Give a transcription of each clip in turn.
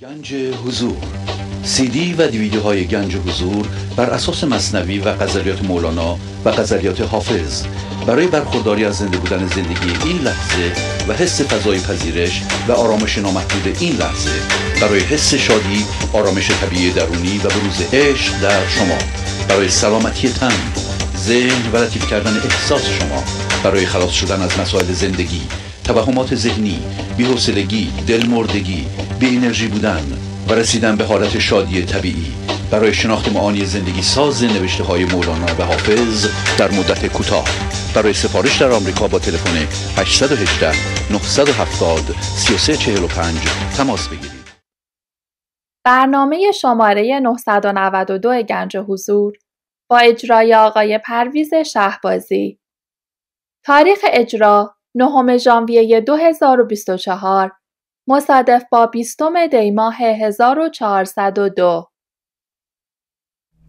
گنج حضور. سی دی و دیویدیو های گنج حضور بر اساس مصنوی و غزلیات مولانا و غزلیات حافظ. برای برخورداری از زنده بودن زندگی این لحظه و حس فضای پذیرش و آرامش نامحدود این لحظه برای حس شادی آرامش طبیعی درونی و بروز عشق در شما. برای سلامتی تن ذهن و لطیف کردن احساس شما. برای خلاص شدن از مسائل زندگی توهمات ذهنی بی‌حوصلگی دلمردگی بی انرژی بودن و رسیدن به حالت شادی طبیعی. برای شناخت معانی زندگی ساز نوشته های مولانا و حافظ در مدت کوتاه. برای سفارش در آمریکا با تلفن 818 970 3345 تماس بگیرید. برنامه شماره 992 گنج حضور با اجرای آقای پرویز شهبازی. تاریخ اجرا نهم ژانویه 2024 مصادف با بیستم دی ماه 1402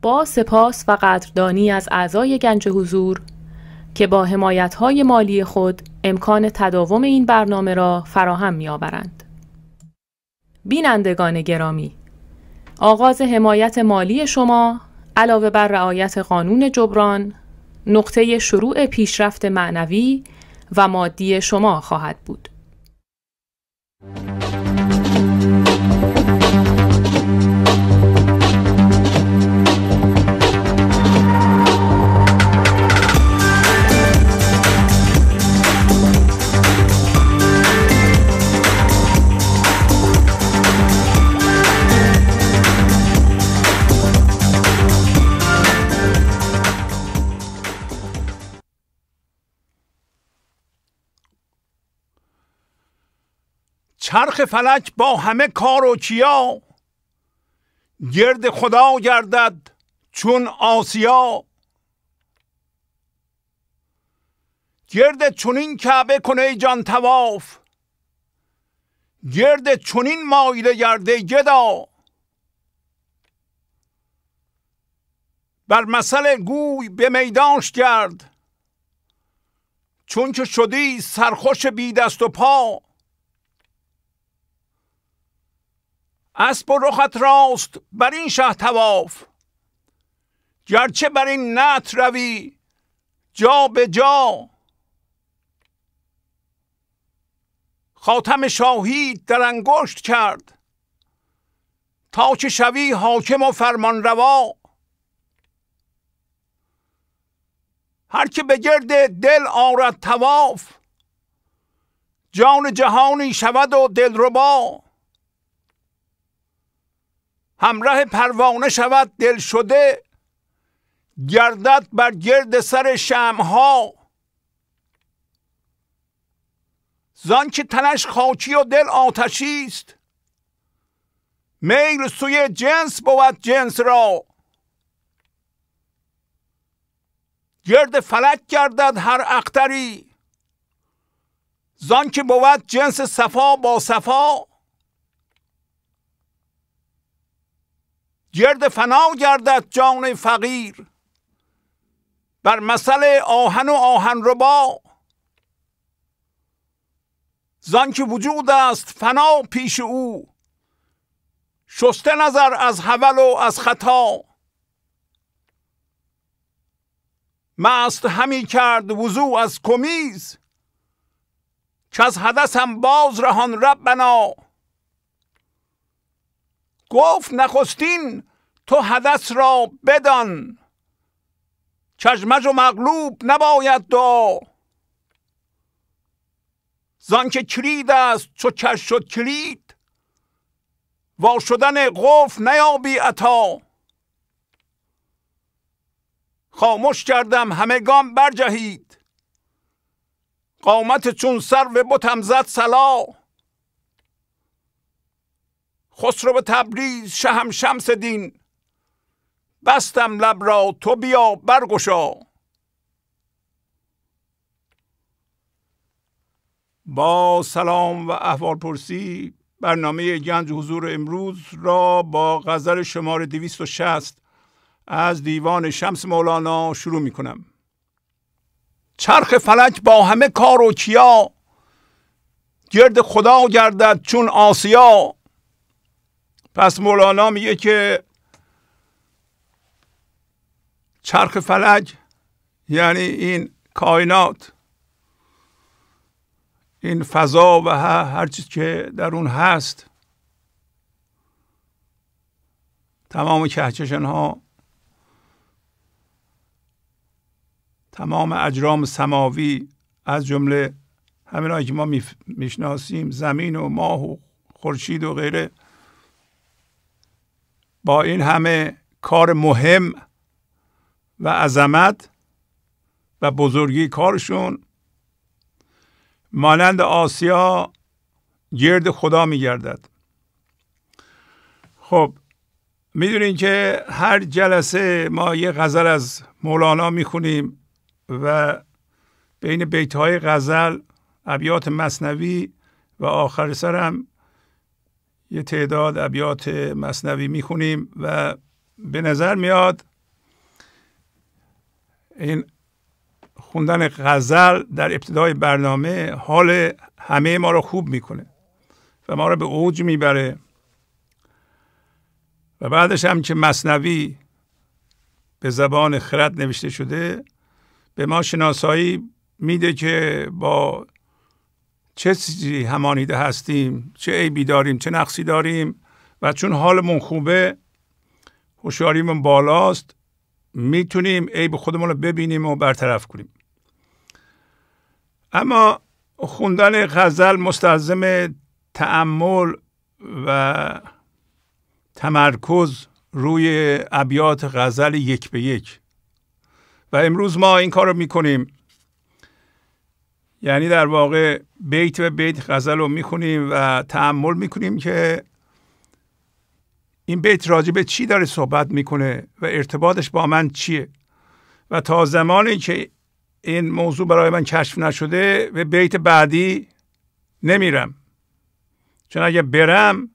با سپاس و قدردانی از اعضای گنج حضور که با های مالی خود امکان تداوم این برنامه را فراهم می‌آورند. بینندگان گرامی آغاز حمایت مالی شما علاوه بر رعایت قانون جبران نقطه شروع پیشرفت معنوی و مادی شما خواهد بود. Thank you. چرخ فلک با همه کار و کیا. گرد خدا گردد چون آسیا. گرد چونین کعبه کنه جان تواف گرد چونین مایل گرده گدا. بر مسئله گوی به میدانش گرد. چون که شدی سرخوش بی دست و پا. اسب و رخت راست بر این شه تواف گرچه بر این نت روی جا به جا. خاتم شاهی در انگشت کرد. تا که شوی حاکم و فرمان روا. هر که به گرد دل آرد تواف جان جهانی شود و دلربا. همراه پروانه شود دل شده گردد بر گرد سر شمها زان که تنش خاکی و دل آتشی است میل سوی جنس بود جنس را. گرد فلک گردد هر اختری زان که بود جنس صفا با صفا. گرد فنا گردد جان فقیر. بر مسئله آهن و آهن ربا زان که وجود است فنا پیش او. شسته نظر از حول و از خطا. مست همی کرد وضوع از کمیز. که از حدثم باز رهان ربنا. گفت نخستین تو حدث را بدان. چشمج و مغلوب نباید دعا زان که کلید است چو کش شد کلید وا شدن قفل نیابی عطا. خاموش کردم همگان برجهید. قامت چون سر و بتم زد سلا خسرو تبریز شهم شمس دین. بستم لب را تو بیا برگشا. با سلام و احوال پرسی برنامه گنج حضور امروز را با غزل شماره 260 از دیوان شمس مولانا شروع می کنم چرخ فلک با همه کار و کیا گرد خدا گردد چون آسیا. پس مولانا میگه که چرخ فلک یعنی این کائنات این فضا و هر چیز که در اون هست تمام کهکشان ها تمام اجرام سماوی از جمله همین که ما می‌شناسیم زمین و ماه و خورشید و غیره با این همه کار مهم و عظمت و بزرگی کارشون مانند آسیا گرد خدا میگردد. خب می‌دونین که هر جلسه ما یه غزل از مولانا می‌خونیم و بین بیت های غزل ابیات مصنوی و آخر سرم یه تعداد ابیات مصنوی می‌خونیم و به نظر میاد این خوندن غزل در ابتدای برنامه حال همه ما رو خوب می‌کنه و ما رو به اوج می‌بره. و بعدش هم که مصنوی به زبان خرد نوشته شده به ما شناسایی میده که با چه چیزی همانیده هستیم چه عیبی داریم چه نقصی داریم و چون حالمون خوبه هوشیاریمون بالاست می‌تونیم عیب خودمون رو ببینیم و برطرف کنیم. اما خوندن غزل مستلزم تعمل و تمرکز روی ابیات غزل یک به یک. و امروز ما این کار رو می‌کنیم. یعنی در واقع بیت به بیت غزل رو می‌خونیم و تعمل می‌کنیم که این بیت راجع به چی داره صحبت می‌کنه و ارتباطش با من چیه؟ و تا زمانی که این موضوع برای من کشف نشده به بیت بعدی نمیرم. چون اگه برم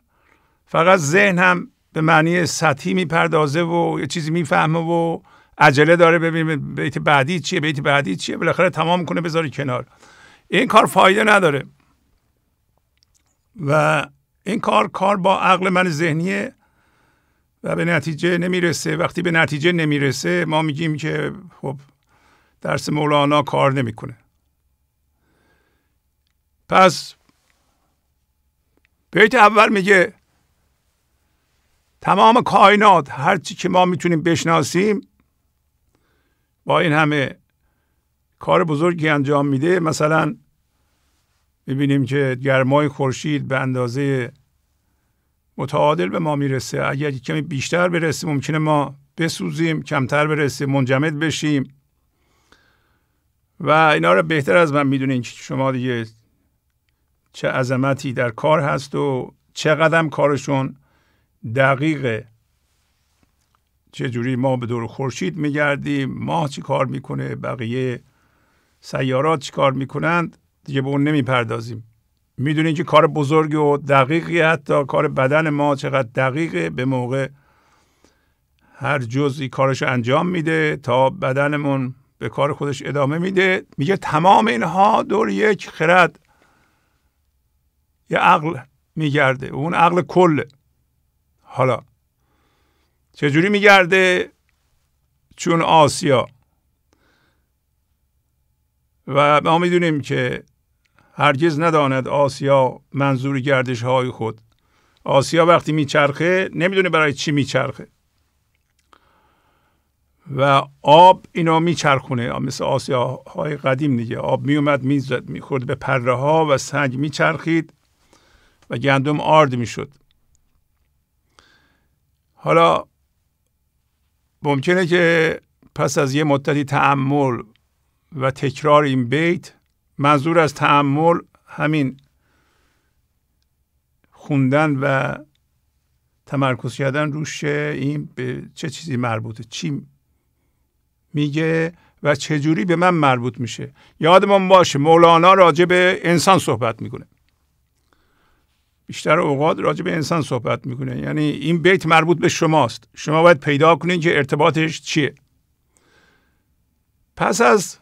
فقط ذهنم به معنی سطحی می‌پردازه و یه چیزی می‌فهمه و عجله داره ببینیم بیت بعدی چیه بیت بعدی چیه بالاخره تمام کنه بذاری کنار. این کار فایده نداره. و این کار کار با عقل من ذهنیه و به نتیجه نمی‌رسه. وقتی به نتیجه نمی‌رسه ما میگیم که خب درس مولانا کار نمی‌کنه. پس بیت اول میگه تمام کائنات هرچی که ما می‌تونیم بشناسیم با این همه کار بزرگی انجام میده. مثلا می‌بینیم که گرمای خورشید به اندازه متعادل به ما می‌رسه. اگر کمی بیشتر برسه ممکنه ما بسوزیم کمتر برسه منجمد بشیم. و اینا رو بهتر از من می‌دونین که شما دیگه چه عظمتی در کار هست و چقدر کارشون دقیقه. چه جوری ما به دور خورشید میگردیم ماه چی کار می‌کنه بقیه سیارات چی کار می‌کنند دیگه به اون نمی‌پردازیم. می‌دونید که کار بزرگی و دقیقی حتی کار بدن ما چقدر دقیقه به موقع هر جزئی کارش انجام میده تا بدنمون به کار خودش ادامه میده. میگه تمام اینها دور یک خرد. یه عقل میگرده. اون عقل کل. حالا چجوری میگرده؟ چون آسیا. و ما می‌دونیم که هرگز نداند آسیا منظور گردش های خود. آسیا وقتی میچرخه نمی‌دونه برای چی میچرخه. و آب اینا میچرخونه مثل آسیا های قدیم دیگه. آب میومد می‌زد می‌خورد به پره ها و سنگ میچرخید و گندم آرد می‌شد. حالا ممکنه که پس از یه مدتی تعمل و تکرار این بیت منظور از تعمل همین خوندن و تمرکز کردن روش این به چه چیزی مربوطه چی میگه و چجوری به من مربوط میشه. یادمون باشه مولانا راجع به انسان صحبت می‌کنه. بیشتر اوقات راجع به انسان صحبت می‌کنه. یعنی این بیت مربوط به شماست. شما باید پیدا کنید که ارتباطش چیه. پس از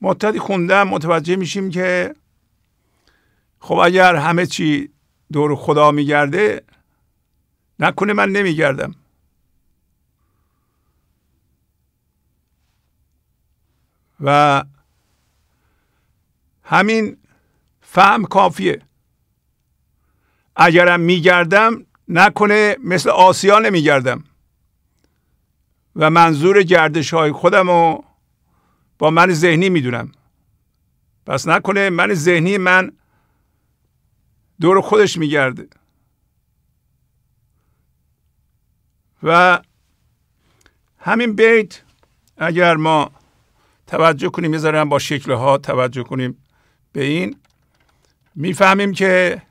مدتی خوندن متوجه میشیم که خب اگر همه چی دور خدا میگرده نکنه من نمیگردم. و همین فهم کافیه. اگرم میگردم نکنه مثل آسیا نمیگردم. و منظور گردش های خودم رو با من ذهنی می‌دونم. پس نکنه من ذهنی من دور خودش میگرده. و همین بیت اگر ما توجه کنیم یه با شکل ها توجه کنیم به این می‌فهمیم که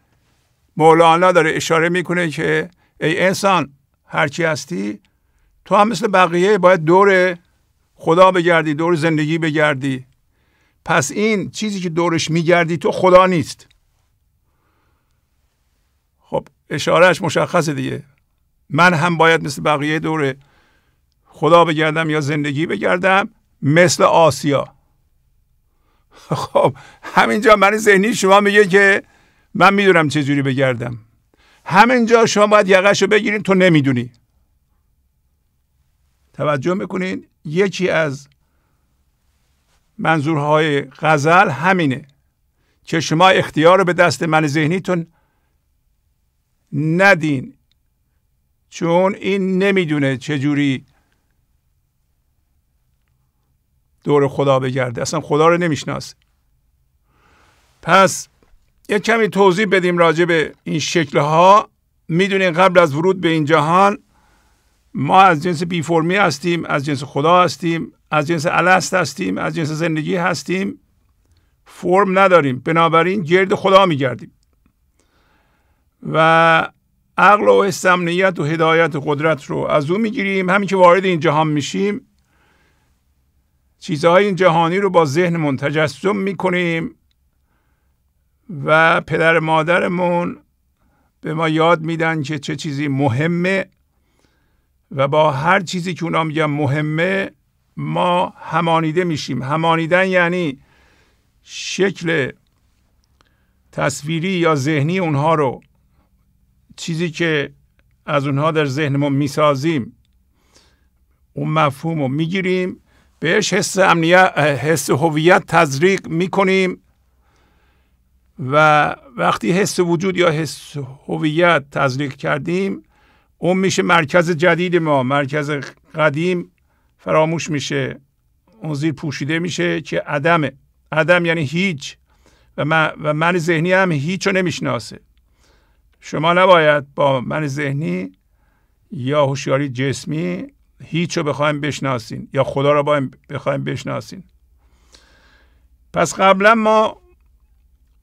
مولانا داره اشاره می‌کنه که ای انسان هرچی هستی تو هم مثل بقیه باید دور خدا بگردی دور زندگی بگردی. پس این چیزی که دورش میگردی تو خدا نیست. خب اشارهش مشخصه دیگه. من هم باید مثل بقیه دور خدا بگردم یا زندگی بگردم مثل آسیا. خب همینجا من ذهنی شما میگه که من می‌دونم چه جوری بگردم. همینجا شما باید یقش رو بگیرین تو نمی‌دونی. توجه می‌کنین؟ یکی از منظورهای غزل همینه. که شما اختیار رو به دست من ذهنیتون ندین. چون این نمی‌دونه چجوری دور خدا بگرده. اصلا خدا رو نمی‌شناسه پس یک کمی توضیح بدیم راجع به این شکل ها می‌دونین قبل از ورود به این جهان ما از جنس بی فرمی هستیم از جنس خدا هستیم از جنس الست هستیم از جنس زندگی هستیم. فرم نداریم. بنابراین گرد خدا میگردیم. و عقل و حس و هدایت و قدرت رو از او می‌گیریم. همین که وارد این جهان میشیم چیزهای این جهانی رو با ذهنمون تجسم می‌کنیم و پدر مادرمون به ما یاد میدن که چه چیزی مهمه. و با هر چیزی که اونا میگن مهمه ما همانیده میشیم. همانیدن یعنی شکل تصویری یا ذهنی اونها رو چیزی که از اونها در ذهنمون می‌سازیم اون مفهوم رو می‌گیریم بهش حس امنیت حس هویت تزریق می‌کنیم و وقتی حس وجود یا حس هویت تزریق کردیم اون میشه مرکز جدید ما مرکز قدیم فراموش میشه اون زیر پوشیده میشه که عدمه عدم یعنی هیچ و من, و من ذهنی هم هیچ نمی‌شناسه. شما نباید با من ذهنی یا هوشیاری جسمی هیچ رو بخوایم بشناسین یا خدا رو بخوایم بشناسین. پس قبلا ما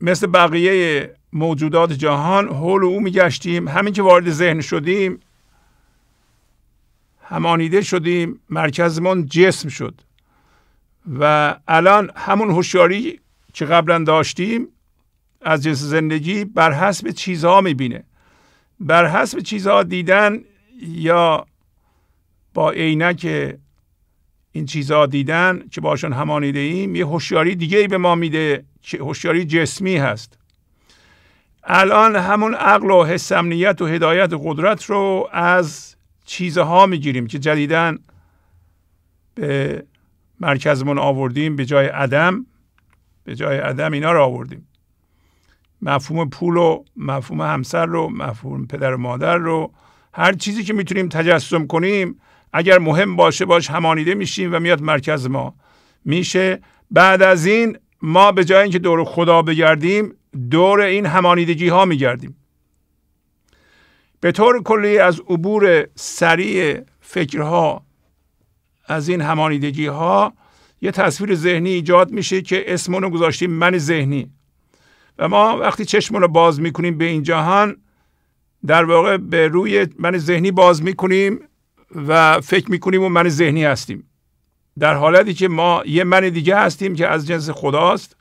مثل بقیه موجودات جهان حول او میگشتیم. همین که وارد ذهن شدیم همانیده شدیم مرکزمون جسم شد. و الان همون هوشیاری که قبلا داشتیم از جنس زندگی بر حسب چیزها می‌بینه. بر حسب چیزها دیدن یا با عینک این چیزها دیدن که باشون همانیده ایم یه هوشیاری دیگه ای به ما میده که هوشیاری جسمی هست. الان همون عقل و حس امنیت و هدایت و قدرت رو از چیزها می‌گیریم که جدیدن به مرکزمون آوردیم به جای عدم به جای عدم اینا رو آوردیم. مفهوم پول و مفهوم همسر رو مفهوم پدر و مادر رو هر چیزی که می‌تونیم تجسم کنیم اگر مهم باشه باش همانیده میشیم و میاد مرکز ما. میشه. بعد از این ما به جای اینکه دور خدا بگردیم دور این همانیدگی ها میگردیم. به طور کلی از عبور سریع فکرها از این همانیدگی ها یه تصویر ذهنی ایجاد میشه که اسمونو گذاشتیم من ذهنی. و ما وقتی چشمون رو باز می‌کنیم به این جهان در واقع به روی من ذهنی باز می‌کنیم و فکر می‌کنیم و من ذهنی هستیم. در حالتی که ما یه من دیگه هستیم که از جنس خداست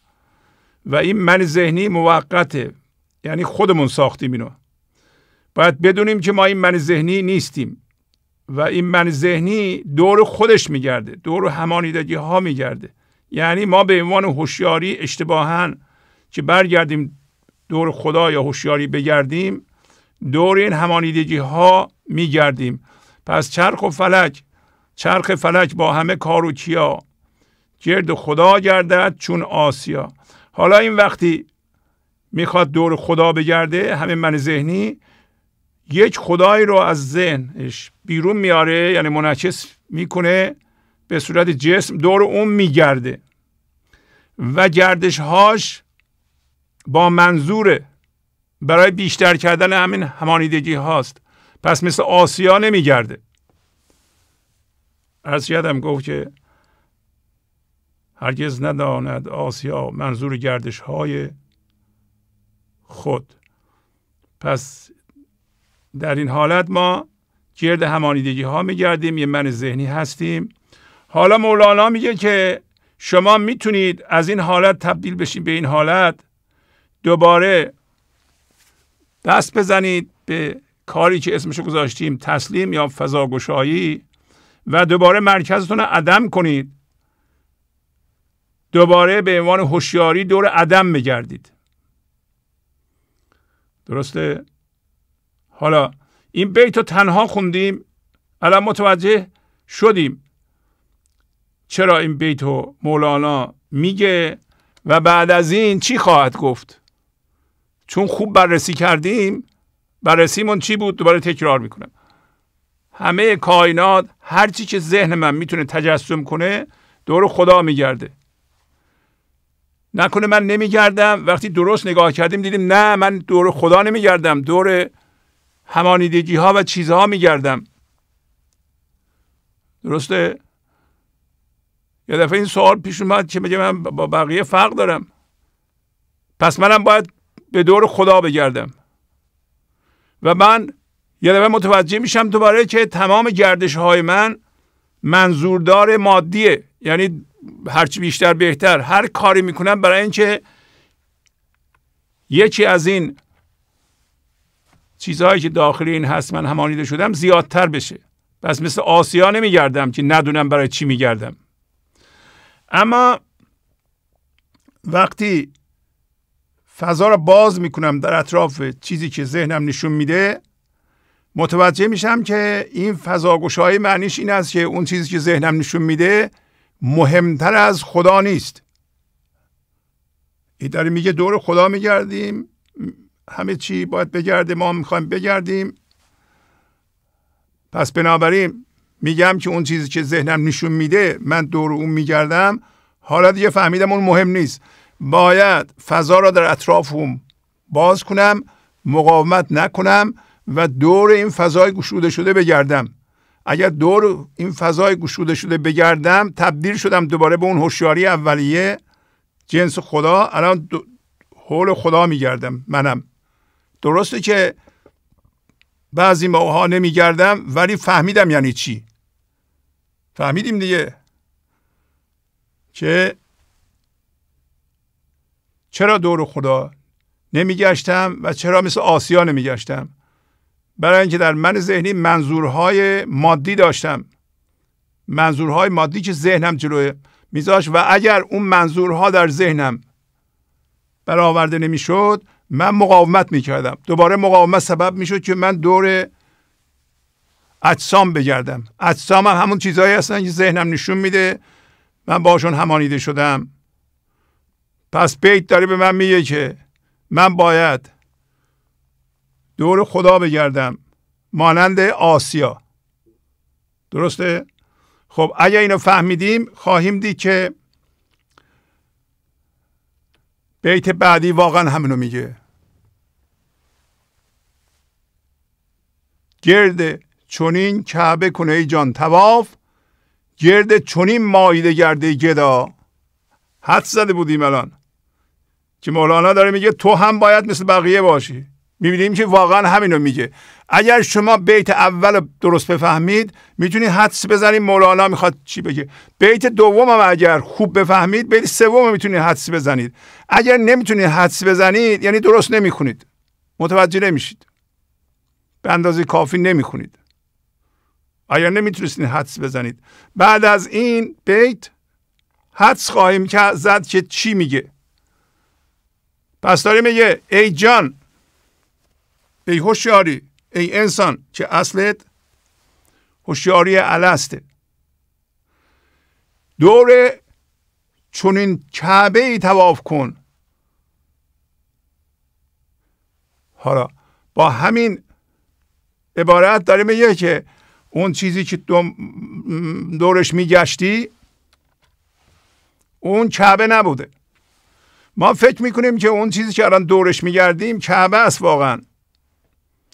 و این من ذهنی موقته. یعنی خودمون ساختیم اینو. باید بدونیم که ما این من ذهنی نیستیم. و این من ذهنی دور خودش میگرده دور همانیدگی ها میگرده. یعنی ما به عنوان هوشیاری اشتباها که برگردیم دور خدا یا هوشیاری بگردیم دور این همانیدگی ها میگردیم. پس چرخ و فلک چرخ فلک با همه کار و کیا. گرد خدا گردد چون آسیا. حالا این وقتی می‌خواد دور خدا بگرده همه من ذهنی یک خدایی رو از ذهنش بیرون میاره یعنی منعکس می‌کنه به صورت جسم دور اون میگرده. و گردش هاش با منظوره. برای بیشتر کردن همین همانیدگی هاست. پس مثل آسیا نمیگرده. از یادم گفت که هرگز نداند آسیا منظور گردش های خود. پس در این حالت ما گرد همانیدگی ها میگردیم یه من ذهنی هستیم. حالا مولانا میگه که شما می‌تونید از این حالت تبدیل بشید به این حالت. دوباره دست بزنید به کاری که اسمشو گذاشتیم تسلیم یا فضاگشایی و دوباره مرکزتون رو عدم کنید. دوباره به عنوان هوشیاری دور عدم بگردید. درسته؟ حالا این بیت رو تنها خوندیم؟ الان متوجه شدیم. چرا این بیت رو مولانا میگه و بعد از این چی خواهد گفت؟ چون خوب بررسی کردیم بررسیمون چی بود؟ دوباره تکرار می‌کنم. همه کائنات هر چی که ذهن من می‌تونه تجسم کنه دور خدا میگرده. نکنه من نمیگردم. وقتی درست نگاه کردیم دیدیم نه من دور خدا نمیگردم. دور همانیدگی ها و چیزها میگردم. درسته؟ یه دفعه این سوال پیش اومد که میگه من با بقیه فرق دارم. پس منم باید به دور خدا بگردم. و من یه دفعه متوجه میشم دوباره که تمام گردش های من منظوردار مادیه. یعنی هرچی بیشتر بهتر. هر کاری می‌کنم برای اینکه یکی از این چیزهایی که داخلی این هست من همانیده شدم زیادتر بشه. پس مثل آسیا نمیگردم که ندونم برای چی میگردم. اما وقتی فضا رو باز می‌کنم در اطراف چیزی که ذهنم نشون میده متوجه میشم که این فضاگشایی معنیش این است که اون چیزی که ذهنم نشون میده مهمتر از خدا نیست. این داره میگه دور خدا میگردیم. همه چی باید بگرده ما می‌خوایم بگردیم. پس بنابراین میگم که اون چیزی که ذهنم نشون میده من دور اون میگردم. حالا دیگه فهمیدم اون مهم نیست. باید فضا را در اطرافم باز کنم مقاومت نکنم و دور این فضای گشوده شده بگردم. اگر دور این فضای گشوده شده بگردم تبدیل شدم دوباره به اون هوشیاری اولیه. جنس خدا الان حول خدا میگردم منم. درسته که بعضی موقع نمیگردم ولی فهمیدم یعنی چی. فهمیدیم دیگه که چرا دور خدا نمیگشتم و چرا مثل آسیا نمیگشتم؟ برای اینکه در من ذهنی منظورهای مادی داشتم. منظورهای مادی که ذهنم جلوی میذاش و اگر اون منظورها در ذهنم برآورده نمی‌شد من مقاومت می‌کردم. دوباره مقاومت سبب می‌شد که من دور اجسام بگردم. اجسام هم همون چیزهایی هستن که ذهنم نشون میده. من باشون همانیده شدم. پس بیت داره به من میگه که من باید دور خدا بگردم. مانند آسیا. درسته؟ خب اگر اینو فهمیدیم خواهیم دید که بیت بعدی واقعا همینو میگه. گرد چونین کعبه کنه ای جان تواف گرد چونین مایده گرده گدا. حد زده بودیم الان. که مولانا داره میگه تو هم باید مثل بقیه باشی. می‌بینیم که واقعا همینو میگه. اگر شما بیت اول درست بفهمید می‌تونید حدس بزنید مولانا می‌خواد چی بگه. بیت دوم هم اگر خوب بفهمید بیت سوم می‌تونید حدس بزنید. اگر نمی‌تونید حدس بزنید یعنی درست نمی‌خونید. متوجه نمیشید. به اندازه کافی نمی‌خونید. اگر نمی‌تونستید حدس بزنید. بعد از این بیت حدس خواهیم که زد که چی میگه. پس داره میگه ای جان ای هوشیاری ای انسان که اصلت هوشیاری السته دور چونین کعبه ای تواف کن. حالا با همین عبارت داره میگه که اون چیزی که دورش میگشتی اون کعبه نبوده. ما فکر می‌کنیم که اون چیزی که الان دورش میگردیم کعبه است واقعا.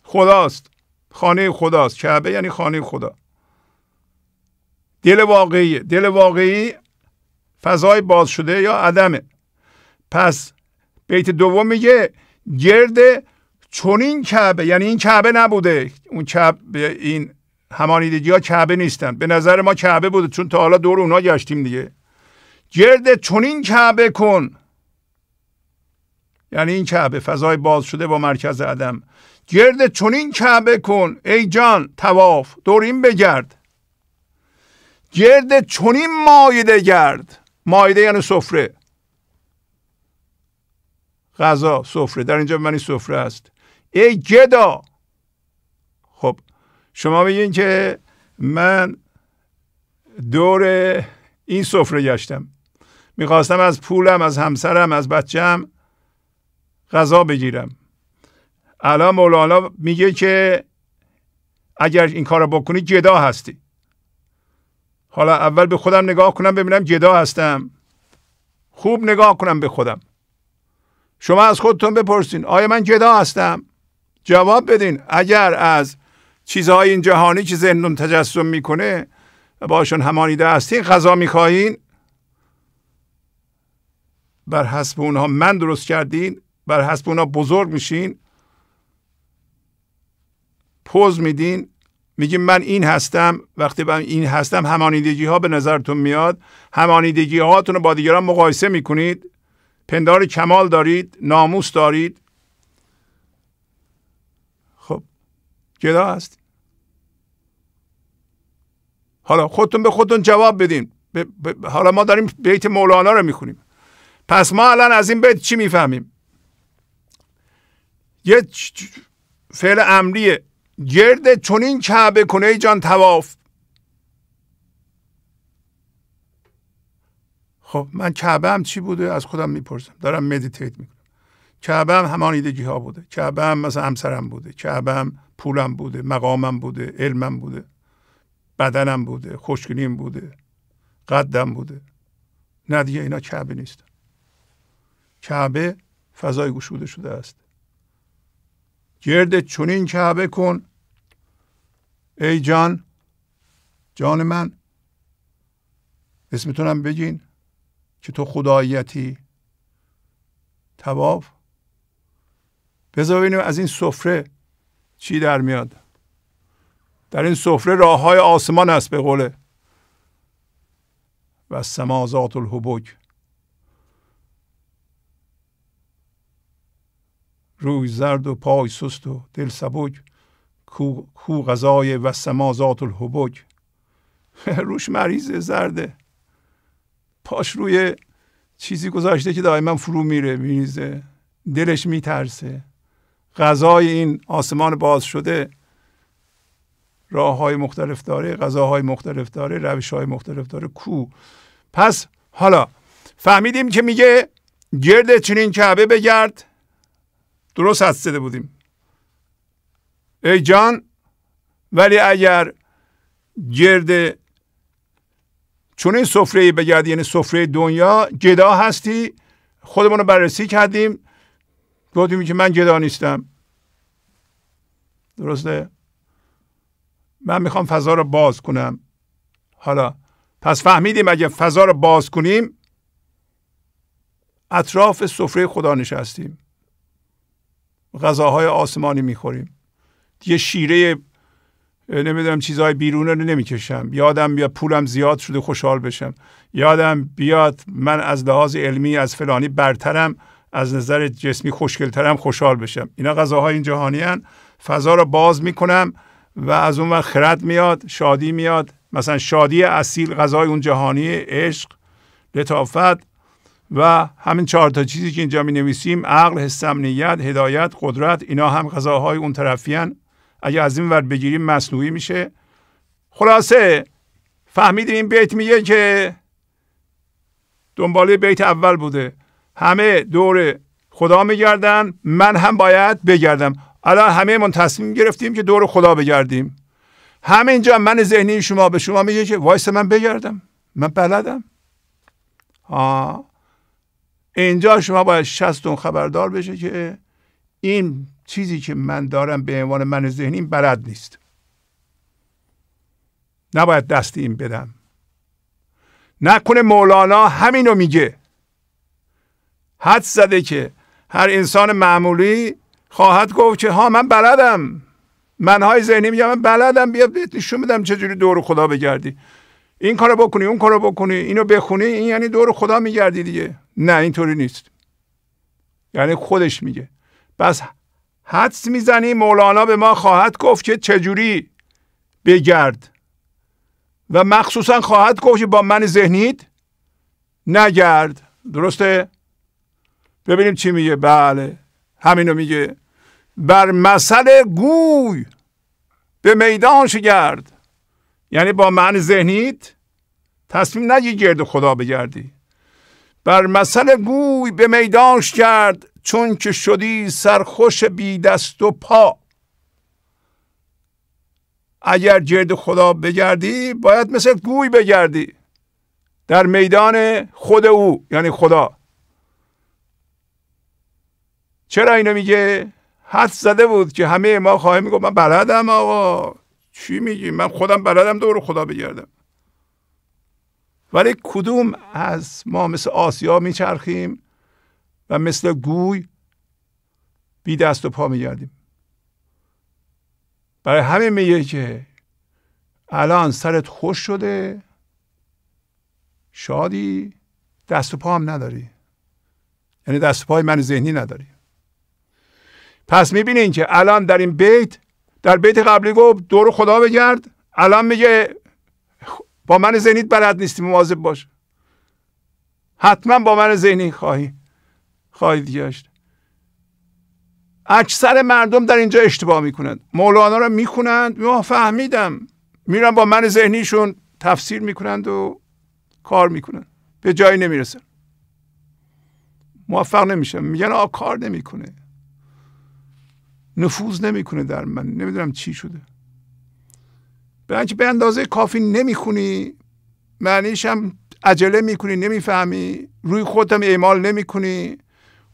خداست. خانه خداست. کعبه یعنی خانه خدا. دل واقعی. دل واقعی فضای باز شده یا عدمه. پس بیت دوم میگه گرد چونین کعبه یعنی این کعبه نبوده. اون کعبه این همانیدگی ها کعبه نیستن. به نظر ما کعبه بوده چون تا حالا دور اونا گشتیم دیگه. گرد چونین کعبه کن. یعنی این کعبه فضای باز شده با مرکز عدم. گرد چونین کعبه کن. ای جان تواف دور این بگرد گرد چونین مایده گرد. مایده یعنی سفره. غذا سفره. در اینجا منی سفره است. ای گدا خب شما میگین که من دور این سفره گشتم. می‌خواستم از پولم از همسرم از بچم غذا بگیرم. الان مولانا میگه که اگر این کار بکنی جدا هستی. حالا اول به خودم نگاه کنم ببینم جدا هستم. خوب نگاه کنم به خودم. شما از خودتون بپرسین آیا من جدا هستم؟ جواب بدین. اگر از چیزهای این جهانی که ذهنتون تجسم می‌کنه باشون همانیده هستین غذا می‌خواهین. بر حسب اونها من درست کردین بر حسب اونها بزرگ میشین. پوز میدین. میگیم من این هستم وقتی من این هستم همانیدگی ها به نظرتون میاد. همانیدگی هاتون رو با دیگران مقایسه می‌کنید. پندار کمال دارید ناموس دارید خب جدا هست. حالا خودتون به خودتون جواب بدین. حالا ما داریم بیت مولانا رو می‌خونیم. پس ما الان از این بیت چی می‌فهمیم؟ یه فعل امریه گرد چونین کعبه کنه جان تواف خب من کعبه هم چی بوده؟ از خودم می‌پرسم. دارم مدیتیت می‌کنم. کعبه هم همان ایدگی ها بوده. کعبه هم مثلا همسرم بوده. کعبه هم پولم بوده. مقامم بوده. علمم بوده. بدنم بوده. خوشگلیم بوده. قدم بوده. نه دیگه اینا کعبه نیستن کعبه فضای گشوده شده است. گرد چونین کعبه کن. ای جان. جان من. اسمتونم بگین که تو خداییتی. تواف. بذار ببینیم از این سفره چی در میاد. در این سفره راه های آسمان است به قوله و سمازات الحبوک روی زرد و پای سست و دل سبک. کو, غذای و سمازات الحبک. روش مریض زرده. پاش روی چیزی گذاشته که دائما فرو میره میریزه. دلش میترسه. غذای این آسمان باز شده راه های مختلف داره غذاهای مختلف داره روش های مختلف داره. کو؟ پس حالا فهمیدیم که میگه گرد چنین کعبه بگرد. درست حد زده بودیم. ای جان ولی اگر گرد چون این سفره بگردی یعنی سفره دنیا جدا هستی. خودمون رو بررسی کردیم. گفتیم که من جدا نیستم. درسته؟ من می‌خوام فضا رو باز کنم. حالا پس فهمیدیم اگه فضا رو باز کنیم اطراف سفره خدا نشستیم. غذاهای آسمانی می‌خوریم. یه شیره نمی‌دونم چیزهای بیرون رو نمی‌کشم. یادم بیاد پولم زیاد شده خوشحال بشم. یادم بیاد من از لحاظ علمی از فلانی برترم. از نظر جسمی خوشگلترم خوشحال بشم. اینا غذاهای این جهانی هن. فضا رو باز می‌کنم و از اون وقت خرد میاد شادی میاد. مثلا شادی اصیل غذای اون جهانی عشق لطافت و همین چهار تا چیزی که اینجا می نویسیم عقل حسم نیت هدایت قدرت اینا هم غذاهای اون طرفیان اگه از این ور بگیریم مصنوعی میشه. خلاصه فهمیدیم این بیت میگه که دنباله بیت اول بوده. همه دور خدا میگردن من هم باید بگردم. الان همه من تصمیم گرفتیم که دور خدا بگردیم. همینجا من ذهنی شما به شما میگه که وایس من بگردم. من بلدم. ها اینجا شما باید شستون خبردار بشه که این چیزی که من دارم به عنوان من ذهنی بلد نیست. نباید دست این بدم. نکنه مولانا همینو میگه. حد زده که هر انسان معمولی خواهد گفت که ها من بلدم. منهای ذهنی میگم من بلدم بیا نشون بدم چجوری دور خدا بگردی. این کارو بکنی اون کارو بکنی اینو بخونی این یعنی دور خدا میگردی دیگه. نه اینطوری نیست. یعنی خودش میگه. بس حدس می‌زنی مولانا به ما خواهد گفت که چجوری بگرد. و مخصوصا خواهد گفت که با من ذهنیت نگرد. درسته؟ ببینیم چی میگه. بله. همینو میگه. بر مسئله گوی به میدان گرد یعنی با من ذهنیت تصمیم نگی گرد خدا بگردی. بر مسئله گوی به میدانش کرد چون که شدی سرخوش بی دست و پا. اگر گرد خدا بگردی باید مثل گوی بگردی. در میدان خود او یعنی خدا. چرا اینو میگه؟ حد زده بود که همه ما خواهیم میگو من بلدم آقا. چی میگی؟ من خودم بلدم دور خدا بگردم. ولی کدوم از ما مثل آسیا میچرخیم و مثل گوی بی دست و پا میگردیم؟ برای همه میگه که الان سرت خوش شده شادی دست و پا هم نداری. یعنی دست و پای من ذهنی نداری. پس می‌بینین که الان در این بیت در بیت قبلی گفت دور خدا بگرد. الان میگه با من ذهنیت بلد نیستی مواظب باش. حتما با من ذهنی خواهی خواهید گشت اکثر مردم در اینجا اشتباه می‌کنند. مولانا رو می‌خونند. ما فهمیدم. میرن با من ذهنیشون تفسیر می‌کنند و کار می‌کنند. به جایی نمی‌رسن. موفق نمیشن. میگن آ کار نمی‌کنه. نفوذ نمی‌کنه در من. نمی‌دونم چی شده. به به اندازه کافی نمی‌خونی. معنیش هم عجله می‌کنی نمی‌فهمی. روی خودم اعمال نمی‌کنی.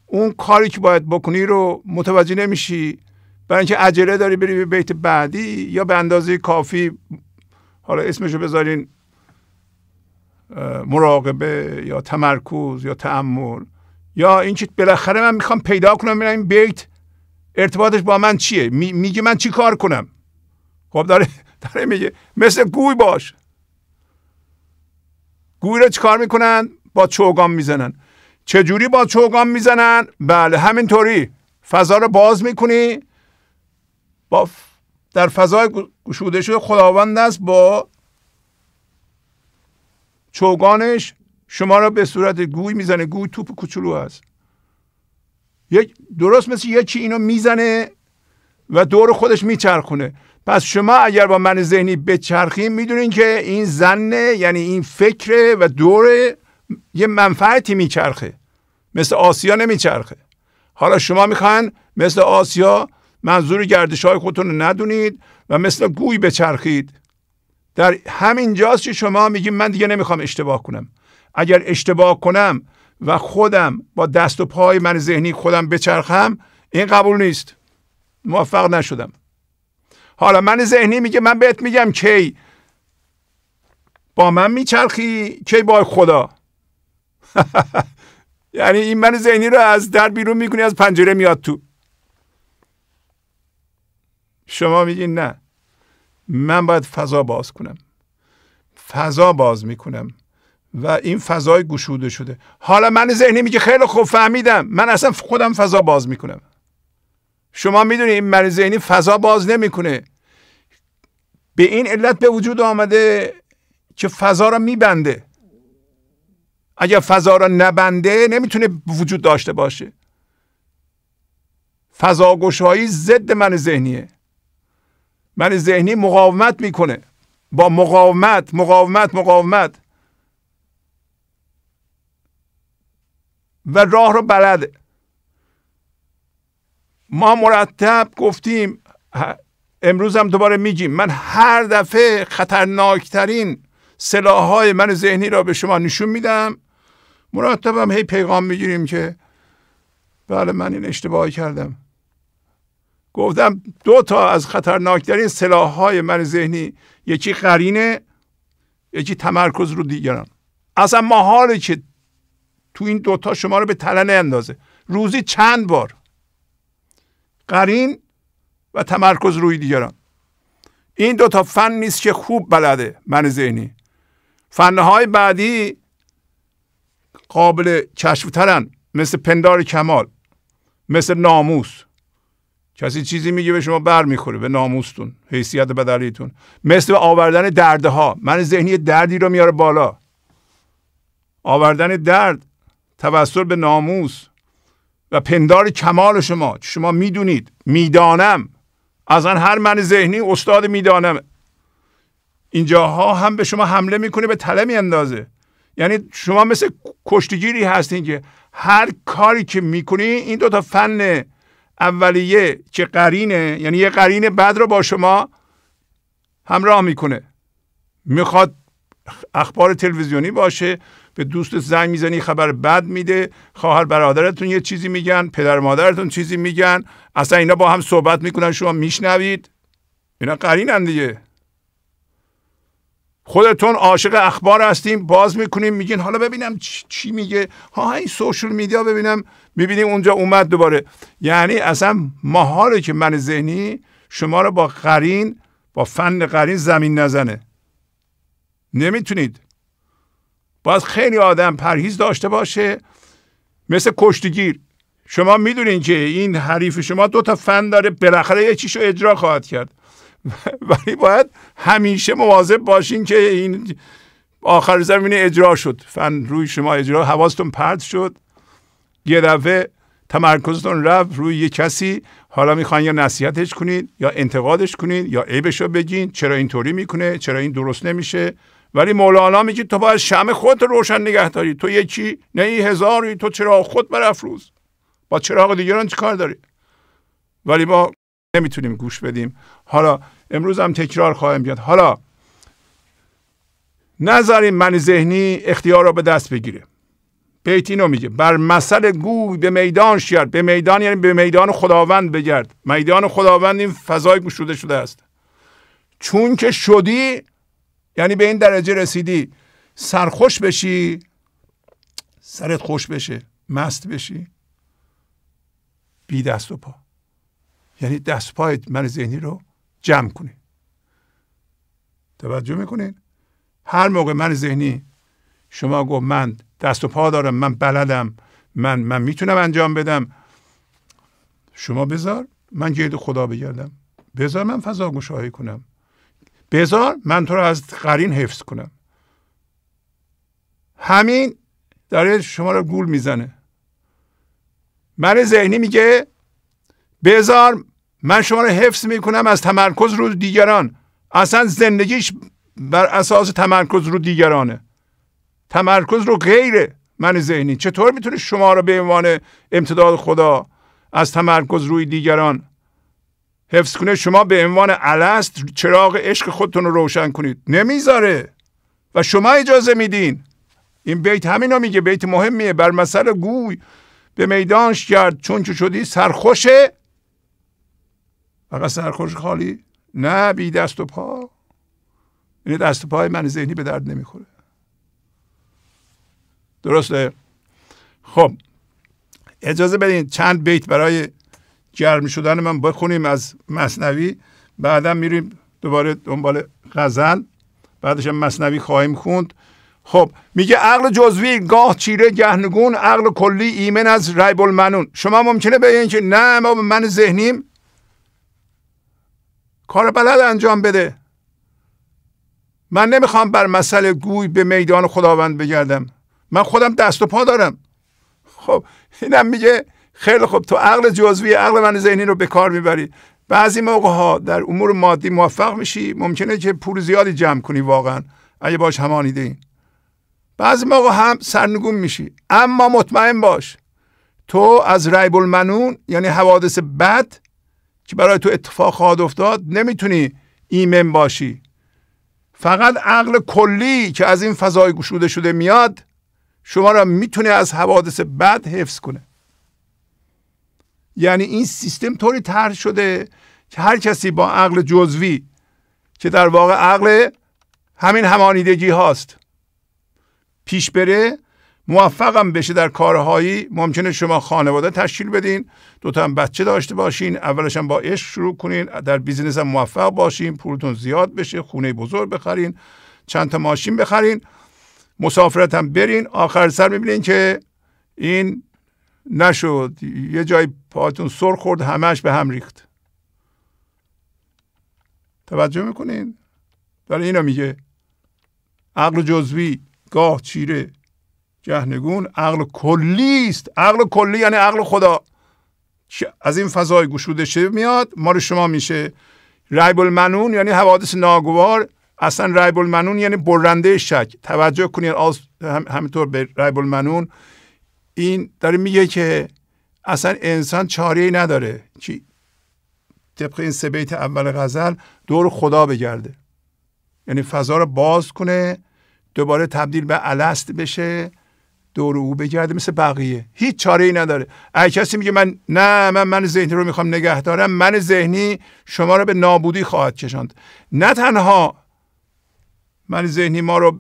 اون کاری که باید بکنی رو متوجه نمیشی. برای اینکه عجله داری بری به بیت بعدی یا به اندازه کافی. حالا اسمشو بذارین مراقبه یا تمرکز یا تعمل یا اینکه بالاخره من می‌خوام پیدا کنم این بیت. ارتباطش با من چیه؟ میگه من چی کار کنم؟ خب داره داره میگه مثل گوی باش. گوی رو چیکار می‌کنن؟ با چوگان می‌زنن. چجوری با چوگان می‌زنن؟ بله همینطوری. فضا رو باز می‌کنی. با در فضای گشوده شده خداوند است با چوگانش. شما را به صورت گوی می‌زنه. گوی توپ کوچولو یک درست مثل یکی اینو می‌زنه و دور خودش میچرخونه. پس شما اگر با من ذهنی بچرخیم می‌دونین که این زنه یعنی این فکر و دور یه منفعتی میچرخه. مثل آسیا نمیچرخه. حالا شما می‌خواین مثل آسیا منظور گردش های خودتون رو ندونید و مثل گوی بچرخید. در همین جاست که شما میگیم من دیگه نمی‌خوام اشتباه کنم. اگر اشتباه کنم و خودم با دست و پای من ذهنی خودم بچرخم این قبول نیست. موفق نشدم. حالا من ذهنی میگه من بهت میگم کی؟ با من میچرخی؟ کی با خدا؟ یعنی این من ذهنی رو از در بیرون می‌کنی از پنجره میاد تو. شما میگین نه. من باید فضا باز کنم. فضا باز می‌کنم. و این فضای گشوده شده. حالا من ذهنی میگه خیلی خوب فهمیدم. من اصلا خودم فضا باز می‌کنم. شما می‌دونید این من ذهنی فضا باز نمی‌کنه. به این علت به وجود آمده که فضا را میبنده. اگر فضا را نبنده نمی‌تونه وجود داشته باشه. فضا گشایی ضد من ذهنیه. من ذهنی مقاومت می‌کنه. با مقاومت مقاومت مقاومت. و راه رو بلده. ما مرتب گفتیم امروز هم دوباره میگیم من هر دفعه خطرناکترین سلاح های من ذهنی را به شما نشون میدم. مرتب هم هی پیغام می‌گیریم که بله من این اشتباهی کردم. گفتم دو تا از خطرناکترین سلاح های من ذهنی یکی قرینه یکی تمرکز رو دیگران. اصلا ما حالی که تو این دوتا شما رو به تله اندازه روزی چند بار. قرین و تمرکز روی دیگران. این دوتا فن نیست که خوب بلده من ذهنی. فنهای بعدی قابل کشفترن مثل پندار کمال مثل ناموس. کسی چیزی میگه به شما بر می‌خوره به ناموستون حیثیت بدلیتون. مثل آوردن درده ها من ذهنی دردی رو میاره بالا. آوردن درد توسط به ناموس و پندار کمال شما. شما می‌دونید می‌دانم. از آن هر من ذهنی استاد می‌دانم. اینجاها هم به شما حمله می‌کنه به تله میاندازه. یعنی شما مثل کشتگیری هستین که هر کاری که می‌کنی این دوتا فن اولیه که قرینه یعنی یه قرین بد رو با شما همراه می‌کنه. می‌خواد اخبار تلویزیونی باشه به دوست زنگ می‌زنی خبر بد میده خواهر برادرتون یه چیزی میگن پدر مادرتون چیزی میگن اصلا اینا با هم صحبت می‌کنن شما میشنوید؟ اینا قرینن دیگه. خودتون عاشق اخبار هستیم باز می‌کنیم میگین حالا ببینم چی میگه؟ ها این سوشل میدیا ببینم می‌بینیم اونجا اومد دوباره. یعنی اصلا محاله که من ذهنی شما رو با قرین با فن قرین زمین نزنه. نمی‌تونید. باید خیلی آدم پرهیز داشته باشه. مثل کشتگیر شما می‌دونین که این حریف شما دو تا فن داره بالاخره یه چیشو اجرا خواهد کرد. ولی باید همیشه مواظب باشین که این آخر زمین اجرا شد. فن روی شما اجرا حواستون پرد شد. یه دفعه تمرکزتون رفت روی یه کسی. حالا می‌خواین یا نصیحتش کنید یا انتقادش کنید یا عیبش رو بگین. چرا اینطوری می‌کنه؟ چرا این درست نمیشه؟ ولی مولانا میگه تو باید شم خود روشن نگه داری. تو یکی نه ای هزاری. تو چرا خود برافروز با چراغ دیگران چی کار داری؟ ولی ما نمی‌تونیم گوش بدیم. حالا امروز هم تکرار خواهم بیاد حالا نذاریم من ذهنی اختیار رو به دست بگیره بیت اینو میگه بر مسئله گوی به میدان شید به میدان یعنی به میدان خداوند بگرد. میدان خداوند این فضای گشوده شده است. چون که شدی یعنی به این درجه رسیدی. سرخوش بشی سرت خوش بشه مست بشی. بی دست و پا. یعنی دست پای من ذهنی رو جمع کنی. توجه می‌کنین؟ هر موقع من ذهنی شما گفت من دست و پا دارم من بلدم من من می‌تونم انجام بدم. شما بذار من گرد خدا بگردم. بذار من فضا گشایی کنم. بذار من تو رو از قرین حفظ کنم. همین داره شما رو گول می‌زنه. من ذهنی میگه بذار من شما رو حفظ می‌کنم از تمرکز رو دیگران. اصلا زندگیش بر اساس تمرکز رو دیگرانه. تمرکز رو غیره من ذهنی. چطور می‌تونه شما رو به عنوان امتداد خدا از تمرکز روی دیگران حفظ کنه شما به عنوان الست چراغ عشق خودتون رو روشن کنید. نمی‌ذاره. و شما اجازه میدین. این بیت همینو میگه. بیت مهمیه. بر مسئله گوی به میدانش کرد چون که شدی سرخوشه فقط سرخوش خالی؟ نه بی دست و پا. این دست و پای من ذهنی به درد نمی‌خوره. درسته؟ خب. اجازه بدین چند بیت برای گرم شدن من بخونیم از مصنوی بعدا میریم دوباره دنبال غزل. بعدش هم مصنوی خواهیم خوند. خب میگه عقل جزوی گاه چیره گهنگون عقل کلی ایمن از ریب المنون شما ممکنه بگین که نه ما من ذهنیم. کار بلد انجام بده. من نمی‌خوام بر مسئله گوی به میدان خداوند بگردم. من خودم دست و پا دارم. خب اینم میگه خیلی خوب. تو عقل جزوی عقل من ذهنی رو به کار می‌بری. بعضی موقع ها در امور مادی موفق میشی ممکنه که پول زیادی جمع کنی واقعا. اگه باش همانیده این بعضی موقع هم سرنگون میشی. اما مطمئن باش تو از ریب المنون یعنی حوادث بد که برای تو اتفاق خواهد افتاد نمی‌تونی ایمن باشی. فقط عقل کلی که از این فضای گشوده شده میاد شما را می‌تونه از حوادث بد حفظ کنه. یعنی این سیستم طوری طرح شده که هر کسی با عقل جزوی که در واقع عقل همین همانیدگی هاست پیش بره موفقم بشه در کارهایی ممکنه شما خانواده تشکیل بدین دوتا هم بچه داشته باشین اولش هم با عشق شروع کنین در بیزینس هم موفق باشین پولتون زیاد بشه خونه بزرگ بخرین چند تا ماشین بخرین مسافرت هم برین آخر سر می‌بینین که این نشد. یه جای پاتون سر خورد همش به هم ریخت. توجه می‌کنین؟ داره اینا میگه. عقل جزوی گاه چیره جهنگون عقل کلی است. عقل کلی یعنی عقل خدا. از این فضای گشوده شده میاد؟ ما رو شما میشه. ریب المنون یعنی حوادث ناگوار. اصلا ریب المنون یعنی برنده شک. توجه کنید هم، همینطور به ریب المنون این داره میگه که اصلا انسان چاره نداره چی طبق این سه بیت اول غزل دور خدا بگرده. یعنی فضا رو باز کنه دوباره تبدیل به الست بشه دور او بگرده مثل بقیه. هیچ چاره ای نداره. اگه کسی میگه من نه من من ذهنی رو می‌خوام نگه دارم من ذهنی شما رو به نابودی خواهد کشاند. نه تنها من ذهنی ما رو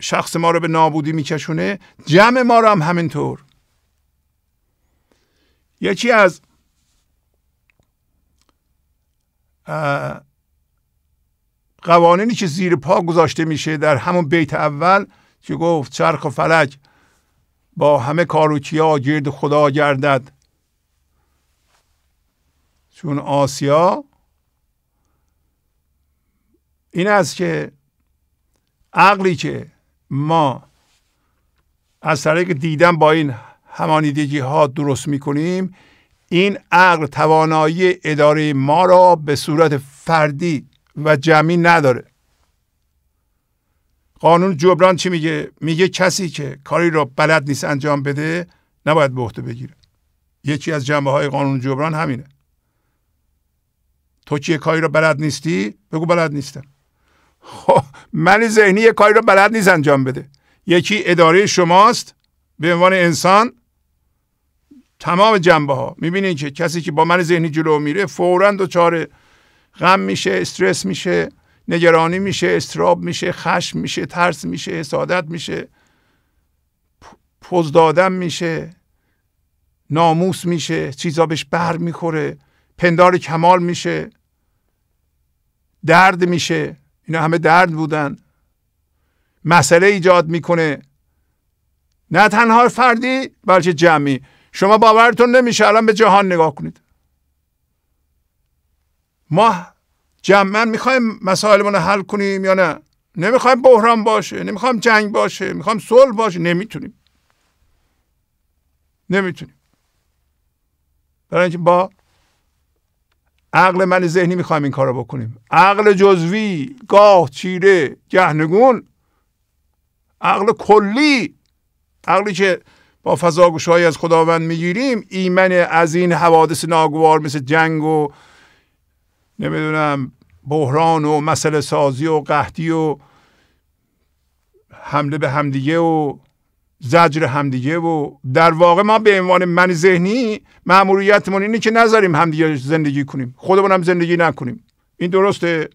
شخص ما رو به نابودی میکشونه جمع ما رو هم همینطور. یکی از قوانینی که زیر پا گذاشته میشه در همون بیت اول که گفت چرخ و فلک با همه کاروکیا گرد خدا گردد. چون آسیا این است که عقلی که ما از طریق دیدن با این همانیدگی ها درست می‌کنیم این عقل توانایی اداره ما را به صورت فردی و جمعی نداره. قانون جبران چی میگه؟ میگه کسی که کاری را بلد نیست انجام بده نباید به عهده بگیره. یکی از جنبه های قانون جبران همینه. تو که کاری را بلد نیستی؟ بگو بلد نیستم. خب من ذهنی یه کاری را بلد نیست انجام بده. یکی اداره شماست به عنوان انسان تمام جنبه ها می‌بینید که کسی که با من ذهنی جلو میره فورا دچار غم میشه استرس میشه نگرانی میشه استراب میشه خشم میشه ترس میشه حسادت میشه پوز دادن میشه ناموس میشه چیزا بهش بر می‌خوره پندار کمال میشه درد میشه. اینا همه درد بودن. مسئله ایجاد می‌کنه. نه تنها فردی بلکه جمعی. شما باورتون نمیشه الان به جهان نگاه کنید. ما جمعا می‌خوایم مسائلمون رو حل کنیم یا نه؟ نمی‌خوایم بحران باشه نمی‌خوایم جنگ باشه می‌خوایم صلح باشه. نمی‌تونیم. نمی‌تونیم. برای اینکه با عقل من ذهنی می‌خوایم این کار رو بکنیم. عقل جزوی گاه چیره گهنگون. عقل کلی. عقلی که با فضاگوشهایی از خداوند می‌گیریم ایمن از این حوادث ناگوار مثل جنگ و نمی‌دونم بحران و مسئله سازی و قحطی و حمله به همدیگه و زجر همدیگه و در واقع ما به عنوان من ذهنی مأموریتمون اینه که نذاریم همدیگه زندگی کنیم. خودمون هم زندگی نکنیم. این درسته؟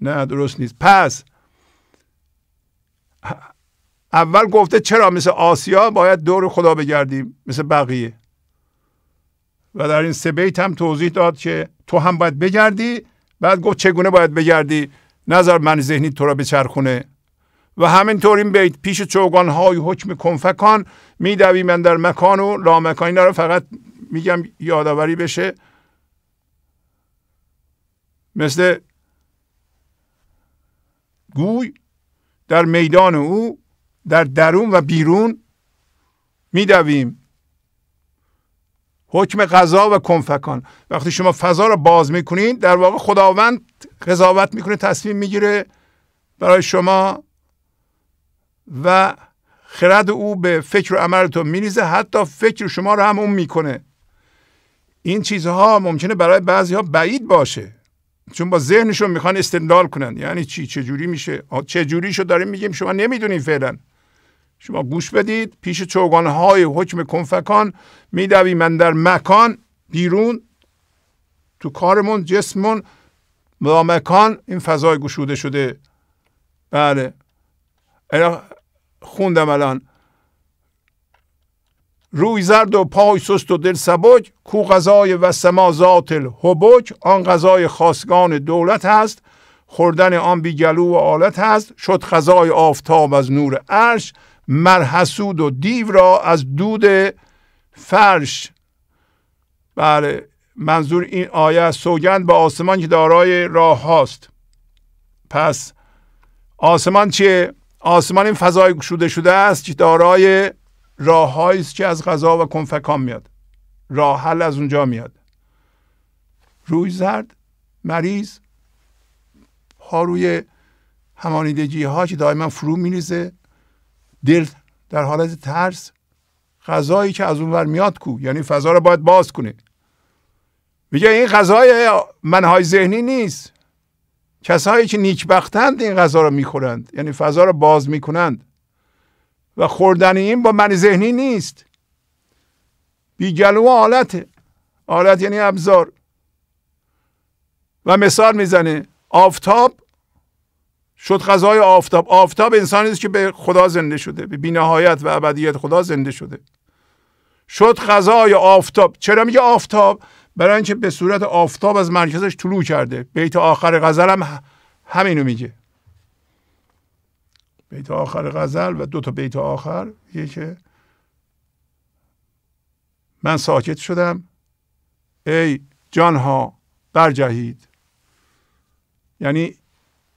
نه درست نیست. پس اول گفته چرا مثل آسیا باید دور خدا بگردیم مثل بقیه. و در این سه بیت هم توضیح داد که تو هم باید بگردی بعد گفت چگونه باید بگردی؟ نظر من ذهنی تو را بچرخونه. و همینطور این بیت پیش چوگان های حکم کنفکان میدوی من در مکان و لامکان اینا رو فقط میگم یادآوری بشه. مثل گوی در میدان او در درون و بیرون میدویم حکم غذا و کنفکان. وقتی شما فضا رو باز می‌کنید در واقع خداوند قضاوت می‌کنه تصمیم می‌گیره برای شما و خرد او به فکر و عملتون میریزه حتی فکر شما رو هم اون می‌کنه. این چیزها ممکنه برای بعضی ها بعید باشه. چون با ذهنشون می‌خوان استدلال کنن. یعنی چی؟ چه جوری میشه؟ چه جوری شو داریم میگیم؟ شما نمی‌دونید فعلا. شما گوش بدید. پیش چوگان های حکم کنفکان میدوی من در مکان بیرون تو کارمون جسممون با مکان. این فضای گشوده شده. بله. خوندم الان. روی زرد و پای سست و دل سبک کو غذای و سما ذات الحبک. آن غذای خاصگان دولت هست خوردن آن بیگلو و آلت هست. شد غذای آفتاب از نور عرش مرحسود و دیو را از دود فرش. بله منظور این آیه سوگند به آسمان که دارای راه هاست. پس آسمان چیه؟ آسمان این فضای گشوده شده است که دارای راههایی است که از غذا و کنفکان میاد. راه حل از اونجا میاد. روی زرد مریض ها روی همانیدگی ها که دائما فرو میریزه. دل در حالت ترس غذایی که از اونور میاد کو؟ یعنی فضا رو باید باز کنه. میگه این غذای منهای ذهنی نیست. کسایی که نیکبختند این غذا رو می‌خورند یعنی فضا رو باز می‌کنند. و خوردن این با من ذهنی نیست. بیگلو آلته آلت یعنی ابزار. و مثال می‌زنه آفتاب شد غذای آفتاب. آفتاب انسانی است که به خدا زنده شده به بینهایت و ابدیت خدا زنده شده. شد غذای آفتاب. چرا میگه آفتاب؟ برای اینکه به صورت آفتاب از مرکزش طلوع کرده. بیت آخر غزل هم همینو میگه. بیت آخر غزل و دو تا بیت آخر. یه که من ساکت شدم. ای جانها برجهید. یعنی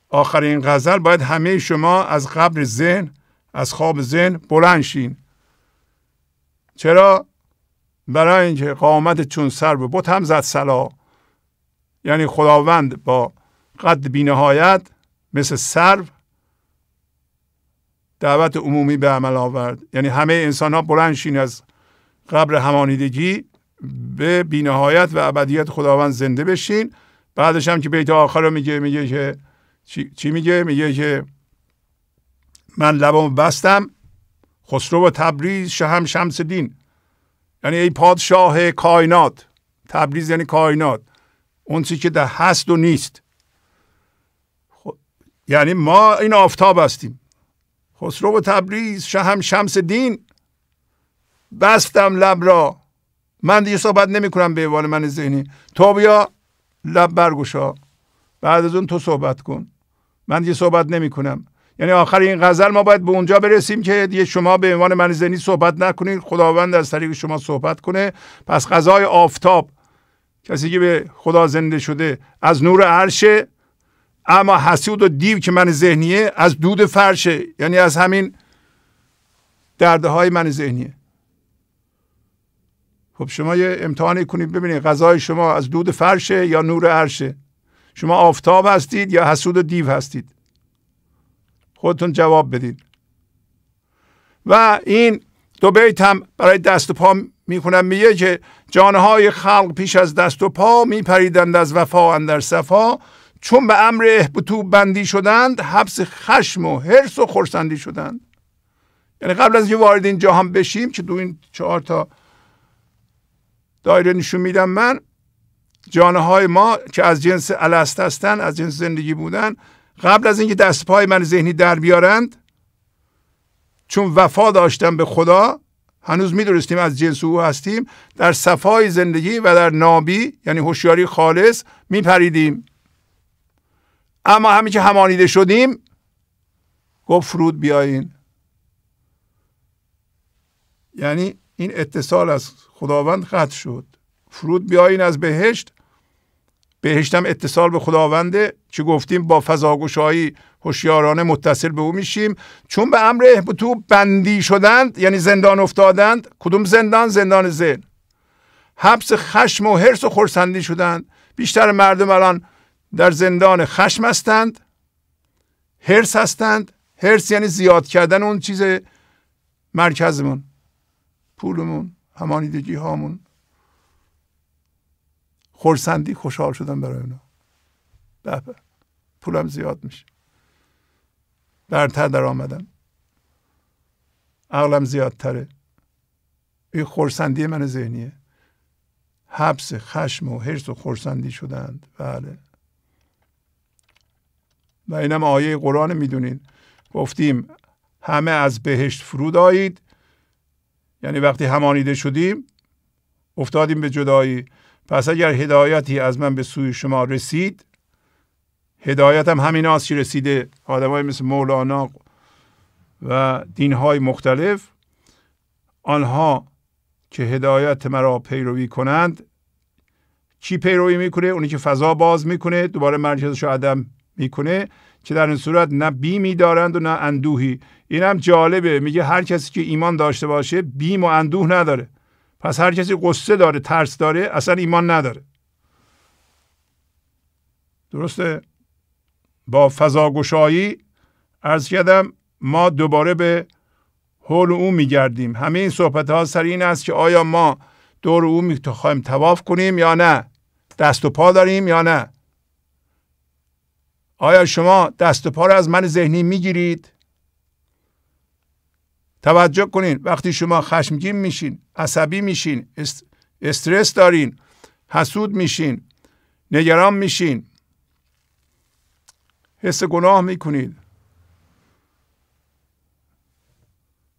آخرین غزل باید همه شما از قبر ذهن از خواب ذهن بلند شین. چرا؟ برای اینکه قامت چون سر به بت هم زد سلا یعنی خداوند با قد بینهایت مثل سرو دعوت عمومی به عمل آورد. یعنی همه انسان ها بلند شین از قبر همانیدگی به بینهایت و ابدیت خداوند زنده بشین. بعدش هم که بیت آخر رو میگه میگه که چی, چی میگه؟ میگه که من لبم بستم خسرو و تبریز شهم شمس دین. یعنی ای پادشاه کائنات. تبریز یعنی کائنات. اون چی که در هست و نیست. خب، یعنی ما این آفتاب هستیم. خسرو و تبریز شهم شمس دین. بستم لب را. من دیگه صحبت نمی کنم به عنوان من ذهنی. تو بیا لب برگشا. بعد از اون تو صحبت کن. من دیگه صحبت نمی کنم یعنی آخر این غزل ما باید به اونجا برسیم که دیگه شما به عنوان من ذهنی صحبت نکنید خداوند از طریق شما صحبت کنه. پس غذای آفتاب کسی که به خدا زنده شده از نور عرشه اما حسود و دیو که من ذهنیه از دود فرشه یعنی از همین درده های من ذهنیه. خب شما یه امتحانی کنید ببینید غذای شما از دود فرشه یا نور عرشه. شما آفتاب هستید یا حسود و دیو هستید. خودتون جواب بدید. و این دو بیت هم برای دست و پا می‌کنم میگه که جانهای خلق پیش از دست و پا میپریدند از وفا اندر صفا. چون به امر احبتو بندی شدند حبس خشم و حرس و خورسندی شدند. یعنی قبل از اینکه وارد این جهان بشیم که دو این چهار تا دایره نشون میدم من جانهای ما که از جنس الست هستن از جنس زندگی بودن قبل از اینکه دست پای من ذهنی در بیارند چون وفا داشتم به خدا هنوز می‌دونستیم از جنس او هستیم در صفای زندگی و در نابی یعنی هوشیاری خالص میپریدیم. اما همین که همانیده شدیم گفت فرود بیاین یعنی این اتصال از خداوند قطع شد. فرود بیاین از بهشت بهشتم اتصال به خداونده چه گفتیم؟ با فضاگشایی هوشیارانه متصل به او میشیم. چون به امر تو بندی شدند یعنی زندان افتادند کدوم زندان؟ زندان ذهن. حبس خشم و حرس و خورسندی شدند. بیشتر مردم الان در زندان خشم هستند حرس هستند. حرس یعنی زیاد کردن اون چیز مرکزمون پولمون همانیدگی هامون خورسندی خوشحال شدن برای اونا. به پولم زیاد میشه. برتر در آمدن. عقلم زیادتره. این خورسندی من ذهنیه. حبس خشم و حرس و خورسندی شدند. بله. و اینم آیه قرآن می‌دونید گفتیم همه از بهشت فرود آیید. یعنی وقتی همانیده شدیم افتادیم به جدایی. پس اگر هدایتی از من به سوی شما رسید هدایت هم همین آسی رسیده آدم مثل مولانا و دین های مختلف آنها که هدایت مرا پیروی کنند چی پیروی می‌کنه؟ اونی که فضا باز می‌کنه دوباره مرکزش عدم می‌کنه که در این صورت نه بیمی دارند و نه اندوهی. این هم جالبه. میگه هر کسی که ایمان داشته باشه بیم و اندوه نداره. پس هر کسی قصه داره ترس داره اصلا ایمان نداره. درسته؟ با فضاگشایی ارز کردم ما دوباره به حول او میگردیم. همه این صحبت ها سر این است که آیا ما دور او می‌خوایم تواف کنیم یا نه؟ دست و پا داریم یا نه؟ آیا شما دست و پا رو از من ذهنی می‌گیرید؟ توجه کنین وقتی شما خشمگین میشین عصبی میشین استرس دارین حسود میشین نگران میشین حس گناه می‌کنید.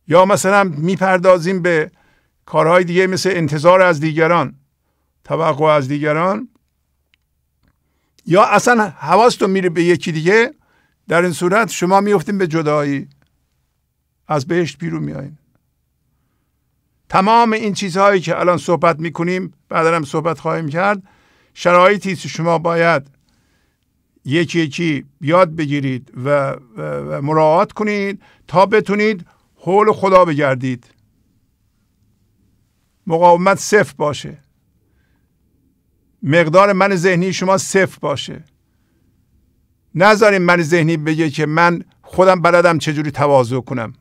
یا مثلا می‌پردازیم به کارهای دیگه مثل انتظار از دیگران توقع از دیگران. یا اصلا حواستون میره به یکی دیگه در این صورت شما میفتیم به جدایی. از بهشت بیرون میایین تمام این چیزهایی که الان صحبت می‌کنیم بعدا هم صحبت خواهیم کرد. شرایطی که شما باید یکی یکی یاد بگیرید و, و, و مراعات کنید تا بتونید حول خدا بگردید. مقاومت صفر باشه. مقدار من ذهنی شما صفر باشه. نذاریم من ذهنی بگه که من خودم بلدم چجوری تواضع کنم.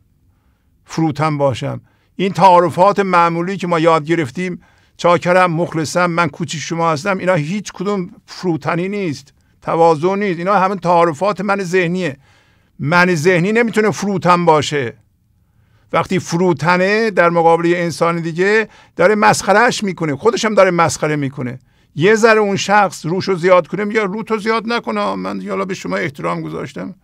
فروتن باشم. این تعارفات معمولی که ما یاد گرفتیم چاکرم مخلصم من کوچی شما هستم اینا هیچ کدوم فروتنی نیست تواضع نیست. اینا همه تعارفات من ذهنیه. من ذهنی نمی‌تونه فروتن باشه. وقتی فروتنه در مقابل انسان دیگه داره مسخرهش می‌کنه. خودش هم داره مسخره می‌کنه. یه ذره اون شخص روشو زیاد کنه یا رو تو زیاد نکنه من یالا به شما احترام گذاشتم.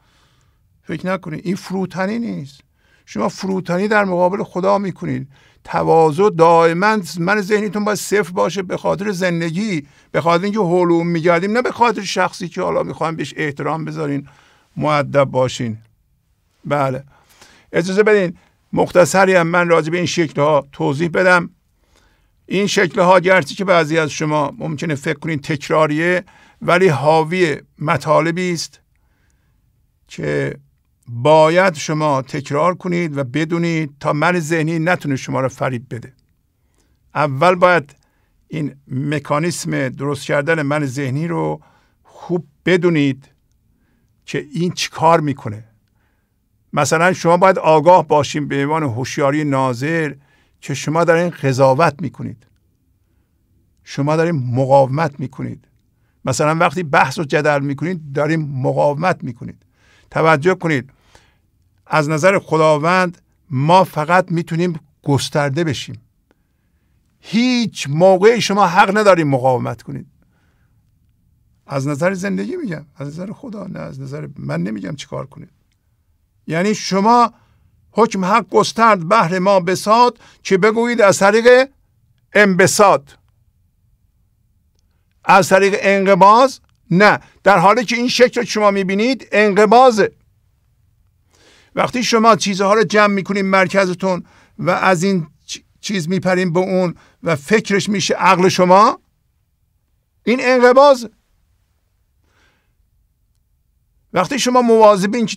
فکر نکنید. این فروتنی نیست. شما فروتنی در مقابل خدا می‌کنید. تواضع دائما من ذهنیتون باید صفر باشه به خاطر زندگی به خاطر اینکه حلوم میگردیم نه به خاطر شخصی که حالا می‌خوایم بهش احترام بذارین معدب باشین. بله. اجازه بدین مختصری هم من راجع به این شکل ها توضیح بدم. این شکل ها گرچه که بعضی از شما ممکنه فکر کنید تکراریه ولی حاوی مطالبی است که باید شما تکرار کنید و بدونید تا من ذهنی نتونه شما را فریب بده. اول باید این مکانیسم درست کردن من ذهنی رو خوب بدونید که این چی کار می‌کنه. مثلا شما باید آگاه باشیم به عنوان هوشیاری ناظر که شما در این قضاوت می‌کنید. شما داریم مقاومت می‌کنید. مثلا وقتی بحث و جدل می‌کنید داریم مقاومت می‌کنید. توجه کنید. از نظر خداوند ما فقط می‌تونیم گسترده بشیم. هیچ موقع شما حق نداریم مقاومت کنید. از نظر زندگی میگم از نظر خدا نه از نظر من نمیگم چیکار کنید. یعنی شما حکم حق گسترد بهر ما بساد که بگویید از طریق انبساط. از طریق انقباز نه. در حالی که این شکل شما می‌بینید انقبازه وقتی شما چیزها رو جمع می‌کنید مرکزتون و از این چیز میپرین به اون و فکرش میشه عقل شما این انقباز وقتی شما مواظبین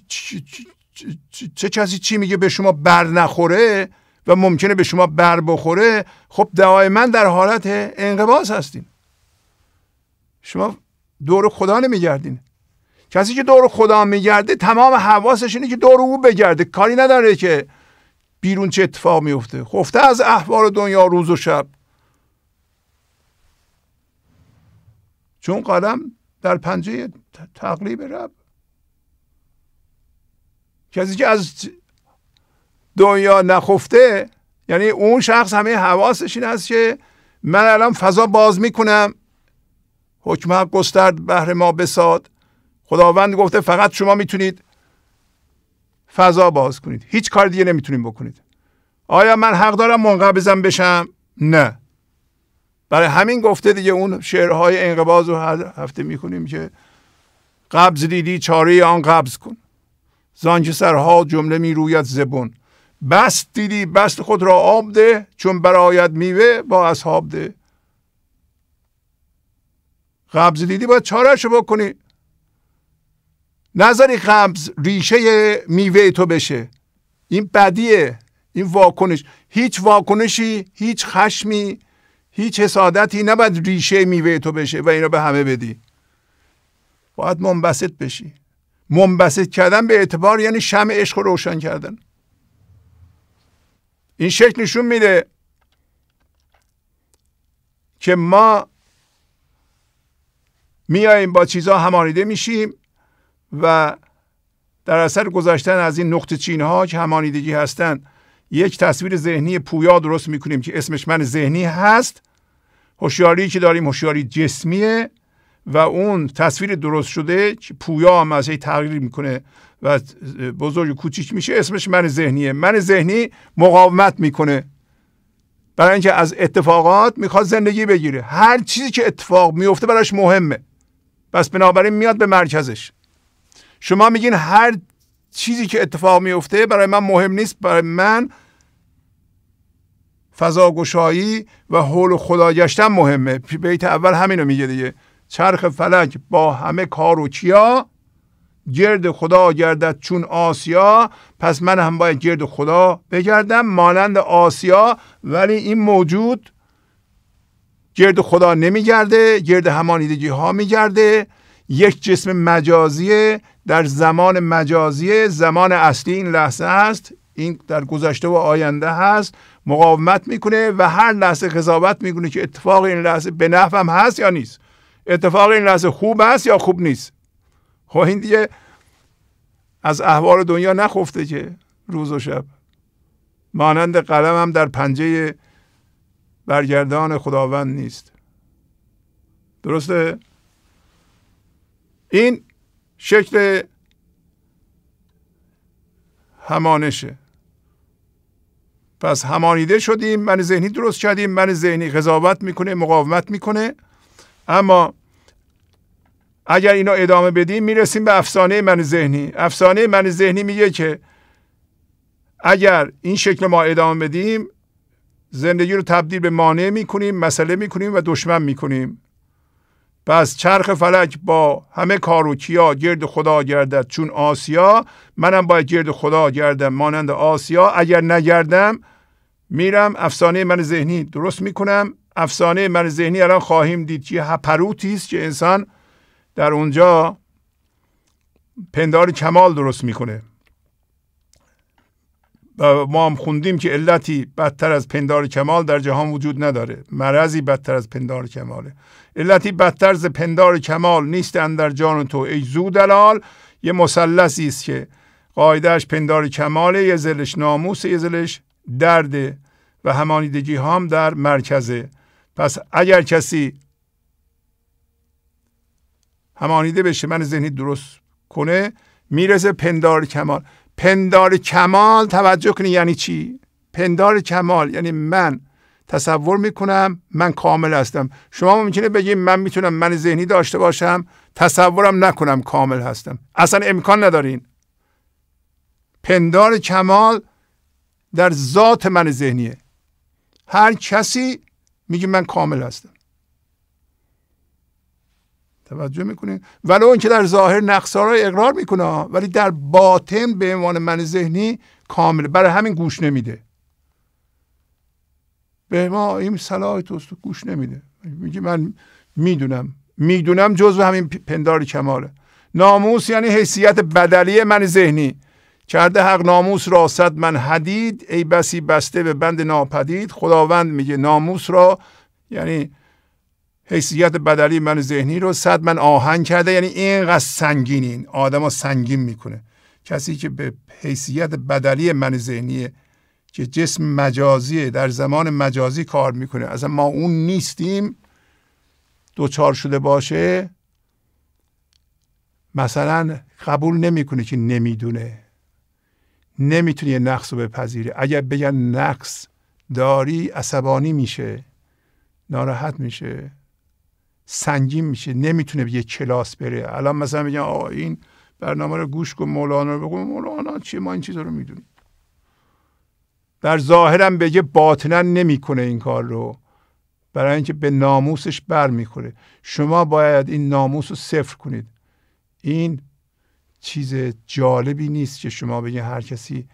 چه کسی چی میگه به شما بر نخوره و ممکنه به شما بر بخوره خب دائما در حالت انقباض هستین. شما دور خدا نمیگردین. کسی که دور خدا میگرده تمام حواسش اینه که دور او بگرده. کاری نداره که بیرون چه اتفاق میفته خفته از احوال دنیا روز و شب. چون قدم در پنجه تقلیب رب. کسی که از دنیا نخفته یعنی اون شخص همه حواسش این است که من الان فضا باز می‌کنم. حکم حق گسترد بهر ما بساد خداوند گفته فقط شما می‌تونید فضا باز کنید. هیچ کار دیگه نمی‌تونید بکنید. آیا من حق دارم منقبضم بشم؟ نه. برای همین گفته دیگه اون شعرهای انقباز رو هر هفته می‌کنیم که قبض دیدی چاره آن قبض کن. زانچه سرها جمله می‌روید زبون. بست دیدی بست خود را آب ده چون برایت میوه با اصحاب ده. قبض دیدی باید چارهشو بکنی. نظری قبض ریشه میوه تو بشه. این بدیه. این واکنش. هیچ واکنشی هیچ خشمی هیچ حسادتی نباید ریشه میوه تو بشه و اینو به همه بدی. باید منبسط بشی. منبسط کردن به اعتبار یعنی شم عشق رو روشن کردن. این شکل نشون میده که ما میاییم با چیزها همانیده میشیم. و در اثر گذاشتن از این نقطه چین ها که همانیدگی هستند یک تصویر ذهنی پویا درست می‌کنیم که اسمش من ذهنی هست. هوشیاری که داریم هوشیاری جسمیه و اون تصویر درست شده که پویا هم از تغییر می‌کنه و بزرگ کوچیک میشه اسمش من ذهنیه. من ذهنی مقاومت می‌کنه. برای اینکه از اتفاقات می‌خواد زندگی بگیره. هر چیزی که اتفاق میفته براش مهمه. پس بنابراین میاد به مرکزش. شما میگین هر چیزی که اتفاق میفته برای من مهم نیست برای من فضا گشایی و حول خدا گشتن مهمه. بیت اول همینو میگه دیگه. چرخ فلک با همه کار و چیا گرد خدا گردد چون آسیا. پس من هم باید گرد خدا بگردم مانند آسیا. ولی این موجود گرد خدا نمیگرده گرد همانیدگی ها میگرده. یک جسم مجازی در زمان مجازی زمان اصلی این لحظه است. این در گذشته و آینده هست. مقاومت می‌کنه و هر لحظه قضاوت می‌کنه که اتفاق این لحظه به نفعم هست یا نیست. اتفاق این لحظه خوب است یا خوب نیست. خب این دیگه از احوال دنیا نخفته که روز و شب. مانند قلم هم در پنجه برگردان خداوند نیست. درسته؟ این شکل همانشه. پس همانیده شدیم من ذهنی درست کردیم من ذهنی قضاوت می‌کنه مقاومت می‌کنه. اما اگر اینا ادامه بدیم می‌رسیم به افسانه من ذهنی. افسانه من ذهنی میگه که اگر این شکل ما ادامه بدیم زندگی رو تبدیل به مانع می‌کنیم مسئله می‌کنیم و دشمن می‌کنیم. پس چرخ فلک با همه کار و کیا گرد خدا گردد. چون آسیا منم باید گرد خدا گردم مانند آسیا. اگر نگردم میرم. افسانه من ذهنی درست می‌کنم. افسانه من ذهنی الان خواهیم دید که هپروتی است که انسان در اونجا پندار کمال درست می‌کنه. ما هم خوندیم که علتی بدتر از پندار کمال در جهان وجود نداره. مرضی بدتر از پندار کماله. علتی بدتر از پندار کمال نیست در جان تو ای زو دلال یه مثلثی است که قاعدهش پندار کماله یه زلش ناموس یه زلش درده و همانیدگی هم در مرکزه. پس اگر کسی همانیده بشه من ذهنی درست کنه می‌رسه پندار کمال. پندار کمال توجه کنی یعنی چی؟ پندار کمال یعنی من. تصور می‌کنم من کامل هستم. شما ممکنه بگیم من می‌تونم من ذهنی داشته باشم تصورم نکنم کامل هستم. اصلا امکان ندارین. پندار کمال در ذات من ذهنیه. هر کسی میگه من کامل هستم. توجه می‌کنه ولو اینکه در ظاهر نقصا رو اقرار می‌کنه ولی در باطن به عنوان من ذهنی کامل برای همین گوش نمیده. به ما این صلاح توست گوش نمیده. میگه من می‌دونم. می‌دونم جزو همین پندار کماله. ناموس یعنی حیثیت بدلی من ذهنی. کرده حق ناموس را صد من حدید ای بسی بسته به بند ناپدید. خداوند میگه ناموس را یعنی حیثیت بدلی من ذهنی رو صد من آهنگ کرده یعنی اینقدر سنگینین. آدم ها سنگین می‌کنه. کسی که به حیثیت بدلی من ذهنیه که جسم مجازیه در زمان مجازی کار می‌کنه. اصلا ما اون نیستیم. دوچار شده باشه. مثلا قبول نمی‌کنه که نمی‌دونه. نمی‌تونی نقص رو بپذیری اگر بگن نقص داری عصبانی میشه. ناراحت میشه. سنگین میشه نمی‌تونه یه کلاس بره. الان مثلا میگن آقا این برنامه رو گوش کن مولانا رو بگو. مولانا چیه ما این چیزا رو می‌دونیم. در ظاهرم بگه باطنا نمی‌کنه این کار رو. برای اینکه به ناموسش بر می‌خوره. شما باید این ناموس رو صفر کنید. این چیز جالبی نیست که شما بگید هر کسی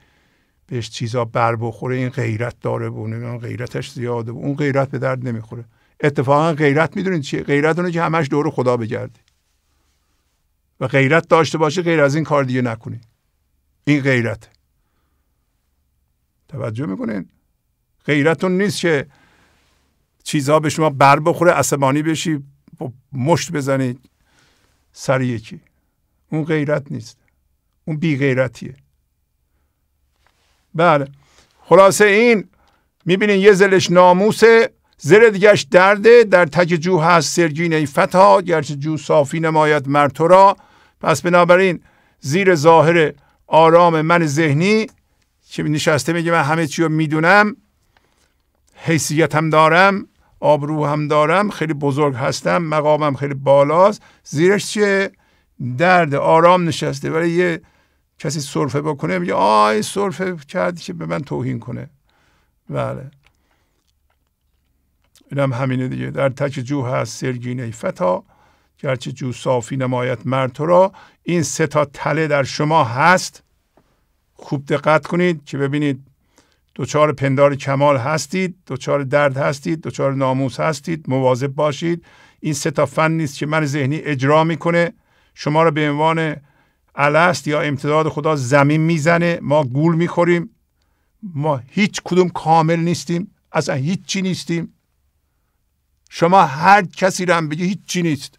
بهش چیزا بر بخوره این غیرت داره بونه غیرتش زیاده اون غیرت به درد نمی‌خوره. اتفاقا غیرت می‌دونید چیه. غیرت اونه که همش دور خدا بگردی و غیرت داشته باشه غیر از این کار دیگه نکنی. این غیرت توجه می‌کنین؟ غیرتون نیست که چیزها به شما بر بخوره عصبانی بشی مشت بزنید سر یکی. اون غیرت نیست. اون بی غیرتیه. بله. خلاصه این می‌بینین یه زلش ناموسه زر دیگش درده در تک جو هست سرگین ای فتا گرچه جو صافی نماید مرتو را. پس بنابراین زیر ظاهر آرام من ذهنی که نشسته میگه من همه چی رو می‌دونم حیثیت هم دارم آبرو هم دارم خیلی بزرگ هستم مقامم خیلی بالاست. زیرش چیه؟ درد آرام نشسته. ولی یه کسی صرفه بکنه میگه آی صرفه کردی که به من توهین کنه. بله. اینم همینه دیگه. در تک جو هست سرگینه فتا گرچه جو صافی نمایت مرد تو را. این سه تا تله در شما هست. خوب دقت کنید که ببینید دوچار پندار کمال هستید دوچار درد هستید دوچار ناموس هستید. مواظب باشید. این سه تا فن نیست که من ذهنی اجرا می‌کنه. شما رو به عنوان الست یا امتداد خدا زمین می‌زنه. ما گول می‌خوریم. ما هیچ کدوم کامل نیستیم. اصلا هیچی نیستیم. شما هر کسی رو هم بگی هیچی نیست.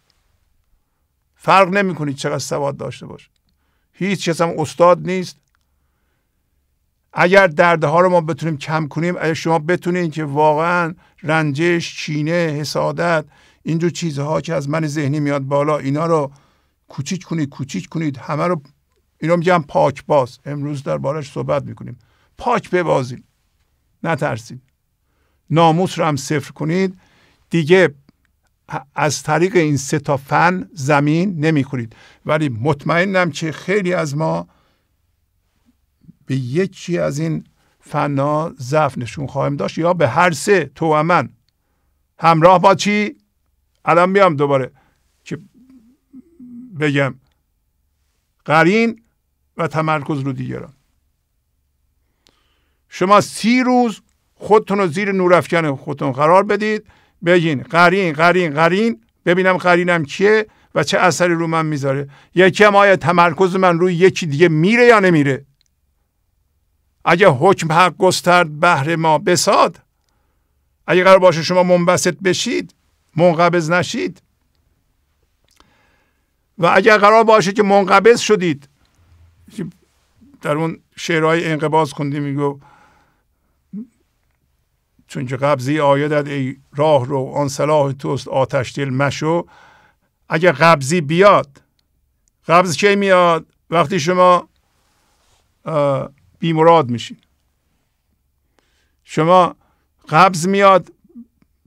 فرق نمی‌کنید چقدر سواد داشته باشه هیچ کس هم استاد نیست. اگر دردها رو ما بتونیم کم کنیم اگر شما بتونید که واقعا رنجش چینه حسادت اینجور چیزها که از من ذهنی میاد بالا اینا رو کوچیک کنید کوچیک کنید. همه رو اینا میگم پاک باز. امروز در بارش صحبت می‌کنیم. پاک ببازید نترسید ناموس رو هم صفر کنید. دیگه از طریق این سه تا فن زمین نمی‌خورید. ولی مطمئنم که خیلی از ما به یکی از این فنا ضعف نشون خواهیم داشت یا به هر سه تو من. همراه با چی؟ الان میام دوباره که بگم. قرین و تمرکز رو دیگران. شما سی روز خودتون رو زیر نورافکن خودتون قرار بدید. بگین قرین قرین قرین. ببینم قرینم کیه و چه اثری رو من می‌ذاره. یکی هم آیا تمرکز من روی یکی دیگه میره یا نمیره؟ اگه حکم حق گسترد بهر ما بساد اگه قرار باشه شما منبسط بشید منقبض نشید. و اگر قرار باشه که منقبض شدید در اون شعرهای انقباز خوندیم میگو چون که قبضی آیدد ای راه رو آن صلاح توست آتش دل مشو. اگر قبضی بیاد قبض کی میاد؟ وقتی شما بیمراد میشین. شما قبض میاد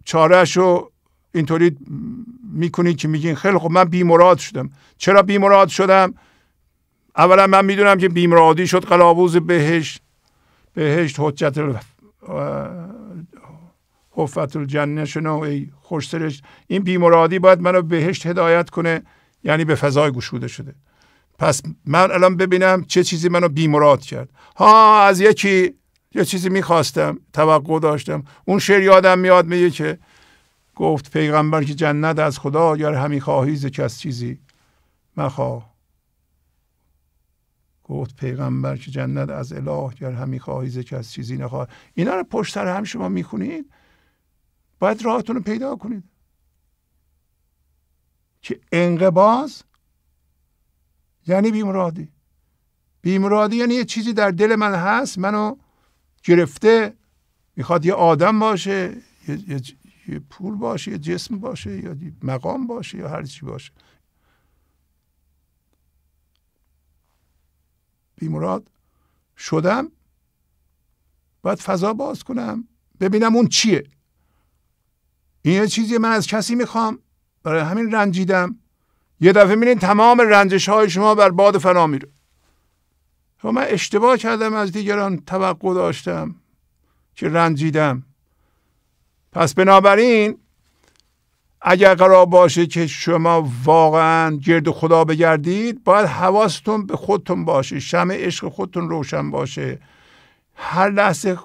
چارهش رو اینطوری می‌کنید که میگین خیلی خب من بیمراد شدم. چرا بیمراد شدم؟ اولا من می‌دونم که بیمرادی شد قلاووز بهشت بهشت حجت حفت الجنه شنو ای خوشترش این بیمرادی باید منو بهشت هدایت کنه یعنی به فضای گشوده شده. پس من الان ببینم چه چیزی منو بیمراد کرد. ها از یکی یه چیزی می‌خواستم توقع داشتم. اون شعر یادم میاد میگه که گفت پیغمبر که جنت از خدا یا همی خواهی ز کس چیزی مخواه. گفت پیغمبر که جنت از اله یا همی خواهی ز کس چیزی نخواه. اینا رو پشت سر هم شما می‌خونید؟ باید راهتون رو پیدا کنید. که انقباز یعنی بیمرادی. بیمرادی یعنی یه چیزی در دل من هست منو گرفته می‌خواد یه آدم باشه یه, یه پول باشه یه جسم باشه یا مقام باشه یا هر چی باشه. بیمراد شدم باید فضا باز کنم ببینم اون چیه. این یه چیزی من از کسی می‌خوام. برای همین رنجیدم. یه دفعه میرین تمام رنجش های شما بر باد فنا میره. و خب من اشتباه کردم از دیگران توقع داشتم که رنجیدم. پس بنابراین اگر قرار باشه که شما واقعا گرد خدا بگردید باید حواستون به خودتون باشه. شم عشق خودتون روشن باشه. هر لحظه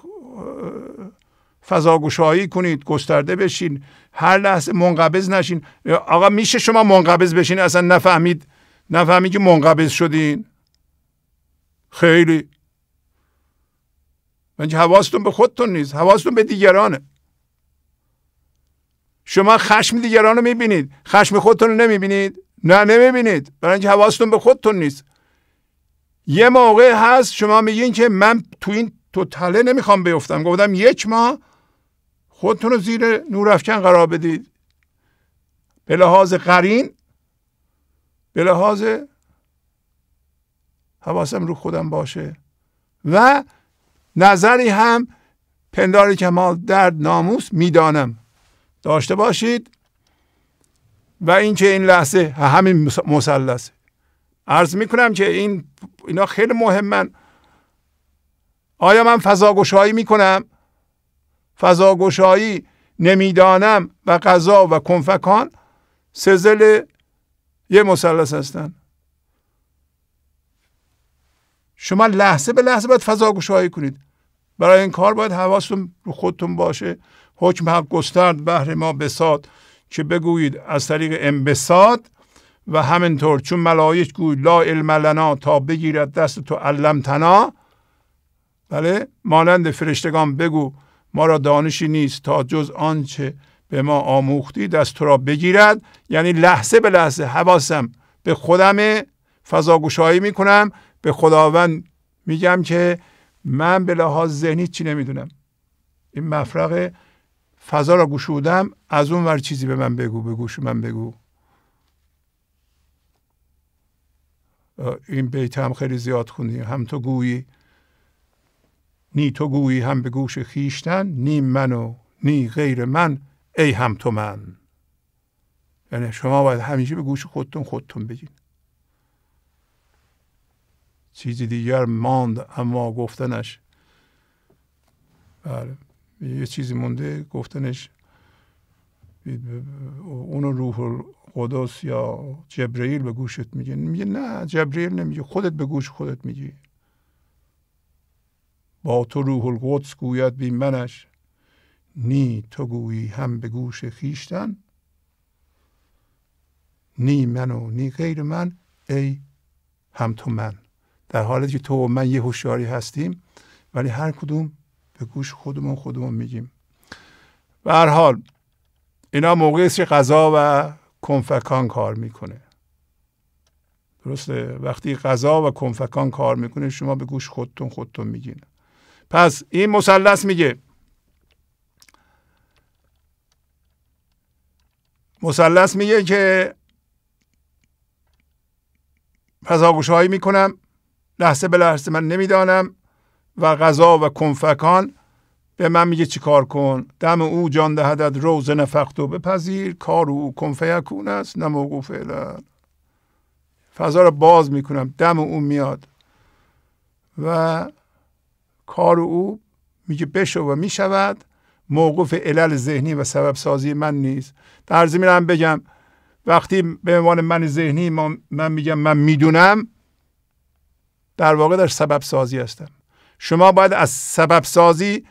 فضاگشایی کنید گسترده بشین هر لحظه منقبض نشین. آقا میشه شما منقبض بشین؟ اصلا نفهمید نفهمید که منقبض شدین. خیلی. من حواستون به خودتون نیست حواستون به دیگرانه. شما خشم دیگران رو می‌بینید خشم خودتون رو نمی‌بینید؟ نه نمی‌بینید. برای اینکه حواستون به خودتون نیست. یه موقع هست شما میگین که من تو این تو تله نمی‌خوام بیفتم. گفتم یک ماه خودتون رو زیر نورافکن قرار بدید. به لحاظ قرین به لحاظ حواسم رو خودم باشه. و نظری هم پنداری کمال درد ناموس می‌دانم. داشته باشید. و اینکه این لحظه همین مثلث. عرض می‌کنم که این اینا خیلی مهمن. آیا من فضاگشایی می‌کنم؟ فضاگشایی نمی‌دانم و قضا و کنفکان سزل یه مثلث هستن. شما لحظه به لحظه باید فضاگشایی کنید. برای این کار باید حواستون رو خودتون باشه. حکم حق گسترد بهر ما بساد که بگویید از طریق انبساد و همینطور چون ملائک گوی لا علم لنا تا بگیرد دست تو علمتنا. بله مانند فرشتگان بگو ما را دانشی نیست تا جز آنچه به ما آموختی دست تو را بگیرد. یعنی لحظه به لحظه حواسم به خودم فضا گشایی می‌کنم به خداوند میگم که من به لحاظ ذهنی چی نمی‌دونم. این مفرق فضا را گشودم از اون ور چیزی به من بگو به گوش من بگو. این بیت هم خیلی زیاد خوندیم هم تو گویی. نی تو گویی هم به گوش خیشتن نی منو نی غیر من ای هم تو من. یعنی شما باید همیشه به گوش خودتون خودتون بگین. چیزی دیگر ماند اما گفتنش بله یه چیزی مونده گفتنش اونو روح القدس یا جبرئیل به گوشت میگه. میگه نه جبرئیل نمیگه خودت به گوش خودت میگی. با تو روح القدس گوید بی منش نی تو گویی هم به گوش خیشتن نی منو نی غیر من ای هم تو من. در حالی که تو و من یه هوشیاری هستیم ولی هر کدوم به گوش خودمون خودمون میگیم. به هر حال اینا موقعی است که غذا و کنفکان کار می‌کنه. درسته؟ وقتی غذا و کنفکان کار می‌کنه شما به گوش خودتون خودتون میگین. پس این مثلث میگه. مثلث میگه که فضاگوشهایی می‌کنم لحظه به لحظه من نمی‌دانم و غذا و کنفکان به من میگه چی کار کن. دم او جان دهدد روز نفخت و بپذیر. کار او کنفیکون است نه موقوع فعلا. فضا رو باز می‌کنم دم او میاد. و کار او میگه بشو و می‌شود. موقوف علل ذهنی و سبب سازی من نیست. در زمین بگم وقتی به عنوان من ذهنی من میگم من می‌دونم در واقع در سبب سازی هستم. شما باید از سبب سازی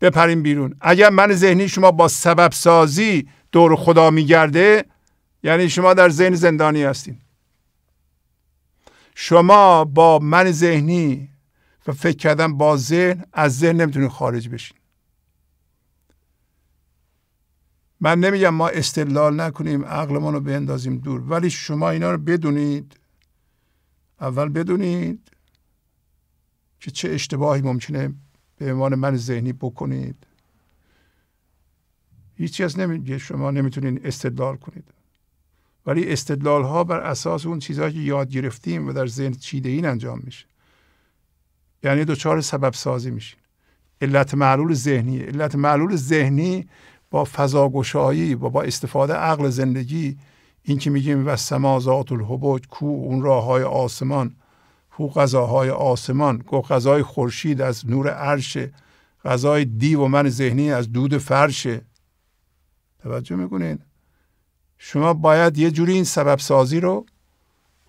بپریم بیرون. اگر من ذهنی شما با سبب سازی دور خدا میگرده یعنی شما در ذهن زندانی هستین. شما با من ذهنی و فکر کردن با ذهن از ذهن نمی‌تونید خارج بشین من نمیگم ما استدلال نکنیم عقلمون رو بندازیم دور ولی شما اینا رو بدونید. اول بدونید که چه اشتباهی ممکنه به عنوان من ذهنی بکنید. هیچی از نمیگه شما نمی‌تونید استدلال کنید. ولی استدلال ها بر اساس اون چیزهایی که یاد گرفتیم و در ذهن چیده این انجام میشه. یعنی دوچار سبب سازی میشین. علت معلول ذهنی. علت معلول ذهنی با فضاگشایی و با استفاده عقل زندگی این که میگیم و سما ذات الحبوج کو اون راه های آسمان کو غذاهای آسمان. کو غذای خورشید از نور عرش غذای دی و من ذهنی از دود فرشه توجه می‌کنین؟ شما باید یه جوری این سبب سازی رو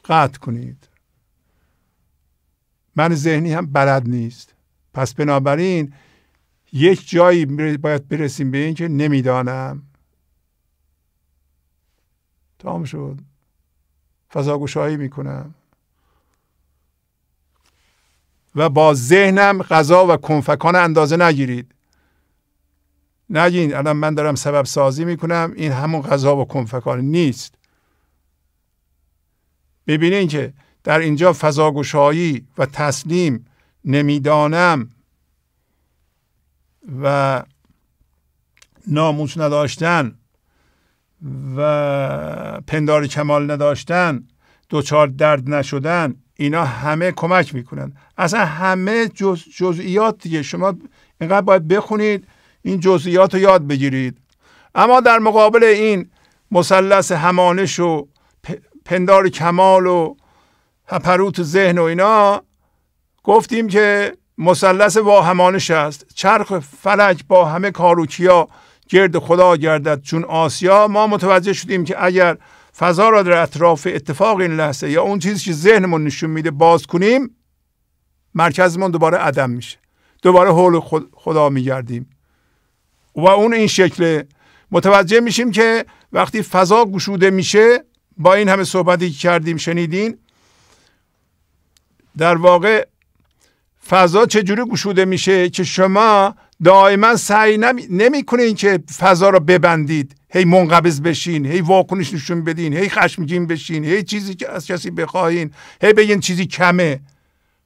قطع کنید. من ذهنی هم بلد نیست. پس بنابراین یک جایی باید برسیم به اینکه نمی‌دانم. تمام شد. فضاگوشایی می‌کنم. و با ذهنم غذا و کنفکان اندازه نگیرید. نگین الان من دارم سبب سازی می‌کنم. این همون غذا و کنفکان نیست. ببینین که در اینجا فضاگوشایی و تسلیم نمی‌دانم و ناموس نداشتن و پندار کمال نداشتن دوچار درد نشدن اینا همه کمک می‌کنن. اصلا همه جز جزئیات دیگه. شما اینقدر باید بخونید این جزئیات رو یاد بگیرید. اما در مقابل این مثلث همانش و پندار کمال و هپروت ذهن و اینا گفتیم که مثلث همانش است. چرخ فلک با همه کاروکیا گرد خدا گردد. چون آسیا ما متوجه شدیم که اگر فضا را در اطراف اتفاق این لحظه یا اون چیزی که ذهنمون نشون میده باز کنیم مرکزمون دوباره عدم میشه. دوباره حول خدا میگردیم. و اون این شکل. متوجه میشیم که وقتی فضا گشوده میشه با این همه صحبتی کردیم شنیدین در واقع فضا چجوری گشوده میشه که شما دائما سعی نمی, کنین که فضا رو ببندید. هی منقبض بشین هی واکنش نشون بدین هی خشمگین بشین هی چیزی که از کسی بخواهین هی بگین چیزی کمه.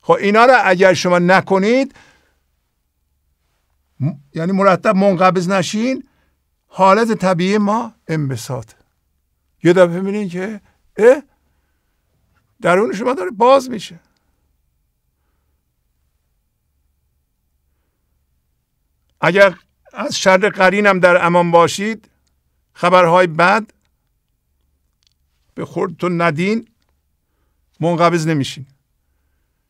خب اینا رو اگر شما نکنید یعنی مرتب منقبض نشین حالت طبیعی ما انبساط. یه دفعه ببینین که اه درون شما داره باز میشه. اگر از شر قرینم در امان باشید خبرهای بد به خودتون ندین منقبض نمیشین.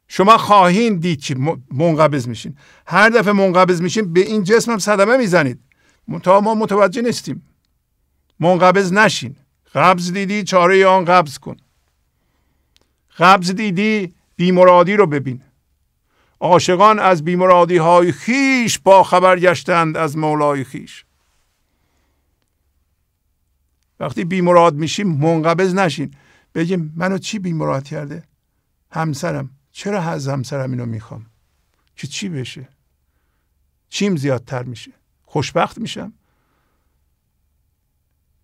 شما خواهین دید چی منقبض میشین. هر دفعه منقبض میشین به این جسم هم صدمه می‌زنید. تا ما متوجه نیستیم. منقبض نشین. قبض دیدی چاره آن قبض کن. قبض دیدی بیمرادی رو ببین. عاشقان از بیمرادی های خیش با خبر گشتند از مولای خیش. وقتی بیمراد میشیم منقبض نشین. بگیم منو چی بیمراد کرده؟ همسرم. چرا از همسرم اینو می‌خوام؟ که چی بشه؟ چیم زیادتر میشه؟ خوشبخت میشم؟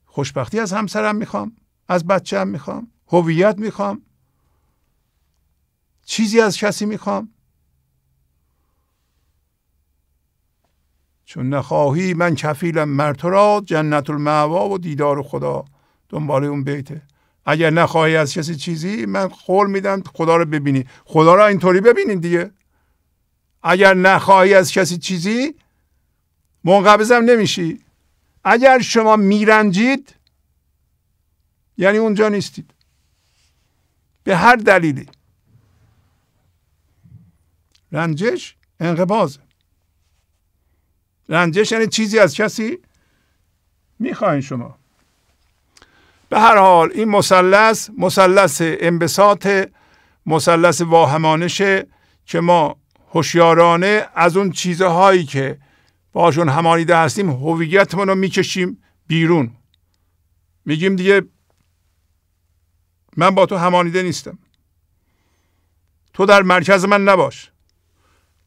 خوشبختی از همسرم می‌خوام؟ از بچه می‌خوام؟ هویت می‌خوام؟ چیزی از کسی می‌خوام؟ چون نخواهی من کفیلم مرتو را جنت المعوا و دیدار خدا. دنبال اون بیته اگر نخواهی از کسی چیزی من قول میدم خدا رو ببینی. خدا رو اینطوری ببینید دیگه. اگر نخواهی از کسی چیزی منقبضم نمیشی. اگر شما میرنجید یعنی اونجا نیستید. به هر دلیلی. رنجش انقباضه. رنجش یعنی چیزی از کسی می‌خواین شما. به هر حال این مثلث مثلث انبساط مثلث واهمانشه که ما هوشیارانه از اون چیزهایی که باشون همانیده هستیم هویتمون رو می‌کشیم بیرون. میگیم دیگه من با تو همانیده نیستم. تو در مرکز من نباش.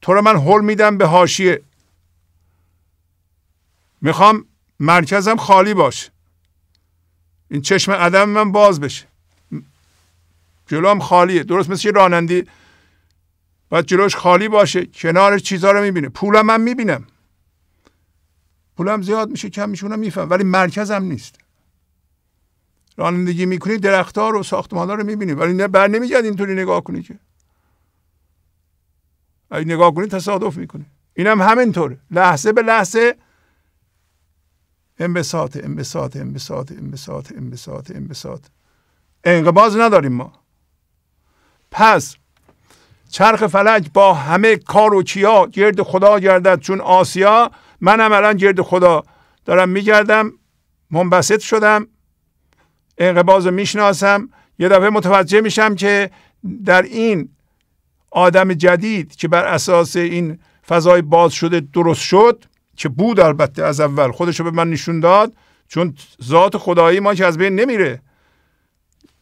تو رو من حل میدم به حاشیه. می‌خوام مرکزم خالی باشه این چشم عدم من باز بشه. جلوم خالیه. درست مثل رانندی. باید جلوش خالی باشه. کنار چیزها رو می‌بینه. پولم من می‌بینم. پولم زیاد میشه کم میشه اونم میفهم. ولی مرکزم نیست. رانندگی می‌کنی درختها رو ساختمان رو می‌بینی. ولی نه بر نمیگرد اینطوری نگاه کنی که. اگه نگاه کنی تصادف می‌کنی. اینم همینطوره. لحظه به لحظه انبساط انبساط انبساط انبساط انبساط انبساط. انقباز نداریم ما. پس چرخ فلک با همه کار و چیا گرد خدا گردد چون آسیا. منم الان گرد خدا دارم میگردم منبسط شدم. انقباز رو می‌شناسم. یه دفعه متوجه میشم که در این آدم جدید که بر اساس این فضای باز شده درست شد که بود البته از اول خودش رو به من نشون داد چون ذات خدایی ما که از بین نمیره.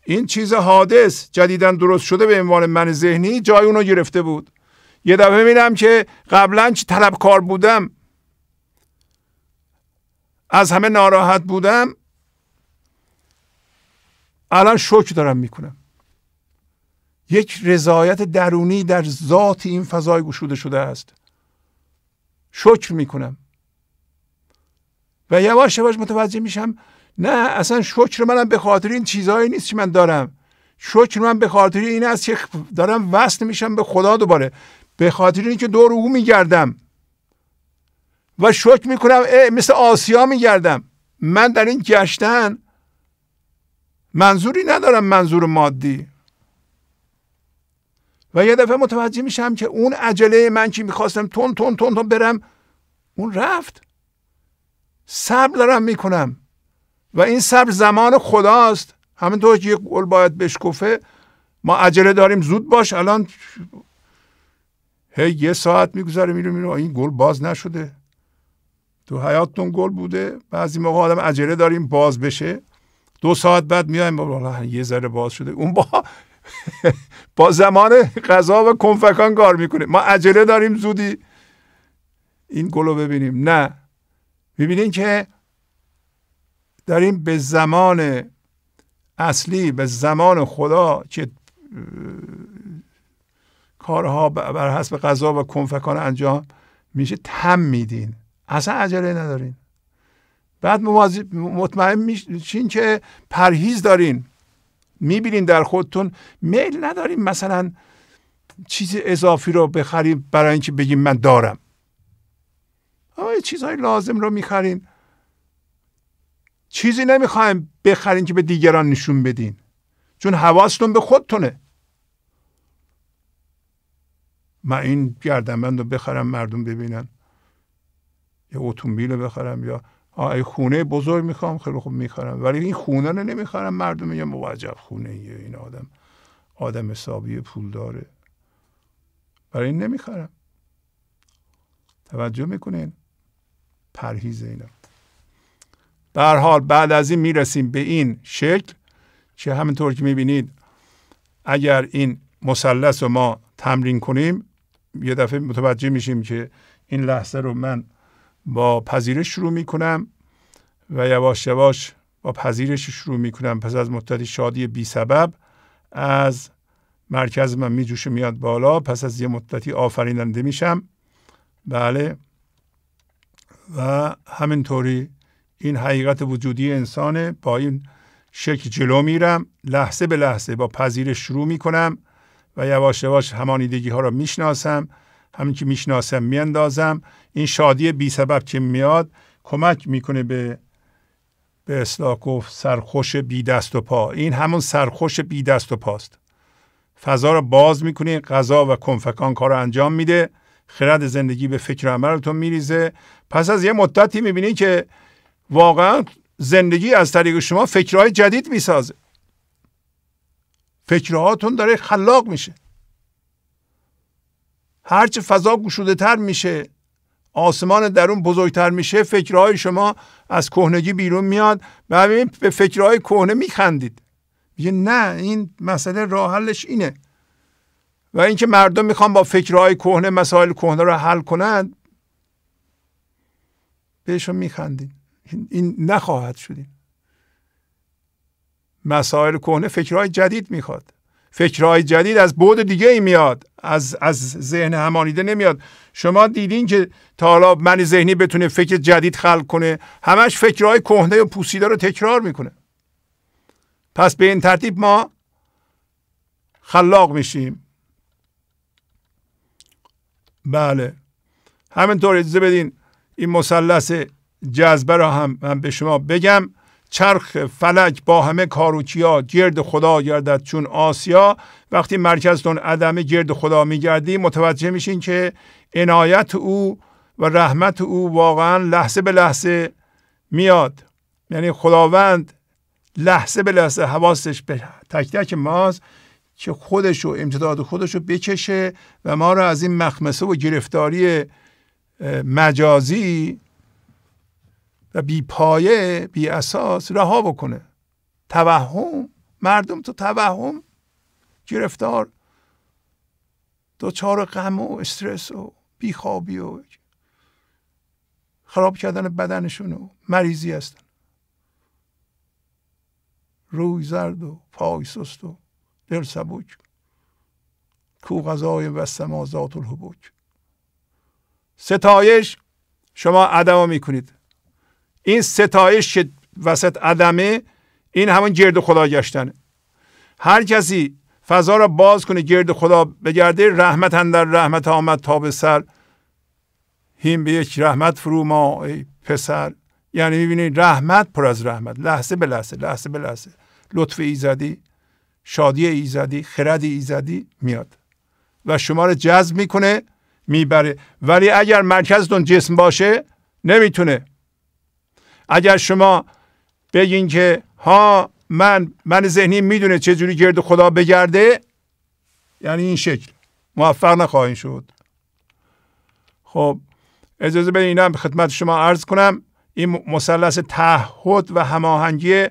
این چیز حادث جدیدن درست شده به عنوان من ذهنی جای اونو گرفته بود. یه دفعه می‌بینم که قبلا چه طلبکار بودم. از همه ناراحت بودم. الان شکر دارم می‌کنم. یک رضایت درونی در ذات این فضای گشوده شده است. شکر می‌کنم. و یواش یواش متوجه میشم نه اصلا شکر منم به خاطر این چیزهایی نیست که من دارم. شکر من به خاطر این است که دارم وصل میشم به خدا دوباره. به خاطر اینکه دور او میگردم. و شکر می‌کنم مثل آسیا میگردم. من در این گشتن منظوری ندارم منظور مادی. و یه دفعه متوجه میشم که اون عجله من که می‌خواستم تون تون تون تون برم اون رفت. صبر دارم می‌کنم. و این صبر زمان خداست. همینطور که یک گل باید بشکفه ما عجله داریم زود باش الان هی یه ساعت می‌گذاره میره میره این گل باز نشده. تو حیاتتون گل بوده. بعضی موقع آدم عجله داریم باز بشه. دو ساعت بعد میایم یه ذره باز شده. اون با با زمان غذا و کنفکان کار می‌کنه. ما عجله داریم زودی این گل رو ببینیم. نه. می‌بینین که داریم به زمان اصلی به زمان خدا که کارها بر حسب غذا و کنفکان انجام میشه تم میدین. اصلا عجله ندارین. بعد مطمئن میشین که پرهیز دارین. می‌بینین در خودتون میل نداریم مثلا چیز اضافی رو بخریم برای اینکه بگیم من دارم. چیزهای لازم رو می‌خرین. چیزی نمی‌خوایم بخرین که به دیگران نشون بدین. چون حواستون به خودتونه. من این گردنبند رو بخرم مردم ببینن. یا اتومبیل رو بخرم یا آه خونه بزرگ می‌خوام خیلی خوب می‌خرم. ولی این خونه رو نمی‌خرم مردم میگن موجب خونه ایه این آدم. آدم حسابی پول داره. برای این نمی‌خرم. توجه می‌کنین؟ پرهیز اینا. در حال بعد از این می‌رسیم به این شکل که همینطور که می‌بینید اگر این مثلث رو ما تمرین کنیم یه دفعه متوجه میشیم که این لحظه رو من با پذیرش شروع می‌کنم و یواش یواش با پذیرش شروع می‌کنم. پس از مدتی شادی بی سبب از مرکز من میجوشه میاد بالا. پس از یه مدتی آفریننده میشم. بله. و همینطوری این حقیقت وجودی انسانه با این شکل جلو میرم لحظه به لحظه با پذیرش شروع می‌کنم و یواش یواش همانیدگی ها رو می‌شناسم همین که می‌شناسم میاندازم. این شادی بی سبب که میاد کمک می‌کنه به به اصلاح گفت سرخوش بی دست و پا. این همون سرخوش بی دست و پاست. فضا رو باز می‌کنه غذا و کنفکان کار رو انجام میده. خرد زندگی به فکر عملتون میریزه. پس از یه مدتی می‌بینی که واقعا زندگی از طریق شما فکرهای جدید می‌سازه. فکرهاتون داره خلاق میشه. هرچه فضا گشوده تر میشه آسمان درون بزرگتر میشه فکرهای شما از کهنگی بیرون میاد و به فکرهای کهنه میخندید. میگه نه این مسئله راه حلش اینه. و اینکه مردم می‌خوان با فکرهای کهنه مسائل کهنه رو حل کنند بهشون میخندید این نخواهد شدین مسائل کهنه فکرهای جدید می‌خواد. فکرهای جدید از بود دیگه ای میاد از از ذهن همانیده نمیاد. شما دیدین که تا حالا من ذهنی بتونه فکر جدید خلق کنه همش فکرهای کهنه و پوسیده رو تکرار می‌کنه. پس به این ترتیب ما خلاق میشیم. بله. همینطور اجازه بدین این مثلث جذبه را هم من به شما بگم. چرخ فلک با همه کاروکیا گرد خدا گردد چون آسیا. وقتی مرکزتون عدم گرد خدا میگردی متوجه میشین که عنایت او و رحمت او واقعا لحظه به لحظه میاد. یعنی خداوند لحظه به لحظه حواسش به تک تک ماست. که خودش و امتداد خودش رو بکشه و ما رو از این مخمسه و گرفتاری مجازی و بی پایه بی اساس رها بکنه. توهم مردم تو توهم گرفتار. دوچار غم و استرس و بیخوابی و خراب کردن بدنشون و مریضی هستن. روی زرد و پای سست و دل سبک کو غذای و ذات الحبوک. ستایش شما عدم می‌کنید. این ستایش که وسط عدمه این همون گرد خدا گشتنه هر کسی فضا را باز کنه گرد خدا بگرده رحمت در رحمت آمد تا به سر. هیم به یک رحمت فرو ما ای پسر. یعنی می‌بینید رحمت پر از رحمت. لحظه به لحظه لحظه به لحظه. لطف ایزدی. شادی ایزدی خرد ایزدی میاد. و شما رو جذب می‌کنه می‌بره. ولی اگر مرکزتون جسم باشه نمی‌تونه. اگر شما بگین که ها من من ذهنی می‌دونه چه جوری گرد خدا بگرده یعنی این شکل. موفق نخواهیم شد. خب اجازه بدین اینم خدمت شما عرض کنم. این مثلث تعهد و هماهنگی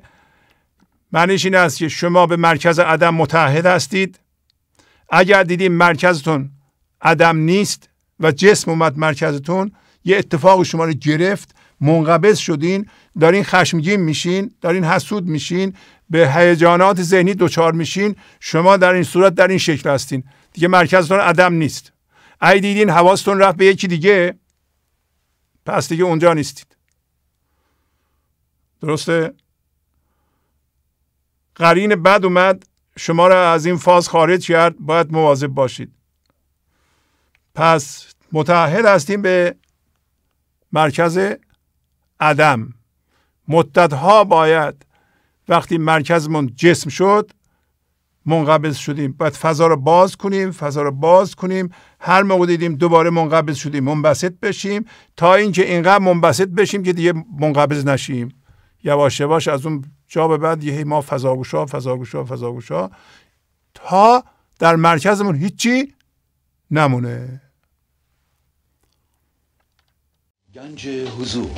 معنیش این است که شما به مرکز عدم متحد هستید. اگر دیدیم مرکزتون عدم نیست و جسم اومد مرکزتون یه اتفاق شما رو گرفت منقبض شدین دارین خشمگین میشین دارین حسود میشین به هیجانات ذهنی دچار میشین شما در این صورت در این شکل هستین. دیگه مرکزتون عدم نیست. ای دیدین حواستون رفت به یکی دیگه پس دیگه اونجا نیستید. درسته؟ قرین بد اومد شما را از این فاز خارج کرد باید مواظب باشید. پس متحد هستیم به مرکز عدم. مدتها باید وقتی مرکزمون جسم شد منقبض شدیم. باید فضا رو باز کنیم فضا رو باز کنیم. هر موقع دیدیم دوباره منقبض شدیم منبسط بشیم. تا اینکه اینقدر منبسط بشیم که دیگه منقبض نشیم. یواش یواش از اون جا به بعد یه ما فضاگوشا فضاگوشا فضاگوشا تا در مرکزمون هیچی نمونه. گنج حضور.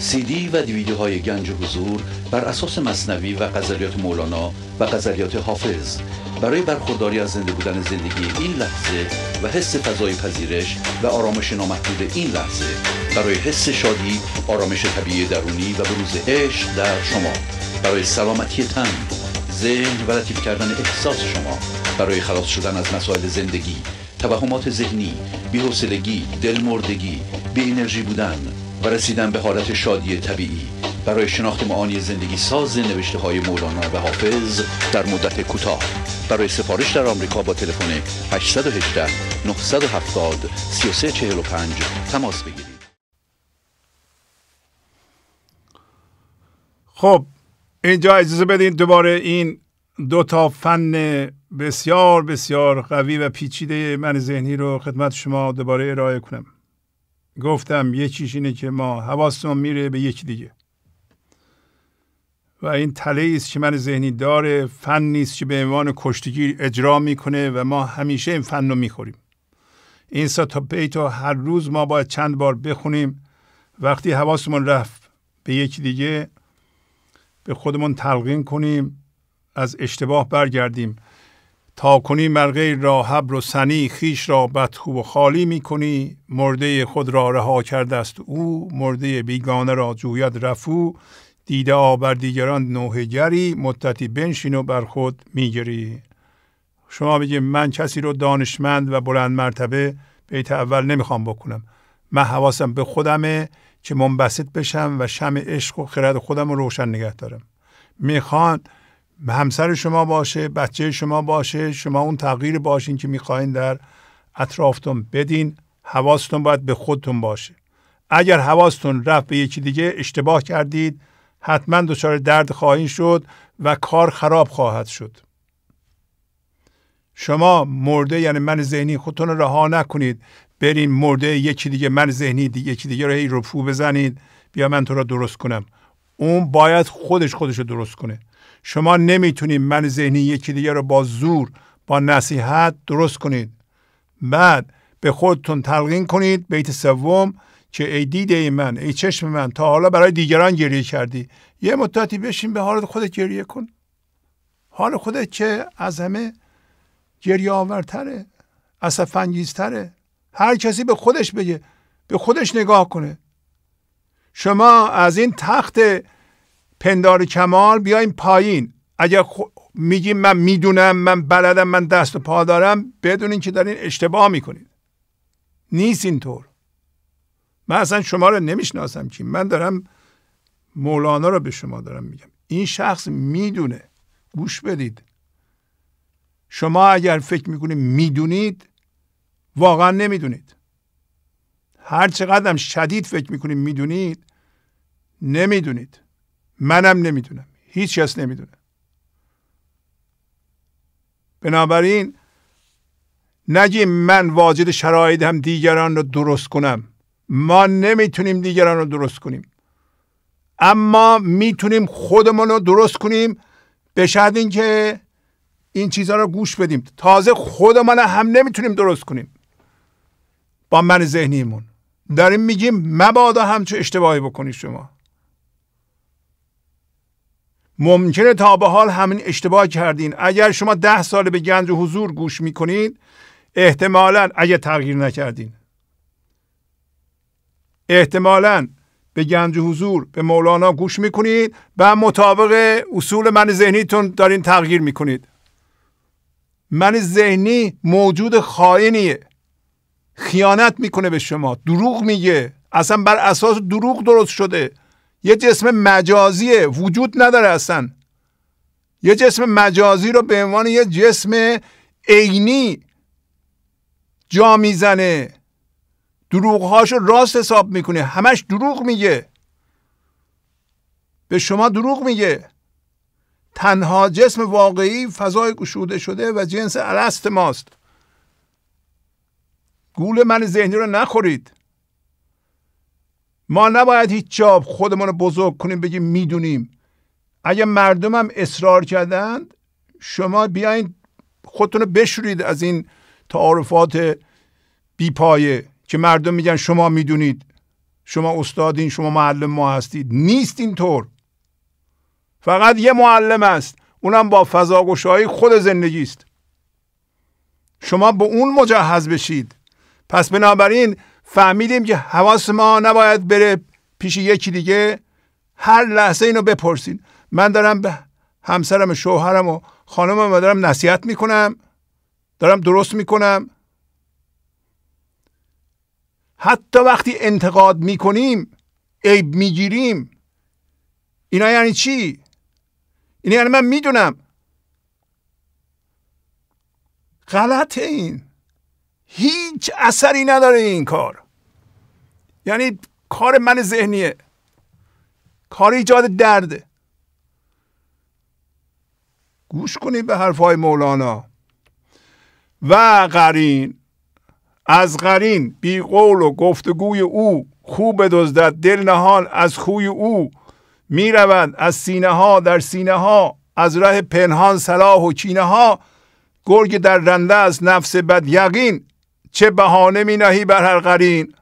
سی دی و دیویدیو های گنج حضور بر اساس مصنوی و غزلیات مولانا و غزلیات حافظ. برای برخورداری از زنده بودن زندگی این لحظه و حس فضای پذیرش و آرامش نامحدود این لحظه برای حس شادی آرامش طبیعی درونی و بروز عشق در شما. برای سلامتی تن ذهن و لطیف کردن احساس شما. برای خلاص شدن از مسائل زندگی توهمات ذهنی بی‌حوصلگی دلمردگی بی انرژی بودن. و رسیدن به حالت شادی طبیعی. برای شناخت معانی زندگی ساز نوشته های مولانا و حافظ در مدت کوتاه. برای سفارش در آمریکا با تلفن 818 970 3345 تماس بگیرید. خب اینجا اجازه بدین دوباره این دو تا فن بسیار بسیار قوی و پیچیده من ذهنی رو خدمت شما دوباره ارائه کنم. گفتم یکیش اینه که ما حواستون میره به یکی دیگه. و این تله است که من ذهنی داره فن نیست که به عنوان کشتگی اجرا می‌کنه و ما همیشه این فن رو می‌خوریم. این سه تا بیت رو هر روز ما باید چند بار بخونیم. وقتی حواسمون رفت به یکی دیگه به خودمون تلقین کنیم از اشتباه برگردیم. تا کنی مرغه را حبر و سنی خیش را بدخو و خالی می کنی مرده خود را رها کرده است او مرده بیگانه را جوید رفو دیده آبر دیگران نوه گری مدتی بنشین و بر خود میگری شما بگید من کسی رو دانشمند و بلند مرتبه بیت اول نمی‌خوام بکنم. من حواسم به خودمه که منبسط بشم و شم عشق و خرد خودم رو روشن نگه دارم. می‌خوان همسر شما باشه بچه شما باشه شما اون تغییر باشین که می‌خواین در اطرافتون بدین. حواستون باید به خودتون باشه. اگر حواستون رفت به یکی دیگه اشتباه کردید. حتما دچار درد خواهید شد و کار خراب خواهد شد. شما مرده یعنی من ذهنی خودتون رها نکنید. برین مرده یکی دیگه من ذهنی دیگه یکی دیگه رو هی رفو بزنید. بیا من تو را درست کنم. اون باید خودش خودش رو درست کنه. شما نمی‌تونید من ذهنی یکی دیگه رو با زور با نصیحت درست کنید. بعد به خودتون تلقین کنید بیت سوم که ای دیده من ای چشم من تا حالا برای دیگران گریه کردی. یه مدتی بشین به حال خودت گریه کن. حال خودت که از همه گریه آورتره اصف انگیزتره هر کسی به خودش بگه به خودش نگاه کنه. شما از این تخت پندار کمال بیاین پایین. اگر خ... میگیم من می‌دونم من بلدم من دست و پا دارم بدونین که دارین اشتباه می‌کنید نیست اینطور. من اصلا شما رو نمی‌شناسم که من دارم مولانا رو به شما دارم میگم. این شخص می‌دونه. گوش بدید. شما اگر فکر می‌کنید می‌دونید واقعا نمی‌دونید. هر چقدر شدید فکر می‌کنید می‌دونید نمی‌دونید. منم نمی‌دونم. هیچ کس نمی‌دونه. بنابراین نگیم من واجد شرایط هم دیگران رو درست کنم. ما نمی‌تونیم دیگران رو درست کنیم. اما می‌تونیم خودمون رو درست کنیم. به شرط اینکه این چیزها رو گوش بدیم. تازه خودمان هم نمی‌تونیم درست کنیم. با من ذهنیمون. داریم میگیم مبادا همچه اشتباهی بکنید شما. ممکنه تا به حال همین اشتباه کردین. اگر شما ده سال به گنج حضور گوش می‌کنید احتمالا اگر تغییر نکردین. احتمالا به گنج حضور به مولانا گوش می‌کنید و مطابق اصول من ذهنیتون دارین تغییر می‌کنید. من ذهنی موجود خائنیه. خیانت می‌کنه به شما. دروغ میگه. اصلا بر اساس دروغ درست شده. یه جسم مجازیه وجود نداره اصلا. یه جسم مجازی رو به عنوان یه جسم عینی جا می‌زنه. دروغهاشو راست حساب می‌کنه. همش دروغ میگه. به شما دروغ میگه. تنها جسم واقعی فضای گشوده شده و جنس الست ماست. گول من ذهنی رو نخورید. ما نباید هیچ جا خودمون رو بزرگ کنیم بگیم می‌دونیم. اگه مردم هم اصرار کردند شما بیاین خودتون رو بشورید از این تعارفات بیپایه که مردم میگن شما می‌دونید. شما استادین شما معلم ما هستید. نیست اینطور فقط یه معلم است. اونم با فضاگشایی خود زندگی است. شما به اون مجهز بشید. پس بنابراین فهمیدیم که حواس ما نباید بره پیش یکی دیگه. هر لحظه اینو بپرسین. من دارم به همسرم شوهرم و خانمم دارم نصیحت می‌کنم. دارم درست می‌کنم. حتی وقتی انتقاد می‌کنیم عیب می‌گیریم. اینا یعنی چی؟ اینا یعنی من می‌دونم. غلط این. هیچ اثری نداره این کار. یعنی کار من ذهنیه. کار ایجاد درده گوش کنید به حرفهای مولانا. و قرین از قرین بی قول و گفتگوی او خوب بدزدد دل نهان از خوی او می رود از سینه ها در سینه ها از ره پنهان صلاح و چینه ها گرگ در رنده از نفس بد یقین. چه بهانه می نهی بر هر قرین؟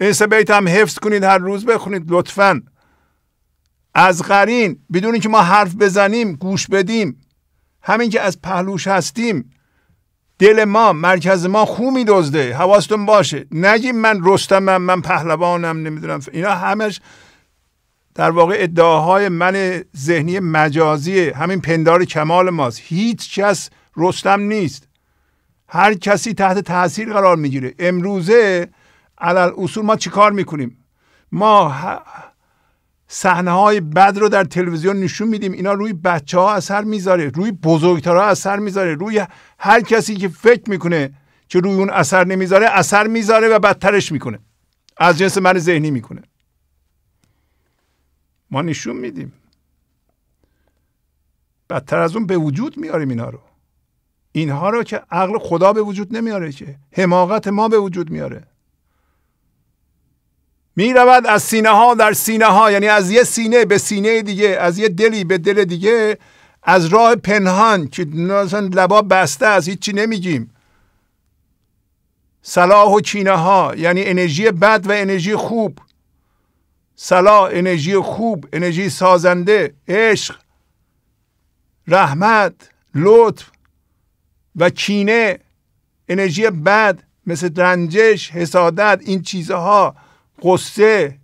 این سه بیت هم حفظ کنید هر روز بخونید لطفا. از قرین بدون که ما حرف بزنیم گوش بدیم. همین که از پهلوش هستیم. دل ما مرکز ما خو میدزده حواستون باشه. نگیم من رستمم من پهلوانم نمی‌دونم اینا همش در واقع ادعاهای من ذهنی مجازی همین پندار کمال ماست. هیچ کس رستم نیست. هر کسی تحت تاثیر قرار می‌گیره. امروزه علل اصول ما چیکار می‌کنیم؟ ما صحنه های بد رو در تلویزیون نشون میدیم. اینا روی بچه ها اثر می‌ذاره روی بزرگترها اثر می‌ذاره روی هر کسی که فکر می‌کنه که روی اون اثر نمی‌ذاره اثر می‌ذاره و بدترش می‌کنه. از جنس من ذهنی می‌کنه. ما نشون میدیم. بدتر از اون به وجود میاریم اینا رو. اینها رو که عقل خدا به وجود نمیاره که حماقت ما به وجود میاره. می رود از سینه ها در سینه ها یعنی از یه سینه به سینه دیگه از یه دلی به دل دیگه از راه پنهان که لبا بسته از هیچی نمیگیم. صلاح و چینه ها یعنی انرژی بد و انرژی خوب. صلاح انرژی خوب انرژی سازنده عشق رحمت لطف. و کینه انرژی بد مثل رنجش حسادت این چیزها قصه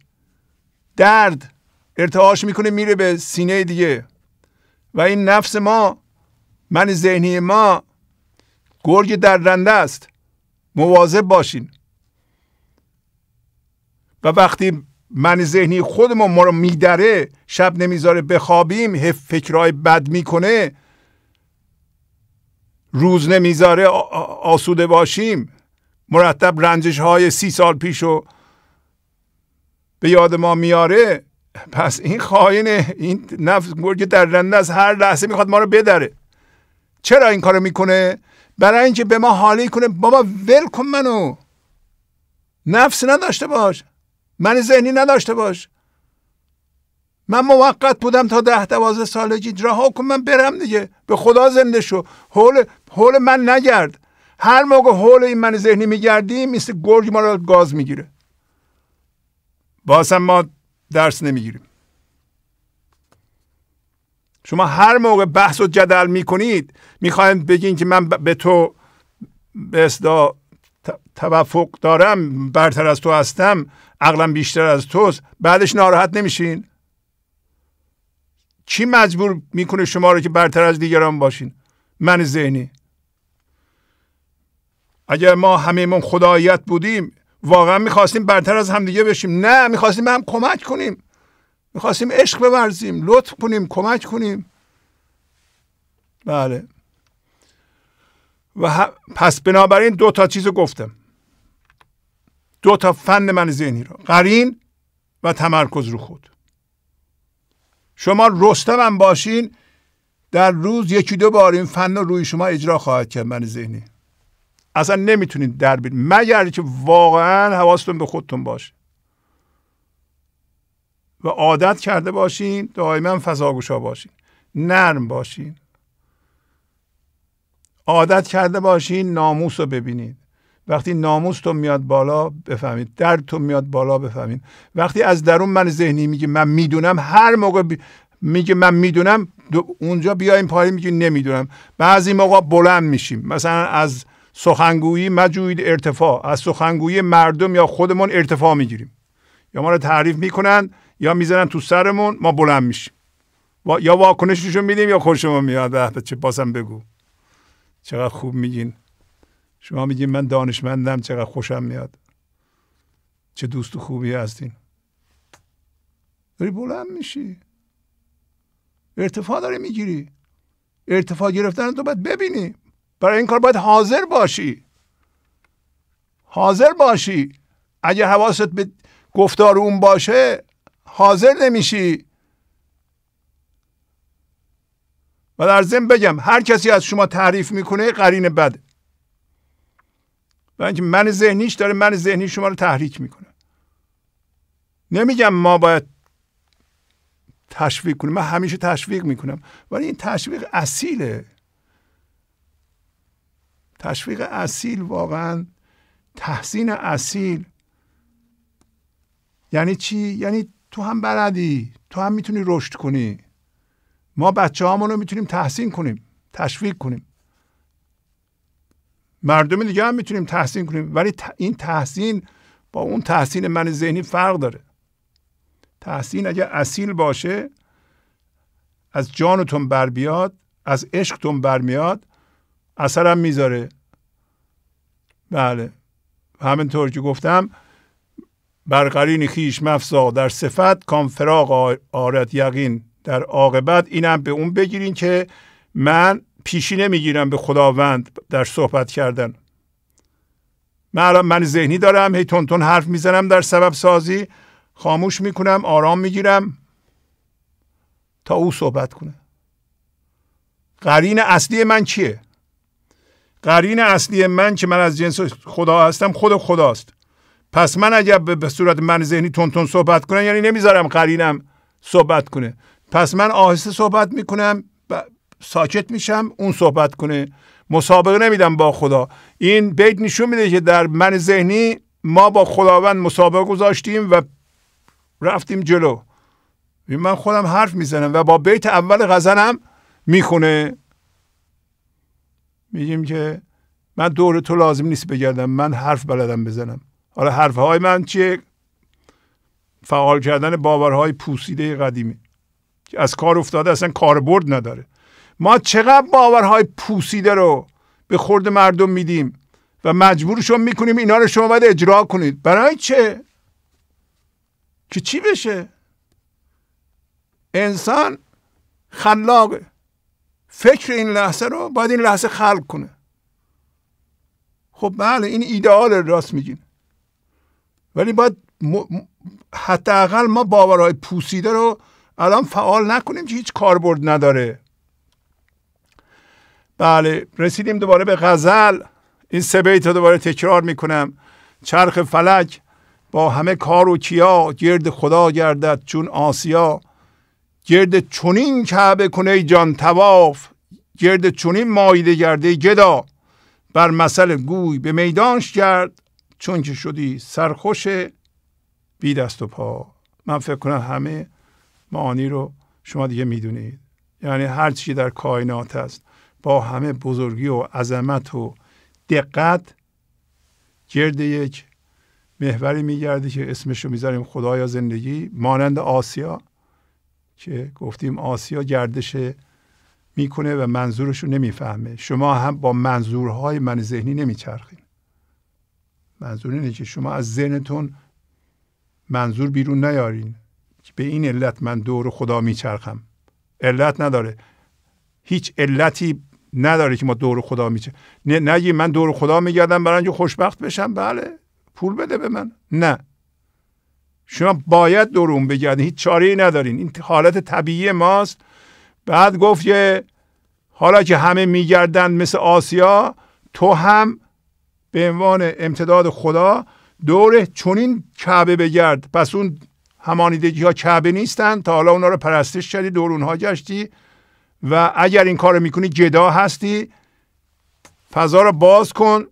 درد ارتعاش می‌کنه میره به سینه دیگه. و این نفس ما من ذهنی ما گرگ در رنده است. مواظب باشین. و وقتی من ذهنی خودمون ما رو میدره شب نمی‌ذاره بخوابیم فکرهای بد می‌کنه روز نمی‌ذاره آسوده باشیم. مرتب رنجش های سی سال پیش رو به یاد ما میاره. پس این خاینه این نفس گرگ در رنده از هر لحظه می‌خواد ما رو بدره. چرا این کارو می‌کنه؟ برای اینکه به ما حالی کنه. بابا ول کن منو. نفس نداشته باش. من ذهنی نداشته باش. من موقت بودم تا ده دوازده سالگی رها کن من برم دیگه. به خدا زنده شو. حول, حول من نگرد. هر موقع حول این من ذهنی میگردیم مثل گرگ ما رو گاز می‌گیره. باز ما درس نمی‌گیریم. شما هر موقع بحث و جدل می‌کنید می‌خواید بگین که من به تو به اصدا توفق دارم برتر از تو هستم عقلم بیشتر از توست بعدش ناراحت نمیشین. چی مجبور می‌کنه شما رو که برتر از دیگران باشین؟ من ذهنی. اگر ما همه خداییت بودیم واقعا می‌خواستیم برتر از همدیگه بشیم. نه می‌خواستیم هم کمک کنیم. می‌خواستیم عشق بورزیم لطف کنیم کمک کنیم. بله. و پس بنابراین دو تا چیز گفتم. دو تا فن من ذهنی رو. قرین و تمرکز رو خود. شما رستم هم باشین در روز یکی دو بار این فن رو روی شما اجرا خواهد کرد من ذهنی. اصلا نمی‌تونید در بیرید مگر که واقعا حواستون به خودتون باشه. و عادت کرده باشین دائما فضاگوشا باشین. نرم باشین. عادت کرده باشین ناموس رو ببینید وقتی ناموستون میاد بالا بفهمید. دردتون میاد بالا بفهمید. وقتی از درون من ذهنی میگه من می‌دونم هر موقع میگه من می‌دونم اونجا بیایم پایین میگه نمی‌دونم. بعضی موقع بلند میشیم. مثلا از سخنگویی مجوید ارتفاع از سخنگویی مردم یا خودمون ارتفاع می‌گیریم. یا ما رو تعریف می‌کنن یا می‌زنن تو سرمون ما بلند میشیم. یا واکنششون میدیم یا خوشمون میاد. به چه بازم بگو. چقدر خوب میگین. شما میگین من دانشمندم چقدر خوشم میاد. چه دوست خوبی هستین. داری بلند میشی. ارتفاع داری می‌گیری. ارتفاع گرفتن تو باید ببینی. برای این کار باید حاضر باشی. حاضر باشی. اگه حواست به گفتار اون باشه حاضر نمیشی. و در ضمن بگم هر کسی از شما تعریف می‌کنه قرین بده و اینکه من ذهنیش داره من ذهنی شما رو تحریک می‌کنه. نمیگم ما باید تشویق کنیم. من همیشه تشویق می‌کنم. ولی این تشویق اصیله. تشویق اصیل واقعا تحسین اصیل. یعنی چی؟ یعنی تو هم بلدی. تو هم می‌تونی رشد کنی. ما بچه رو می‌تونیم تحسین کنیم تشویق کنیم. مردم دیگه هم می‌تونیم تحسین کنیم. ولی این تحسین با اون تحسین من ذهنی فرق داره. تحسین اگه اصیل باشه از جانتون بر بیاد از عشقتون برمیاد اثرم می‌ذاره. بله. همینطور که گفتم برقرین خیش مفزا در صفت کام فراغ آرد یقین در عاقبت. اینم به اون بگیرین که من پیشی نمی‌گیرم به خداوند در صحبت کردن. من الان من ذهنی دارم هی تون حرف می‌زنم در سبب سازی. خاموش می‌کنم آرام می‌گیرم تا او صحبت کنه. قرین اصلی من چیه؟ قرین اصلی من که من از جنس خدا هستم خود خداست. پس من اگر به صورت من ذهنی تون صحبت کنم یعنی نمی‌ذارم قرینم صحبت کنه. پس من آهسته صحبت می‌کنم ساکت میشم اون صحبت کنه. مسابقه نمیدم با خدا. این بیت نشون میده که در من ذهنی ما با خداوند مسابقه گذاشتیم و رفتیم جلو. من خودم حرف می‌زنم و با بیت اول غزنم می‌خونه. میگیم که من دور تو لازم نیست بگردم من حرف بلدم بزنم. حالا حرفهای من چیه؟ فعال کردن باورهای پوسیده قدیمی. که از کار افتاده اصلا کاربرد نداره. ما چقدر باورهای پوسیده رو به خورد مردم میدیم و مجبورشون می‌کنیم اینا رو شما باید اجرا کنید. برای چه؟ که چی بشه؟ انسان خلاقه فکر این لحظه رو باید این لحظه خلق کنه. خب بله این ایدئال راست میگین. ولی باید حداقل ما باورهای پوسیده رو الان فعال نکنیم که هیچ کاربرد نداره. بله رسیدیم دوباره به غزل. این سه بیت رو دوباره تکرار می‌کنم. چرخ فلک با همه کار و کیا گرد خدا گردد چون آسیا. گرد چونین کعبه کنه جان تواف گرد چونین مایده گرده گدا. بر مسئله گوی به میدانش گرد چون که شدی سرخوش بی دست و پا. من فکر کنم همه معانی رو شما دیگه می‌دونید. یعنی هر چی در کائنات هست. با همه بزرگی و عظمت و دقت گرد یک محوری میگرده که اسمش رو می‌ذاریم خدایا زندگی مانند آسیا که گفتیم آسیا گردش می‌کنه و منظورش رو نمی‌فهمه. شما هم با منظورهای من ذهنی نمیچرخین. منظور اینه که شما از ذهنتون منظور بیرون نیارین. به این علت من دور خدا میچرخم. علت نداره. هیچ علتی نداره که ما دور خدا میچه نگی من دور خدا میگردم برای اینکه خوشبخت بشم بله پول بده به من. نه. شما باید دور اون بگردین هیچ چاره ای ندارین. این حالت طبیعی ماست. بعد گفت که حالا که همه میگردن مثل آسیا تو هم به عنوان امتداد خدا دور چونین کعبه بگرد. پس اون همانیدگی ها کعبه نیستن تا حالا اونا رو پرستش کردی دور اونها گشتی. و اگر این کار می‌کنی جدا هستی. فضا رو باز کن.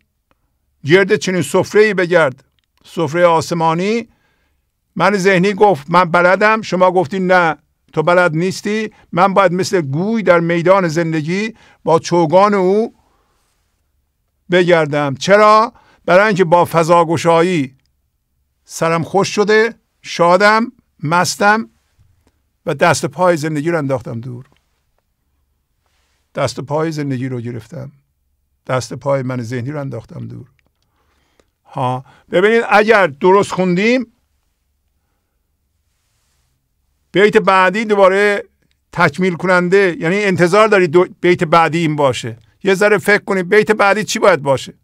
گرد چنین سفره ای بگرد. سفره آسمانی. من ذهنی گفت من بلدم. شما گفتی نه تو بلد نیستی. من باید مثل گوی در میدان زندگی با چوگان او بگردم. چرا؟ برای اینکه با فضاگشایی سرم خوش شده شادم مستم و دست پای زندگی رو انداختم دور. دست پای زندگی رو گرفتم. دست پای من ذهنی رو انداختم دور. ها ببینید اگر درست خوندیم بیت بعدی دوباره تکمیل کننده یعنی انتظار دارید بیت بعدی این باشه. یه ذره فکر کنید بیت بعدی چی باید باشه.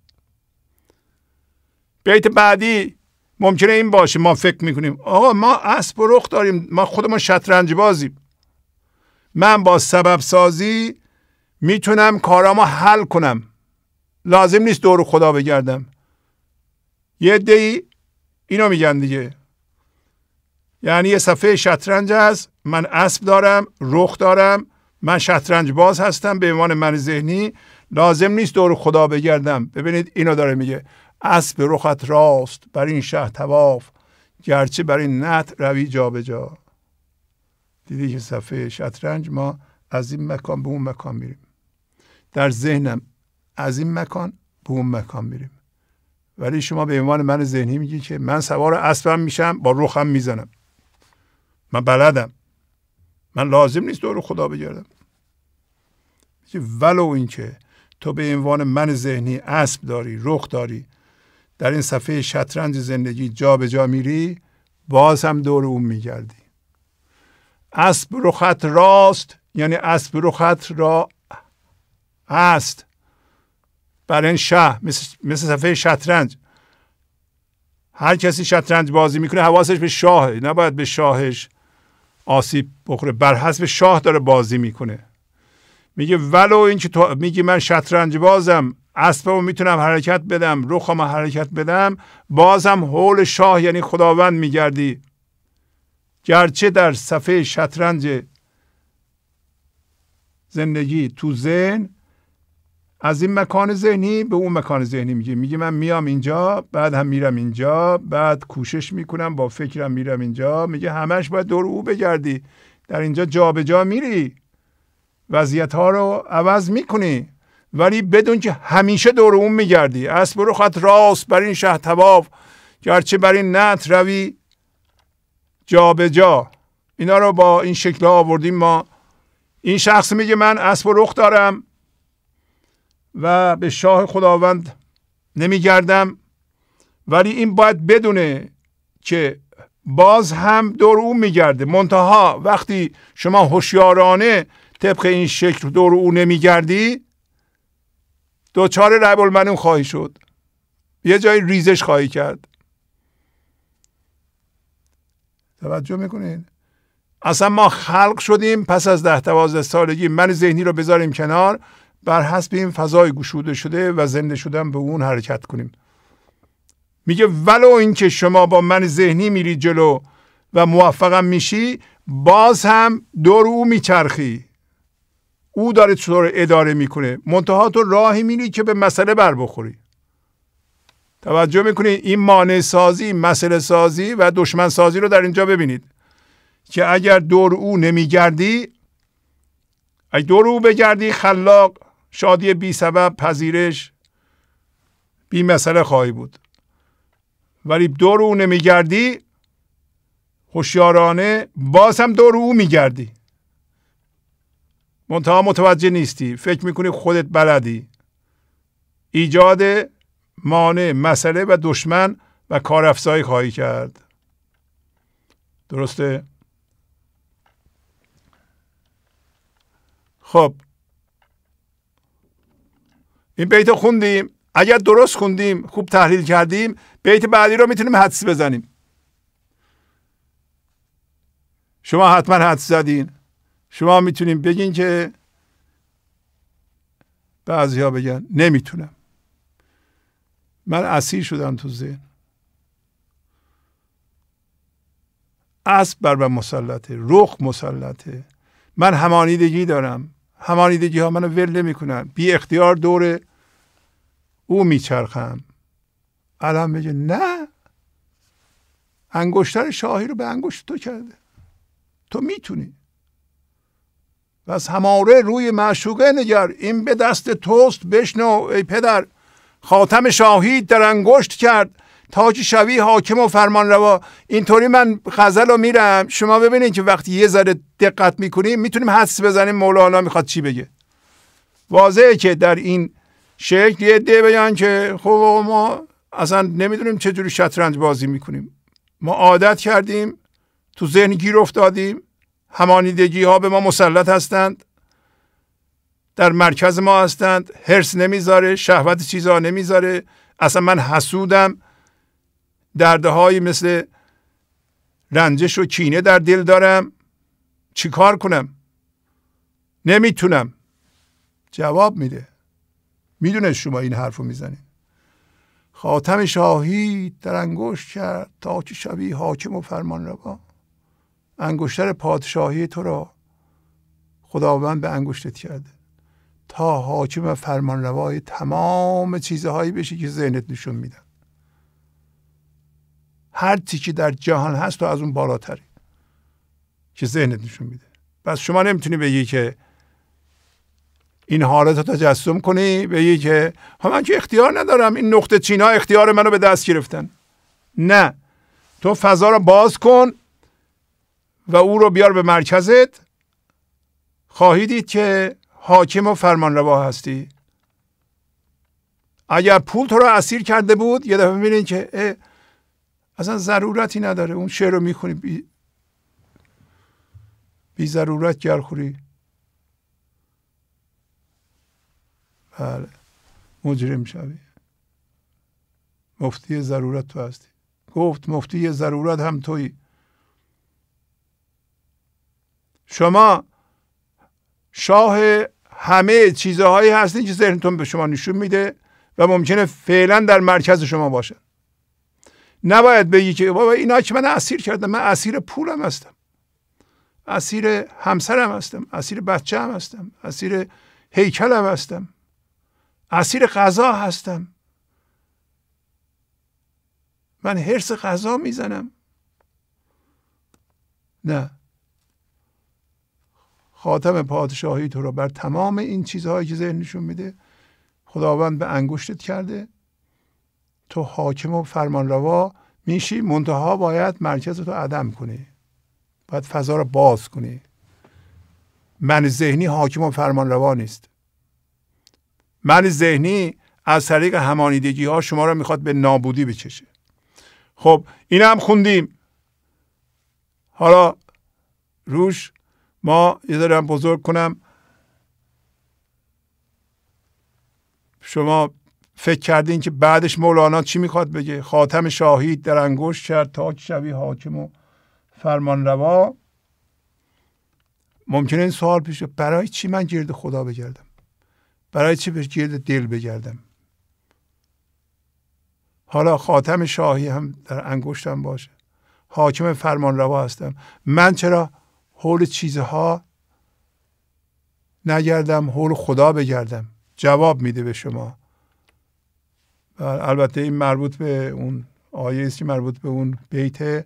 بیت بعدی ممکنه این باشه ما فکر می‌کنیم. آقا ما اسب و رخ داریم ما خودمون شطرنج بازیم. من با سبب سازی می‌تونم کارامو حل کنم. لازم نیست دور خدا بگردم. یه دی اینو میگن دیگه. یعنی یه صفحه شطرنج هست. من اسب دارم رخ دارم من شطرنج باز هستم به عنوان من ذهنی. لازم نیست دور خدا بگردم. ببینید اینو داره میگه. اسب رخت راست بر این شه تواف گرچه بر این نت روی جا به جا. دیدی که صفحه شطرنج ما از این مکان به اون مکان میریم. در ذهنم از این مکان به اون مکان میریم. ولی شما به عنوان من ذهنی میگی که من سوار اسبم میشم با رخم می‌زنم. من بلدم. من لازم نیست دور خدا بگردم. ولو اینکه تو به عنوان من ذهنی اسب داری رخ داری در این صفحه شطرنج زندگی جا به جا میری باز هم دور اون میگردی. اسب رخت راست یعنی اسب رخت را است بر این شه مثل, صفحه شطرنج. هر کسی شطرنج بازی می‌کنه حواسش به شاهه. نباید به شاهش آسیب بخوره. بر حسب شاه داره بازی می‌کنه. میگه ولو اینکه تو میگی من شطرنج بازم. اسبمو می‌تونم حرکت بدم. رخم حرکت بدم. بازم حول شاه یعنی خداوند میگردی. گرچه در صفحه شطرنج زندگی تو ذهن از این مکان ذهنی به اون مکان ذهنی میگه میگه من میام اینجا بعد هم میرم اینجا بعد کوشش می‌کنم با فکرم میرم اینجا. میگه همش باید دور او بگردی. در اینجا جابجا جا میری. وضعیت ها رو عوض می‌کنی. ولی بدون که همیشه دور اون میگردی. اسب رو خط راست بر این شه تواف گرچه بر این نت روی جابجا. جا. اینا رو با این شکل آوردیم ما. این شخص میگه من اسب و رخ دارم. و به شاه خداوند نمیگردم. ولی این باید بدونه که باز هم دور او میگرده. منتها وقتی شما هوشیارانه طبق این شکل دور او نمیگردی دوچار رب المنون خواهی شد. یه جای ریزش خواهی کرد. توجه می‌کنین اصلا ما خلق شدیم پس از ده دوازده سالگی. من ذهنی رو بذاریم کنار. بر حسب این فضای گشوده شده و زنده شدن به اون حرکت کنیم. میگه ولو اینکه شما با من ذهنی میری جلو و موفقم میشی باز هم دور او میچرخی. او داره چطور اداره می‌کنه. منتها تو راهی میری که به مسئله بر بخوری. توجه می‌کنید این مانع سازی مسئله سازی و دشمن سازی رو در اینجا ببینید. که اگر دور او نمیگردی اگر دور او بگردی خلاق شادی بی سبب پذیرش بی مسئله خواهی بود. ولی دور او نمیگردی هوشیارانه باز هم دور او میگردی. منتها متوجه نیستی فکر می‌کنی خودت بلدی. ایجاد مانع مسئله و دشمن و کارافزایی خواهی کرد. درسته؟ خب این بیت خوندیم. اگر درست خوندیم خوب تحلیل کردیم بیت بعدی رو می‌تونیم حدس بزنیم. شما حتما حدس زدین. شما می‌تونیم بگین که بعضی ها بگن نمی‌تونم. من اسیر شدم تو ذهن. اسب بر من مسلطه رخ مسلطه. من همانیدگی دارم. همانیدگی ها منو ول نمی‌کنن. بی اختیار دور او میچرخم. الان میگه نه. انگشتر شاهی رو به انگشت تو کرده. تو می‌تونی. و از هماره روی معشوقه نگر. این به دست توست بشنو ای پدر. خاتم شاهی در انگشت کرد. تا که شوی حاکم و فرمان روا اینطوری من غزل رو میرم. شما ببینید که وقتی یه ذره دقت می‌کنیم می‌تونیم حدس بزنیم مولانا می‌خواد چی بگه. واضحه که در این شکل یه ده بگن که خب ما اصلا نمی‌دونیم چجوری شطرنج بازی می‌کنیم. ما عادت کردیم تو ذهن گیر افتادیم. همانیدگی ها به ما مسلط هستند. در مرکز ما هستند. هرس نمی‌ذاره شهوت چیزها نمی‌ذاره. اصلا من حسودم. درده مثل رنجش و کینه در دل دارم. چیکار کنم؟ نمی‌تونم. جواب میده. می‌دونه شما این حرف رو می‌زنید خاتم شاهی در انگشت کرد تا که شبی حاکم و فرمان روا. انگشتر پادشاهی تو را خداوند به انگشتت کرده تا حاکم و فرمان روای تمام چیزهایی بشی که ذهنت نشون میدن. هر چی در جهان هست تو از اون بالاتری. که ذهنت نشون میده. پس شما نمی‌تونی بگی که این حالت رو تجسم کنی بگی که من که اختیار ندارم. این نقطه چینا اختیار منو به دست گرفتن. نه. تو فضا رو باز کن و او رو بیار به مرکزت. خواهی دید که حاکم و فرمانروا هستی. اگر پول تو رو اسیر کرده بود یه دفعه می‌بینید که اصلا ضرورتی نداره. اون شعر رو می‌خونی بی, بی ضرورت گرخوری بله. مجرم شوی. مفتی ضرورت تو هستی. گفت مفتی ضرورت هم توی شما شاه همه چیزهایی هستین که ذهنتون به شما نشون میده و ممکنه فعلا در مرکز شما باشه نباید بگی که بابا اینا که من اسیر کردم من اسیر پولم هستم. اسیر همسرم هستم اسیر بچه هم هستم اسیر هیکلم هستم اسیر غذا هستم. من حرس غذا می‌زنم. نه. خاتم پادشاهی تو رو بر تمام این چیزهایی که ذهن میده خداوند به انگشتت کرده. تو حاکم و فرمانروا میشی منتها باید مرکز تو عدم کنی. باید فضا رو باز کنی. من ذهنی حاکم و فرمانروا نیست. من ذهنی از طریق همانیدگی ها شما رو می‌خواد به نابودی بچشه خب این هم خوندیم. حالا روش ما یه دارم بزرگ کنم. شما فکر کردین که بعدش مولانا چی می‌خواد بگه؟ خاتم شاهید در انگشت کرد تا شوی حاکم و فرمان روا ممکنه این سوال پیش برای چی من گرد خدا بگردم؟ برای چی به گرد دل بگردم؟ حالا خاتم شاهی هم در انگشتم باشه. حاکم فرمان روا هستم. من چرا حول چیزها نگردم حول خدا بگردم؟ جواب میده به شما. البته این مربوط به اون آیه است که مربوط به اون بیته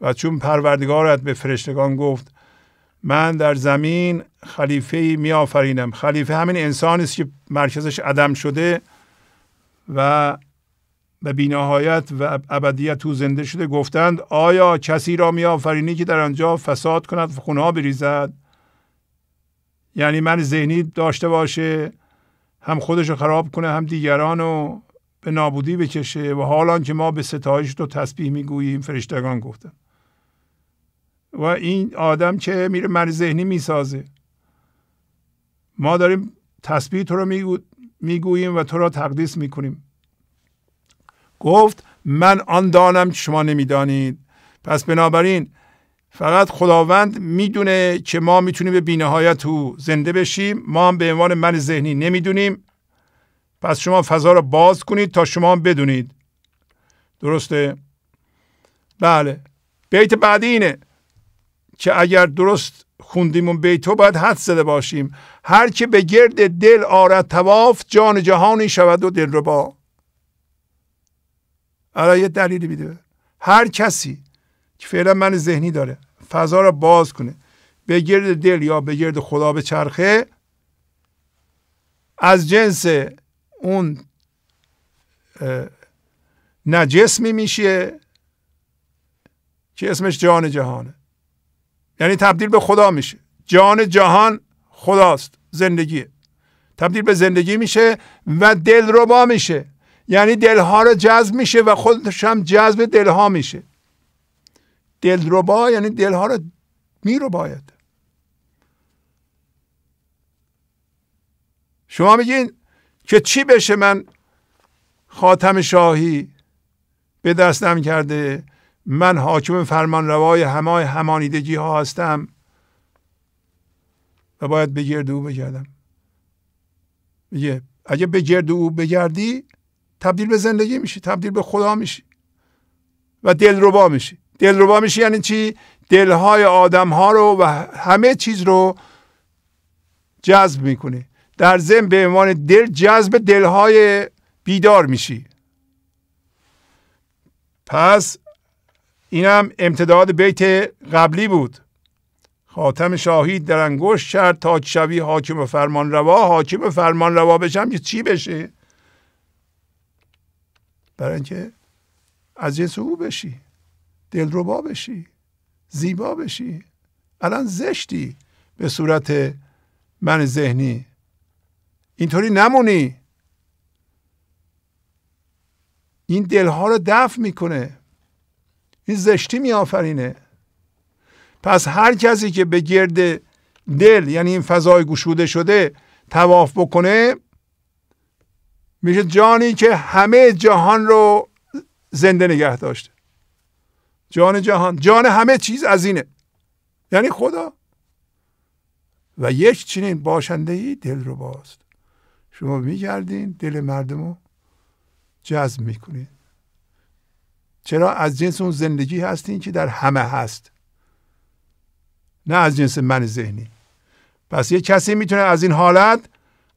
و چون پروردگارت به فرشتگان گفت من در زمین خلیفه می آفرینم خلیفه همین انسان است که مرکزش عدم شده و به بینهایت و ابدیت تو زنده شده گفتند آیا کسی را می آفرینی که در آنجا فساد کند و خونها بریزد؟ یعنی من ذهنی داشته باشه هم خودش رو خراب کنه هم دیگران رو به نابودی بکشه و حالا که ما به ستایش تو تسبیح می‌گوییم فرشتگان گفتن. و این آدم که میره من ذهنی می‌سازه؟ ما داریم تسبیح تو رو می‌گوییم و تو را تقدیس می‌کنیم. گفت من آن دانم که شما نمی‌دانید. پس بنابراین فقط خداوند می‌دونه که ما می‌تونیم به بینهایت تو زنده بشیم. ما هم به عنوان من ذهنی نمی‌دونیم. پس شما فضا رو باز کنید تا شما بدونید. درسته؟ بله. بیت بعدی اینه که اگر درست خوندیم اون بیتو باید حد زده باشیم. هر که به گرد دل آرد تواف جان جهانی شود و دل رو با. الان یه دلیلی بیده هر کسی که فعلا من ذهنی داره فضا رو باز کنه به گرد دل یا به گرد خدا به چرخه از جنس اون نه میشه که اسمش جان جهانه. یعنی تبدیل به خدا میشه. جان جهان خداست زندگیه. تبدیل به زندگی میشه و دل ربا میشه. یعنی دلها رو جذب میشه و خودش هم جذب دلها میشه. دل ربا یعنی دلها رو میرو باید شما میگین که چی بشه من خاتم شاهی به دستم کرده من حاکم فرمان روای همه همانیدگی ها هستم و باید به گرد او بگردم. میگه اگه به گرد او بگردی تبدیل به زندگی میشی تبدیل به خدا میشی و دلربا میشی. دلربا میشی یعنی چی؟ دلهای آدم ها رو و همه چیز رو جذب می‌کنی. در ضمن به عنوان دل جذب دلهای بیدار میشی. پس اینم امتداد بیت قبلی بود. خاتم شاهید در انگشت کرد تا شوی حاکم فرمان روا. حاکم فرمان روا بشم که چی بشه؟ برای اینکه از جنس او بشی دلربا بشی زیبا بشی. الان زشتی به صورت من ذهنی. اینطوری نمونی. این دلها رو دفع می‌کنه. این زشتی میآفرینه. پس هر کسی که به گرد دل یعنی این فضای گشوده شده تواف بکنه میشه جانی که همه جهان رو زنده نگه داشته. جان جهان جان همه چیز از اینه. یعنی خدا. و یک چنین باشنده ای دل رو باست شما میگردین دل مردم رو جذب می‌کنید چرا؟ از جنس اون زندگی هستین که در همه هست. نه از جنس من ذهنی. پس یه کسی می‌تونه از این حالت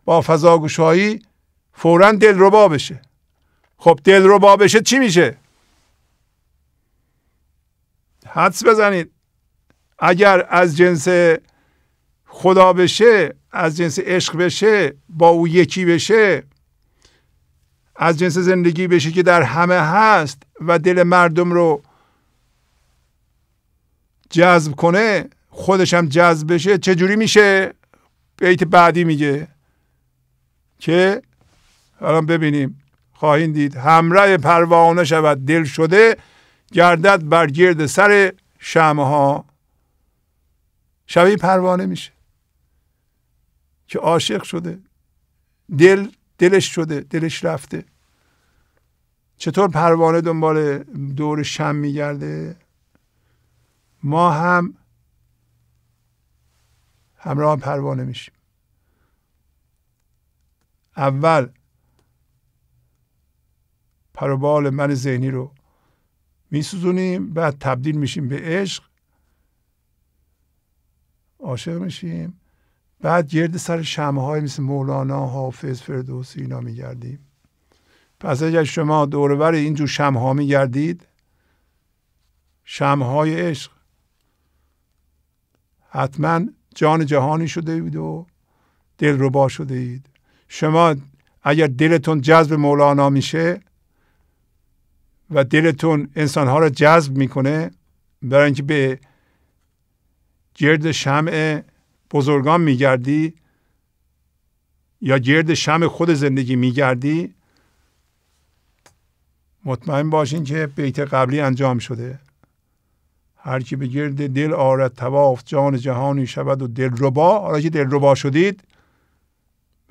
با فضاگوشایی فورا دلربا بشه. خب دلربا بشه چی میشه؟ حدس بزنید. اگر از جنس خدا بشه از جنس عشق بشه با او یکی بشه از جنس زندگی بشه که در همه هست و دل مردم رو جذب کنه خودش هم جذب بشه چجوری میشه؟ بیت بعدی میگه که الان ببینیم خواهیم دید همراه پروانه شود دل شده گردد بر گرد سر شمه ها شبیه پروانه میشه. که عاشق شده. دل دلش شده دلش رفته. چطور پروانه دنبال دور شم میگرده؟ ما هم همراه پروانه میشیم. اول پروبال من ذهنی رو میسوزونیم بعد تبدیل میشیم به عشق. عاشق میشیم. بعد گرد سر شمه های مثل مولانا حافظ فردوسی اینا میگردیم. پس اگر شما دوربر اینجور شمه ها میگردید شمه های عشق حتما جان جهانی شده اید و دل ربا شده اید. شما اگر دلتون جذب مولانا میشه و دلتون انسانها را جذب می‌کنه برای اینکه به گرد شمع بزرگان میگردی یا گرد شمع خود زندگی میگردی؟ مطمئن باشین که بیت قبلی انجام شده. هر کی به گرد دل آرد تواف جان جهانی شود و دل ربا حالا که دل ربا شدید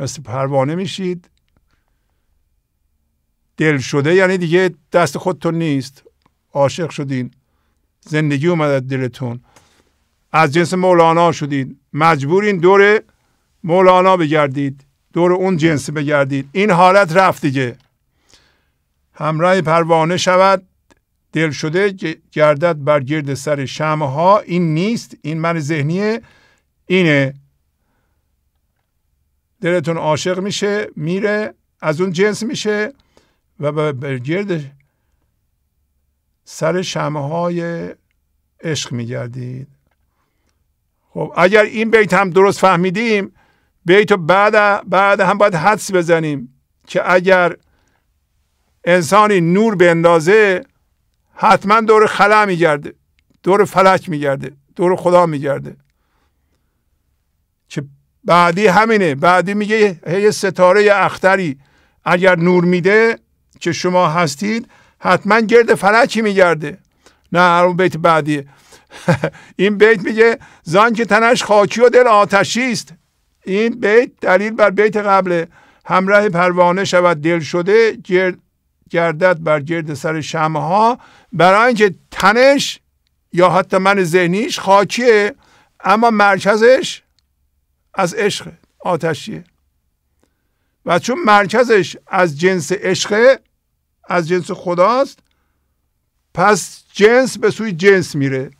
مثل پروانه میشید. دل شده یعنی دیگه دست خودتون نیست. عاشق شدین. زندگی اومد دلتون. از جنس مولانا شدید. مجبورین دور مولانا بگردید دور اون جنس بگردید. این حالت رفت دیگه. همراه پروانه شود دل شده گردد بر گرد سر شمه ها این نیست این من ذهنیه. اینه. دلتون عاشق میشه میره از اون جنس میشه و بر گرد سر شمه های عشق میگردید. خب اگر این بیت هم درست فهمیدیم بیت بعد بعد هم باید حدس بزنیم که اگر انسانی نور بندازه حتما دور خلا میگرده دور فلک میگرده دور خدا میگرده. که بعدی همینه. بعدی میگه یه ستاره اختری اگر نور میده که شما هستید حتما گرد فلکی میگرده. نه اون بیت بعدیه. این بیت میگه زان که تنش خاکی و دل آتشی است. این بیت دلیل بر بیت قبل همراه پروانه شود دل شده گرد گردد بر گرد سر شمه ها برای اینکه تنش یا حتی من ذهنیش خاکیه اما مرکزش از عشق آتشیه. و چون مرکزش از جنس عشق از جنس خداست پس جنس به سوی جنس میره.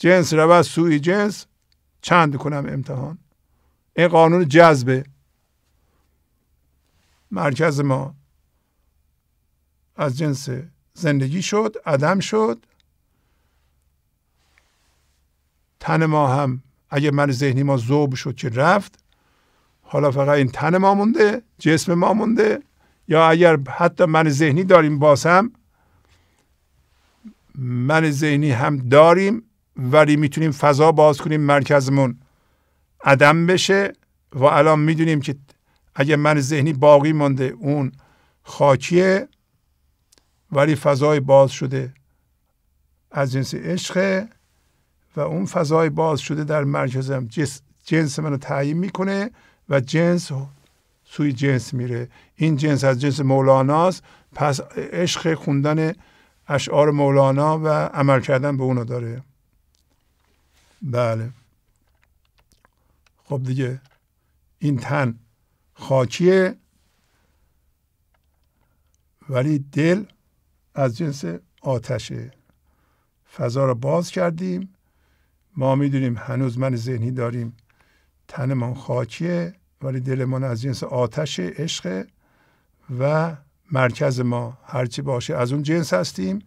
جنس رود سوی جنس چند کنم امتحان؟ این قانون جذبه. مرکز ما از جنس زندگی شد عدم شد. تن ما هم اگه من ذهنی ما ذوب شد که رفت حالا فقط این تن ما مونده جسم ما مونده. یا اگر حتی من ذهنی داریم باز من ذهنی هم داریم. ولی می‌تونیم فضا باز کنیم مرکزمون. عدم بشه و الان می‌دونیم که اگر من ذهنی باقی مانده اون خاکیه ولی فضای باز شده از جنس عشق و اون فضای باز شده در مرکزم جنس منو تعیین می‌کنه و جنس سوی جنس میره. این جنس از جنس مولاناست پس عشق خوندن اشعار مولانا و عمل کردن به اونو داره. بله. خب دیگه این تن خاکیه ولی دل از جنس آتشه. فضا رو باز کردیم. ما می‌دونیم هنوز من ذهنی داریم تنمان خاکیه ولی دلمان از جنس آتش عشق و مرکز ما هرچی باشه از اون جنس هستیم.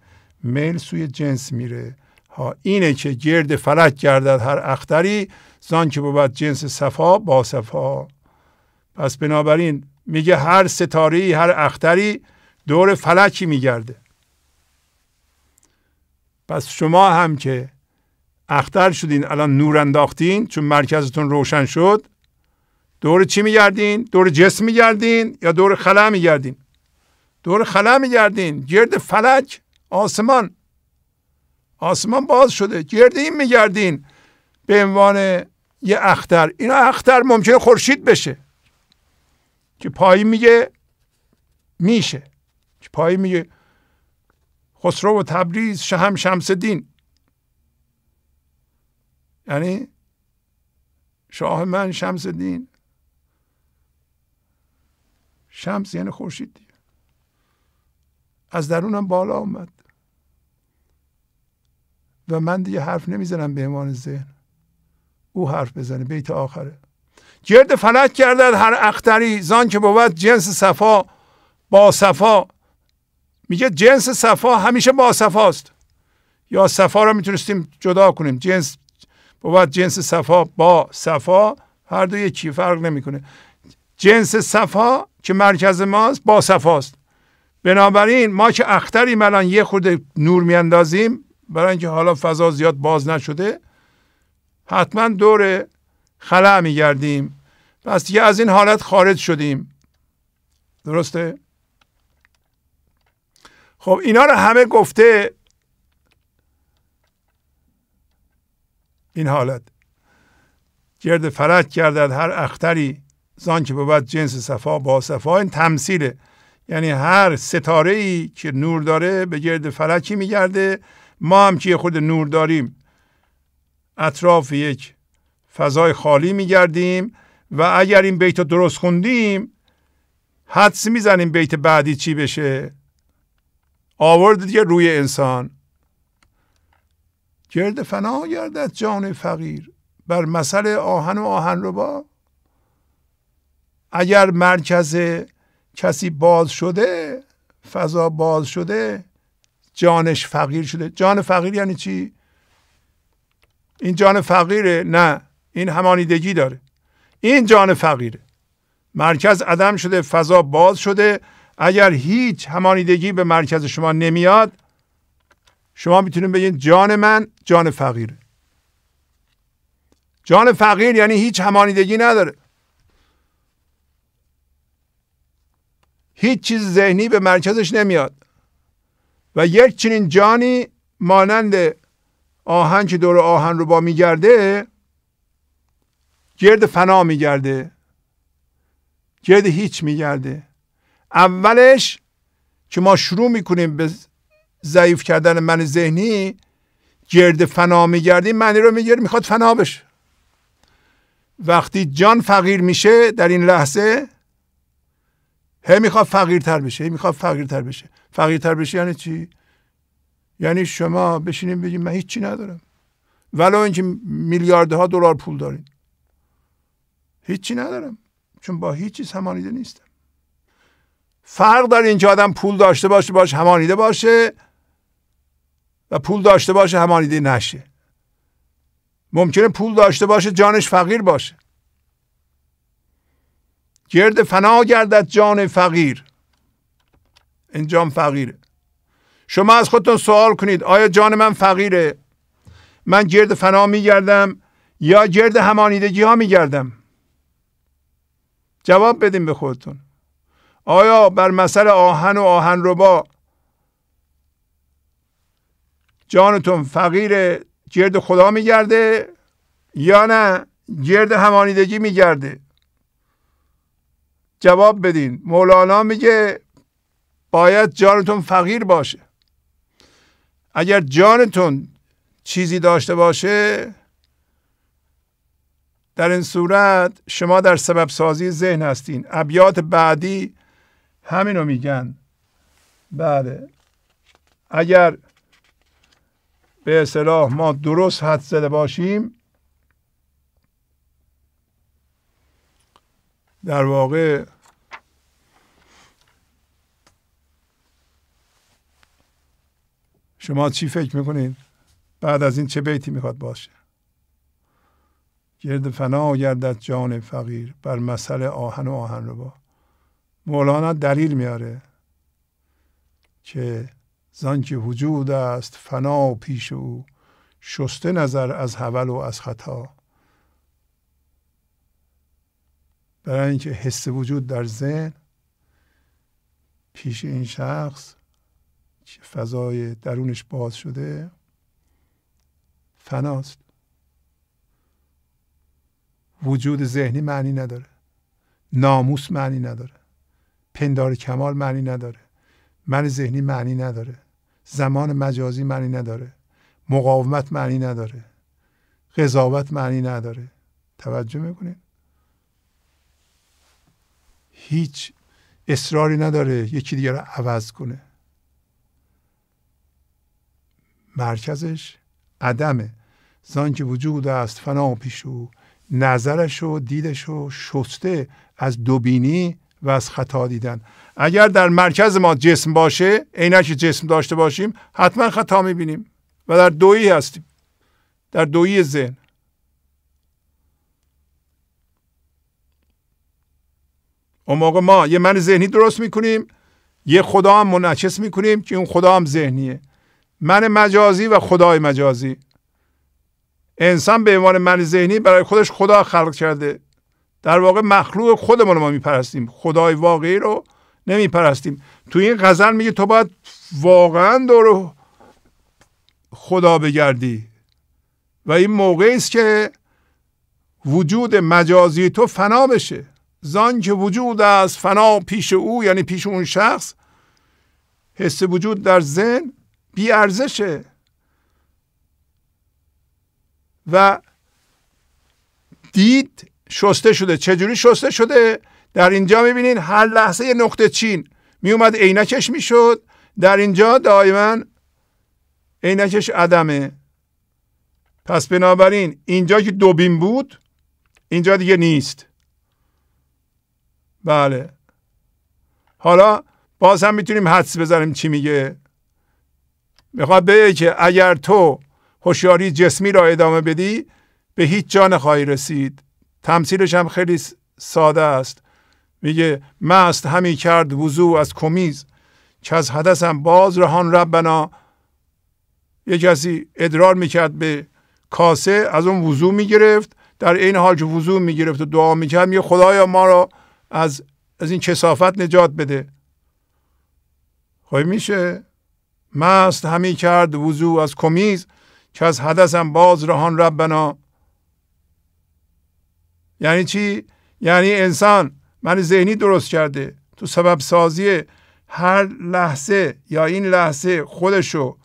میل سوی جنس میره. ها اینه که گرد فلک گردد هر اختری زان که بود جنس صفا با صفا پس بنابراین میگه هر ستاره هر اختری دور فلکی میگرده پس شما هم که اختر شدین الان نور انداختین چون مرکزتون روشن شد دور چی میگردین؟ دور جسم میگردین یا دور خلا میگردین؟ دور خلا میگردین گرد فلک آسمان آسمان باز شده. گرد این میگردین به عنوان یه اختر. اینا اختر ممکنه خورشید بشه. که پایی میگه میشه. که پایی میگه خسرو و تبریز شهم شمس دین یعنی شاه من شمس دین شمس یعنی خورشید از درونم بالا اومد. و من دیگه حرف نمی‌زنم به امان ذهن. او حرف بزنه بیت آخره. گرد فلک کردد هر اختری زان که بود جنس صفا با صفا. میگه جنس صفا همیشه با صفاست. یا صفا رو می‌تونستیم جدا کنیم. جنس بود جنس صفا با صفا هر دو یکی فرق نمی‌کنه. جنس صفا که مرکز ماست با صفاست. بنابراین ما که اختریم الان یه خود نور میاندازیم برای اینکه حالا فضا زیاد باز نشده حتما دور خلا میگردیم. پس دیگه از این حالت خارج شدیم. درسته؟ خب اینا رو همه گفته این حالت. گرد فرج گردد هر اختری زان که بود جنس صفا با صفا. این تمثیله. یعنی هر ستاره ای که نور داره به گرد فلکی میگرده؟ ما هم که خود نور داریم. اطراف یک فضای خالی میگردیم و اگر این بیت رو درست خوندیم حدس می‌زنیم بیت بعدی چی بشه؟ آورد دیگه روی انسان. گرد فنا گردد جان فقیر بر مسئله آهن و آهن رو با. اگر مرکز کسی باز شده فضا باز شده جانش فقیر شده. جان فقیر یعنی چی؟ این جان فقیره؟ نه این همانیدگی داره. این جان فقیره. مرکز عدم شده فضا باز شده. اگر هیچ همانیدگی به مرکز شما نمیاد شما می‌تونید بگید جان من جان فقیره. جان فقیر یعنی هیچ همانیدگی نداره. هیچ چیز ذهنی به مرکزش نمیاد. و یک چنین جانی مانند آهن که دور آهن رو با میگرده گرد فنا میگرده گرد هیچ میگرده. اولش که ما شروع می‌کنیم به ضعیف کردن من ذهنی گرد فنا میگردیم معنی رو می‌گیره می‌خواد فنا بشه. وقتی جان فقیر میشه در این لحظه هی می‌خواد فقیرتر بشه هی می‌خواد فقیرتر بشه. فقیرتر بشه یعنی چی؟ یعنی شما بشینیم بگیم من هیچی ندارم. ولو اینکه میلیاردها دلار پول دارین. هیچی ندارم. چون با هیچ چیز همانیده نیستم. فرق داره اینکه آدم پول داشته باشه باشه همانیده باشه و پول داشته باشه همانیده نشه. ممکنه پول داشته باشه جانش فقیر باشه. گرد فنا گردد جان فقیر. این جان فقیره. شما از خودتون سوال کنید آیا جان من فقیره؟ من گرد فنا میگردم یا گرد همانیدگی ها میگردم؟ جواب بدیم به خودتون. آیا بر مثل آهن و آهن رو با جانتون فقیر گرد خدا میگرده یا نه؟ گرد همانیدگی میگرده؟ جواب بدین. مولانا میگه باید جانتون فقیر باشه. اگر جانتون چیزی داشته باشه در این صورت شما در سبب سازی ذهن هستین. ابیات بعدی همینو میگن. بله. اگر به اصطلاح ما درست حد زده باشیم در واقع شما چی فکر می‌کنید بعد از این چه بیتی می‌خواد باشه؟ گرد فنا گردد جان فقیر بر مسئله آهن و آهن رو با. مولانا دلیل میاره که که وجود است فنا پیش او. شسته نظر از حول و از خطا. برای اینکه حس وجود در ذهن پیش این شخص که فضای درونش باز شده فناست. وجود ذهنی معنی نداره. ناموس معنی نداره. پندار کمال معنی نداره. من ذهنی معنی نداره. زمان مجازی معنی نداره. مقاومت معنی نداره. قضاوت معنی نداره. توجه می‌کنید؟ هیچ اصراری نداره یکی دیگر رو عوض کنه. مرکزش عدمه. زان که وجود است فنا پیش او نظرش و دیدش و شسته از دوبینی و از خطا دیدن. اگر در مرکز ما جسم باشه عینک جسم داشته باشیم حتما خطا می‌بینیم و در دویی هستیم. در دویی ذهن. اون موقع ما یه من ذهنی درست می‌کنیم یه خدا هم منعکس می‌کنیم که اون خدا هم ذهنیه. من مجازی و خدای مجازی. انسان به عنوان من ذهنی برای خودش خدا خلق کرده. در واقع مخلوق خودمون ما میپرستیم. خدای واقعی رو نمیپرستیم. تو این غزل میگه تو باید واقعا دور خدا بگردی. و این موقعی است که وجود مجازی تو فنا بشه. زان که وجود است فنا پیش او یعنی پیش اون شخص حس وجود در ذهن بی ارزشه. و دید شسته شده. چجوری شسته شده؟ در اینجا می‌بینین هر لحظه یه نقطه چین میومد عینکش می‌شد. در اینجا دائما عینکش عدمه. پس بنابراین اینجا که دوبین بود اینجا دیگه نیست. بله. حالا باز هم می‌تونیم حدس بزنیم چی میگه. می‌خواد بگه که اگر تو هوشیاری جسمی را ادامه بدی به هیچ جا نخواهی رسید. تمثیلش هم خیلی ساده است. میگه مست همی کرد وضوع از کمیز. که از حدثم باز رهان ربنا. یه کسی ادرار می‌کرد به کاسه از اون وضوع می‌گرفت. در این حال که وضوع می‌گرفت و دعا می‌کرد میگه خدایا ما را از از این کسافت نجات بده. خب میشه. مست همی کرد وضوع از کمیز که از حدثم باز رهان ربنا. یعنی چی؟ یعنی انسان من ذهنی درست کرده. تو سبب سازی هر لحظه یا این لحظه خودشو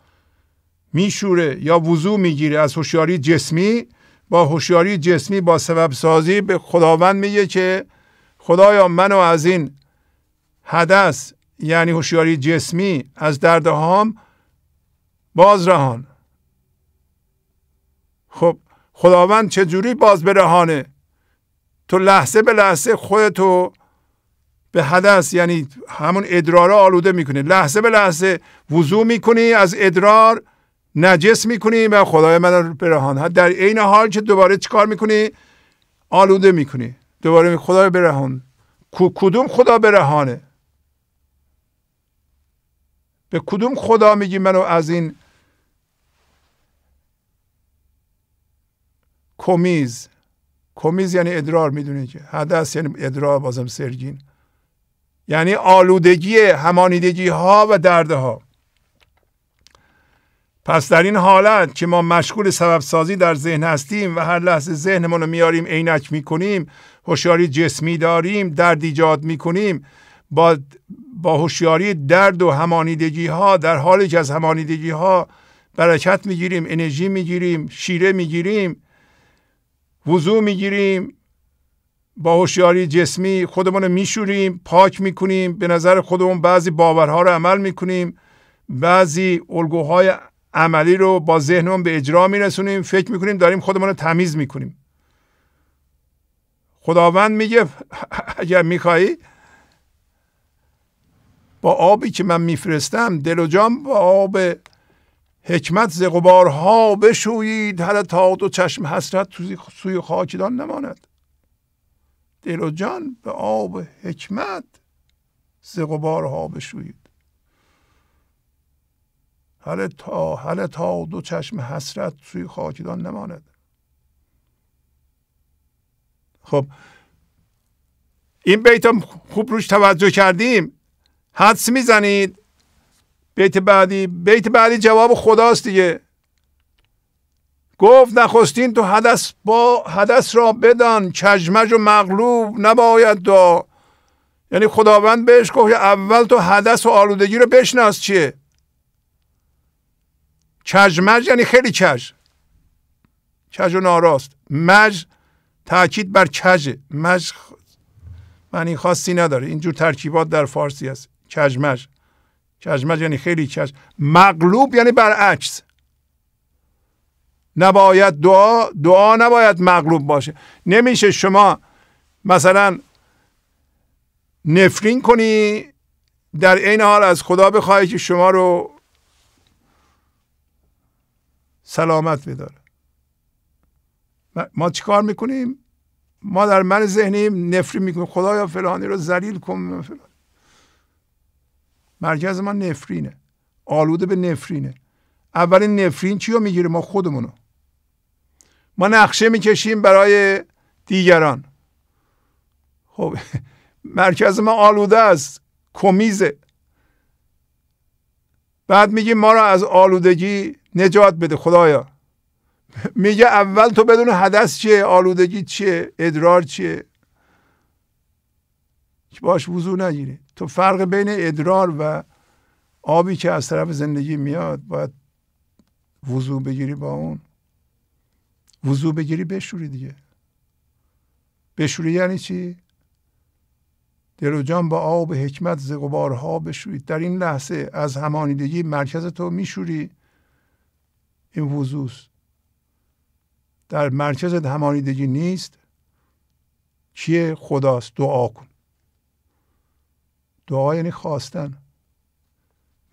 میشوره یا وضوع می‌گیره از هوشیاری جسمی با هوشیاری جسمی با سبب سازی به خداوند میگه که خدایا منو از این حدث یعنی هوشیاری جسمی از دردهام باز رهان. خب خداوند چجوری باز برهانه تو لحظه به لحظه خودتو به حدث یعنی همون ادرار آلوده می‌کنی. لحظه به لحظه وضوع می‌کنی از ادرار نجس می‌کنی و خدای من رو برهان در عین حال که دوباره چیکار می‌کنی؟ آلوده می‌کنی. دوباره خدا برهان. کدوم خدا برهانه؟ به کدوم خدا میگی منو از این کمیز؟ کمیز یعنی ادرار می‌دونی که؟ حدث یعنی ادرار بازم سرگین. یعنی آلودگی همانیدگی ها و درده ها پس در این حالت که ما مشغول سبب سازی در ذهن هستیم و هر لحظه ذهنمون رو میاریم عینک می‌کنیم هوشیاری جسمی داریم درد ایجاد می‌کنیم. با با هوشیاری درد و همانیدگی ها در حالی که از همانیدگی ها برکت می‌گیریم انرژی می‌گیریم شیره می‌گیریم وضوع می‌گیریم. با هوشیاری جسمی خودمون رو میشوریم پاک می‌کنیم. به نظر خودمون بعضی باورها رو عمل می‌کنیم. بعضی الگوهای عملی رو با ذهنمون به اجرا میرسونیم. فکر می‌کنیم داریم خودمون رو تمیز می‌کنیم. خداوند میگه اگر میخوایی با آبی که من میفرستم دل و جان با آب حکمت ز غبارها بشویید هر تا دو چشم حسرت سوی خاکدان نماند. دل و جان به آب حکمت ز غبارها بشویید. هل تا هل تا دو چشم حسرت سوی خاکدان نماند. خب این بیت خوب روش توجه کردیم. حدس می‌زنید. بیت بعدی بیت بعدی جواب خداست دیگه. گفت نخستین تو حدث با حدث را بدان چجمج و مغلوب نباید دا یعنی خداوند بهش گفت اول تو حدث و آلودگی رو بشناس چیه؟ چجمج یعنی خیلی کج کج و ناراست. مج تاکید بر کج مج معنی خاصی نداره. اینجور ترکیبات در فارسی هست. کجمج کجمج یعنی خیلی کج. مغلوب یعنی برعکس. نباید دعا دعا نباید مغلوب باشه. نمیشه شما مثلا نفرین کنی در این حال از خدا بخواهی که شما رو سلامت بداره. ما چیکار می‌کنیم؟ ما در من ذهنیم نفرین می‌کنیم خدایا فلانی رو ذلیل کن. فلان مرکز ما نفرینه. آلوده به نفرینه. اولین نفرین چی رو می‌گیره ما خودمونو ما نقشه می‌کشیم برای دیگران. خب مرکز ما آلوده است. کمیزه. بعد میگیم ما رو از آلودگی نجات بده. خدایا. میگه اول تو بدون حدث چیه؟ آلودگی چیه؟ ادرار چیه؟ باش وضوع نگیری. تو فرق بین ادرار و آبی که از طرف زندگی میاد باید وضوع بگیری با اون. وضوع بگیری بشوری دیگه. بشوری یعنی چی؟ دل و جان با آب حکمت ز غبارها بشوید در این لحظه از همانیدگی مرکز تو میشوری. این وضوست در مرکز همانیدگی نیست. چیه خداست. دعا کن. دعا یعنی خواستن.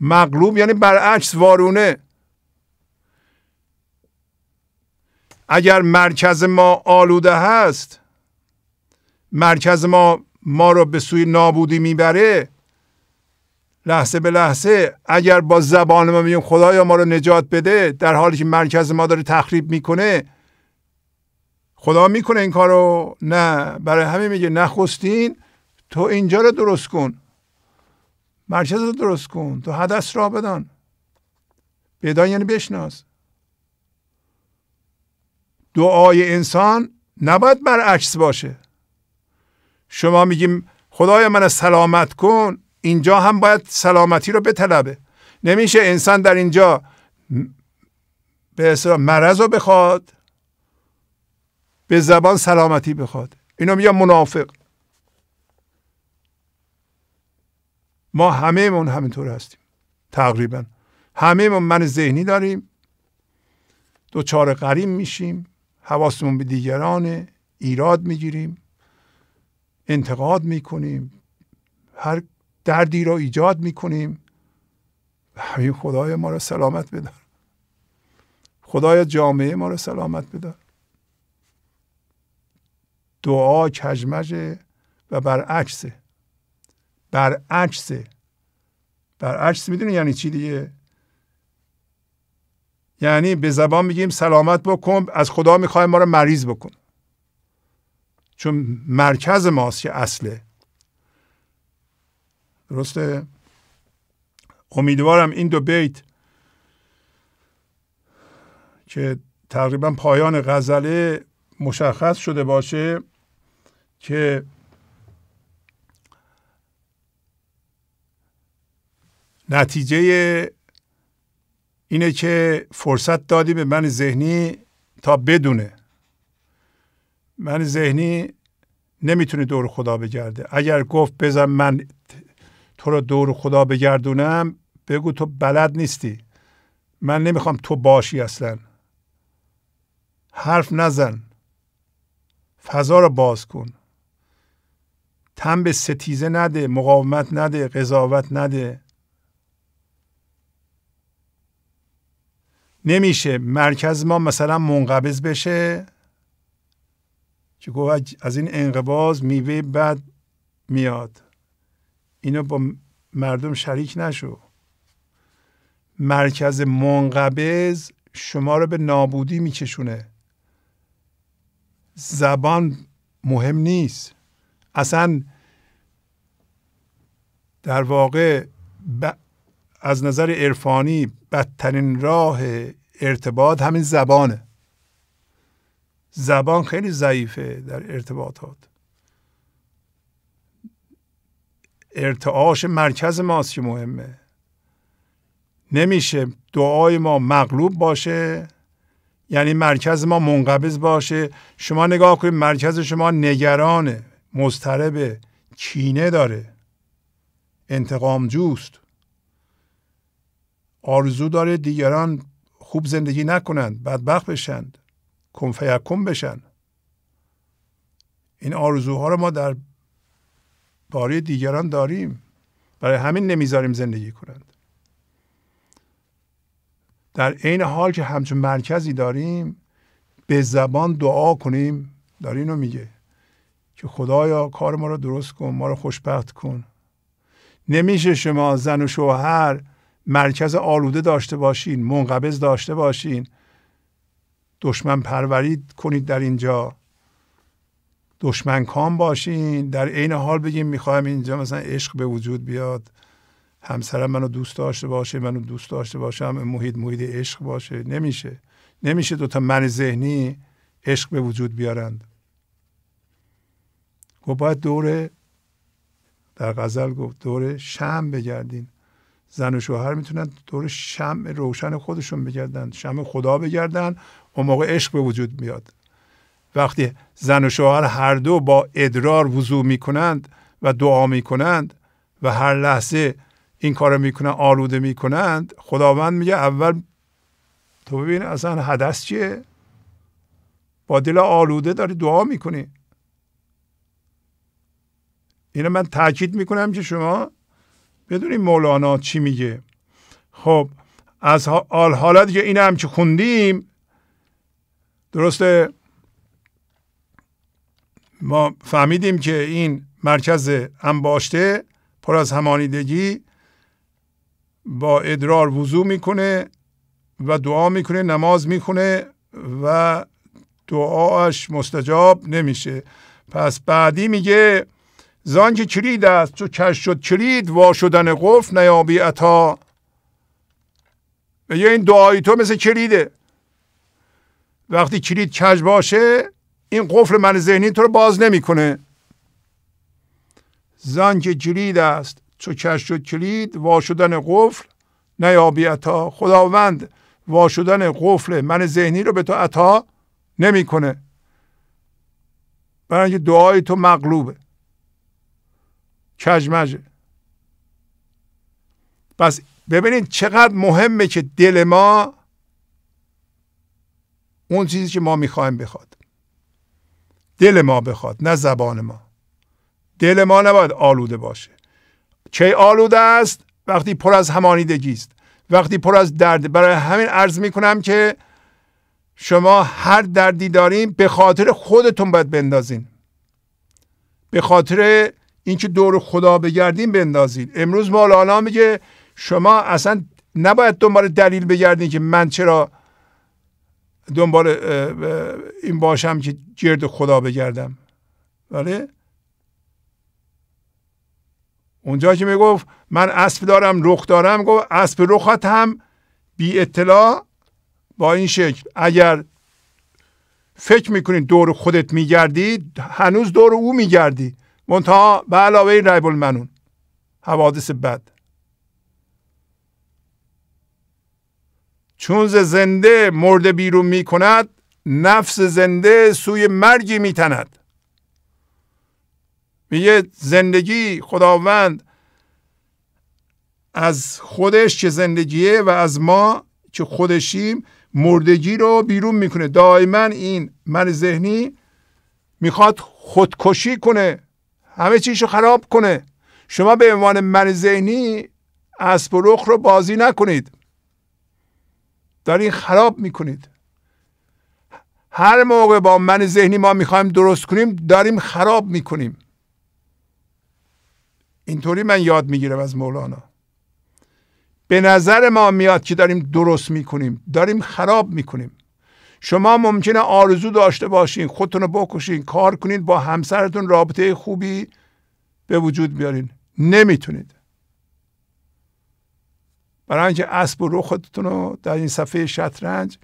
مغلوب یعنی برعکس وارونه. اگر مرکز ما آلوده هست مرکز ما ما رو به سوی نابودی می‌بره لحظه به لحظه اگر با زبان ما میگیم خدایا ما رو نجات بده در حالی که مرکز ما داره تخریب می‌کنه خدا می‌کنه این کارو. نه برای همین میگه نخستین تو اینجا رو درست کن. مرکز رو درست کن. تو حدث را بدان. بدان یعنی بشناس. دعای انسان نباید برعکس باشه. شما میگیم خدای من سلامت کن. اینجا هم باید سلامتی رو بطلبه. نمیشه انسان در اینجا به اصطلاح مرض رو بخواد. به زبان سلامتی بخواد. اینو میگم منافق. ما همه من همینطور هستیم تقریبا. همه من من ذهنی داریم. دوچار قریم میشیم حواسمون به دیگران ایراد می‌گیریم انتقاد می‌کنیم هر دردی رو ایجاد می‌کنیم. همین خدای ما رو سلامت بدار. خدای جامعه ما رو سلامت بدار. دعا کجمجه و برعکسه برعکسه برعکس می‌دونی یعنی چی دیگه؟ یعنی به زبان میگیم سلامت بکن از خدا می‌خوایم ما رو مریض بکن. چون مرکز ماست که اصله. درسته؟ امیدوارم این دو بیت که تقریبا پایان غزله مشخص شده باشه. که نتیجه اینه که فرصت دادی به من ذهنی تا بدونه. من ذهنی نمی‌تونه دور خدا بگرده. اگر گفت بزن من تو رو دور خدا بگردونم بگو تو بلد نیستی. من نمی‌خوام تو باشی اصلا. حرف نزن. فضا رو باز کن. تن به ستیزه نده مقاومت نده قضاوت نده. نمیشه مرکز ما مثلا منقبض بشه؟ که گفت؟ از این انقباز میوه بد میاد. اینو با مردم شریک نشو. مرکز منقبض شما رو به نابودی میکشونه. زبان مهم نیست. اصلا در واقع از نظر عرفانی بدترین راه ارتباط همین زبانه. زبان خیلی ضعیفه در ارتباطات. ارتعاش مرکز ماست که مهمه. نمیشه دعای ما مغلوب باشه یعنی مرکز ما منقبض باشه. شما نگاه کنید مرکز شما نگرانه. مضطربه کینه داره. انتقام جوست. آرزو داره دیگران خوب زندگی نکنند بدبخت بشند کن بشن. این آرزوها رو ما در باره دیگران داریم. برای همین نمی‌ذاریم زندگی کنند. در عین حال که همچون مرکزی داریم به زبان دعا کنیم. در اینو میگه. که خدایا کار ما رو درست کن ما رو خوشبخت کن. نمیشه شما زن و شوهر مرکز آلوده داشته باشین منقبض داشته باشین. دشمن پرورید کنید در اینجا. دشمن کام باشین. در عین حال بگیم می‌خوایم اینجا مثلا عشق به وجود بیاد. همسرم منو دوست داشته باشه منو دوست داشته باشه هم محیط محیط عشق باشه. نمیشه. نمیشه دوتا من ذهنی عشق به وجود بیارند. و باید دور در غزل گفت دور شم بگردین. زن و شوهر می‌تونن دور شم روشن خودشون بگردن شم خدا بگردن اون موقع عشق به وجود میاد. وقتی زن و شوهر هر دو با ادرار وضوع می‌کنند و دعا می‌کنند و هر لحظه این کار می‌کنن آلوده می‌کنند خداوند میگه اول تو ببین اصلا حدث چیه؟ با دل آلوده داری دعا می‌کنی. اینو من تاکید می‌کنم که شما بدونید مولانا چی میگه. خب از حال حالا دیگه این هم که خوندیم درسته؟ ما فهمیدیم که این مرکز انباشته پر از همانیدگی با ادرار وضوع می‌کنه و دعا می‌کنه نماز می‌کنه و دعاش مستجاب نمیشه. پس بعدی میگه زان که کلید است چو کش شد کلید وا شدن قفل نیابی عطا. یه این دعایی تو مثل کلیده وقتی کلید کج باشه این قفل من ذهنی تو رو باز نمی‌کنه. زان که کلید است چو کش شد کلید وا شدن قفل نیابی عطا. خداوند وا شدن قفل من ذهنی رو به تو عطا نمی‌کنه. برای دعای تو مغلوبه. کجمجه پس ببینید چقدر مهمه که دل ما اون چیزی که ما می‌خوایم بخواد. دل ما بخواد نه زبان ما. دل ما نباید آلوده باشه. کی آلوده است؟ وقتی پر از همانیدگی است. وقتی پر از درد. برای همین عرض می‌کنم که شما هر دردی دارین به خاطر خودتون باید بندازین. به خاطر اینکه دور خدا بگردین بندازین امروز مولانا میگه شما اصلا نباید دنبال دلیل بگردین که من چرا دنبال این باشم که گرد خدا بگردم. ولی اونجا که می‌گفت من اسب دارم رخ دارم گفت اسب رخت هم بی اطلاع با این شکل. اگر فکر می‌کنید دور خودت میگردی هنوز دور او میگردی. منتها به علاوه ریب المنون. حوادث بد. چون زنده مرده بیرون می‌کند نفس زنده سوی مرگی میتند. میگه زندگی خداوند از خودش که زندگیه و از ما که خودشیم مردگی رو بیرون می‌کنه. دائما این من ذهنی می‌خواد خودکشی کنه. همه چیز رو خراب کنه. شما به عنوان من ذهنی اسب و رخ رو بازی نکنید. دارین خراب می‌کنید. هر موقع با من ذهنی ما می‌خوایم درست کنیم داریم خراب می‌کنیم. اینطوری من یاد می‌گیرم از مولانا. به نظر ما میاد که داریم درست می‌کنیم داریم خراب می‌کنیم. شما ممکنه آرزو داشته باشین خودتون رو بکشین کار کنید با همسرتون رابطه خوبی به وجود بیارین. نمی‌تونید. برای اینکه اسب و خودتون رو در این صفحه شطرنج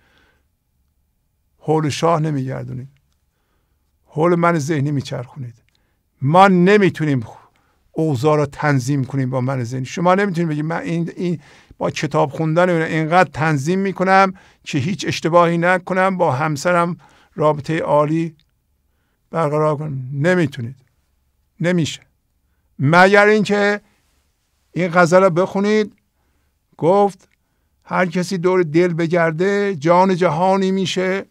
حول شاه نمیگردونید. حول من ذهنی میچرخونید. ما نمی‌تونیم اوضاع رو تنظیم کنیم با من ذهنی. شما نمی‌تونید بگید من این, این با کتاب خوندن اینقدر تنظیم می‌کنم که هیچ اشتباهی نکنم با همسرم رابطه عالی برقرار کنم. نمی‌تونید. نمیشه. مگر اینکه این غزل رو بخونید؟ گفت هر کسی دور دل بگرده جان جهانی میشه.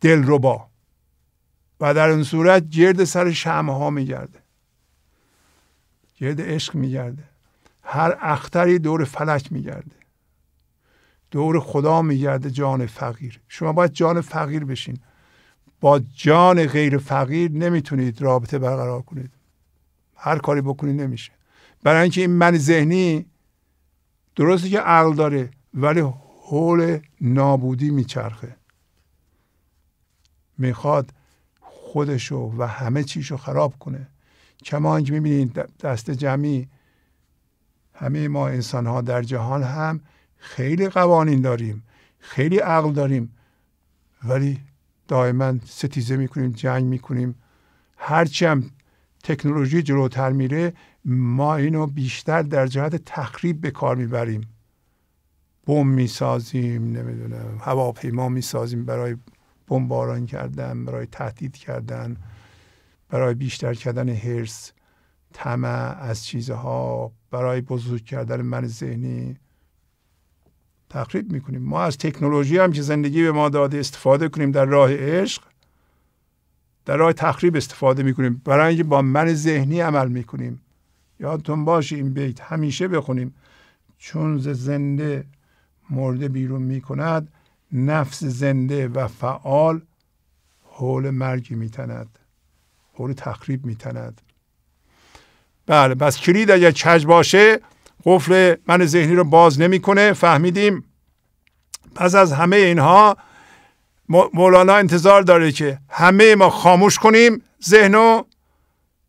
دل ربا و در اون صورت گرد سر شمه ها میگرده. گرد عشق میگرده. هر اختری دور فلک میگرده. دور خدا میگرده جان فقیر. شما باید جان فقیر بشین. با جان غیر فقیر نمی‌تونید رابطه برقرار کنید. هر کاری بکنید نمیشه. برای اینکه این من ذهنی درسته که عقل داره ولی حول نابودی میچرخه. می‌خواد خودشو و همه چیشو خراب کنه. کما اینکه می‌بینید دست جمعی همه ما انسان ها در جهان هم خیلی قوانین داریم خیلی عقل داریم. ولی دائما ستیزه می‌کنیم جنگ می‌کنیم. هرچی هم تکنولوژی جلوتر میره ما اینو بیشتر در جهت تخریب به کار می‌بریم. بم می‌سازیم نمی‌دونم هواپیما می‌سازیم برای بمباران کردن برای تهدید کردن برای بیشتر کردن هرس طمع از چیزها برای بزرگ کردن من ذهنی تخریب می‌کنیم. ما از تکنولوژی هم که زندگی به ما داده استفاده کنیم در راه عشق در راه تخریب استفاده می‌کنیم. برای اینکه با من ذهنی عمل می‌کنیم. یادتون باشه این بیت همیشه بخونیم. چون زنده مرده بیرون می‌کند نفس زنده و فعال حول مرگی میتند. حول تخریب میتند. بله بس کلید اگر چج باشه قفل من ذهنی رو باز نمی‌کنه فهمیدیم. پس از همه اینها مولانا انتظار داره که همه ما خاموش کنیم ذهنو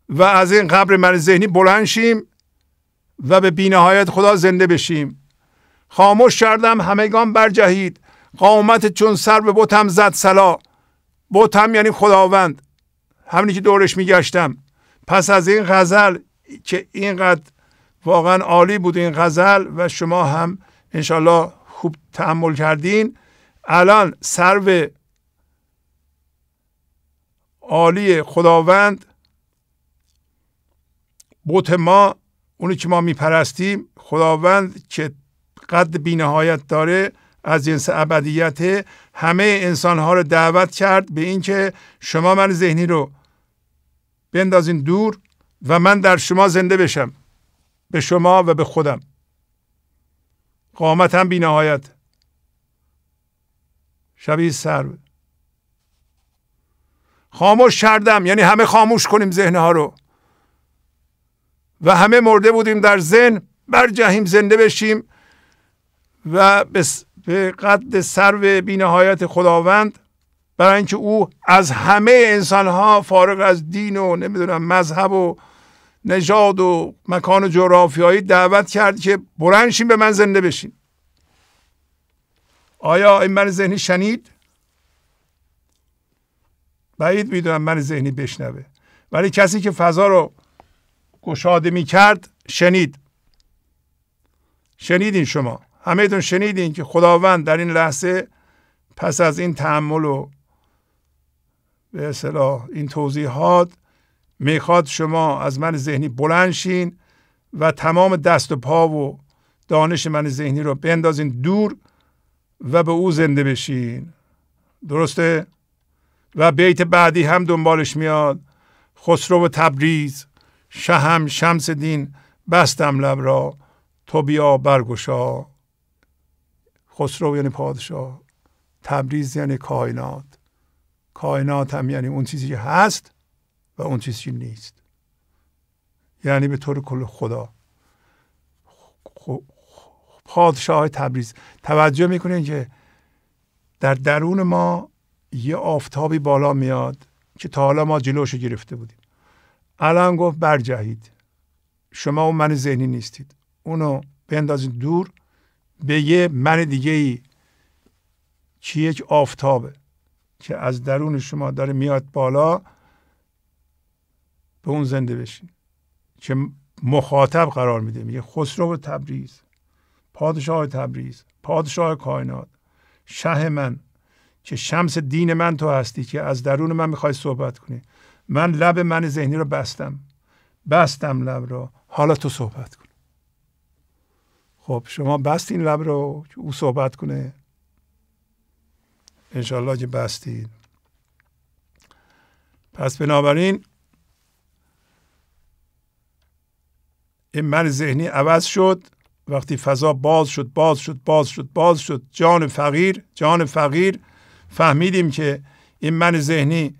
و از این قبر من ذهنی بلند شیم و به بینهایت خدا زنده بشیم. خاموش کردم همگان برجهید. قامت چون سر به بوتم زد سلا بوتم یعنی خداوند. همینی که دورش میگشتم. پس از این غزل که اینقدر واقعا عالی بود این غزل و شما هم انشالله خوب تحمل کردین. الان سرو عالی خداوند بوت ما اونی که ما میپرستیم خداوند که قد بینهایت داره از جنس ابدیت همه انسان ها رو دعوت کرد به اینکه شما من ذهنی رو بندازین دور. و من در شما زنده بشم. به شما و به خودم. قامتم بی نهایت. شبیه سر. خاموش کردم. یعنی همه خاموش کنیم ذهن ها رو. و همه مرده بودیم در ذهن. بر جهیم زنده بشیم. و به قد سرو بینهایت خداوند برای اینکه او از همه انسان ها فارغ از دین و نمی‌دونم مذهب و نژاد و مکان جغرافیایی دعوت کرد که بلنشین به من زنده بشین. آیا این من ذهنی شنید؟ بعید می‌دونم من ذهنی بشنوه. ولی کسی که فضا رو گشاده می کرد شنید. شنیدین شما؟ همهتون شنیدین که خداوند در این لحظه پس از این تحمل و به اصطلاح این توضیحات می‌خواد شما از من ذهنی بلند شین و تمام دست و پا و دانش من ذهنی رو بندازین دور و به او زنده بشین. درسته؟ و بیت بعدی هم دنبالش میاد. خسرو و تبریز شهم شمس دین بستم لب را تو بیا برگشا. خسرو یعنی پادشاه تبریز یعنی کائنات. کائنات هم یعنی اون چیزی که هست و اون چیزی نیست. یعنی به طور کل خدا. پادشاه تبریز. توجه می‌کنین که در درون ما یه آفتابی بالا میاد که تا حالا ما جلوشو گرفته بودیم. الان گفت برجهید. شما اون من ذهنی نیستید. اونو بندازید دور به یه من دیگه ای که یک آفتابه که از درون شما داره میاد بالا به اون زنده بشین. که مخاطب قرار میده. میگه خسرو تبریز پادشاه تبریز پادشاه کائنات شه من. که شمس دین من تو هستی که از درون من می‌خوای صحبت کنی. من لب من ذهنی رو بستم. بستم لب رو. حالا تو صحبت کن. خب شما بستین لب رو که او صحبت کنه. انشالله که بستید. پس بنابراین این من ذهنی عوض شد. وقتی فضا باز شد باز شد باز شد باز شد. جان فقیر جان فقیر. فهمیدیم که این من ذهنی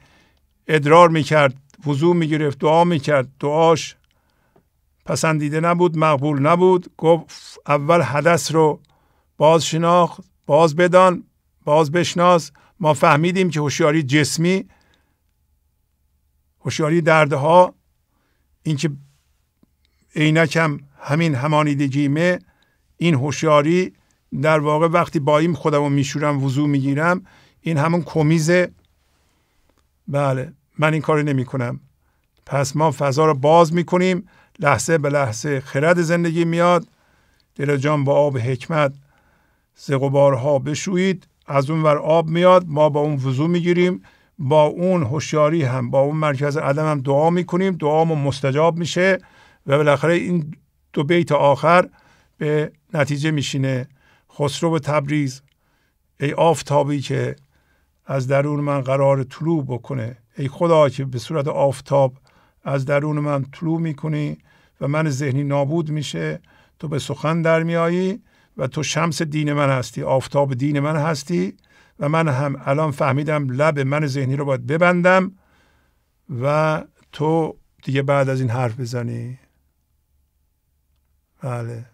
ادرار می‌کرد وضوع می‌گرفت دعا می‌کرد. دعاش پسندیده نبود مقبول نبود. گفت اول حدث رو باز شناخت باز بدان باز بشناس. ما فهمیدیم که هوشیاری جسمی هوشیاری دردها اینکه عینک هم همین همانیدگیمه این هوشیاری در واقع وقتی با این خودم رو میشورم وضوع می‌گیرم این همون کمیزه. بله من این کار نمی کنم پس ما فضا رو باز می‌کنیم لحظه به لحظه خرد زندگی میاد. دل جان با آب حکمت زغبارها بشویید از اون ور آب میاد ما با اون وضوع می‌گیریم. با اون هوشیاری هم با اون مرکز عدم هم دعا می‌کنیم. دعامون مستجاب میشه. و بالاخره این دو بیت آخر به نتیجه میشینه. خسرو به تبریز ای آفتابی که از درون من قرار طلوع بکنه. ای خدا که به صورت آفتاب از درون من طلوع می‌کنی و من ذهنی نابود میشه. تو به سخن در میایی و تو شمس دین من هستی آفتاب دین من هستی و من هم الان فهمیدم لب من ذهنی رو باید ببندم و تو دیگه بعد از این حرف بزنی. بله.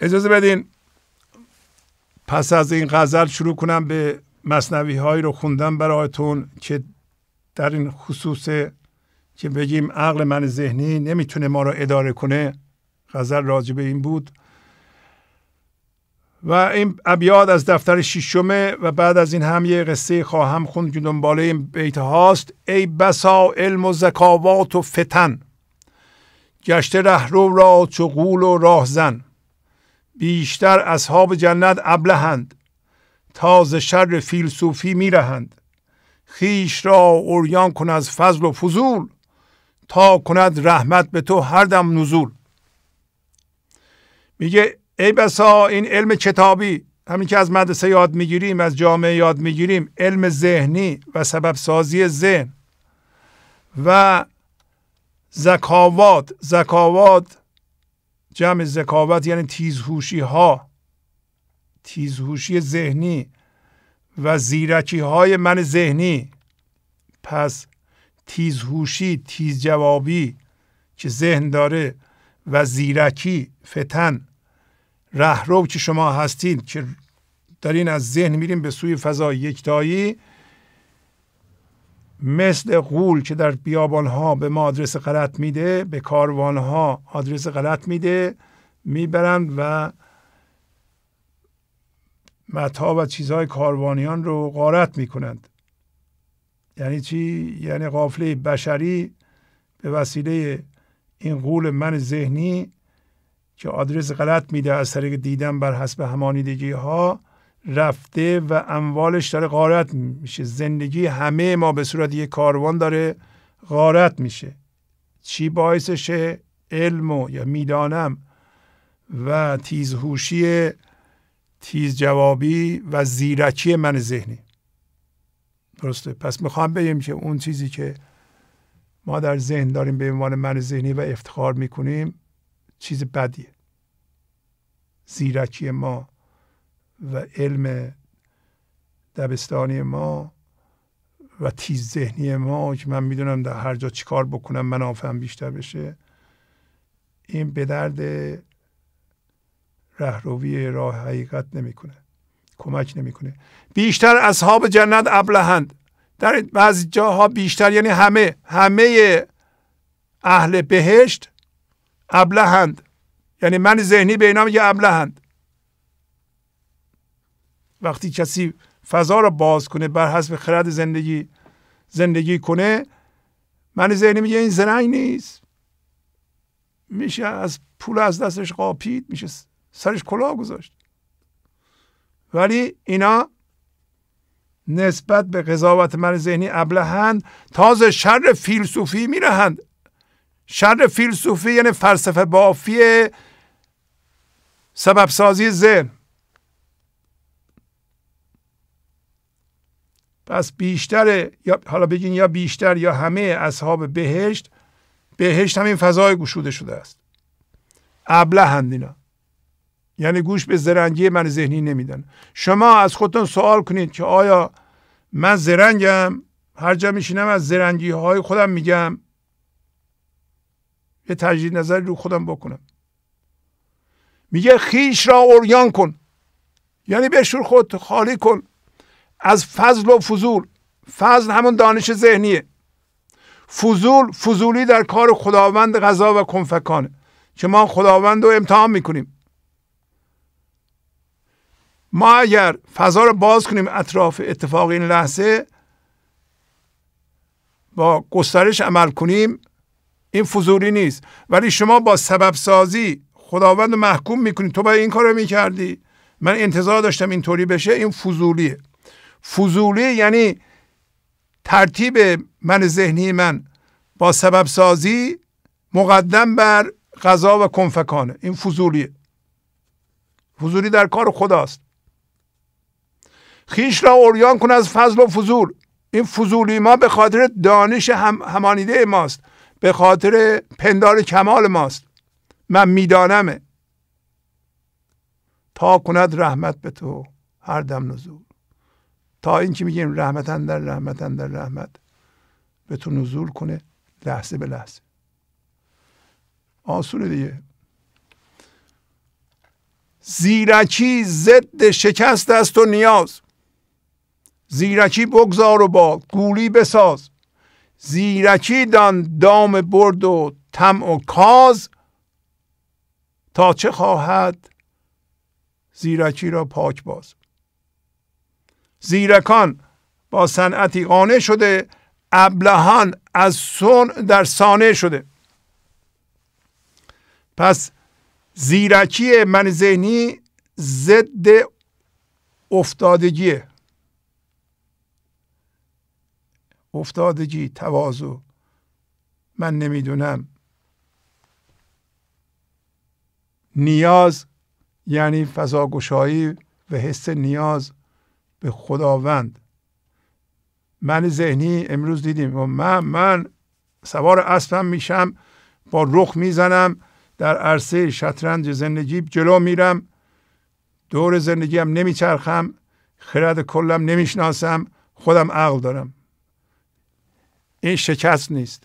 اجازه بدین پس از این غزل شروع کنم به مصنوی هایی رو خوندم برایتون که در این خصوص که بگیم عقل من ذهنی نمی‌تونه ما رو اداره کنه. غزل راجع به این بود. و این ابیاد از دفتر ششمه و بعد از این هم یه قصه خواهم خوند که دنباله این بیت هاست. ای بسا علم و زکاوات و فتن. گشته رهرو را چو غول و راهزن بیشتر اصحاب جنت ابلهند. تاز شر فیلسوفی میرهند. خیش را اوریان کن از فضل و فضول. تا کند رحمت به تو هر دم نزول. میگه ای بسا این علم کتابی. همین که از مدرسه یاد می‌گیریم از جامعه یاد می‌گیریم علم ذهنی و سبب سازی ذهن. و زکاوات زکاوات جمع زکاوت یعنی تیزهوشی ها تیزهوشی ذهنی و زیرکی های من ذهنی. پس تیزهوشی تیز جوابی که ذهن داره و زیرکی فتن رهرو که شما هستید که دارین از ذهن میریم به سوی فضای یکتایی مثل غول که در بیابان ها به ما آدرس غلط میده به کاروان ها آدرس غلط میده می‌برند و متا و چیزهای کاروانیان رو غارت می‌کنند. یعنی چی؟ یعنی قافله بشری به وسیله این قول من ذهنی که آدرس غلط میده از طریق دیدن بر حسب همانیدگی ها رفته و اموالش داره غارت میشه. زندگی همه ما به صورت یک کاروان داره غارت میشه. چی باعثشه علم و یا می‌دانم و تیزهوشی تیز جوابی و زیرکی من ذهنی. درسته؟ پس می‌خوام بگیم که اون چیزی که ما در ذهن داریم به عنوان من ذهنی و افتخار می‌کنیم چیز بدیه. زیرکی ما و علم دبستانی ما و تیز ذهنی ما که من می‌دونم در هر جا چیکار بکنم منافعم بیشتر بشه. این به درد رهروی راه حقیقت نمی‌کنه. کمک نمی‌کنه. بیشتر اصحاب جنت ابلهند. در بعضی جاها بیشتر یعنی همه همه اهل بهشت ابلهند. یعنی من ذهنی به اینا میگه ابلهند. وقتی کسی فضا رو باز کنه بر حسب خرد زندگی زندگی کنه من ذهنی میگه این زرنگ نیست. میشه از پول از دستش قاپید میشه سرش کلاه گذاشت. ولی اینا نسبت به قضاوت من ذهنی ابلهند. تازه شر فیلسوفی میرهند. شر فیلسوفی یعنی فلسفه بافی سبب سازی ذهن. پس بیشتر یا حالا بگین یا بیشتر یا همه اصحاب بهشت بهشت همین فضای گشوده شده است. ابلهند اینا. یعنی گوش به زرنگی من ذهنی نمیدن. شما از خودتون سوال کنید که آیا من زرنگم؟ هر جا میشینم از زرنگی های خودم میگم. یه تجدید نظری رو خودم بکنم. میگه خیش را اوریان کن. یعنی بشور خود خالی کن. از فضل و فضول. فضل همون دانش ذهنیه. فضول فضولی در کار خداوند غذا و کنفکانه. که ما خداوند رو امتحان می‌کنیم. ما اگر فضا رو باز کنیم اطراف اتفاق این لحظه با گسترش عمل کنیم این فضولی نیست. ولی شما با سبب سازی خداوند رو محکوم می‌کنید تو باید این کار رو می‌کردی. من انتظار داشتم اینطوری بشه. این فضولیه. فضولی یعنی ترتیب من ذهنی من با سبب سازی مقدم بر غذا و کنفکانه. این فضولیه. فضولی در کار خداست. خیش را اوریان کن از فضل و فضول. این فضولی ما به خاطر دانش هم همانیده ماست. به خاطر پندار کمال ماست. من میدانمه. تا کند رحمت به تو. هر دم نزول. تا اینکه میگیم رحمت در رحمت در رحمت به تو نزول کنه لحظه به لحظه. آسونه دیگه. زیرکی ضد شکست است و نیاز. زیرکی بگذار و با گولی بساز. زیرکی دان دام برد و تم و کاز. تا چه خواهد زیرکی را پاک باز. زیرکان با صنعتی قانع شده ابلهان از سون در سانه شده. پس زیرکی من ذهنی ضد افتادگیه. افتادگی تواضع. من نمی‌دونم. نیاز یعنی فضاگشایی و حس نیاز. به خداوند. من ذهنی امروز دیدیم و من من سوار اسبم میشم با رخ می‌زنم در عرصه شطرنج زندگی جلو میرم. دور زندگیم نمیچرخم خرد کلم نمی‌شناسم خودم عقل دارم. این شکست نیست.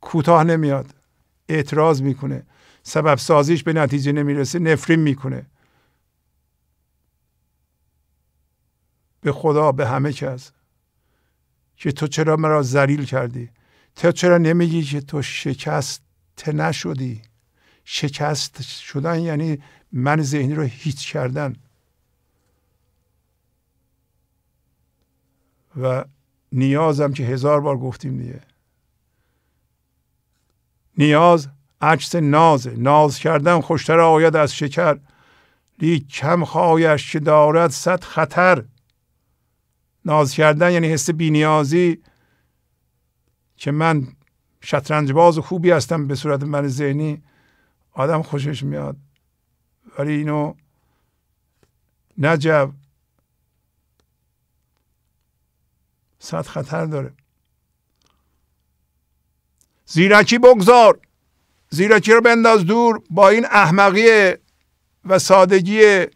کوتاه نمیاد. اعتراض می‌کنه. سبب سازیش به نتیجه نمی‌رسه. نفرین می‌کنه. به خدا به همه کس که تو چرا مرا ذلیل کردی؟ تو چرا نمیگی که تو شکست نشدی؟ شکست شدن یعنی من ذهنی رو هیچ کردن. و نیازم که هزار بار گفتیم دیگه. نیاز عکس نازه. ناز کردن خوشتر آید از شکر. لیک کم خواهش که دارد صد خطر. ناز کردن یعنی حس بینیازی که من شطرنج باز خوبی هستم به صورت من ذهنی آدم خوشش میاد. ولی اینو نجب صد خطر داره. زیرکی بگذار زیرکی رو بنداز دور با این احمقی و سادگی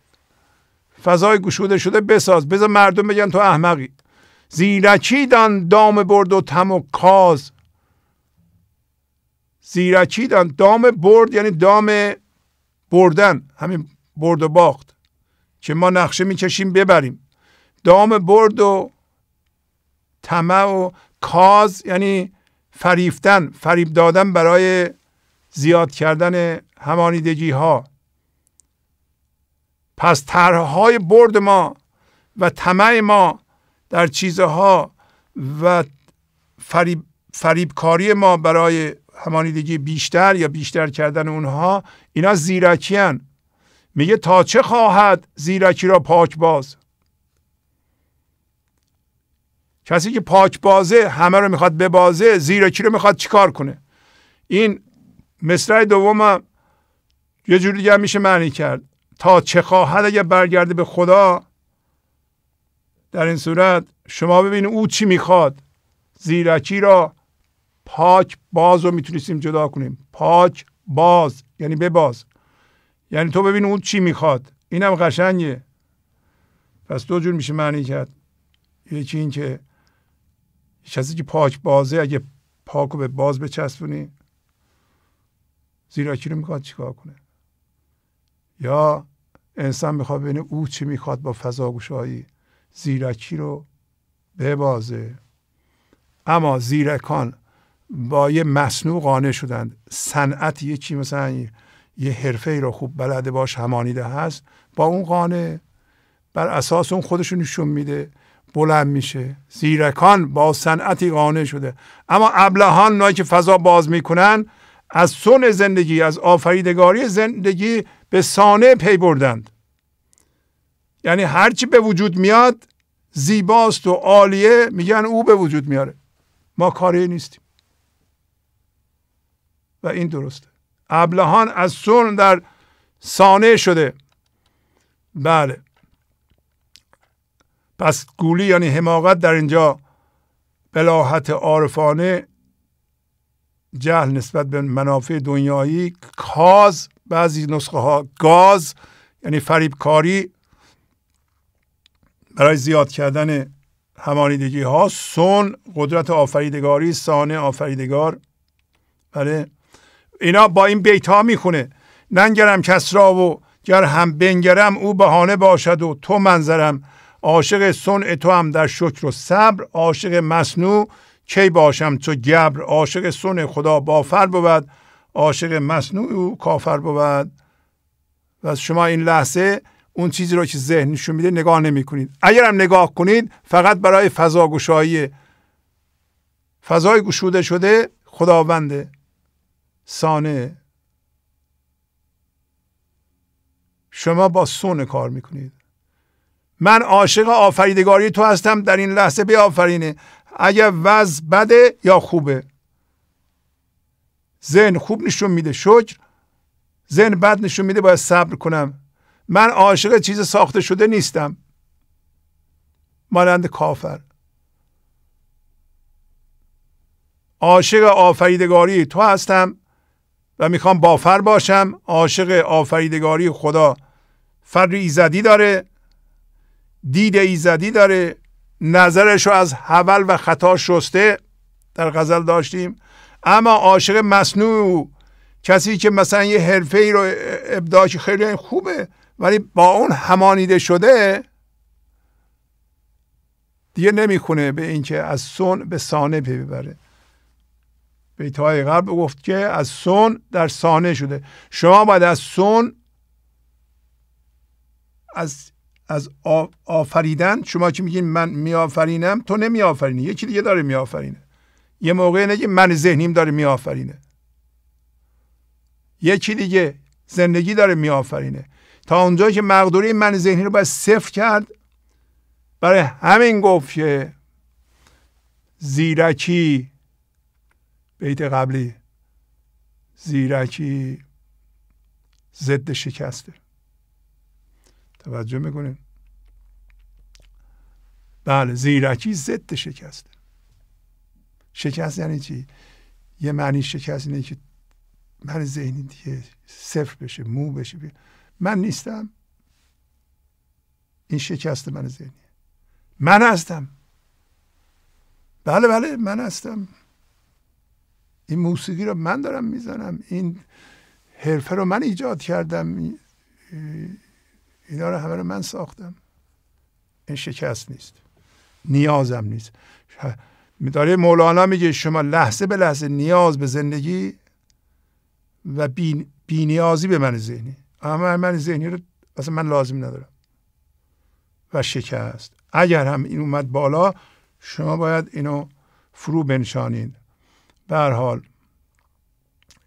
فضای گشوده شده بساز. بذار مردم بگن تو احمقی. زیرکی دان دام برد و تم و کاز. زیرکی دان دام برد یعنی دام بردن همین برد و باخت. که ما نقشه می‌کشیم ببریم. دام برد و طمع و کاز یعنی فریفتن فریب دادن برای زیاد کردن همانیدگی ها پس طرحهای برد ما و طمع ما در چیزها و فریب فریبکاری ما برای همانیدگی بیشتر یا بیشتر کردن اونها اینا زیرکی میگه تا چه خواهد زیرکی را پاک باز؟ کسی که پاک بازه همه رو می‌خواد ببازه زیرکی رو می‌خواد چیکار کنه؟ این مصرع دوم یه جوری دیگه میشه معنی کرد. تا چه خواهد اگر برگرده به خدا؟ در این صورت شما ببینید او چی می‌خواد. زیرکی را پاک باز رو می‌تونستیم جدا کنیم. پاک باز یعنی بباز. یعنی تو ببین اون چی می‌خواد. اینم قشنگه. پس دو جور میشه معنی کرد. یکی این که کسی که پاک بازه اگه پاک رو به باز بچسبونی زیرکی رو می‌خواد چیکار کنه؟ یا انسان می‌خواد ببینه او چی می‌خواد با فضا گشایی زیرکی رو ببازه. اما زیرکان با یه مصنوع قانع شدند. صنعت یه چی مثلا یه حرفه ای رو خوب بلده باش همانیده هست با اون قانع. بر اساس اون خودشون نشون میده بلند میشه. زیرکان با صنعتی قانع شده. اما ابلهان نایی که فضا باز می‌کنن از سن زندگی از آفریدگاری زندگی به سانه پی بردند. یعنی هرچی به وجود میاد زیباست و عالیه میگن او به وجود میاره. ما کاری نیستیم. و این درسته. ابلهان از سن در سانه شده. بله. پس گولی یعنی حماقت در اینجا بلاحت عارفانه جهل نسبت به منافع دنیایی کاز بعضی نسخه ها گاز یعنی فریبکاری برای زیاد کردن همانیدگی ها سون قدرت آفریدگاری سانه آفریدگار. بله. اینا با این بیت ها می‌خونه. ننگرم کس را و گر هم بنگرم او بهانه باشد و تو منظرم. عاشق سن تو هم در شکر و صبر. عاشق مصنوع کی باشم تو گبر عاشق سن خدا بافر بود. عاشق مصنوع او کافر بود. و شما این لحظه اون چیزی رو که ذهن نشون میده نگاه نمی کنید اگر هم نگاه کنید فقط برای فضا گشایی. فضای گشوده شده خداونده سانه. شما با سون کار می‌کنید. من عاشق آفریدگاری تو هستم در این لحظه بیافرینه. اگر وضع بده یا خوبه. ذهن خوب نشون میده شکر. ذهن بد نشون میده باید صبر کنم. من عاشق چیز ساخته شده نیستم. مانند کافر. عاشق آفریدگاری تو هستم و می‌خوام بافر باشم. عاشق آفریدگاری خدا فر ایزدی داره دید ایزدی داره. نظرش رو از حول و خطا شسته در غزل داشتیم. اما عاشق مصنوع کسی که مثلا یه حرفه ای رو ابداع خیلی خوبه ولی با اون همانیده شده دیگه نمی‌خونه به اینکه از سون به سانه ببره. بیت های قبل گفت که از سون در سانه شده. شما باید از سون از از آفریدن. شما که میگین؟ من میآفرینم؟ تو نمیآفرینی. یکی دیگه داره میآفرینه. یه موقع اینه من ذهنیم داره میآفرینه. یکی دیگه زندگی داره میآفرینه. تا اونجا که مقدوری من ذهنی رو باید صفر کرد برای همین گفت که زیرکی بیت قبلی زیرکی ضد شکسته. توجه می‌کنیم بله زیرکی ضد شکسته. شکست یعنی چی؟ یه معنی شکست اینه که من ذهنی دیگه صفر بشه مو بشه. من نیستم. این شکست من ذهنی من هستم. بله بله من هستم. این موسیقی رو من دارم می‌زنم. این حرفه رو من ایجاد کردم. اینا رو همه رو من ساختم. این شکست نیست. نیازم نیست. داره مولانا میگه شما لحظه به لحظه نیاز به زندگی و بی, بی نیازی به من ذهنی. اما من ذهنی رو اصلا من لازم ندارم. و شکست. اگر هم این اومد بالا شما باید اینو فرو بنشانید. به حال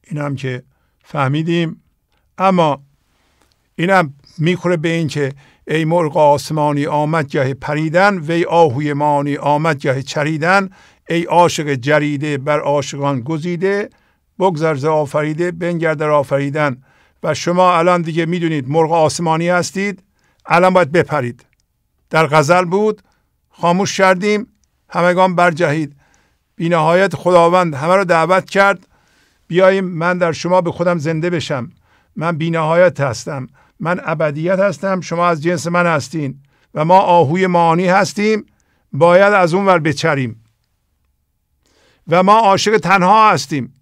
این هم که فهمیدیم. اما اینم می‌خوره به این که ای مرغ آسمانی آمد گه پریدن وی آهوی مانی آمد گه چریدن. ای عاشق جریده بر عاشقان گزیده بگذر ز آفریده بنگر در آفریدن. و شما الان دیگه می‌دونید مرغ آسمانی هستید الان باید بپرید. در غزل بود خاموش کردیم همگان برجهید. بینهایت خداوند همه رو دعوت کرد بیاییم من در شما به خودم زنده بشم. من بینهایت هستم. من ابدیت هستم شما از جنس من هستین و ما آهوی معانی هستیم باید از اون ور بچریم. و ما عاشق تنها هستیم.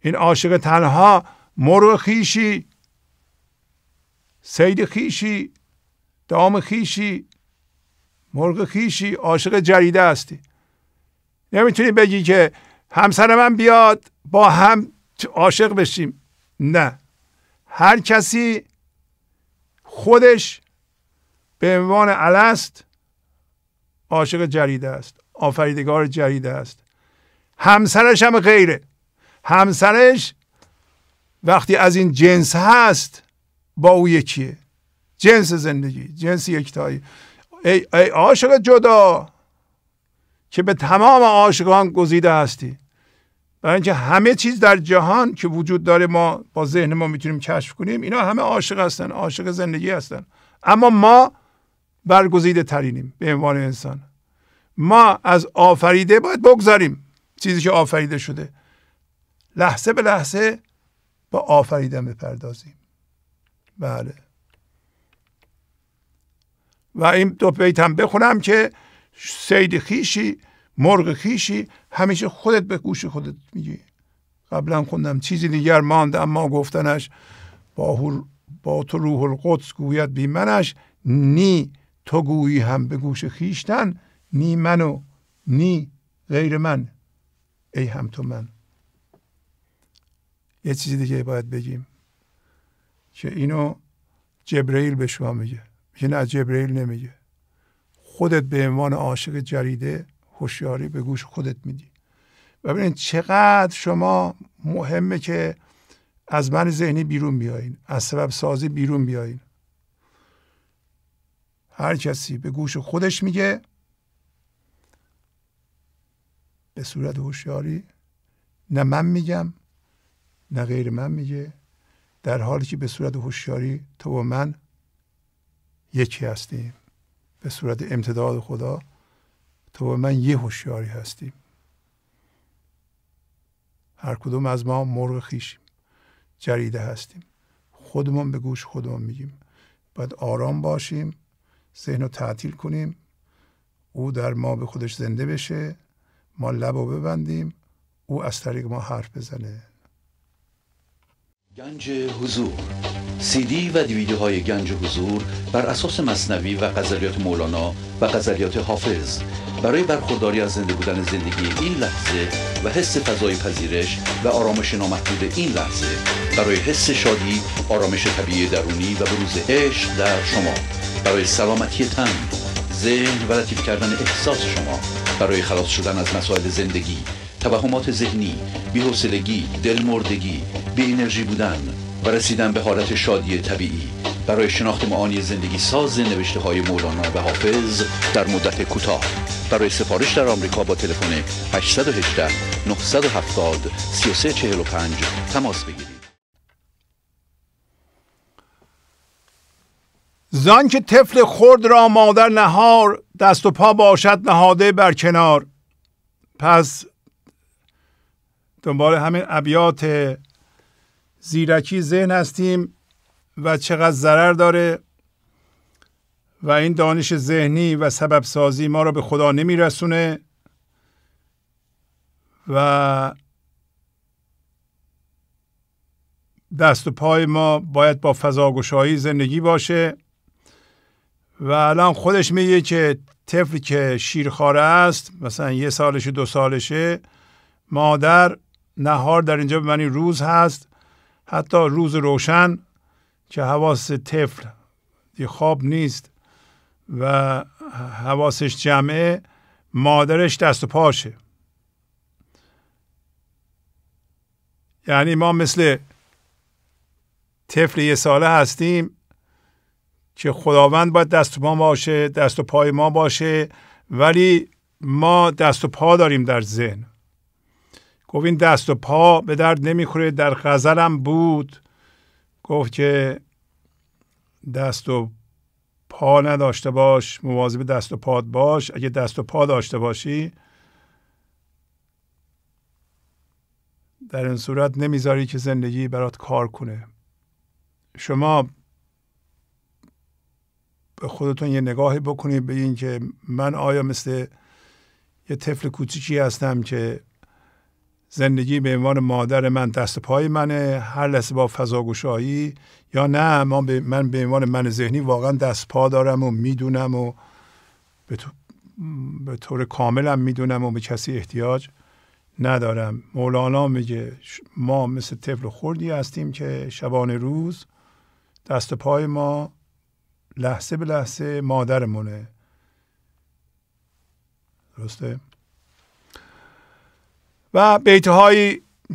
این عاشق تنها مرغ خیشی سید خیشی دام خیشی مرغ خیشی عاشق جریده هستی. نمی‌تونی بگی که همسر من بیاد با هم عاشق بشیم. نه. هر کسی خودش به عنوان الست عاشق جریده است آفریدگار جریده است. همسرش هم غیره. همسرش وقتی از این جنس هست با او یکیه. جنس زندگی جنس یکتایی. ای, ای عاشق جدا که به تمام عاشقان گزیده هستی. برای اینکه همه چیز در جهان که وجود داره ما با ذهن ما می‌تونیم کشف کنیم اینا همه عاشق هستن عاشق زندگی هستن. اما ما برگزیده ترینیم به عنوان انسان. ما از آفریده باید بگذاریم چیزی که آفریده شده. لحظه به لحظه با آفریدن بپردازیم. بله. و این دو بیت هم بخونم که سید خیشی مرغ خیشی همیشه خودت به گوش خودت میگی. قبلا خوندم چیزی دیگر ماند اما گفتنش با, با تو روح القدس گوید بی منش نی تو گویی هم به گوش خیشتن نی منو نی غیر من. ای هم تو من. یه چیزی دیگه باید بگیم که اینو جبرئیل به شما میگه. میگه نه جبرئیل نمیگه. خودت به عنوان عاشق جریده هوشیاری به گوش خودت میدی. و ببینید چقدر شما مهمه که از من ذهنی بیرون بیاین از سبب سازی بیرون بیاین هر کسی به گوش خودش میگه به صورت هوشیاری. نه من میگم نه غیر من میگه. در حالی که به صورت هوشیاری تو و من یکی هستیم. به صورت امتداد خدا تو و من یه هوشیاری هستیم. هر کدوم از ما مرغ خیشیم جریده هستیم. خودمون به گوش خودمون میگیم. باید آرام باشیم ذهن رو تعطیل کنیم. او در ما به خودش زنده بشه. ما لب رو ببندیم. او از طریق ما حرف بزنه. گنج حضور. سی دی و دیویدیو های گنج حضور بر اساس مصنوی و قذریات مولانا و قذریات حافظ. برای برخورداری از زنده بودن زندگی این لحظه و حس فضای پذیرش و آرامش نامحدود این لحظه برای حس شادی آرامش طبیعی درونی و بروز عشق در شما. برای سلامتی تن ذهن و لطیف کردن احساس شما. برای خلاص شدن از مسائل زندگی توهمات ذهنی بی‌حوصلگی دلمردگی بی انرژی بودن و رسیدن به حالت شادی طبیعی برای شناخت معانی زندگی ساز نوشته های مولانا و حافظ در مدت کوتاه. برای سفارش در آمریکا با تلفن 818 970 3345 تماس بگیرید. زان که طفل خرد را مادر نهار دست و پا باشد نهاده بر کنار. پس دنبال همین ابیات زیرکی ذهن هستیم و چقدر ضرر داره و این دانش ذهنی و سبب سازی ما را به خدا نمیرسونه و دست و پای ما باید با فضاگشایی زندگی باشه و الان خودش میگه که طفلی که شیرخواره است مثلا یه سالشه دو سالشه مادر نهار در اینجا به معنی روز هست. حتی روز روشن که حواس طفل خواب نیست و حواسش جمعه مادرش دست و پاشه. یعنی ما مثل طفل یه ساله هستیم که خداوند باید دست و پا باشه دست و پای ما باشه ولی ما دست و پا داریم در ذهن. گفت این دست و پا به درد نمی‌خوره در غزلم بود. گفت که دست و پا نداشته باش مواظب دست و پاد باش. اگه دست و پا داشته باشی در این صورت نمی‌ذاری که زندگی برات کار کنه. شما به خودتون یه نگاهی بکنید به این که من آیا مثل یه طفل کوچیکی هستم که زندگی به عنوان مادر من دست پای منه. هر لحظه با فضاگشایی یا نه ما به من به عنوان من ذهنی واقعا دست پا دارم و می‌دونم و به, به طور کاملم می‌دونم و به کسی احتیاج ندارم. مولانا میگه ما مثل طفل خوردی هستیم که شبانه روز دست پای ما لحظه به لحظه مادرمونه. درسته؟ و بیت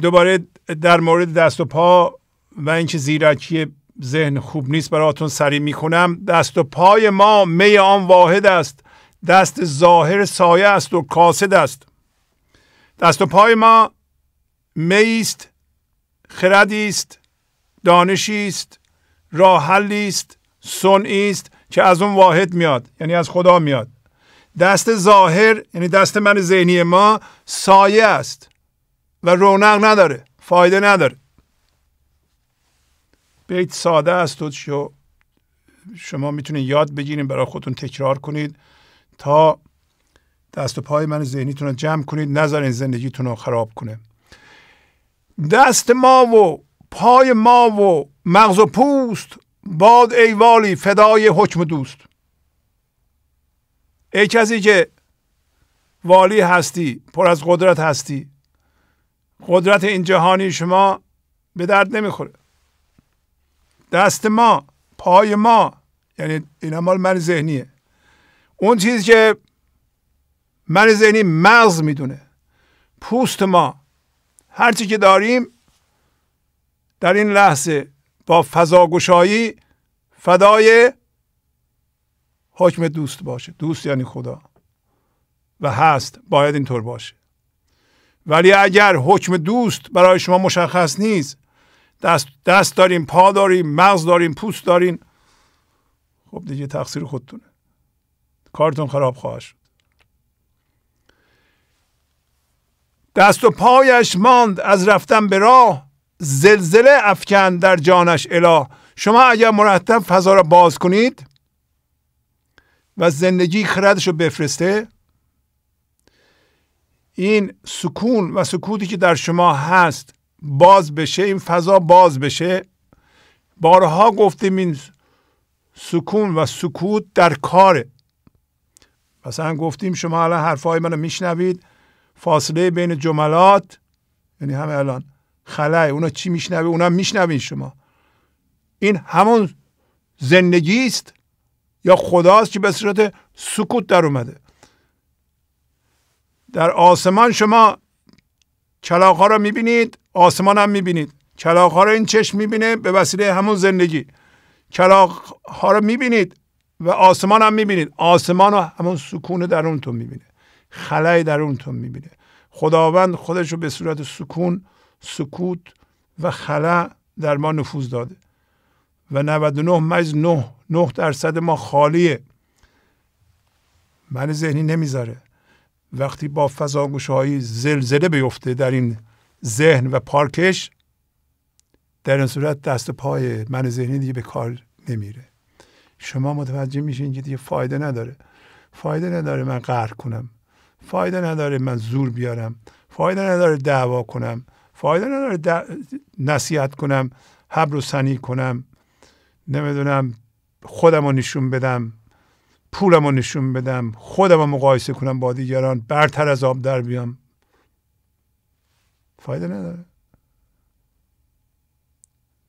دوباره در مورد دست و پا و اینکه زیرکی ذهن خوب نیست براتون سریع می‌کنم دست و پای ما می آن واحد است. دست ظاهر سایه است و کاسد است. دست و پای ما می است خردی است دانشی است راه است صنعی است که از اون واحد میاد یعنی از خدا میاد. دست ظاهر یعنی دست من ذهنی ما سایه است و رونق نداره فایده نداره. بیت ساده است و شما می‌تونید یاد بگیرید برای خودتون تکرار کنید تا دست و پای من ذهنیتون رو جمع کنید نذارین زندگیتون رو خراب کنه. دست ما و پای ما و مغز و پوست باد ای والی فدای حکم دوست. ای کسی که والی هستی پر از قدرت هستی قدرت این جهانی شما به درد نمی‌خوره. دست ما پای ما یعنی این مال من ذهنیه. اون چیزی که من ذهنی مغز می‌دونه. پوست ما. هرچی که داریم در این لحظه با فضاگشایی فدای حکم دوست باشه. دوست یعنی خدا. و هست باید اینطور باشه. ولی اگر حکم دوست برای شما مشخص نیست دست, دست داریم پا داریم مغز داریم پوست داریم خب دیگه تقصیر خودتونه. کارتون خراب خواهد شد. دست و پایش ماند از رفتن به راه. زلزله افکن در جانش اله. شما اگر مرتب فضا را باز کنید و زندگی خردش رو بفرسته این سکون و سکوتی که در شما هست باز بشه این فضا باز بشه. بارها گفتیم این سکون و سکوت در کاره. مثلا گفتیم شما الان حرفهای منو میشنوید. فاصله بین جملات یعنی همه الان خلای اونا چی میشنوه اونا میشنوین شما. این همون زندگی است. یا خداست که به صورت سکوت در اومده. در آسمان شما چلاق ها رو می‌بینید آسمان هم می‌بینید. چلاق ها رو این چشم می‌بینه به وسیله همون زندگی. چلاق ها رو می‌بینید و آسمان هم می‌بینید. آسمان رو همون سکون درونتون می‌بینه. خلای درونتون می‌بینه. خداوند خودش رو به صورت سکون سکوت و خلا در ما نفوذ داده. و 99 مجز 9 9 درصد ما خالیه. من ذهنی نمی‌ذاره. وقتی با فضاگوشهایی زلزله بیفته در این ذهن و پارکش در این صورت دست پای من ذهنی دیگه به کار نمیره. شما متوجه میشین که دیگه فایده نداره. فایده نداره من قهر کنم. فایده نداره من زور بیارم. فایده نداره دعوا کنم. فایده نداره نصیحت کنم. حبر و سنی کنم. نمی‌دونم خودم رو نشون بدم پولم رو نشون بدم خودم رو مقایسه کنم با دیگران برتر از آب در بیام. فایده نداره.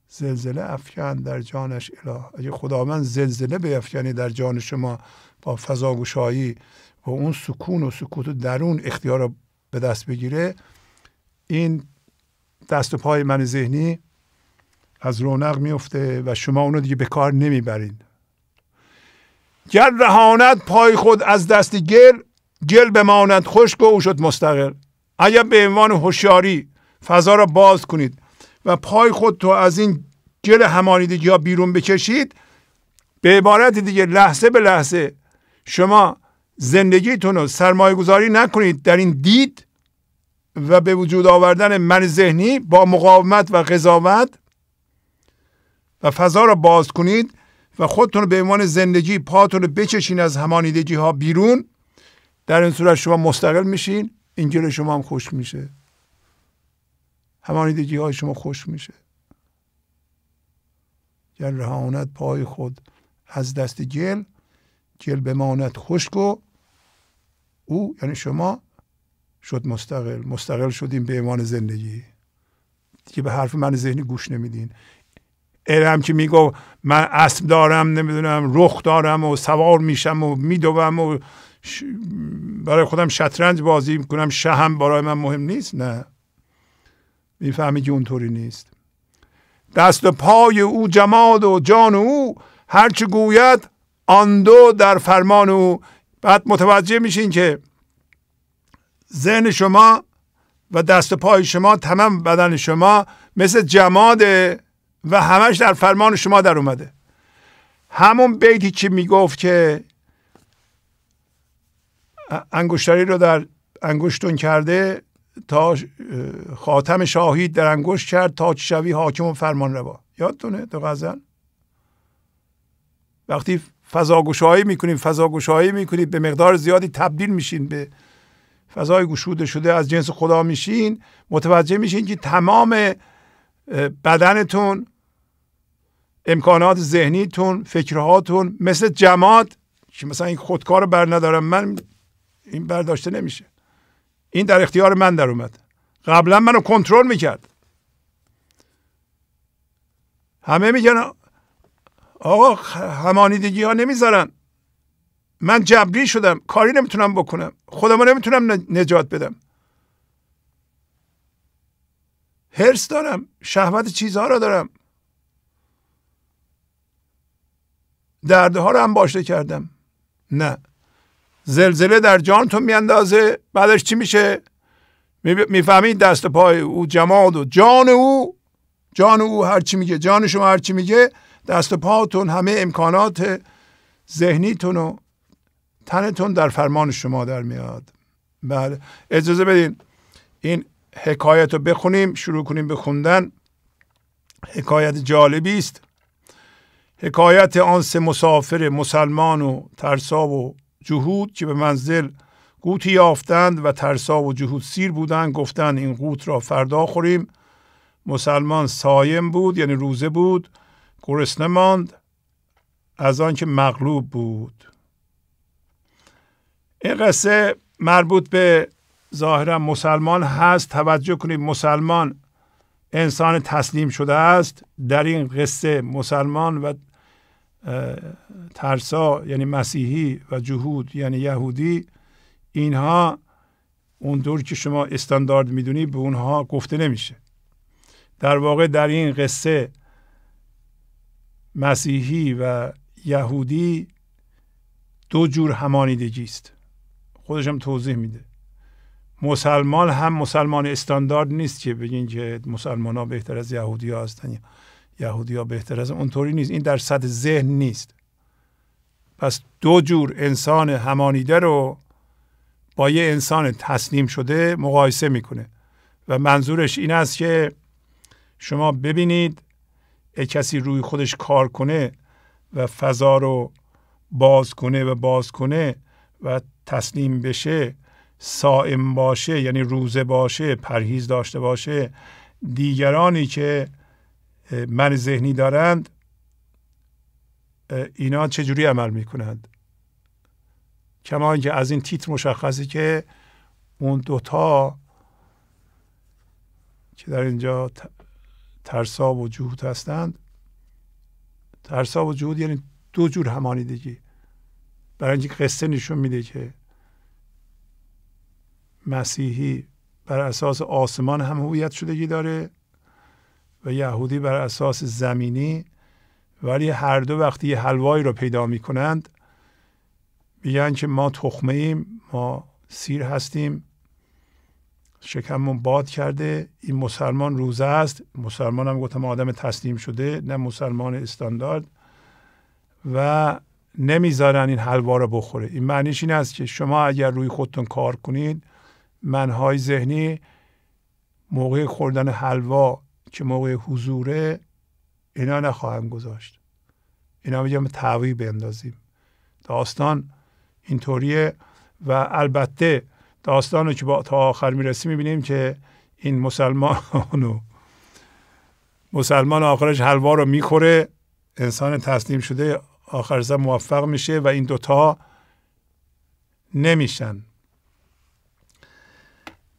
زلزله افکن در جانش اله. اگه خداوند زلزله بیفکنی در جان شما با فضاگوشایی و اون سکون و سکوت درون اختیار رو به دست بگیره این دست و پای من ذهنی از رونق میفته و شما اونو دیگه به کار نمی‌برید. گر رهاند پای خود از دست گل گل بماند خشک و او شد مستقل. اگر به عنوان هوشیاری فضا را باز کنید و پای خود تو از این گل همانیدگی ها بیرون بکشید به عبارت دیگه لحظه به لحظه شما زندگیتون رو سرمایه گذاری نکنید در این دید و به وجود آوردن من ذهنی با مقاومت و قضاوت و فضا را باز کنید و خودتون رو به عنوان زندگی پاتون رو بچشین از همانیدگی ها بیرون. در این صورت شما مستقل میشین. این گل شما هم خوش میشه. همانیدگی های شما خوش میشه. گر رهاند پای خود از دست گل گل بماند خشک و او یعنی شما شد مستقل. مستقل شدیم به عنوان زندگی. دیگه به حرف من ذهنی گوش نمیدین. علم که میگو من اسب دارم نمی‌دونم رخ دارم و سوار میشم و میدوم و برای خودم شطرنج بازی می‌کنم شهم برای من مهم نیست نه. می‌فهمی که اونطوری نیست. دست و پای او جماد و جان او هرچه گوید آن دو در فرمان او. بعد متوجه میشین که ذهن شما و دست پای شما تمام بدن شما مثل جماده. و همش در فرمان شما در اومده. همون بیتی که می‌گفت که انگشتری رو در انگشتون کرده تا خاتم شاهید در انگشت کرد تا شوی حاکم و فرمان روا. یادتونه تو غزل؟ وقتی فضاگشایی می‌کنیم فضاگشایی می‌کنید به مقدار زیادی تبدیل میشین به فضای گشوده شده از جنس خدا میشین متوجه میشین که تمام بدنتون امکانات ذهنیتون فکرهاتون مثل جماد که مثلا این خودکار بر ندارم من این برداشته نمیشه. این در اختیار من در اومد. قبلا منو کنترل می‌کرد. همه میگن آقا همانیدگی ها نمی‌ذارن. من جبری شدم. کاری نمی‌تونم بکنم. خودم نمی‌تونم نجات بدم. هرس دارم. شهوت چیزها را دارم. دردها رو هم باشه کردم. نه. زلزله در جان تو میاندازه. بعدش چی میشه؟ می‌فهمید دست پای او جماد و جان او. جان او هر چی میگه. جان شما هر چی میگه دست پاتون همه امکانات ذهنیتون و تنتون در فرمان شما در میاد. بله. اجازه بدین این حکایت رو بخونیم شروع کنیم به خوندن. حکایت جالبی است. حکایت آن سه مسافر مسلمان و ترسا و جهود که به منزل قوتی یافتند و ترسا و جهود سیر بودند گفتند این قوت را فردا خوریم. مسلمان سایم بود یعنی روزه بود گرسنه ماند از آنکه مغلوب بود. این قصه مربوط به ظاهرا مسلمان هست. توجه کنید مسلمان انسان تسلیم شده است در این قصه مسلمان و ترسا یعنی مسیحی و جهود یعنی یهودی اینها اونطور که شما استاندارد می‌دونی به اونها گفته نمیشه. در واقع در این قصه مسیحی و یهودی دو جور همانیدگی است. خودش هم توضیح میده. مسلمان هم مسلمان استاندارد نیست که بگین که مسلمان ها بهتر از یهودی ها هستن یهودی ها بهتر از اونطوری نیست. این در سطح ذهن نیست. پس دو جور انسان همانیده رو با یه انسان تسلیم شده مقایسه می‌کنه. و منظورش این است که شما ببینید کسی روی خودش کار کنه و فضا رو باز کنه و باز کنه و تسلیم بشه سائم باشه یعنی روزه باشه پرهیز داشته باشه دیگرانی که من ذهنی دارند اینا چجوری عمل می‌کنند؟ کما که از این تیتر مشخصی که اون دوتا که در اینجا ترسا و جهود هستند. ترسا و جهود یعنی دو جور همانیدگی برای اینکه قصه نشون میده که مسیحی بر اساس آسمان هم هویت شدگی داره و یهودی بر اساس زمینی ولی هر دو وقتی یه حلوایی رو پیدا می‌کنند میگن که ما تخمه ایم ما سیر هستیم شکممون باد کرده این مسلمان روزه است. مسلمان هم گفتم آدم تسلیم شده نه مسلمان استاندارد. و نمی‌ذارن این حلوا رو بخوره. این معنیش این است که شما اگر روی خودتون کار کنید منهای ذهنی موقع خوردن حلوا که موقع حضوره اینا نخواهم گذاشت. اینا میگم تعویب بندازیم. داستان اینطوریه و البته داستان رو که با تا آخر می‌رسیم می‌بینیم که این مسلمان مسلمان آخرش حلوا رو می‌خوره انسان تسلیم شده آخر موفق میشه و این دوتا نمیشن.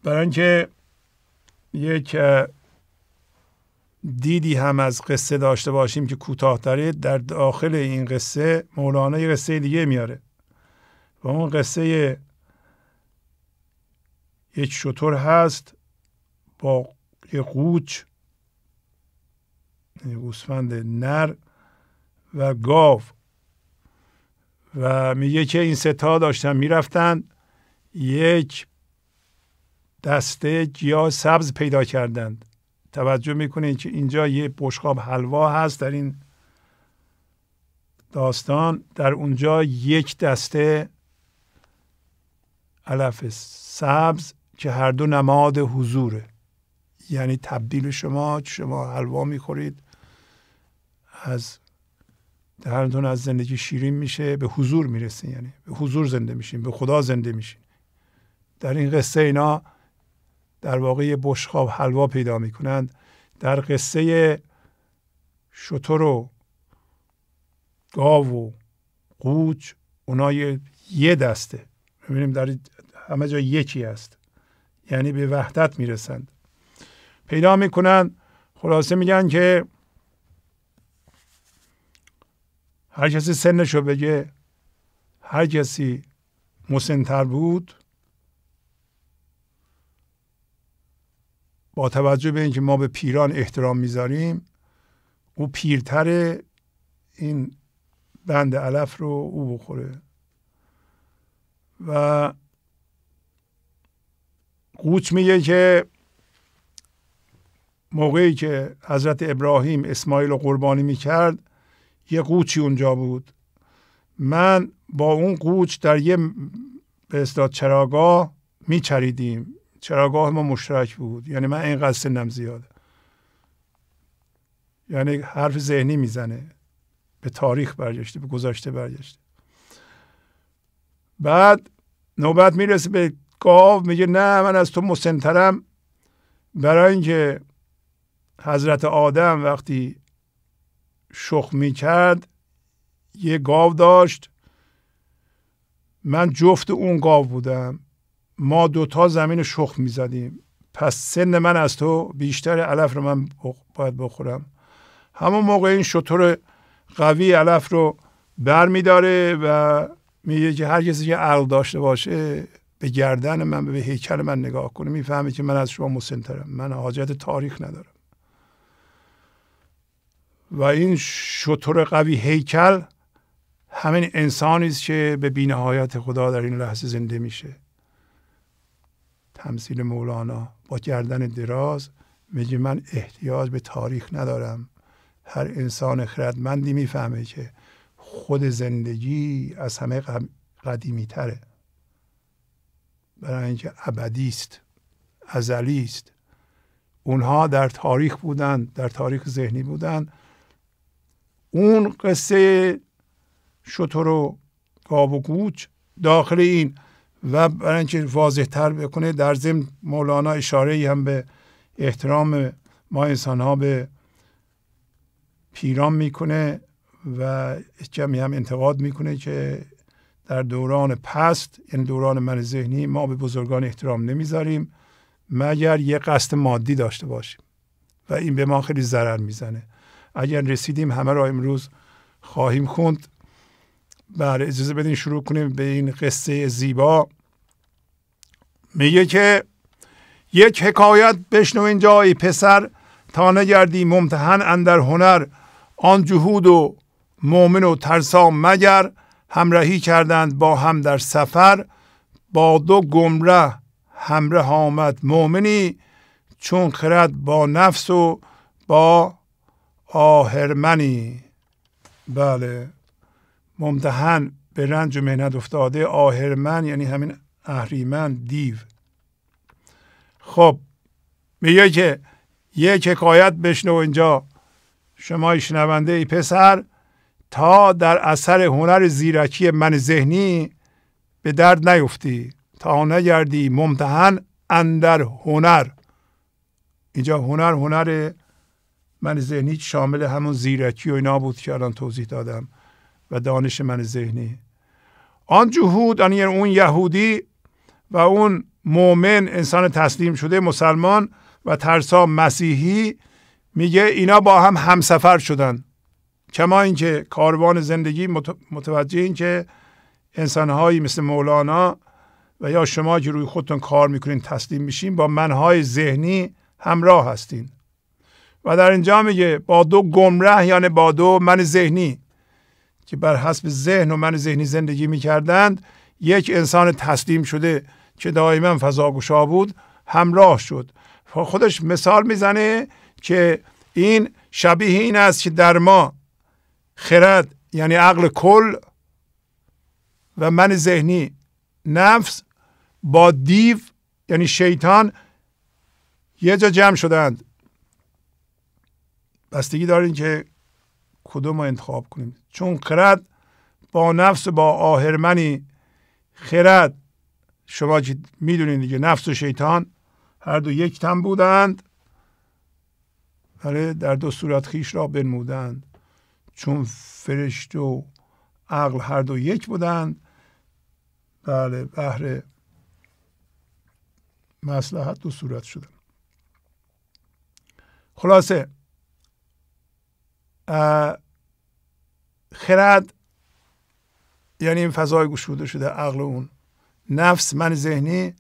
برای اینکه یک دیدی هم از قصه داشته باشیم که کوتاهتره در داخل این قصه مولانا یه قصه دیگه میاره. و اون قصه یک شطور هست با یه قوچ گوسفند نر و گاو. و میگه که این ستا داشتن می‌رفتن یک دسته گیاه سبز پیدا کردند. توجه می‌کنید که اینجا یه بشقاب حلوا هست در این داستان. در اونجا یک دسته علف سبز که هر دو نماد حضوره. یعنی تبدیل شما شما حلوا می‌خورید از دهنتون از زندگی شیرین میشه به حضور می‌رسین یعنی به حضور زنده میشین به خدا زنده میشین. در این قصه اینا در واقع بشخاب حلوا پیدا می‌کنند. در قصه شطور و گاو و قوچ اونا یه دسته. می‌بینیم در همه جا یکی است. یعنی به وحدت می‌رسند. پیدا می‌کنند. خلاصه میگن که هر کسی سنشو بگه هر کسی مسنتر بود با توجه به اینکه ما به پیران احترام می‌ذاریم او پیرتر این بند علف رو او بخوره. و قوچ میگه که موقعی که حضرت ابراهیم اسماعیل رو قربانی می‌کرد یه قوچی اونجا بود. من با اون قوچ در یه به چراگاه میچریدیم. چراگاه ما مشترک بود. یعنی من اینقدر سنم زیاده. یعنی حرف ذهنی می‌زنه. به تاریخ برگشته به گذشته برگشته. بعد نوبت می‌رسه به گاو میگه نه من از تو مسنترم برای اینکه حضرت آدم وقتی شخ می‌کرد یه گاو داشت. من جفت اون گاو بودم. ما دوتا زمین شخ می‌زدیم. پس سن من از تو بیشتر علف رو من باید بخورم. همون موقع این شطور قوی علف رو بر میداره و میگه که هر کسی که عقل داشته باشه به گردن من به هیکل من نگاه کنه می‌فهمه که من از شما مسنترم من حاجت تاریخ ندارم. و این شطور قوی هیکل همین انسانی است که به بینهایت خدا در این لحظه زنده میشه. تمثیل مولانا. با گردن دراز میگه من احتیاج به تاریخ ندارم. هر انسان خردمندی می‌فهمه که خود زندگی از همه قدیمی تره برای اینکه ابدی است ازلی است. اونها در تاریخ بودن در تاریخ ذهنی بودن. اون قصه شطور و گاو و گوچ داخل این و برای اینکه واضح تر بکنه در ضمن مولانا اشاره هم به احترام ما انسان ها به پیران می‌کنه و کمی هم انتقاد می‌کنه که در دوران پست یعنی دوران من ذهنی ما به بزرگان احترام نمی‌ذاریم مگر یه قصد مادی داشته باشیم و این به ما خیلی ضرر می‌زنه. اگر رسیدیم همه را امروز خواهیم خوند. بله اجازه بدین شروع کنیم به این قصه زیبا. میگه که یک حکایت بشنو اینجا ای پسر تا نگردی ممتحن اندر هنر. آن جهود و مؤمن و ترسا مگر همراهی کردند با هم در سفر. با دو گمره همراه آمد مؤمنی چون خرد با نفس و با آهرمنی. بله. ممتحن به رنج و مهنت افتاده آهرمن یعنی همین اهریمن دیو. خب میگه که یک حکایت بشنو اینجا. شما شنونده ای پسر تا در اثر هنر زیرکی من ذهنی به درد نیفتی. تا نگردی ممتحن اندر هنر. اینجا هنر هنر من ذهنی شامل همون زیرکی و اینا بود که الان توضیح دادم. و دانش من ذهنی. آن جهود یعنی اون یهودی و اون مؤمن انسان تسلیم شده مسلمان و ترسا مسیحی میگه اینا با هم همسفر شدن. کما اینکه کاروان زندگی متوجه این که انسانهایی مثل مولانا و یا شما که روی خودتون کار می‌کنین تسلیم میشین با منهای ذهنی همراه هستین. و در اینجا میگه با دو گمره یعنی با دو من ذهنی. که بر حسب ذهن و من ذهنی زندگی می‌کردند یک انسان تسلیم شده که دائما فضاگشا بود همراه شد. خودش مثال می‌زنه که این شبیه این است که در ما خرد یعنی عقل کل و من ذهنی نفس با دیو یعنی شیطان یه جا جمع شدند. بستگی دارین که کدوم رو انتخاب کنیم؟ چون خرد با نفس با آهرمنی خرد. شما که می‌دونین دیگه؟ نفس و شیطان هر دو یک تن بودند. ولی در دو صورت خیش را بنمودند. چون فرشت و عقل هر دو یک بودند. بله بهر مسلحت دو صورت شدن خلاصه خرد یعنی این فضای گشوده شده عقل اون. نفس من ذهنی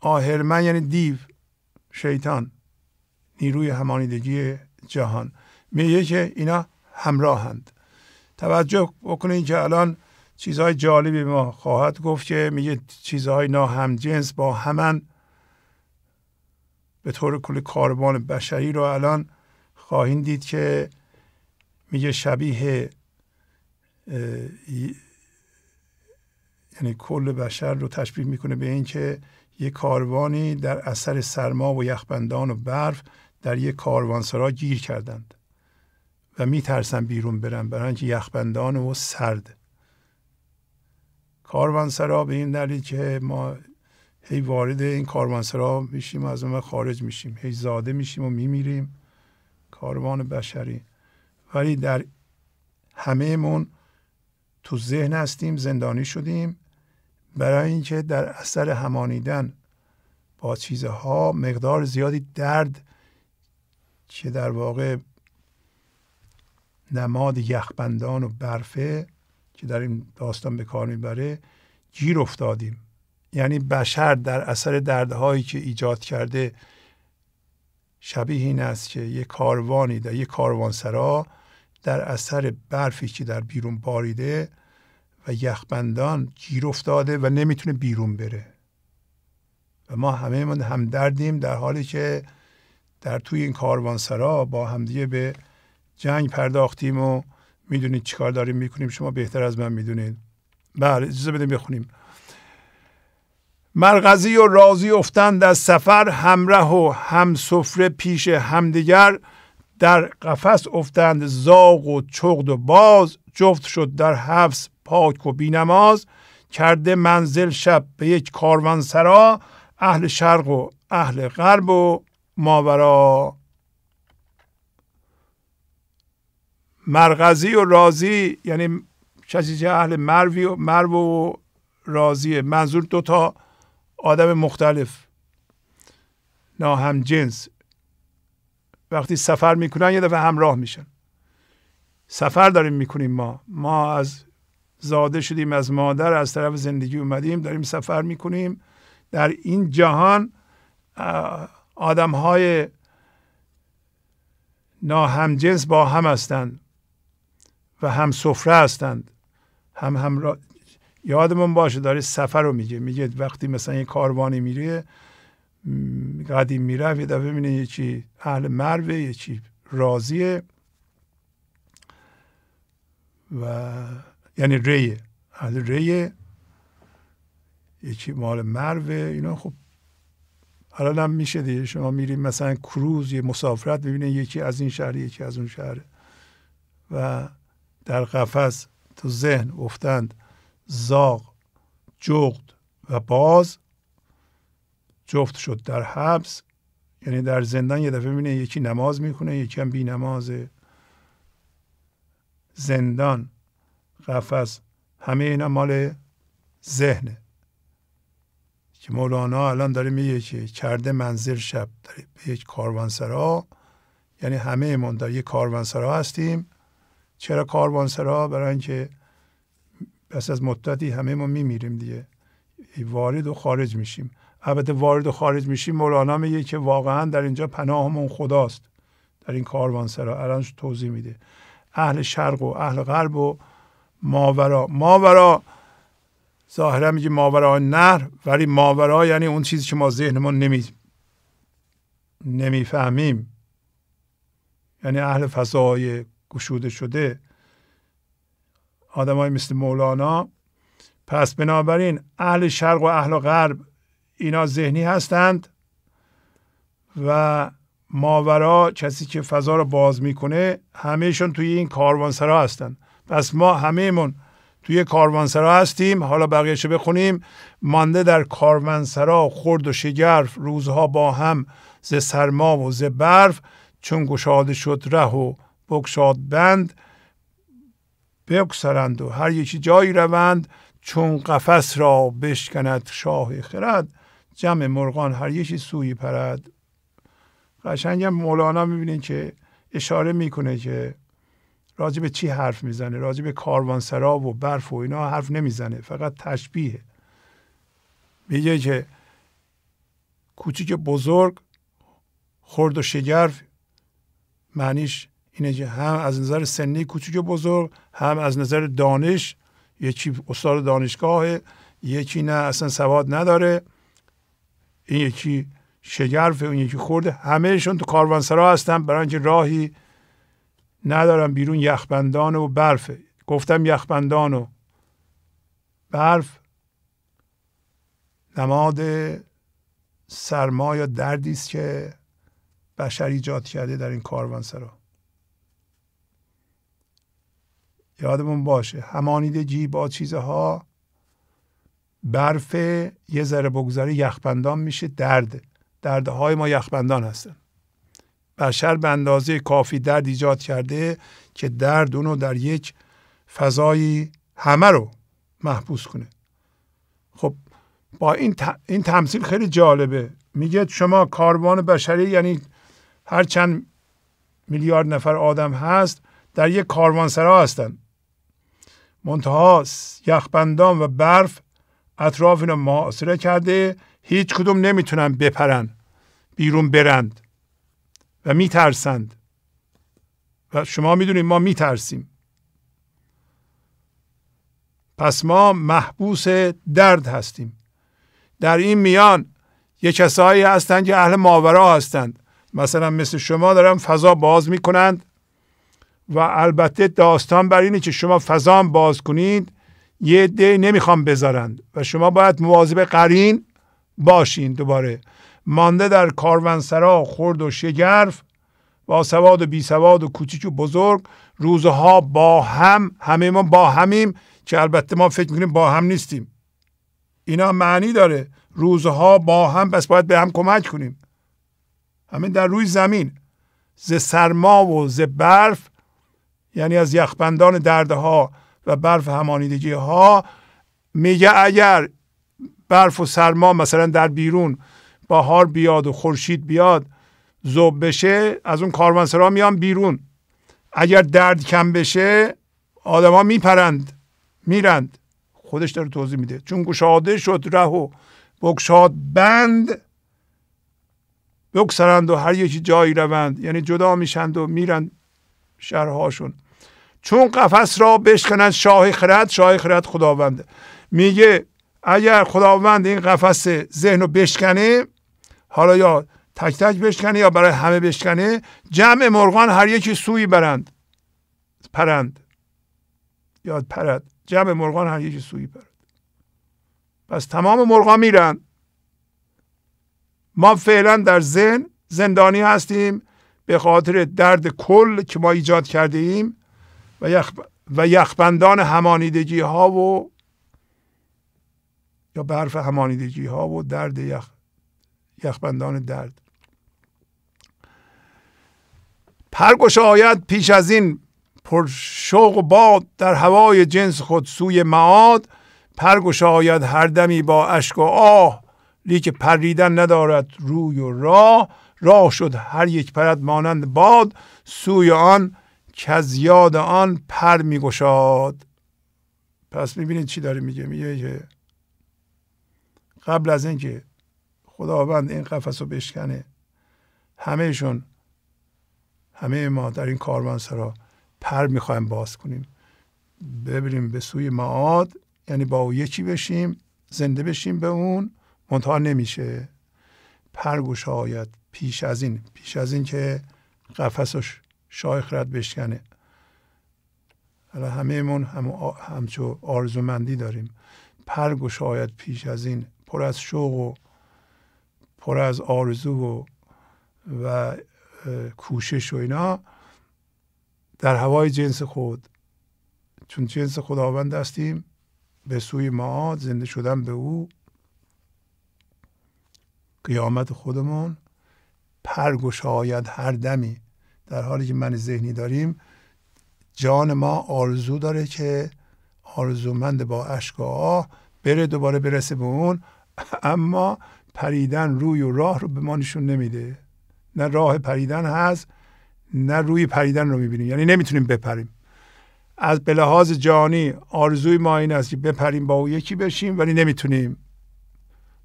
آهرمن یعنی دیو شیطان. نیروی همانیدگی جهان. میگه که اینا همراهند. توجه بکنید که الان چیزهای جالبی ما خواهد گفت که میگه چیزهای ناهمجنس با همان به طور کلی کاروان بشری رو الان خواهید دید که میگه شبیه یعنی کل بشر رو تشبیه می‌کنه به این که یک کاروانی در اثر سرما و یخبندان و برف در یک کاروانسرا گیر کردند و میترسن بیرون برن برای اینکه یخبندان و سرد. کاروانسرا به این دلیل که ما هی وارد این کاروانسرا میشیم و از اون خارج میشیم. هی زاده میشیم و میمیریم. کاروان بشری. ولی در همهمون تو ذهن هستیم زندانی شدیم برای اینکه در اثر همانیدن با چیزها مقدار زیادی درد که در واقع نماد یخبندان و برفه که در این داستان به کار می‌بره گیر افتادیم. یعنی بشر در اثر دردهایی که ایجاد کرده شبیه این است که یک کاروانی در یک کاروانسرا در اثر برفی که در بیرون باریده و یخبندان گیر افتاده و نمی‌تونه بیرون بره. و ما همه من هم دردیم در حالی که در توی این کاروانسرا با همدیگه به جنگ پرداختیم و می‌دونید چیکار داریم می‌کنیم شما بهتر از من می‌دونید. بله اجازه بدیم بخونیم. مرغزی و رازی افتند از سفر همراه و هم سفره پیش همدیگر در قفس افتند زاغ و چغد و باز جفت شد در حفظ پاک و بینماز کرده منزل شب به یک کاروانسرا اهل شرق و اهل غرب و ماورا. مرغزی و رازی یعنی کسی که اهل مروی و مرو و رازیه منظور دوتا آدم مختلف ناهم جنس. وقتی سفر می‌کنن یه دفعه همراه میشن. سفر داریم می‌کنیم ما. ما از زاده شدیم از مادر از طرف زندگی اومدیم داریم سفر می‌کنیم. در این جهان آدم های ناهمجنس با هم هستند و هم سفره هستند. هم هم یادمون باشه داره سفر رو میگه. میگه وقتی مثلا یه کاروانی میره قدیم میره یه دفعه می‌بینه یه چی اهل مروه یه چی راضیه. و یعنی ریه اهل ریه. یکی مال مروه اینا خب الان هم میشه دیگه. شما میریم مثلا کروز یه مسافرت ببینید یکی از این شهر یکی از اون شهر. و در قفس تو ذهن افتند زاغ جغد و باز. جفت شد در حبس یعنی در زندان یه دفعه می‌بینه یکی نماز می‌کنه یکی هم بی نمازه زندان قفس همه اینا مال ذهنه. که مولانا الان داره میگه که کرده منزل شب داره به یک کاروانسرا یعنی همه من در یک کاروانسرا هستیم. چرا کاروانسرا؟ برای اینکه پس از مدتی همه ما میمیریم دیگه. وارد و خارج میشیم. البته وارد و خارج میشیم مولانا میگه که واقعا در اینجا پناهمون خداست. در این کاروانسرا الان توضیح میده. اهل شرق و اهل غرب و ماورا. ماورا ظاهرا میگه ماورا نهر ولی ماورا یعنی اون چیزی که ما ذهنمون نمی نمی‌فهمیم. یعنی اهل فضای گشوده شده. آدمای مثل مولانا. پس بنابراین اهل شرق و اهل غرب اینا ذهنی هستند و ماورا کسی که فضا رو باز می‌کنه همهشون توی این کاروانسرا هستند پس ما همهمون توی کاروانسرا هستیم. حالا بقیهشو بخونیم. مانده در کاروانسرا خرد و شگرف روزها با هم ز سرما و ز برف چون گشاده شد ره و بگشاد بند بگسرند و هر یکی جایی روند چون قفس را بشکند شاه خرد. جمع مرغان هر یکی سوی پرد. قشنگ مولانا می‌بینید که اشاره می‌کنه که راجع به چی حرف می‌زنه راجع به کاروانسرا و برف و اینا حرف نمی‌زنه فقط تشبیه. میگه که کوچیک بزرگ خرد و شگرف معنیش اینه که هم از نظر سنی کوچیک بزرگ هم از نظر دانش یکی استاد دانشگاه یکی نه اصلا سواد نداره. این یکی شگرف اون یکی خورده. همهشون تو کاروانسرا هستن. برای اینکه راهی ندارم بیرون یخبندان و برفه گفتم یخبندان و برف. نماد سرما یا دردی است که بشر ایجاد کرده در این کاروانسرا. یادمون باشه همانیدگی با چیزها برف یه ذره بگذاره یخبندان میشه درد. دردهای ما یخبندان هستن. بشر به اندازه کافی درد ایجاد کرده که درد اونو در یک فضایی همه رو محبوس کنه. خب با این, این تمثیل خیلی جالبه. میگه شما کاروان بشری یعنی هر چند میلیارد نفر آدم هست در یک کاروانسرا هستن. منتها یخبندان و برف اطراف اینو محاصره کرده هیچ کدوم نمی‌تونن بپرن بیرون برند و میترسند. و شما می‌دونید ما میترسیم. پس ما محبوس درد هستیم. در این میان یه کسایی هستند که اهل ماورا هستند. مثلا مثل شما دارن فضا باز می‌کنند و البته داستان بر اینه که شما فضا باز کنید یه دی نمی‌خوام بذارند و شما باید مواظب قرین باشین دوباره. مانده در کاروانسرا خرد و شگرف با سواد و بی سواد و کوچیک و بزرگ. روزها با هم همه ما با همیم که البته ما فکر می‌کنیم با هم نیستیم. اینا معنی داره. روزها با هم پس باید به هم کمک کنیم. همین در روی زمین. ز سرما و ز برف یعنی از یخبندان دردها. و برف همانیدگی ها میگه اگر برف و سرما مثلا در بیرون بهار بیاد و خورشید بیاد زوب بشه از اون کاروانسرا میان بیرون. اگر درد کم بشه آدما میپرند میرند. خودش داره توضیح میده. چون گشاده شد ره و بگشاد بند بگسرند و هر یکی جایی روند. یعنی جدا میشند و میرند شهرهاشون. چون قفس را بشکنند شاه خرد شاه خرد خداونده میگه اگر خداوند این قفس ذهن رو بشکنه حالا یا تک تک بشکنه یا برای همه بشکنه جمع مرغان هر یکی سوی برند پرند. یاد پرد. جمع مرغان هر یکی سوی پرد پس تمام مرغان میرن. ما فعلا در ذهن زندانی هستیم به خاطر درد کل که ما ایجاد کرده ایم. و, یخ و یخبندان همانیدگی ها و یا برف همانیدگی ها و درد یخ یخبندان درد. پرگوش آید پیش از این پر شوق و باد در هوای جنس خود سوی معاد. پرگوش آید هر دمی با اشک و آه. لیک پریدن ندارد روی و راه. راه شد هر یک پرد مانند باد. سوی آن که از یاد آن پر میگشاد. پس می‌بینید چی داره میگه؟ میگه که قبل از اینکه خداوند این قفس رو بشکنه همهشون همه ما در این کاروانسرا پر می‌خوایم باز کنیم. ببریم به سوی معاد یعنی با او یکی بشیم زنده بشیم به اون منتها نمیشه. پر گشاید پیش از این پیش از این که قفسش شایخ رد بشکنه. حالا همه من هم همچو آرزومندی داریم. پر گشاید پیش از این پر از شوق و پر از آرزو و, و کوشش و اینا در هوای جنس خود. چون جنس خداوند هستیم به سوی ما زنده شدن به او. قیامت خودمون. پرگشاید هر دمی در حالی که من ذهنی داریم جان ما آرزو داره که آرزومند با اشک و آه بره دوباره برسه به اون اما پریدن روی و راه رو به ما نشون نمیده. نه راه پریدن هست نه روی پریدن رو می‌بینیم. یعنی نمی‌تونیم بپریم. از به لحاظ جانی آرزوی ما این است که بپریم با او یکی بشیم ولی نمی‌تونیم.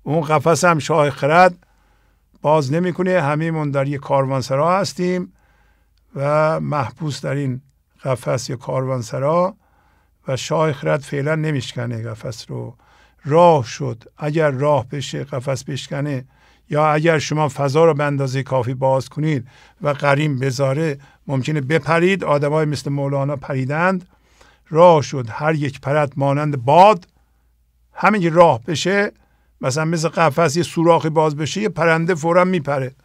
اون قفس هم شاه خرد باز نمی‌کنه. همیمون در یک کاروانسرا هستیم. و محبوس در این قفس یا کاروانسرا و شاه خرد فعلا نمیشکنه قفس رو. راه شد. اگر راه بشه قفس بشکنه. یا اگر شما فضا رو به اندازه کافی باز کنید و قریم بذاره ممکنه بپرید. آدمای مثل مولانا پریدند. راه شد. هر یک پرد مانند باد. همین راه بشه مثلا مثل قفس یه سوراخی باز بشه یه پرنده فورا میپره.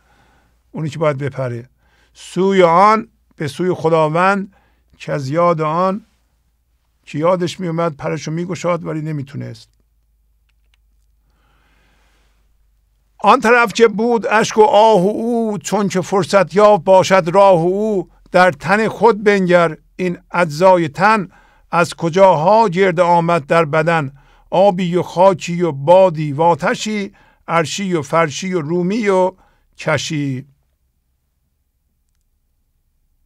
اونی که باید بپره. سوی آن به سوی خداوند که از یاد آن که یادش میومد پرشو میگشاد ولی نمی‌تونست. آن طرف که بود اشک و آه او چون که فرصت یافت باشد راه او در تن خود بنگر این اجزای تن از کجاها گرد آمد در بدن؟ آبی و خاکی و بادی و آتشی عرشی و فرشی و رومی و کشی.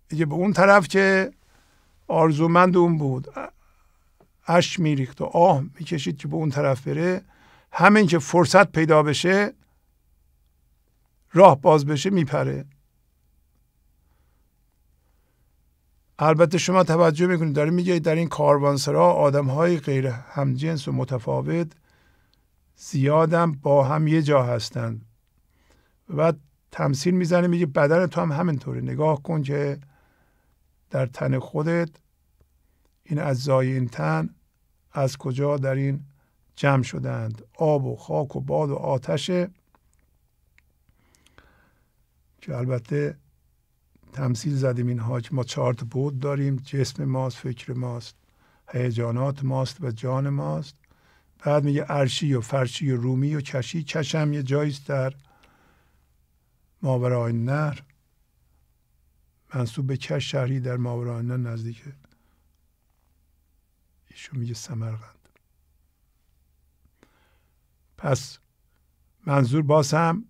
دیگه به اون طرف که آرزومند اون بود. اش میریخت و آه می‌کشید که به اون طرف بره. همین که فرصت پیدا بشه راه باز بشه میپره. البته شما توجه می‌کنید داره میگه در این کاروانسرا آدم های غیر همجنس و متفاوت زیادم با هم یه جا هستند. و بعد تمثیل می‌زنه میگه بدن تو هم همینطوره. نگاه کن که در تن خودت. این اجزای این تن از کجا در این جمع شدند؟ آب و خاک و باد و آتشه که البته تمثیل زدیم اینها که ما چارت بود داریم. جسم ماست فکر ماست هیجانات ماست و جان ماست. بعد میگه ارشی و فرشی و رومی و کشی چشم یه جاییست در ماورای نر منصوب به کش شهری در ماورای نر نزدیکه ایشون میگه سمرقند. پس منظور باز هم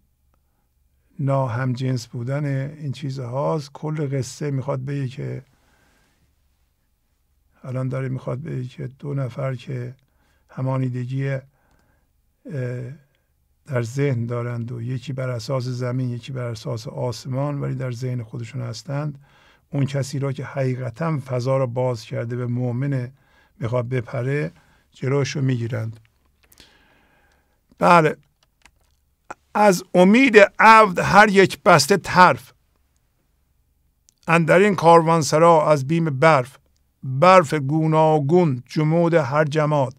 جنس بودن این چیزهاست. کل قصه می‌خواد بگه که الان داره می‌خواد بگه که دو نفر که همانیدگی در ذهن دارند و یکی بر اساس زمین یکی بر اساس آسمان ولی در ذهن خودشون هستند. اون کسی را که حقیقتا فضا را باز کرده به مؤمن می‌خواد بپره جلوش رو می‌گیرند. بله. از امید عبد هر یک بسته طرف. اندر این کاروانسرا از بیم برف. برف گوناگون جمود هر جماد.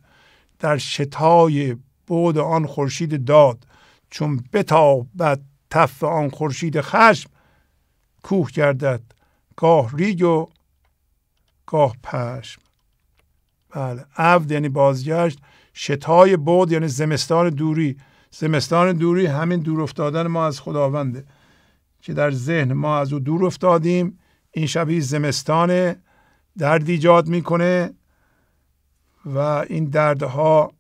در شتای بود آن خورشید داد. چون بتابد تف آن خورشید خشم کوه گردد گاه ریگ و گاه پشم. بله عبد یعنی بازگشت شتای بود یعنی زمستان دوری. زمستان دوری همین دور افتادن ما از خداونده که در ذهن ما از او دور افتادیم. این شبیه زمستان درد ایجاد می‌کنه و این دردها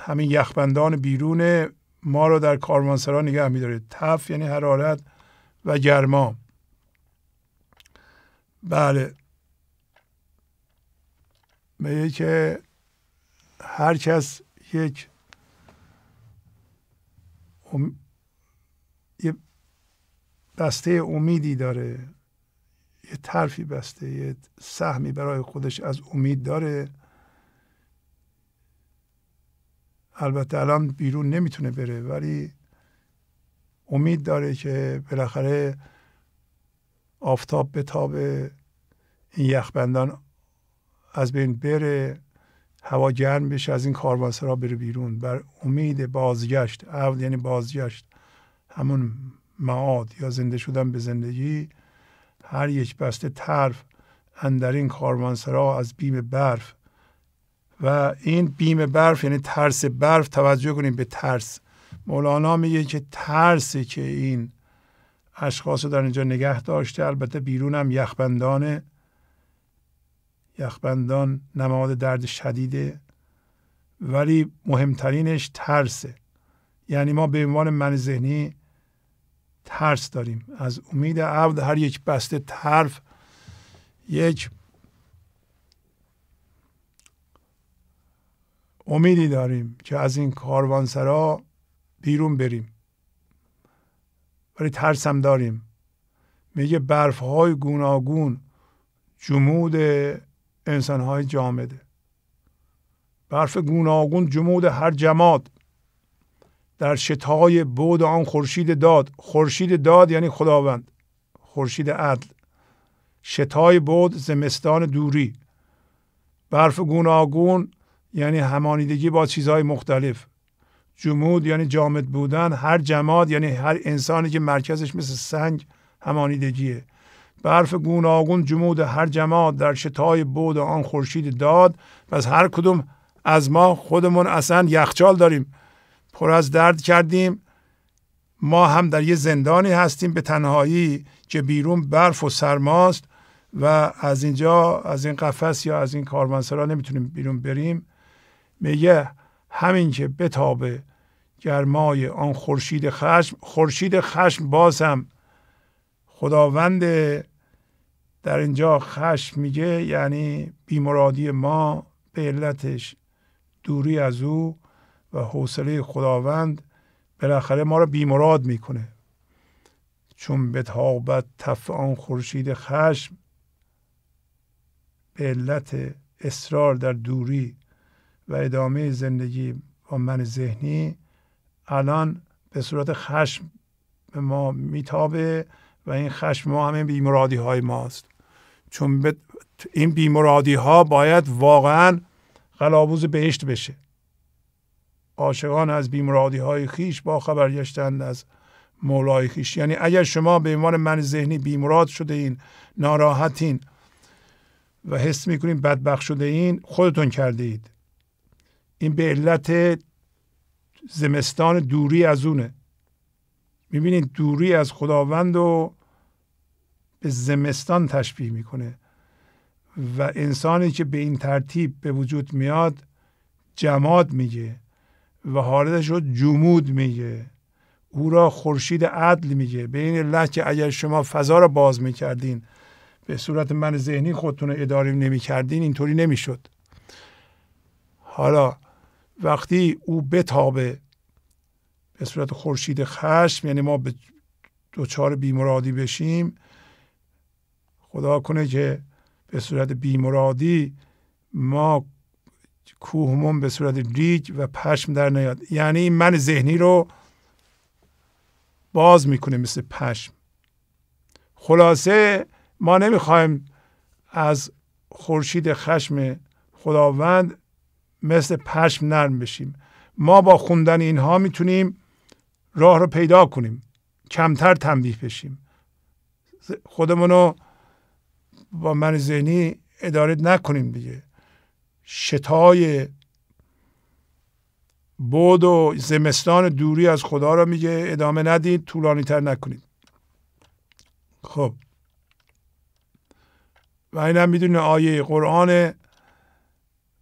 همین یخبندان بیرون ما رو در کاروانسرا نگه میداره تف یعنی حرارت و گرما. بله. میگه که هر کس یک یه بسته امیدی داره یه طرفی بسته یه سهمی برای خودش از امید داره. البته الان بیرون نمی‌تونه بره ولی امید داره که بالاخره آفتاب بتابه این یخبندان از بین بره هوا گرم بشه از این کاروانسرا بره بیرون. بر امید بازگشت عود یعنی بازگشت همون معاد یا زنده شدن به زندگی هر یک بسته طرف اندر این کاروانسرا از بیم برف و این بیم برف یعنی ترس برف توجه کنیم به ترس. مولانا میگه که ترسی که این اشخاص در اینجا نگه داشته البته بیرون هم یخبندانه یخبندان نماد درد شدیده ولی مهمترینش ترسه. یعنی ما به عنوان من ذهنی ترس داریم. از امید عبد هر یک بسته طرف یک امیدی داریم که از این کاروانسرا بیرون بریم. ولی ترس هم داریم. میگه برف های گوناگون جمود انسان های جامده. برف گوناگون جمود هر جماد. در شتای بود آن خورشید داد. خورشید داد یعنی خداوند. خورشید عدل. شتای بود زمستان دوری. برف گوناگون یعنی همانیدگی با چیزهای مختلف. جمود یعنی جامد بودن هر جماد یعنی هر انسانی که مرکزش مثل سنگ همانیدگیه. برف گوناگون جمود هر جماد در شتای بود آن خورشید داد. پس هر کدوم از ما خودمون اصلا یخچال داریم. پر از درد کردیم. ما هم در یه زندانی هستیم به تنهایی که بیرون برف و سرماست و از اینجا از این قفس یا از این کاروانسرا نمی‌تونیم بیرون بریم. میگه همین که بتابه گرمای آن خورشید خشم خورشید خشم باز هم خداوند در اینجا خشم میگه یعنی بیمرادی ما به علتش دوری از او و حوصله خداوند بالاخره ما رو بیمراد می‌کنه. چون به تابت تف آن خورشید خشم به علت اصرار در دوری و ادامه زندگی با من ذهنی الان به صورت خشم به ما میتابه و این خشم ما همین بیمرادی های ماست. چون این بیمرادی ها باید واقعا قلابوز بهشت بشه. عاشقان از بیمرادی های خیش با خبر گشتند از مولای خیش. یعنی اگر شما به عنوان من ذهنی بیمراد شده این ناراحتین و حس می‌کنین بدبخت شده این خودتون کرده اید این به علت زمستان دوری از اونه. می‌بینید دوری از خداوند و به زمستان تشبیه می‌کنه. و انسانی که به این ترتیب به وجود میاد جماد میگه و حالتش رو جمود میگه. او را خورشید عدل میگه. به این علت که اگر شما فضا را باز می‌کردین به صورت من ذهنی خودتون اداره نمی‌کردین اینطوری نمی‌شد. حالا وقتی او بتابه به صورت خورشید خشم یعنی ما به دوچار بیمرادی بشیم خدا کنه که به صورت بیمرادی ما کوهمون به صورت ریج و پشم در نیاد. یعنی من ذهنی رو باز می‌کنه مثل پشم. خلاصه ما نمی‌خوایم از خورشید خشم خداوند مثل پشم نرم بشیم. ما با خوندن اینها می‌تونیم راه رو پیدا کنیم. کمتر تنبیه بشیم. خودمونو با من ذهنی اداره نکنیم دیگه. شتای بود و زمستان دوری از خدا را میگه ادامه ندید طولانی تر نکنید. خب. و اینم می‌دونه آیه قرآن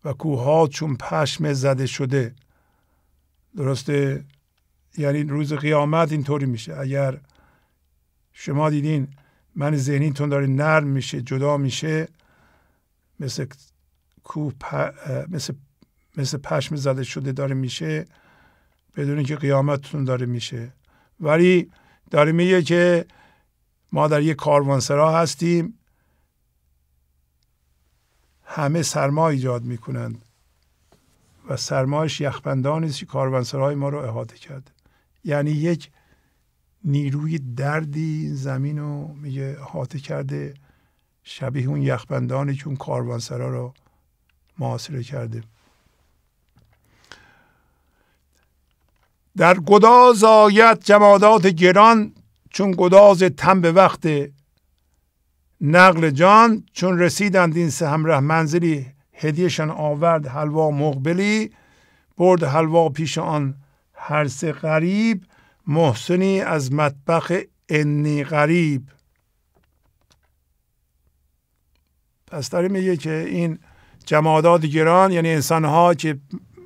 و کوها چون پشم زده شده. درسته؟ یعنی روز قیامت اینطوری میشه. اگر شما دیدین من ذهنیتون داره نرم میشه جدا میشه مثل کوه مثل مثل پشم زده شده داره میشه بدون که قیامتتون داره میشه. ولی داره میگه که ما در یک کاروانسرا هستیم. همه سرما ایجاد می‌کنند و سرمایش یخبندانی است که کاروانسرای ما رو احاطه کرده یعنی یک نیروی دردی زمین رو میگه احاطه کرده شبیه اون یخبندانی که اون کاروانسرا رو محاصره کرده. در گداز آید جمادات گران چون گداز تن به وقت نقل جان چون رسیدند این سه همراه منزلی هدیهشان آورد حلوا مقبلی برد حلوا پیش آن هر سه غریب محسنی از مطبخ انی غریب. پس داره میگه که این جمادات گران یعنی انسان ها که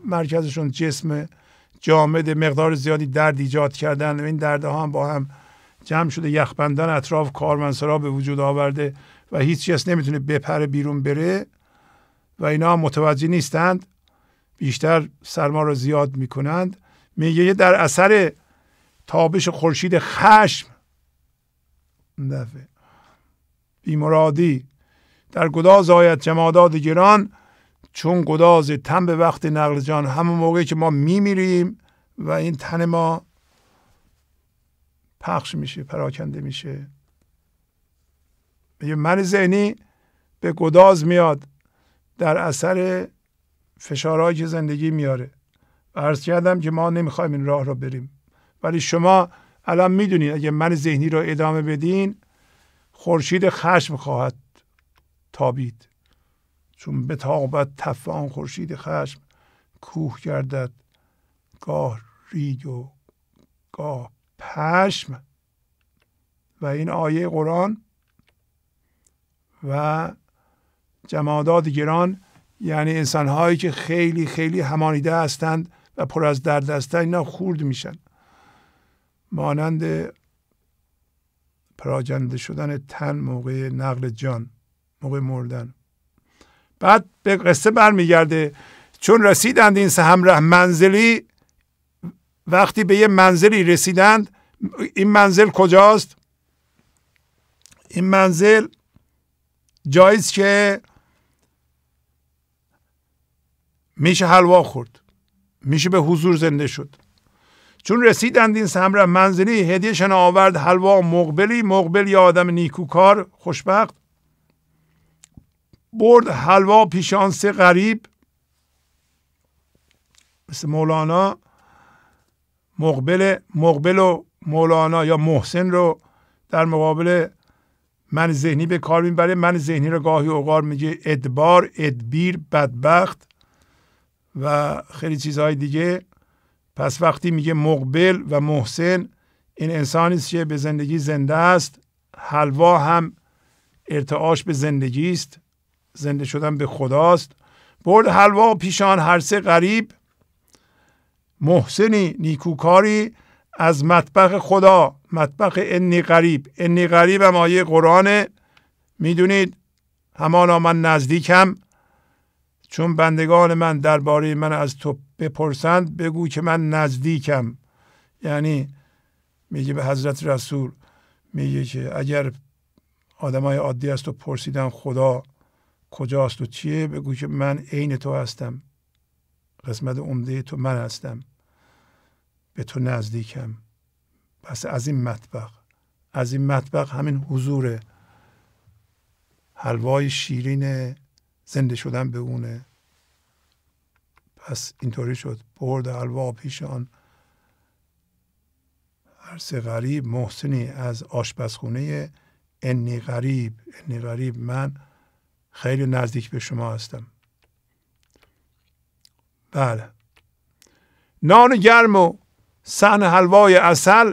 مرکزشون جسم جامد مقدار زیادی درد ایجاد کردن و این دردها هم با هم جمع شده یخبندان اطراف کارمنسرا به وجود آورده و هیچ کس نمی‌تونه بپره بیرون بره و اینا متوجه نیستند. بیشتر سرما رو زیاد می‌کنند. میگه در اثر تابش خورشید خشم. دفعه. بیمرادی. در گداز آید جمادات گران چون گداز تن به وقت نقل جان همون موقعی که ما میمیریم و این تن ما پخش میشه پراکنده میشه. یه من ذهنی به گداز میاد در اثر فشارهایی که زندگی میاره. عرض کردم که ما نمی‌خوایم این راه را بریم. ولی شما الان می‌دونید اگه من ذهنی را ادامه بدین خورشید خشم خواهد تابید. چون به تاقبت تف آن خورشید خشم کوه گردد گاه ریگ و گاه پشم و این آیه قرآن و جمادات گران یعنی انسان هایی که خیلی خیلی همانیده هستند و پر از درد هستند اینا خورد میشن. مانند پراجنده شدن تن موقع نقل جان موقع مردن. بعد به قصه برمیگرده. چون رسیدند این سه همراه منزلی وقتی به یه منزلی رسیدند این منزل کجاست؟ این منزل جاییست که میشه حلوا خورد. میشه به حضور زنده شد. چون رسیدند این سمره منزلی هدیهشان آورد حلوا مقبلی مقبل یا آدم نیکوکار خوشبخت برد حلوا سه غریب مثل مولانا. مقبل مقبل و مولانا یا محسن رو در مقابل من ذهنی به کار می‌بره. من ذهنی رو گاهی اوقار میگه ادبار ادبیر بدبخت و خیلی چیزهای دیگه. پس وقتی میگه مقبل و محسن این انسانی است که به زندگی زنده است. حلوا هم ارتعاش به زندگی است. زنده شدن به خداست. برد حلوا پیشان هر سه غریب. محسنی نیکوکاری از مطبخ خدا مطبخ انی غریب. انی غریب هم آیه قرآن می‌دونید همانا من نزدیکم. چون بندگان من درباره من از تو بپرسند بگو که من نزدیکم. یعنی میگه به حضرت رسول میگه که اگر آدمای عادی از تو پرسیدن خدا کجاست و چیه بگو که من عین تو هستم. قسمت عمده تو من هستم. به تو نزدیکم. پس از این مطبخ از این مطبخ همین حضور حلوای شیرین زنده شدن به اونه پس اینطوری شد. برد حلوا پیش آن. هر سه غریب محسنی از آشپزخونه. انی غریب انی غریب من خیلی نزدیک به شما هستم. بله. نان گرم و سحن حلوای اصل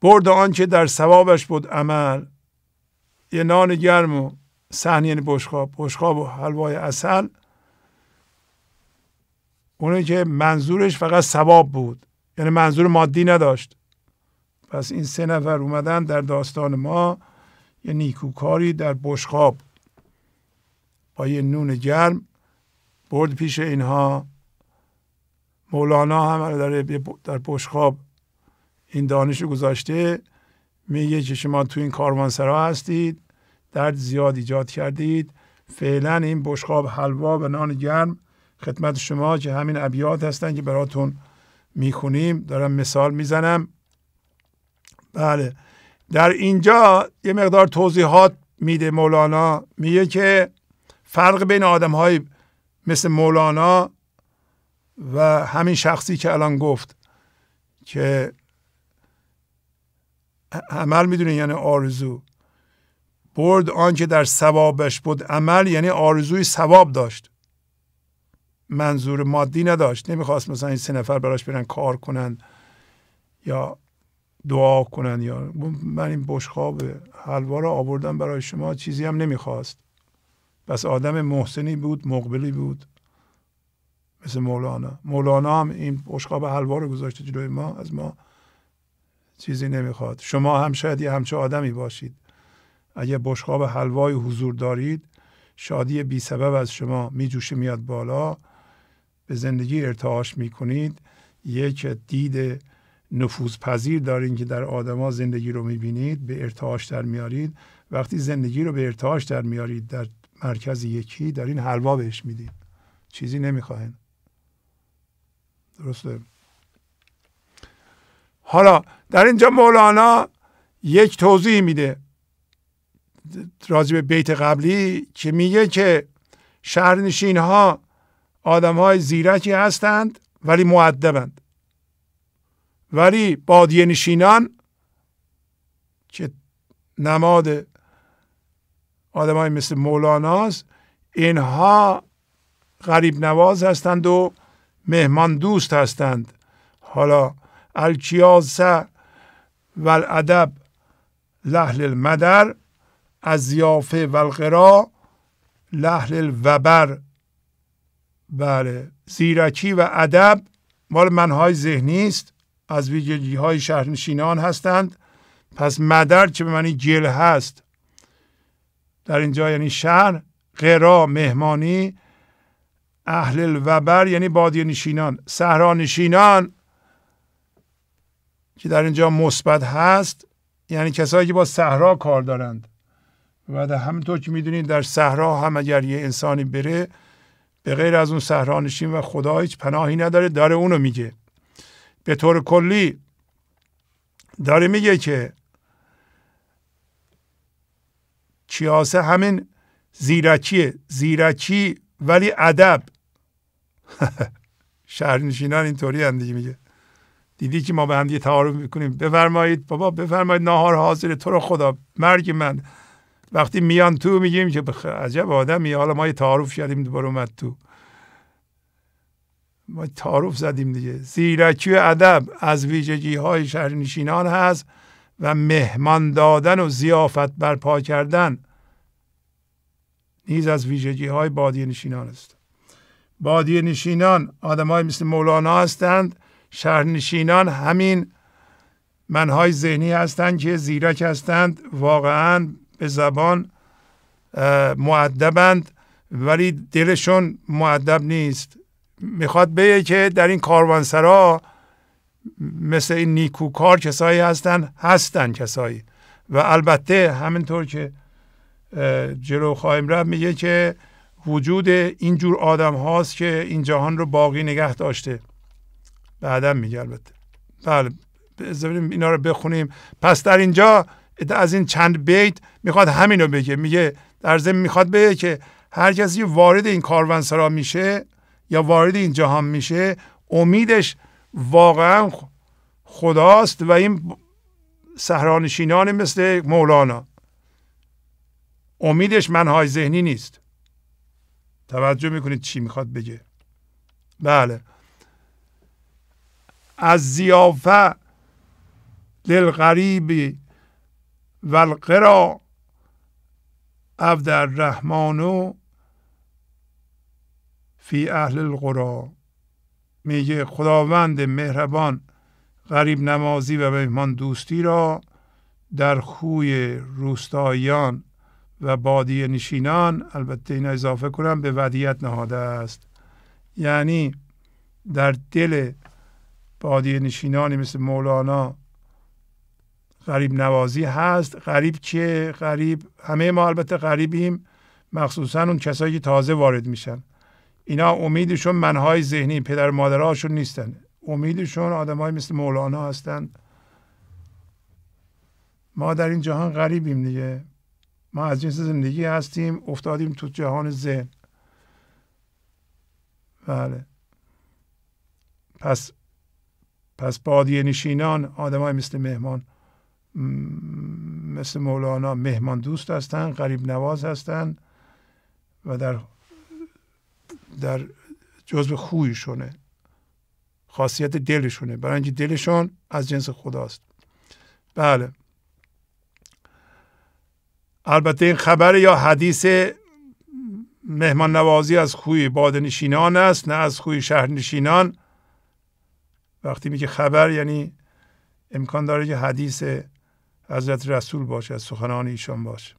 برد آنچه در ثوابش بود عمل. یه نان گرم و سحن یعنی بشخاب بشخاب و حلوای اصل اونه که منظورش فقط ثواب بود. یعنی منظور مادی نداشت. پس این سه نفر اومدن در داستان ما. یه نیکوکاری در بشخاب با یه نون گرم برد پیش اینها. مولانا هم در در بشخاب این دانش گذاشته. میگه که شما تو این کاروانسرا هستید درد زیاد ایجاد کردید. فعلا این بشخاب حلوا و نان گرم خدمت شما که همین ابیات هستن که براتون می‌خونیم. دارم مثال می‌زنم. بله. در اینجا یه مقدار توضیحات میده مولانا. میگه که فرق بین آدم های مثل مولانا و همین شخصی که الان گفت که عمل می‌دونه یعنی آرزو. برد آنچه در ثوابش بود. عمل یعنی آرزوی ثواب داشت. منظور مادی نداشت. نمی‌خواست مثلا این سه نفر براش برن کار کنن یا دعا کنن یا من این بشخاب حلوا را آوردم برای شما. چیزی هم نمی‌خواست. بس آدم محسنی بود مقبلی بود. مثل مولانا. مولانا هم این بشقاب حلوا رو گذاشته جلوی ما از ما چیزی نمی‌خواد. شما هم شاید یه همچه آدمی باشید. اگه بشقاب حلوای حضور دارید شادی بی سبب از شما میجوشه میاد بالا. به زندگی ارتعاش می‌کنید. یک دید نفوذ پذیر دارین که در آدما زندگی رو می‌بینید به ارتعاش در میارید. وقتی زندگی رو به ارتعاش در میارید در مرکز یکی در این حلوا بهش می‌دید. چیزی نمی‌خواین درسته. حالا در اینجا مولانا یک توضیح میده. راجع به بیت قبلی که میگه که شهرنشین ها آدم های زیرکی هستند ولی معدبند ولی بادیه نشینان که نماد آدمای مثل مولاناست اینها غریب نواز هستند و مهمان دوست هستند. حالا الکیاسه و الادب لحل المدر از زیافه و القرا لحل الوبر. بله زیرکی و ادب مال منهای ذهنی است از ویژگی های شهرنشینان هستند. پس مدر چه به معنی جل هست؟ در اینجا یعنی شهر قرا مهمانی اهل الوبر یعنی بادی نشینان صحرا نشینان که در اینجا مثبت هست یعنی کسایی که با صحرا کار دارند. و در همینطور که می‌دونید در صحرا هم اگر یه انسانی بره به غیر از اون صحرا نشین و خدا هیچ پناهی نداره داره اونو میگه. به طور کلی داره میگه که چیاسه همین زیرکیه زیرکی ولی ادب. شهرنشینان اینطوری هم دیگه میگه. دیدی که ما به هم دیگه تعارف می‌کنیم. بفرمایید بابا بفرمایید ناهار حاضره تو رو خدا مرگ من. وقتی میان تو میگیم که عجب آدمی حالا ما یه تعارف کردیم دوباره اومد تو. ما تعارف زدیم دیگه. زیرکی ادب از ویژگی های شهرنشینان هست و مهمان دادن و زیافت برپا کردن. نیز از ویژگی های بادی نشینان است. بادی نشینان آدم های مثل مولانا هستند. شهرنشینان همین منهای ذهنی هستند که زیرک هستند. واقعا به زبان معدبند ولی دلشون معدب نیست. می‌خواد بگه که در این کاروانسرا مثل این نیکوکار کسایی هستن هستن کسایی. و البته همینطور که جلو خواهیم رفت. میگه که وجود اینجور آدم هاست که این جهان رو باقی نگه داشته. بعدم میگه البته. بله اینا رو بخونیم. پس در اینجا از این چند بیت می‌خواد همین رو بگه. میگه در ضمن می‌خواد بگه که هر کسی وارد این کاروانسرا میشه یا وارد این جهان میشه امیدش واقعا خداست و این سهرانشینان مثل مولانا. امیدش منهای ذهنی نیست. توجه می‌کنید چی می‌خواد بگه. بله. از زیافه للغریب و القرا الرحمن فی اهل القرا. میگه خداوند مهربان غریب نمازی و مهمان دوستی را در خوی روستاییان و بادی نشینان البته این اضافه کنم به ودیت نهاده است. یعنی در دل بادی نشینانی مثل مولانا غریب نوازی هست. غریب که غریب همه ما البته غریبیم. مخصوصا اون کسایی که تازه وارد میشن. اینا امیدشون منهای ذهنی پدر مادرهاشون نیستن. امیدشون آدمای مثل مولانا هستن. ما در این جهان غریبیم دیگه. ما از جنس زندگی هستیم افتادیم تو جهان ذهن. بله. پس پس بادیه نشینان آدمای مثل مهمان مثل مولانا مهمان دوست هستند غریب نواز هستند و در در جزء خویشونه. خاصیت دلشونه. برای اینکه دلشون از جنس خداست. بله. البته این خبر یا حدیث مهمان نوازی از خوی بادنشینان است نه از خوی شهرنشینان. وقتی میگه خبر یعنی امکان داره که حدیث حضرت رسول باشه از سخنان ایشان باشه.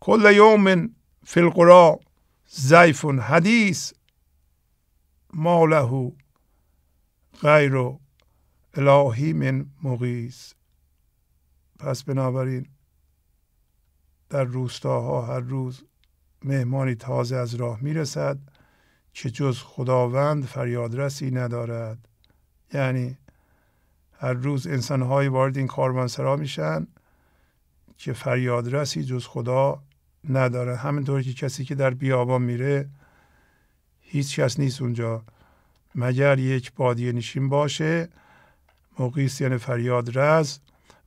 کل یوم فی القرا زیف حدیث ما له غیر الهی من مغیث. پس بنابراین در روستاها هر روز مهمانی تازه از راه می‌رسد که جز خداوند فریادرسی ندارد. یعنی هر روز انسانهایی وارد این کاروانسرا میشن که فریادرسی جز خدا نداره همینطور که کسی که در بیابان میره هیچ کس نیست اونجا. مگر یک بادیه نشین باشه موقعیست یعنی فریاد رز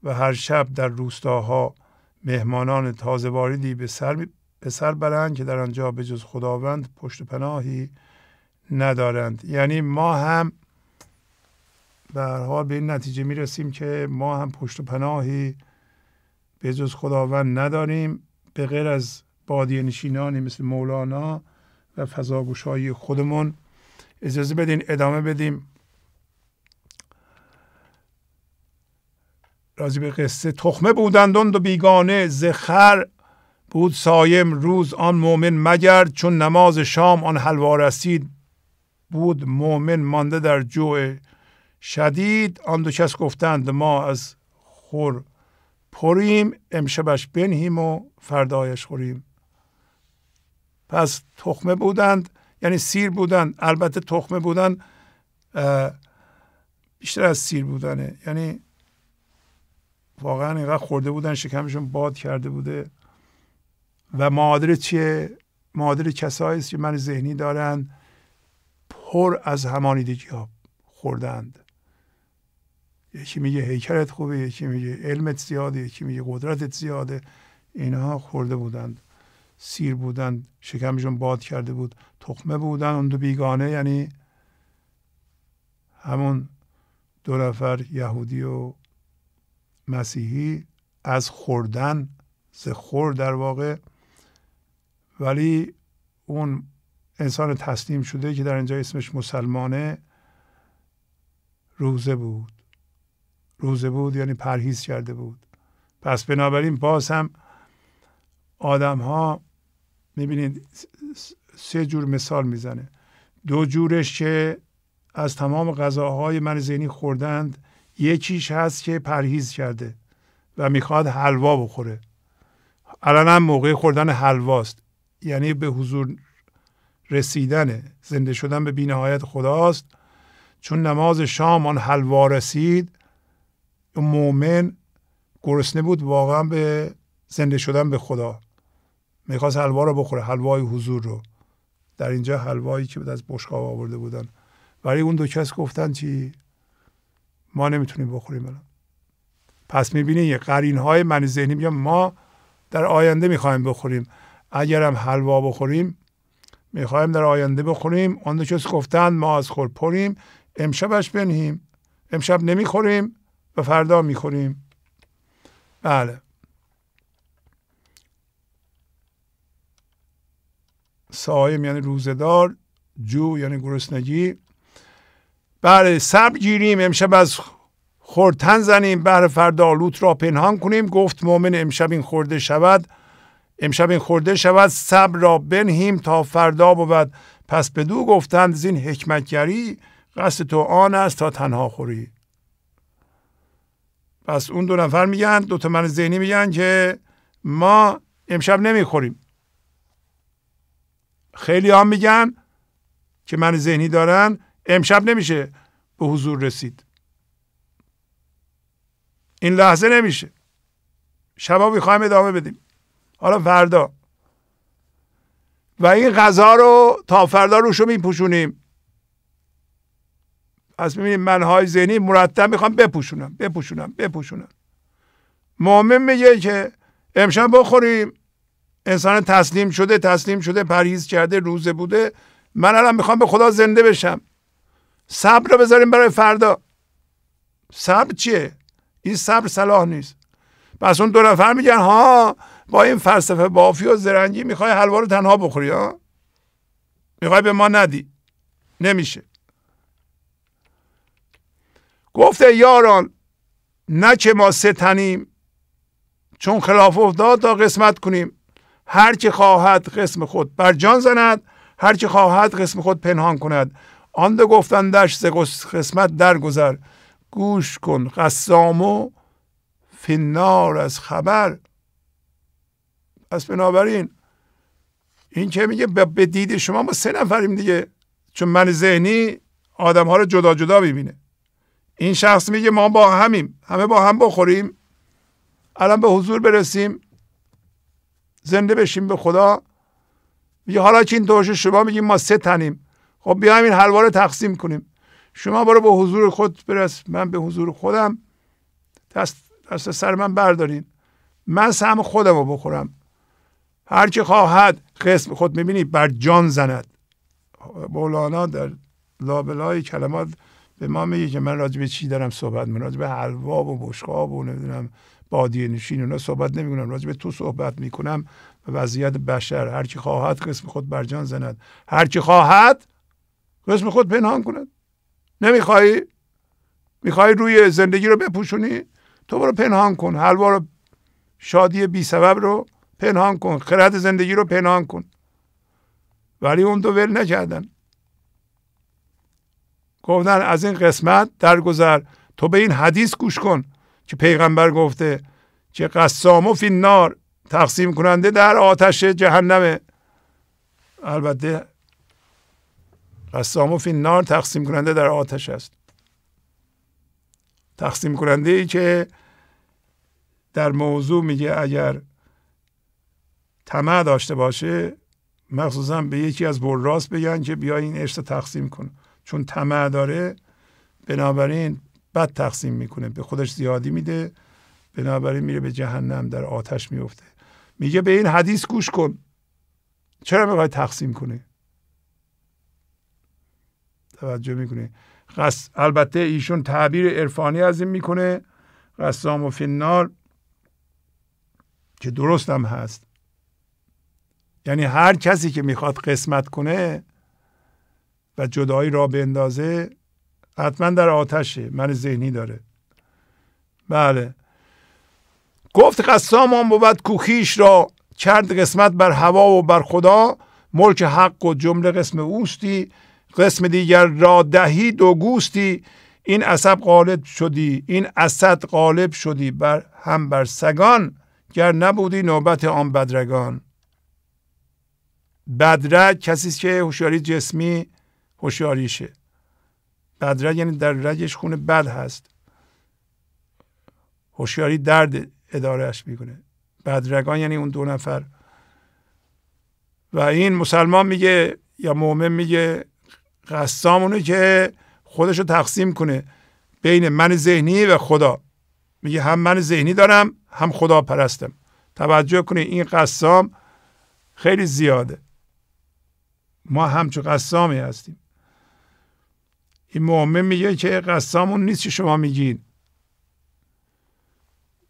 و هر شب در روستاها مهمانان تازه واردی به سر, به سر برند که در آنجا به جز خداوند پشت پناهی ندارند. یعنی ما هم به هر حال به این نتیجه می رسیم که ما هم پشت پناهی به جز خداوند نداریم. به غیر از بادی نشینانی مثل مولانا و فضاگوشایی خودمون اجازه بدین ادامه بدیم. راجع به قصه تخمه بودند و بیگانه زخر بود سایم روز آن مؤمن مگر چون نماز شام آن حلوا رسید بود مؤمن مانده در جوع شدید آن دو کس گفتند ما از خور پریم امشبش بنهیم و فردایش خوریم. پس تخمه بودند یعنی سیر بودند البته تخمه بودند بیشتر از سیر بودنه. یعنی واقعا اینقدر خورده بودن شکمشون باد کرده بوده. و مادر چیه؟ مادر کسایی است که من ذهنی دارند پر از همانیدگی ها خوردند. یکی میگه هیکلت خوبه یکی میگه علمت زیاده یکی میگه قدرتت زیاده. اینها خورده بودند. سیر بودند شکمشون باد کرده بود. تخمه بودن اون دو بیگانه یعنی همون دو نفر یهودی و مسیحی از خوردن ز خور در واقع. ولی اون انسان تسلیم شده که در اینجا اسمش مسلمانه روزه بود. روزه بود یعنی پرهیز کرده بود. پس بنابراین باز هم آدم ها می‌بینید سه جور مثال می‌زنه. دو جورش که از تمام غذاهای من ذهنی خوردند یکیش هست که پرهیز کرده و می‌خواد حلوا بخوره. الان هم موقع خوردن حلواست. یعنی به حضور رسیدن زنده شدن به بینهایت خداست. چون نماز شام آن حلوا رسید مؤمن گرسنه بود واقعا به زنده شدن به خدا. می‌خواست حلوا رو بخوره حلوای حضور رو. در اینجا حلوایی که از بشقاب آورده بودن. ولی اون دو کس گفتن چی؟ ما نمی‌تونیم بخوریم الان. پس می‌بینی یه قرین های من ذهنی میگم ما در آینده می‌خوایم بخوریم. اگرم حلوا بخوریم می‌خوایم در آینده بخوریم. آن کس گفتن ما از خور پریم. امشبش بنهیم. امشب نمی‌خوریم و فردا می‌خوریم. بله. سایم یعنی روزدار جو یعنی گرسنگی. بله صبر گیریم امشب از خورتن زنیم. بهر فردا لوت را پنهان کنیم. گفت مؤمن امشب این خورده شود. امشب این خورده شود. صبر را بنهیم تا فردا بود. پس به دو گفتند زین حکمتگری قصد تو آن است تا تنها خوری. پس اون دو نفر میگن دو تا من ذهنی میگن که ما امشب نمی‌خوریم. خیلی هم میگن که من ذهنی دارن. امشب نمیشه به حضور رسید. این لحظه نمیشه. شبا می‌خوایم ادامه بدیم. حالا فردا. و این غذا رو تا فردا روشو میپوشونیم. پس می‌بینیم منهای ذهنی مرتب می‌خوام بپوشونم بپوشونم بپوشونم. مؤمن میگه که امشب بخوریم. انسان تسلیم شده تسلیم شده پرهیز کرده روزه بوده. من الان می‌خوام به خدا زنده بشم. صبر رو بذاریم برای فردا. صبر چیه؟ این صبر صلاح نیست. پس اون دو نفر میگن ها با این فلسفه بافی و زرنگی می‌خوای حلوا رو تنها بخوری ها؟ می‌خوای به ما ندی. نمیشه. گفته یاران نه که ما ستنیم چون خلاف افتاد تا قسمت کنیم. هر که خواهد قسم خود بر جان زند هر که خواهد قسم خود پنهان کند. آن دو گفتندش ز قسمت درگذر. گوش کن قسامو فنار از خبر. پس بنابراین این که میگه به دید شما ما سه نفریم دیگه. چون من ذهنی آدم ها رو جدا جدا ببینه این شخص میگه ما با همیم. همه با هم بخوریم. الان به حضور برسیم. زنده بشیم به خدا. میگه حالا که این شما میگیم ما سه تنیم. خب بیایم این حلوا رو تقسیم کنیم. شما برو به حضور خود برس. من به حضور خودم. دست, دست سر من بردارین. من سهم خودم رو بخورم. هر که خواهد قسم خود می‌بینید بر جان زند. مولانا در لابلای کلمات به ما میگه که من راجع به چی دارم صحبت می‌کنم؟ راجع به حلوا و بشقاب و نمی‌دونم بادیه نشین اونا صحبت نمی‌کنم. راجع به تو صحبت می‌کنم. و وضعیت بشر. هر کی خواهد قسم خود بر جان زند. هر کی خواهد قسم خود پنهان کند نمی‌خوای می‌خوای روی زندگی رو بپوشونی؟ تو برو پنهان کن. حلوا رو شادی بی سبب رو پنهان کن. خرد زندگی رو پنهان کن. ولی اون دو ول نکردن. گفتن از این قسمت درگذر. تو به این حدیث گوش کن که پیغمبر گفته که قسام و فینار تقسیم کننده در آتش جهنمه. البته قسام و فینار تقسیم کننده در آتش است. تقسیم کننده ای که در موضوع میگه اگر طمع داشته باشه مخصوصا به یکی از براس بگن که بیا این عشق تقسیم کن. چون طمع داره بنابراین بد تقسیم می‌کنه. به خودش زیادی میده بنابراین میره به جهنم در آتش میفته میگه به این حدیث گوش کن. چرا می‌خوای تقسیم کنی؟ توجه می‌کنه البته ایشون تعبیر عرفانی از این می‌کنه. قسام و فینال که درست هم هست. یعنی هر کسی که می‌خواد قسمت کنه و جدایی را بندازه حتما در آتشه من ذهنی داره. بله. گفت قسام آن بود کوخیش را کرد قسمت بر هوا و بر خدا ملک حق و جمله قسم اوستی. قسم دیگر را دهی دو گوستی این عصب غالب شدی این اسد غالب شدی بر هم بر سگان گر نبودی نوبت آن بدرگان. بدرگ کسی که هوشیاری جسمی هوشیاریشه. بدرگ یعنی در رگش خون بد هست. هوشیاری درد ادارهش می‌کنه. بدرگان یعنی اون دو نفر. و این مسلمان میگه یا مؤمن میگه قسامونه که خودشو تقسیم کنه بین من ذهنی و خدا. میگه هم من ذهنی دارم هم خدا پرستم. توجه کنه این قسام خیلی زیاده. ما همچون قسامی هستیم. این مؤمن میگه که قسام اون نیست که شما میگین.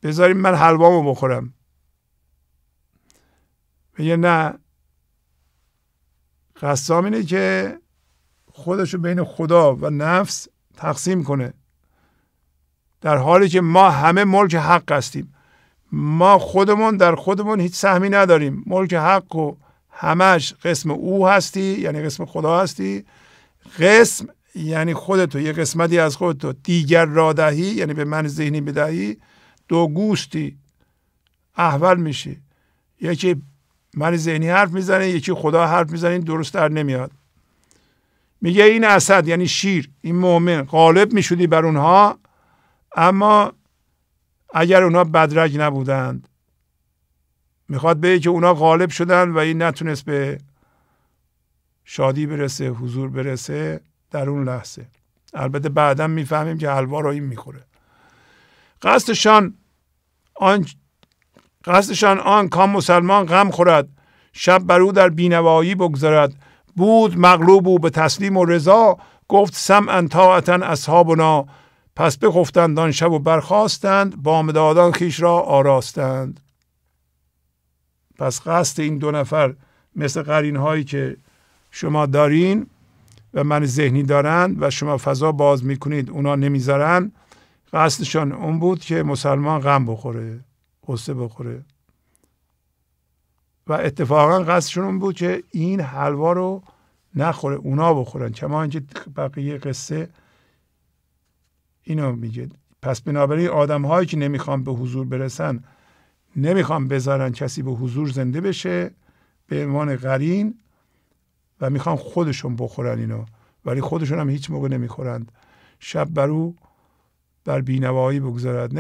بذاریم من حلوامو بخورم. میگه نه. قسام اینه که خودشو بین خدا و نفس تقسیم کنه. در حالی که ما همه ملک حق هستیم. ما خودمون در خودمون هیچ سهمی نداریم. ملک حق و همش قسم او هستی یعنی قسم خدا هستی. قسم یعنی خودتو یه قسمتی از خودتو. دیگر را دهی یعنی به من ذهنی بدهی دو گوستی احول میشی. یکی من ذهنی حرف می‌زنه یکی خدا حرف می‌زنه درست در نمیاد. میگه این اسد یعنی شیر این مؤمن. غالب می‌شدی بر اونها اما اگر اونها بدرگ نبودند. می‌خواد بگه که اونا غالب شدن و این نتونست به شادی برسه حضور برسه در اون لحظه. البته بعدا می‌فهمیم که حلوا رو این می‌خوره. قصدشان آن قصدشان آن کام مسلمان غم خورد. شب بر او در بینوایی بگذارد بود مغلوب او به تسلیم و رضا گفت سم طاعتا اصحابنا. پس بخفتند آن شب و برخواستند بامدادان خیش را آراستند. پس قصد این دو نفر مثل قرین هایی که شما دارین و من ذهنی دارند و شما فضا باز می‌کنید اونا نمی‌ذارن. قصدشان اون بود که مسلمان غم بخوره قصه بخوره. و اتفاقا قصدشون بود که این حلوا رو نخوره اونا بخورن. کما اینکه بقیه قصه اینو میگه. پس بنابراین آدم هایی که نمی‌خوان به حضور برسن نمی‌خوان بذارن کسی به حضور زنده بشه به عنوان قرین و می‌خوان خودشون بخورن اینو. ولی خودشون هم هیچ موقع نمی‌خورند. شب بر او بر بینوایی بگذارد.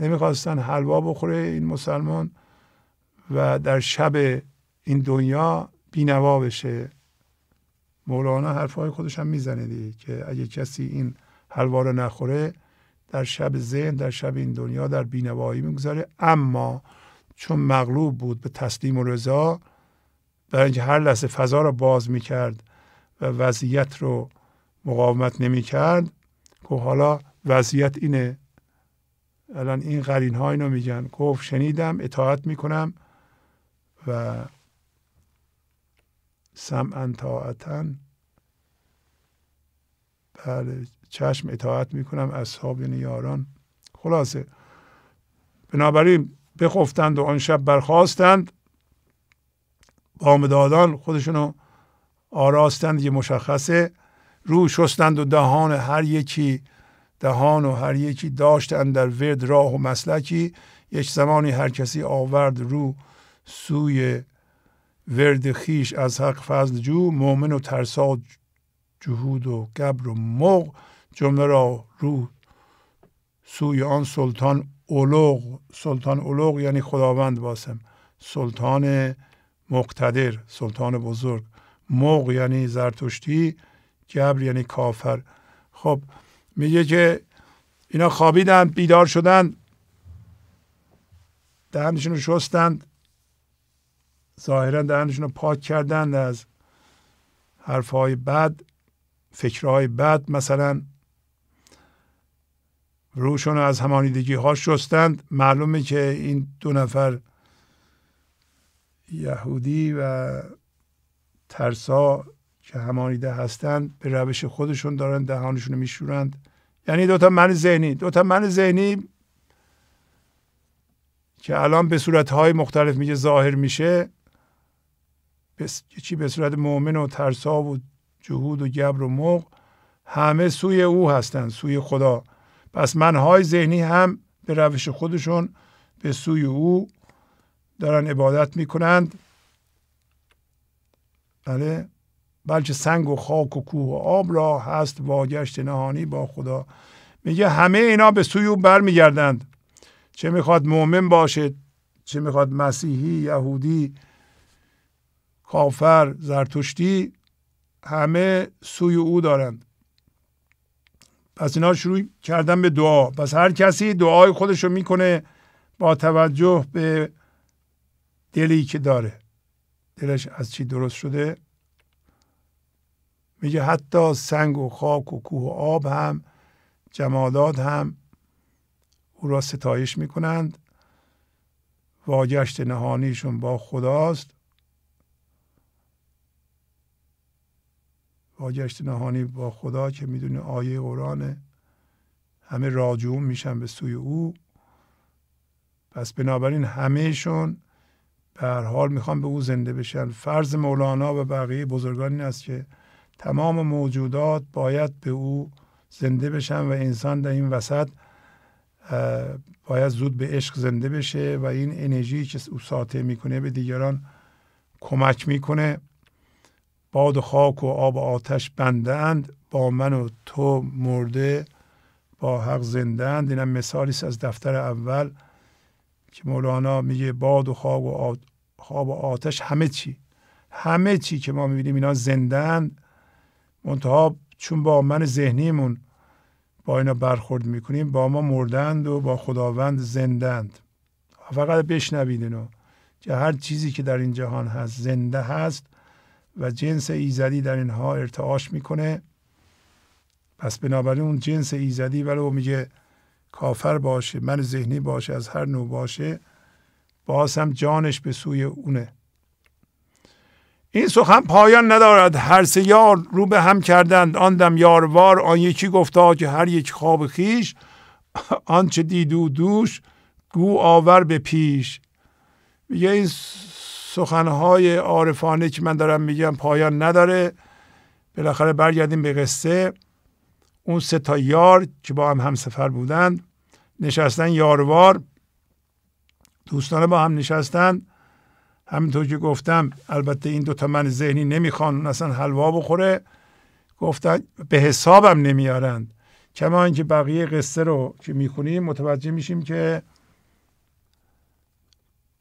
نمی‌خواستن حلوا بخوره این مسلمان. و در شب این دنیا بینوا بشه. مولانا حرفهای خودش هم می‌زنه دیگه که اگه کسی این حلوا رو نخوره در شب ذهن در شب این دنیا در بینوایی می‌گذاره. اما چون مغلوب بود به تسلیم و رضا برای اینکه هر لحظه فضا رو باز می‌کرد و وضعیت رو مقاومت نمی‌کرد که حالا وضعیت اینه. الان این قرین ها اینو میگن. گفت شنیدم اطاعت می‌کنم. و سمعا طاعتن بله چشم اطاعت می‌کنم اصحاب یعنی یاران. خلاصه. بنابراین بخفتند و آن شب برخواستند بامدادان خودشونو آراستند یه مشخصه. رو شستند و دهان هر یکی دهان و هر یکی داشتند در ورد راه و مسلکی. یک زمانی هر کسی آورد رو سوی ورد خیش از حق فضل جو مؤمن و ترسا جهود و گبر و مغ جمله را رو سوی آن سلطان اولوغ. سلطان اولوغ یعنی خداوند باسم سلطان مقتدر سلطان بزرگ. مغ یعنی زرتشتی گبر یعنی کافر. خب میگه که اینا خوابیدن بیدار شدن دهنشون رو شستند. ظاهرا دهنشون رو پاک کردند از حرفهای بد فکرهای بد مثلا روشون رو از همانیدگی ها شستند. معلومه که این دو نفر یهودی و ترسا که همانیده هستند به روش خودشون دارن دهانشون رو میشورند. یعنی دوتا من ذهنی دوتا من ذهنی که الان به صورتهای مختلف میگه ظاهر میشه. چی به صورت مؤمن و ترسا و جهود و گبر و مغ همه سوی او هستند سوی خدا. پس منهای ذهنی هم به روش خودشون به سوی او دارن عبادت می‌کنند. بله؟ بلکه سنگ و خاک و کوه و آب را هست واگشت نهانی با خدا. میگه همه اینا به سوی او برمیگردند. چه می‌خواد مؤمن باشه چه می‌خواد مسیحی یهودی کافر زرتشتی همه سوی او دارند. پس اینا شروع کردن به دعا. پس هر کسی دعای خودش رو می‌کنه با توجه به دلی که داره. دلش از چی درست شده؟ میگه حتی سنگ و خاک و کوه و آب هم جمادات هم او را ستایش می‌کنند. واگشت نهانیشون با خداست. واگشت نهانی با خدا که می‌دونه آیه قرآن همه راجعون میشن به سوی او. پس بنابراین همهشون به هر حال می‌خوان به او زنده بشن. فرض مولانا و بقیه بزرگان این است که تمام موجودات باید به او زنده بشن و انسان در این وسط باید زود به عشق زنده بشه و این انرژی که او ساطع می‌کنه به دیگران کمک می‌کنه. باد و خاک و آب و آتش بندند با من و تو مرده با حق زنده اند. اینم مثالی از دفتر اول که مولانا میگه باد و خاک و آب و آتش همه چی. همه چی که ما می‌بینیم اینا زندند منتها چون با من ذهنیمون با اینا برخورد می‌کنیم با ما مردند و با خداوند زندند فقط بشنوید اینو. که هر چیزی که در این جهان هست زنده هست و جنس ایزدی در اینها ارتعاش می‌کنه. پس بنابراین اون جنس ایزدی ولو میگه کافر باشه من ذهنی باشه از هر نوع باشه باز هم جانش به سوی اونه. این سخن پایان ندارد. هر سه یار رو به هم کردند. آن دم یاروار آن یکی گفتا که هر یک خواب خیش آنچه دید و دوش گو آور به پیش. میگه این سخنهای عارفانه که من دارم میگم پایان نداره. بالاخره برگردیم به قصه. اون سه تا یار که با هم همسفر بودند نشستن یاروار. دوستانه با هم نشستن. همینطور که گفتم البته این دوتا من ذهنی نمی‌خوان اصلا حلوا بخوره. گفتن به حسابم نمیارند کما اینکه بقیه قصه رو که می‌خونیم متوجه میشیم که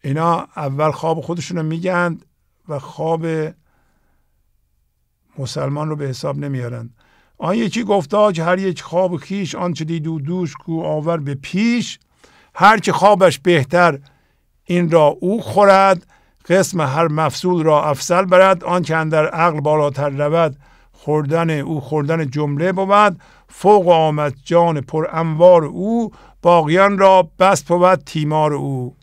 اینا اول خواب خودشون رو میگن و خواب مسلمان رو به حساب نمیارند آن یکی گفتا که هر یک خواب خیش آنچه دید و دوش کو آور به پیش هر که خوابش بهتر این را او خورد. قسم هر مفصول را افصل برد آن که اندر عقل بالاتر رود خوردن او خوردن جمله بود. فوق آمد جان پر انوار او باقیان را بست بود تیمار او.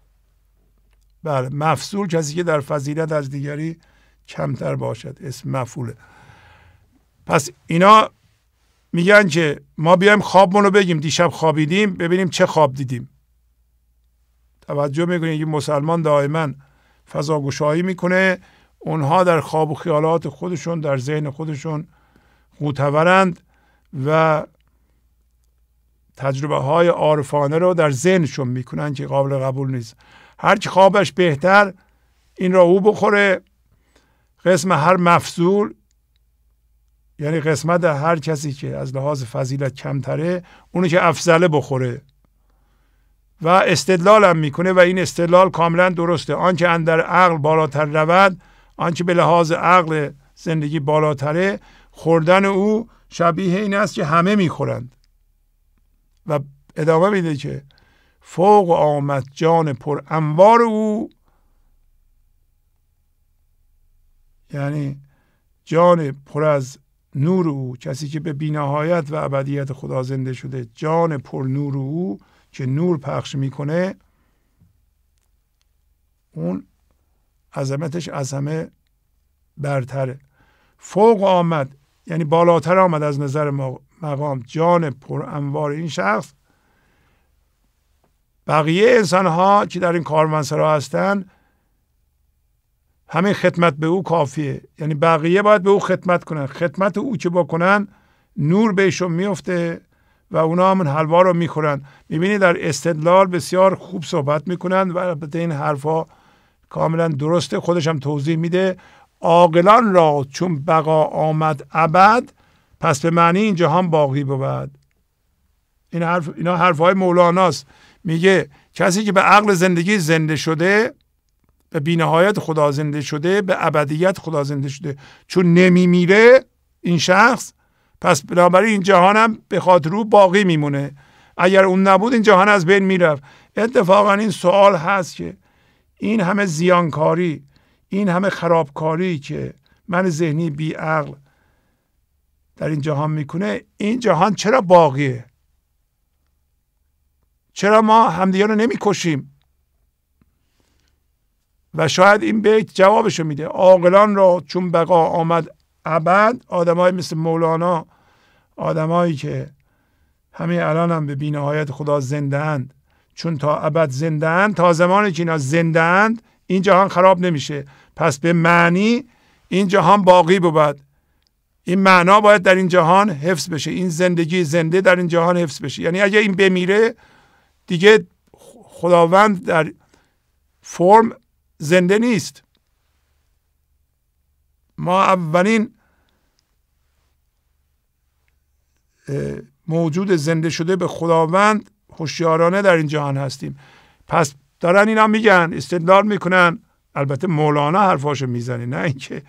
بله مفصول کسی که در فضیلت از دیگری کمتر باشد اسم مفعوله. پس اینا میگن که ما بیایم خوابمون رو بگیم دیشب خوابیدیم ببینیم چه خواب دیدیم. توجه می‌کنید که مسلمان دائما فضاگشایی می‌کنه اونها در خواب و خیالات خودشون در ذهن خودشون قوتورند و تجربه های عارفانه رو در ذهنشون می‌کنن که قابل قبول نیست. هر کی خوابش بهتر این را او بخوره. قسم هر مفضول یعنی قسمت هر کسی که از لحاظ فضیلت کمتره اونو که افضله بخوره. و استدلال هم می‌کنه و این استدلال کاملا درسته. آنچه اندر عقل بالاتر رود آنچه به لحاظ عقل زندگی بالاتره خوردن او شبیه این است که همه می‌خورند. و ادامه میده که فوق آمد جان پر انوار او. یعنی جان پر از نور او. کسی که به بینهایت و ابدیت خدا زنده شده جان پر نور او که نور پخش می‌کنه اون عظمتش از همه برتره. فوق آمد یعنی بالاتر آمد از نظر مقام. جان پر انوار این شخص بقیه انسان ها که در این کاروانسرا هستند همین خدمت به او کافیه. یعنی بقیه باید به او خدمت کنن. خدمت او که بکنن نور بهشون میفته و اونا هم حلوا رو می‌خورن. می‌بینی در استدلال بسیار خوب صحبت می‌کنن و البته این حرفها کاملا درسته. خودش هم توضیح میده. عاقلان را چون بقا آمد ابد پس به معنی این جهان باقی بود. این حرف اینا حرفهای مولاناست. میگه کسی که به عقل زندگی زنده شده به بینهایت خدا زنده شده به ابدیت خدا زنده شده. چون نمیمیره این شخص پس بنابراین این جهان هم به خاطر او باقی میمونه. اگر اون نبود این جهان از بین می‌رفت. اتفاقا این سوال هست که این همه زیانکاری این همه خرابکاری که من ذهنی بی عقل در این جهان می‌کنه این جهان چرا باقیه؟ چرا ما همدیگه رو نمی‌کشیم؟ و شاید این بیت جوابشو میده. عاقلان را چون بقا آمد ابد آدمای مثل مولانا آدمایی که همه الان هم به بینهایت خدا زنده اند. چون تا ابد زنده اند تا زمانی که اینا زنده اند این جهان خراب نمیشه. پس به معنی این جهان باقی بود. این معنا باید در این جهان حفظ بشه. این زندگی زنده در این جهان حفظ بشه. یعنی اگه این بمیره دیگه خداوند در فرم زنده نیست. ما اولین موجود زنده شده به خداوند هوشیارانه در این جهان هستیم. پس دارن اینا میگن استدلال می‌کنن. البته مولانا حرفاشو می‌زنه نه اینکه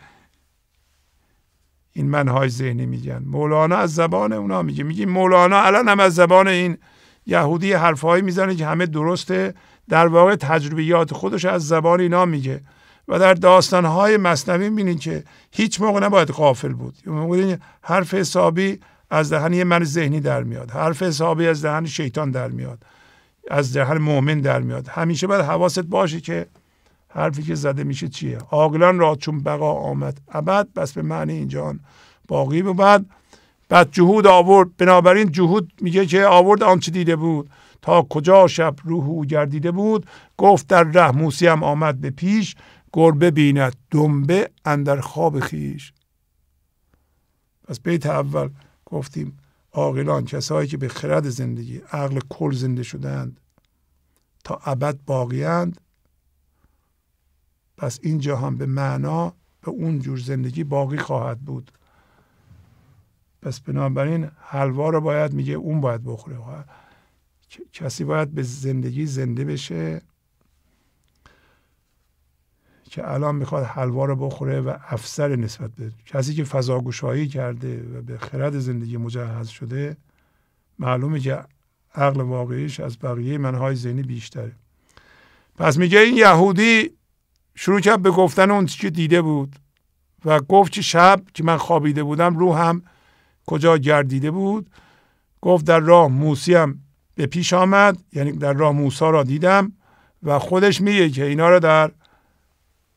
این منهای ذهنی میگن. مولانا از زبان اونا میگه. میگه مولانا الان هم از زبان این یهودی حرفهایی می‌زنه که همه درسته در واقع تجربیات خودش از زبان اینا میگه. و در داستانهای مصنوی می‌بینید که هیچ موقع نباید قافل بود. موقع حرف حسابی از دهن یه من ذهنی در میاد. حرف حسابی از دهن شیطان در میاد. از دهن مؤمن در میاد. همیشه باید حواست باشه که حرفی که زده میشه چیه. عاقلان را چون بقا آمد. ابد بس به معنی اینجا باقی بود. جهود آورد. بنابراین جهود میگه که آورد آنچه دیده بود. تا کجا شب روح او گردیده بود؟ گفت در ره موسی هم آمد به پیش. گربه بیند. دنبه اندر خواب خیش. پس بیت اول گفتیم عاقلان کسایی که به خرد زندگی عقل کل زنده شدند تا ابد باقیند پس این جهان به معنا به اون جور زندگی باقی خواهد بود. پس بنابراین حلوا رو باید میگه اون باید بخوره. کسی باید به زندگی زنده بشه که الان می‌خواد حلوا رو بخوره و افسر نسبت به کسی که فضاگوشایی کرده و به خرد زندگی مجهز شده معلومه که عقل واقعیش از بقیه منهای ذهنی بیشتره. پس میگه این یهودی شروع کرد به گفتن اون که دیده بود و گفت که شب که من خوابیده بودم رو هم کجا گردیده بود؟ گفت در راه موسی هم به پیش آمد یعنی در راه موسا را دیدم و خودش میگه که اینا رو در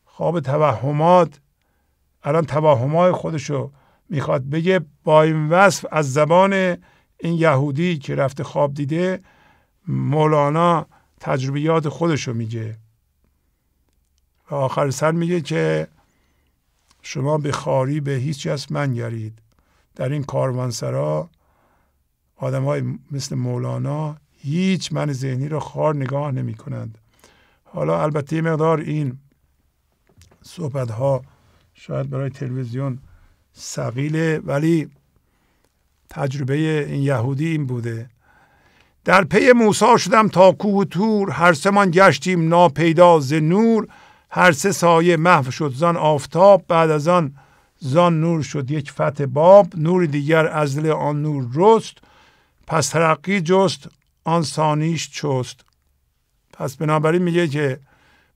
خواب توهمات الان توهمات خودشو می‌خواد بگه با این وصف از زبان این یهودی که رفته خواب دیده مولانا تجربیات خودشو میگه. و آخر سر میگه که شما به خاری به هیچ از من گرید در این کاروانسرا آدم های مثل مولانا هیچ من ذهنی را خار نگاه نمی کنند حالا البته مقدار این صحبت ها شاید برای تلویزیون سقیله ولی تجربه این یهودی این بوده. در پی موسا شدم تا کوه تور هر سمان گشتیم ناپیدا ز نور هر سه سایه محو شد زان آفتاب بعد از آن زان نور شد یک فتح باب نور دیگر از دل آن نور رست پس ترقی جست آن ثانیش چست. پس بنابراین میگه که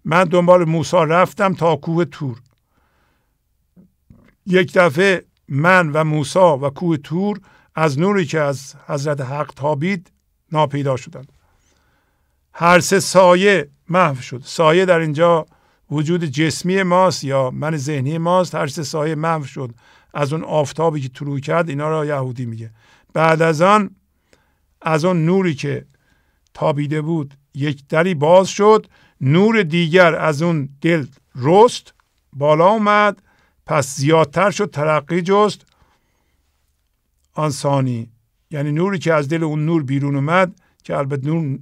من دنبال موسا رفتم تا کوه تور. یک دفعه من و موسا و کوه تور از نوری که از حضرت حق تابید ناپیدا شدند. هر سه سایه محو شد. سایه در اینجا وجود جسمی ماست یا من ذهنی ماست هر سه سایه محو شد. از اون آفتابی که طلوع کرد اینا را یهودی میگه. بعد از آن از اون نوری که تابیده بود یک دری باز شد. نور دیگر از اون دل رست بالا اومد. پس زیادتر شد ترقی جست. آن ثانی یعنی نوری که از دل اون نور بیرون اومد که البته نور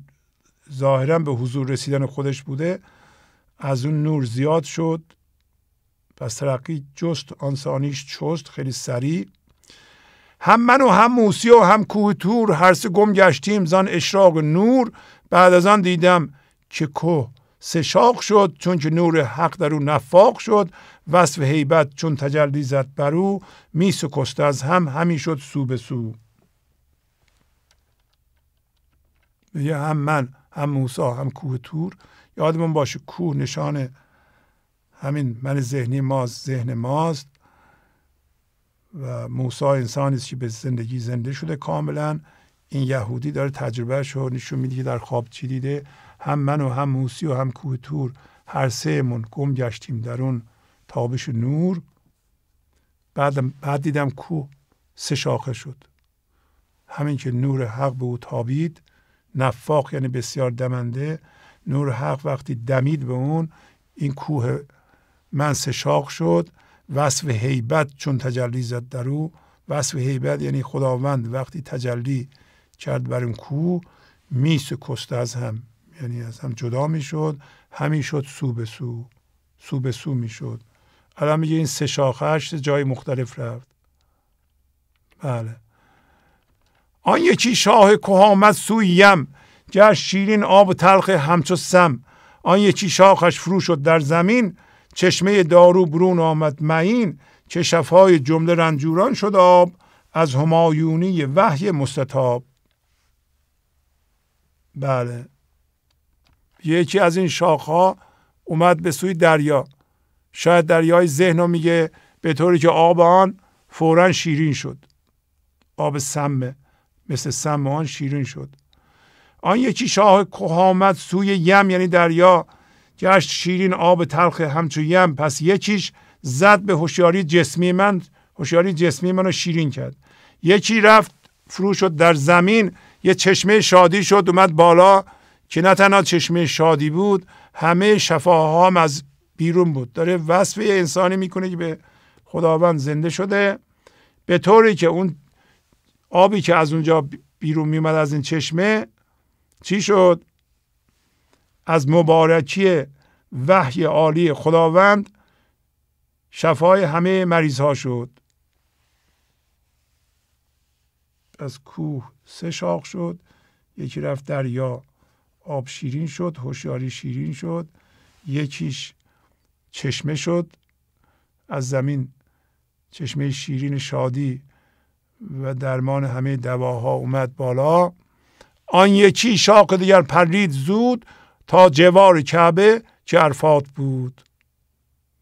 ظاهرا به حضور رسیدن خودش بوده از اون نور زیاد شد. پس ترقی جست آن ثانیش چست خیلی سریع. هم من و هم موسی و هم کوه تور هر سه گم گشتیم زان اشراق نور. بعد از آن دیدم که کوه سه شاق شد چون که نور حق در او نفاق شد. وصف حیبت چون تجلی زد بر او می سکست از هم همی شد سو به سو. میگه هم من هم موسا هم کوه تور. یادمون باشه کوه نشان همین من ذهنی ماست ذهن ماست و موسا انسانی است که به زندگی زنده شده کاملا. این یهودی داره تجربه شو نشون میده که در خواب چی دیده. هم من و هم موسی و هم کوه تور هر سه من گم گشتیم در اون تابش نور. بعد بعد دیدم کوه سه شاخه شد. همین که نور حق به او تابید. نفاق یعنی بسیار دمنده. نور حق وقتی دمید به اون این کوه من سه شاخ شد. وصف حیبت چون تجلی زد در او. وصف حیبت یعنی خداوند وقتی تجلی کرد بر اون کوه می کست از هم. یعنی از هم جدا می شد. همین شد سو به سو. سو به سو می شد. الان میگه این سه شاخهش جای مختلف رفت. بله. آن یکی شاه کهامت سوی یم. گشت شیرین آب تلخ همچو سم. آن یکی شاخش فرو شد در زمین چشمه دارو برون آمد معین که شفای جمله رنجوران شد آب از همایونی وحی مستطاب. بله. یکی از این شاخها اومد به سوی دریا. شاید دریای ذهن رو میگه به طوری که آب آن فورا شیرین شد. آب سمه. مثل سم آن شیرین شد. آن یکی شاه کهامت سوی یم یعنی دریا گشت شیرین آب تلخ همچو یم. پس یکیش زد به هوشیاری جسمی من هوشیاری جسمی منو شیرین کرد. یکی رفت فرو شد در زمین یه چشمه شادی شد اومد بالا که نه تنها چشمه شادی بود همه شفاها هم از بیرون بود. داره وصف انسانی می‌کنه که به خداوند زنده شده. به طوری که اون آبی که از اونجا بیرون میومد از این چشمه چی شد؟ از مبارکی وحی عالی خداوند شفای همه مریض ها شد. از کوه سه شاخ شد یکی رفت دریا آب شیرین شد هوشیاری شیرین شد یکیش چشمه شد. از زمین چشمه شیرین شادی و درمان همه دواها اومد بالا. آن یکی شاق دیگر پرید زود تا جوار کعبه که عرفات بود.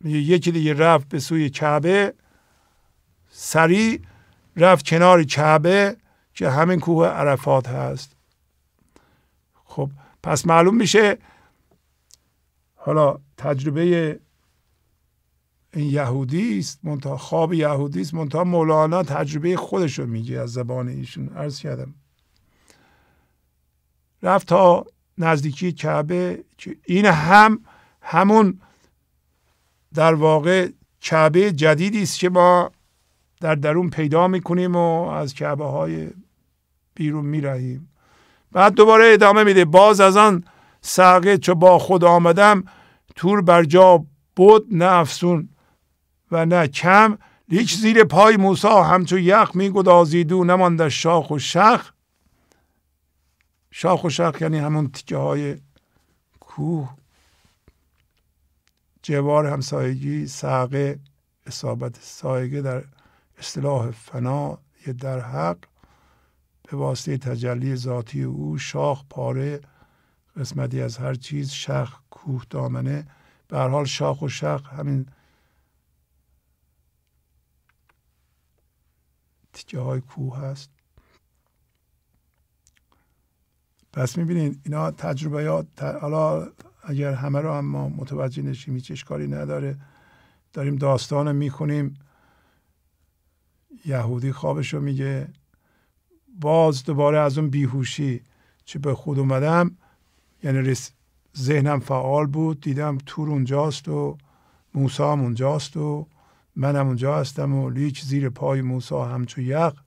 یکی دیگه رفت به سوی کعبه سریع رفت کنار کعبه که همین کوه عرفات هست. خب پس معلوم میشه حالا تجربه این یهودی است منتها خواب یهودی است منتها مولانا تجربه خودش رو میگه از زبان ایشون. عرض کردم رفت تا نزدیکی کعبه این هم همون در واقع کعبه جدیدی است که ما در درون پیدا می‌کنیم و از کعبه های بیرون میرهیم. بعد دوباره ادامه میده. باز از آن ساقه چو با خود آمدم تور بر جا بود نه افسون و نه کم. لیک زیر پای موسا همچو یخ میگدازید و نمانده شاخ و شخ. شاخ و شخ یعنی همون تیکه های کوه جوار همسایگی ساقه اصابت سایگه در اصطلاح فنا در حق به واسطه تجلی ذاتی او شاخ پاره قسمتی از هر چیز شخ کوه دامنه. به حال شاخ و شخ همین تیکه های کوه هست. پس می‌بینید اینا تجربیات حالا اگر همه رو هم ما متوجه نشیم هیچ اشکالی نداره. داریم داستان می‌خونیم. یهودی خوابش رو میگه. باز دوباره از اون بیهوشی چه به خود اومدم یعنی ذهنم فعال بود. دیدم تور اونجاست و موسی هم اونجاست و منم اونجا هستم و لیچ زیر پای موسی همچو یق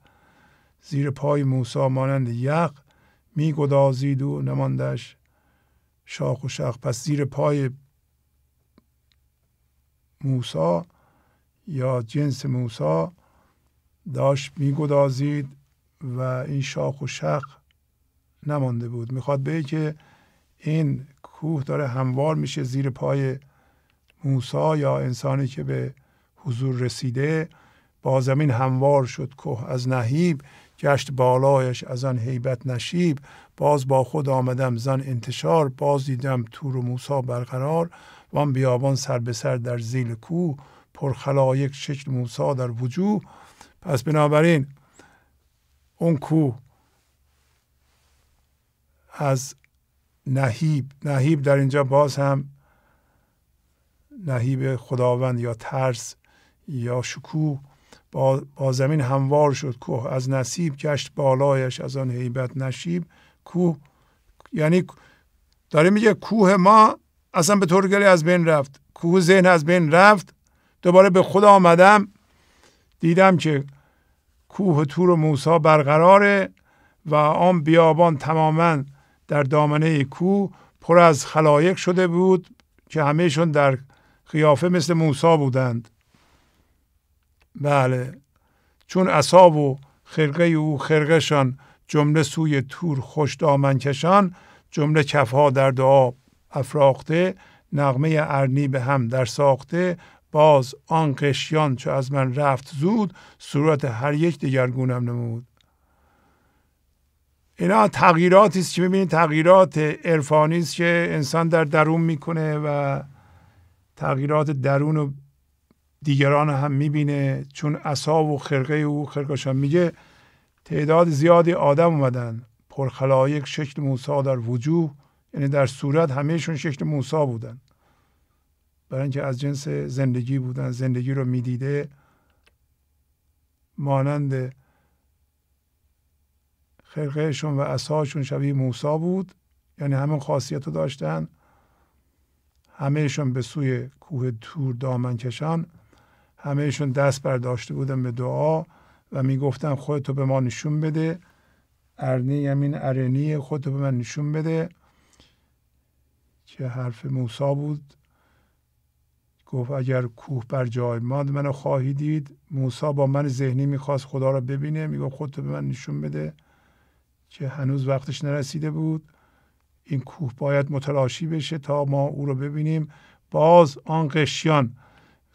زیر پای موسی مانند یق میگدازید و نماندش شاخ و شاخ. پس زیر پای موسا یا جنس موسا داشت میگدازید و این شاخ و شخ نمانده بود. می‌خواد به که این کوه داره هموار میشه زیر پای موسا یا انسانی که به حضور رسیده. با زمین هموار شد کوه. از نهیب گشت بالایش از آن هیبت نشیب باز با خود آمدم زن انتشار باز دیدم تور و موسا برقرار وان بیابان سر به سر در زیل کو پرخلایک شکل موسا در وجوه. پس بنابراین اون کوه از نهیب نهیب در اینجا باز هم نهیب خداوند یا ترس یا شکوه با, با زمین هموار شد. کوه از نصیب گشت بالایش از آن هیبت نشیب. کوه یعنی داره میگه کوه ما اصلا به طور از بین رفت. کوه ذهن از بین رفت. دوباره به خدا آمدم. دیدم که کوه تور و موسا برقراره و آن بیابان تماما در دامنه کوه پر از خلایق شده بود که همهشون در خیافه مثل موسا بودند. بله. چون اصاب و خرقه او خرقهشان جمله سوی تور خوش دامن کشان جمله کفها در دعا افراخته نغمه ارنی به هم در ساخته باز آن قشیان چو از من رفت زود صورت هر یک دیگرگونم نمود. اینا تغییراتی است که می‌بینید تغییرات عرفانی است که انسان در درون می‌کنه و تغییرات درون و دیگران هم می‌بینه چون اصاب و خرقه او خرقشان میگه تعداد زیادی آدم اومدن. پرخلایق شکل موسا در وجوه یعنی در صورت همهشون شکل موسا بودن. برای اینکه از جنس زندگی بودن زندگی رو می‌دیده مانند خرقهشون و اصاشون شبیه موسا بود. یعنی همون خاصیت رو داشتن. همهشون به سوی کوه تور دامن کشان. همهشون دست برداشته بودن به دعا و می‌گفتن خودتو به ما نشون بده. ارنی یمین ارنی خودتو به من نشون بده. که حرف موسا بود. گفت اگر کوه بر جای ماند منو خواهی دید. موسا با من ذهنی می‌خواست خدا را ببینه. می‌گفت خودتو به من نشون بده. که هنوز وقتش نرسیده بود. این کوه باید متلاشی بشه تا ما او رو ببینیم. باز آن قشیان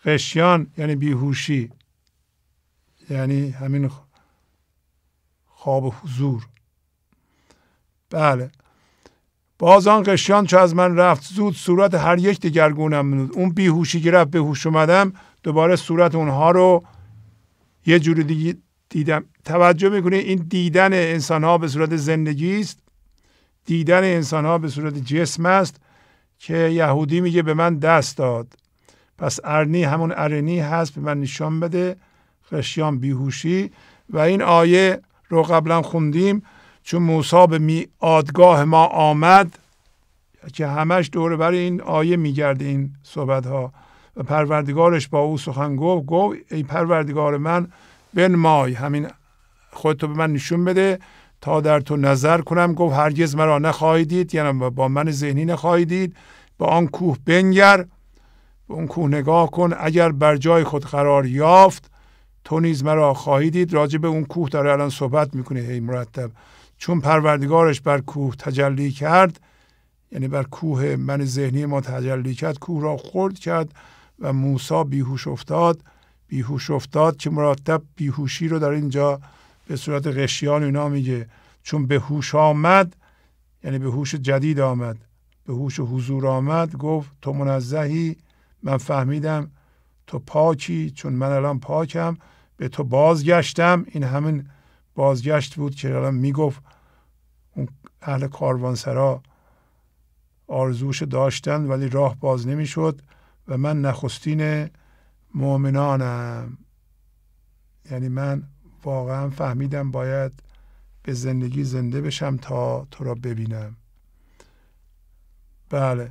قشیان یعنی بیهوشی یعنی همین خواب حضور. بله. باز آن قشیان چه از من رفت زود صورت هر یک دگرگونم بود اون بیهوشی که رفت به هوش اومدم دوباره صورت اونها رو یه جور دیگه دیدم. توجه می‌کنید این دیدن انسان ها به صورت زندگی است. دیدن انسان ها به صورت جسم است که یهودی میگه به من دست داد. پس ارنی همون ارنی هست به من نشان بده. خشیان بیهوشی. و این آیه رو قبلا خوندیم. چون موسی به میادگاه ما آمد که همش دوره برای این آیه میگرده این صحبت ها و پروردگارش با او سخن گفت گفت ای پروردگار من بن مای همین خودتو به من نشون بده تا در تو نظر کنم. گفت هرگز مرا نخواهیدید یعنی با من ذهنی نخواهیدید با آن کوه بنگر. به اون کوه نگاه کن اگر بر جای خود قرار یافت تو نیز مرا خواهیدید راجع به اون کوه داره الان صحبت می‌کنه هی مرتب. چون پروردگارش بر کوه تجلی کرد یعنی بر کوه من ذهنی ما تجلی کرد کوه را خورد کرد و موسا بیهوش افتاد. بیهوش افتاد که مرتب بیهوشی رو در اینجا به صورت غشیان اینا میگه. چون به هوش آمد یعنی به هوش جدید آمد به هوش حضور آمد گفت تو منزهی من فهمیدم تو پاکی چون من الان پاکم به تو بازگشتم. این همین بازگشت بود که الان می‌گفت اون اهل کاروانسرا آرزوش داشتن ولی راه باز نمی‌شد و من نخستین مؤمنانم. یعنی من واقعا فهمیدم باید به زندگی زنده بشم تا تو را ببینم. بله.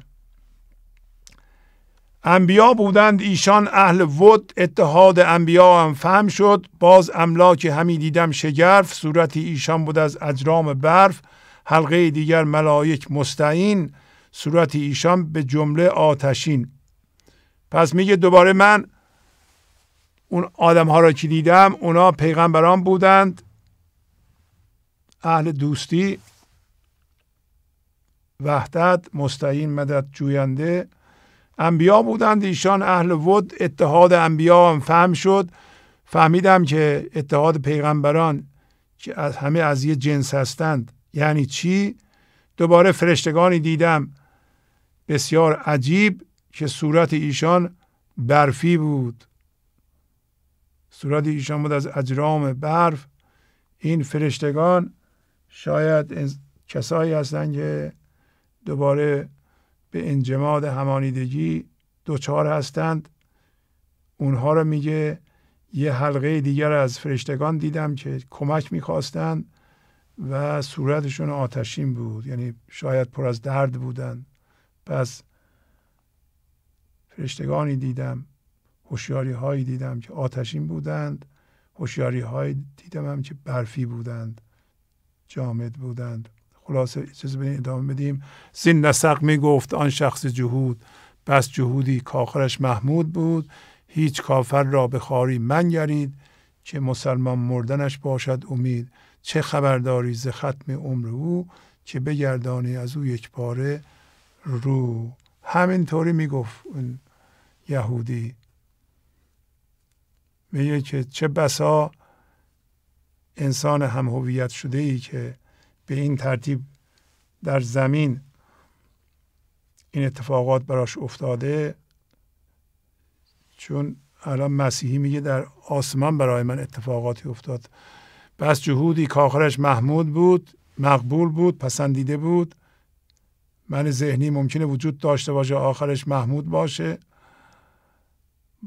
انبیا بودند ایشان اهل ود اتحاد انبیا هم فهم شد. باز املاک همی دیدم شگرف صورتی ایشان بود از اجرام برف حلقه دیگر ملائک مستعین صورتی ایشان به جمله آتشین. پس میگه دوباره من اون آدم ها را که دیدم اونا پیغمبران بودند. اهل دوستی وحدت مستعین مدد جوینده انبیا بودند. ایشان اهل ود اتحاد انبیا هم فهم شد. فهمیدم که اتحاد پیغمبران که از همه از یه جنس هستند. یعنی چی؟ دوباره فرشتگانی دیدم. بسیار عجیب که صورت ایشان برفی بود. صورت ایشان بود از اجرام برف. این فرشتگان شاید کسایی هستند که دوباره به انجماد همانیدگی دوچار هستند. اونها رو میگه یه حلقه دیگر از فرشتگان دیدم که کمک می‌خواستند و صورتشون آتشین بود. یعنی شاید پر از درد بودند پس فرشتگانی دیدم هوشیاری هایی دیدم که آتشین بودند. هوشیاری هایی دیدم هم که برفی بودند جامد بودند. خلاصه اجازه بدین ادامه بدیم. زین نسق می گفت آن شخص جهود بس جهودی کاخرش محمود بود. هیچ کافر را به خاری منگرید که مسلمان مردنش باشد امید. چه خبرداری ز ختم عمر او که بگردانی از او یک پاره رو. همینطوری می‌گفت اون یهودی. میگه که چه بسا انسان هم هویت شده ای که به این ترتیب در زمین این اتفاقات براش افتاده چون الان مسیحی میگه در آسمان برای من اتفاقاتی افتاد. بس جهودی که آخرش محمود بود مقبول بود پسندیده بود. من ذهنی ممکنه وجود داشته باشه آخرش محمود باشه.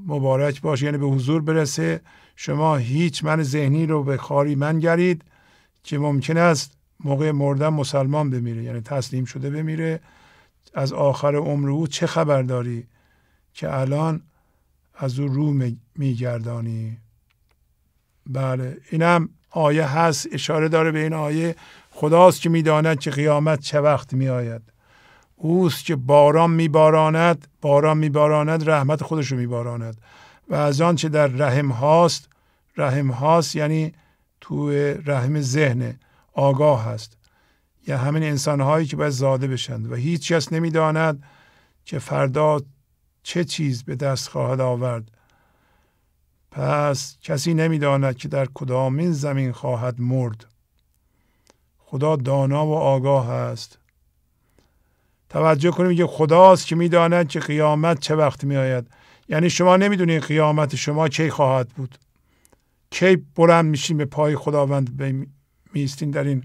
مبارک باشه یعنی به حضور برسه. شما هیچ من ذهنی رو به خاری من گرید که ممکن است موقع مردن مسلمان بمیره یعنی تسلیم شده بمیره. از آخر عمر او چه خبر داری که الان از او رو میگردانی؟ بله اینم آیه هست اشاره داره به این آیه. خداست که می‌داند که قیامت چه وقت میآید. اوست که باران میباراند باران میباراند رحمت خودش رو میباراند. و از آنچه در رحم هاست رحم هاست یعنی تو رحم ذهن آگاه هست. یا همین انسان هایی که باید زاده بشند و هیچ کس نمی‌داند که فردا چه چیز به دست خواهد آورد. پس کسی نمی‌داند که در کدامین زمین خواهد مرد. خدا دانا و آگاه است. توجه کنیم که خداست که می‌داند که قیامت چه وقت می آید یعنی شما نمی‌دونید قیامت شما کی خواهد بود. کی بلند میشین به پای خداوند میستین در این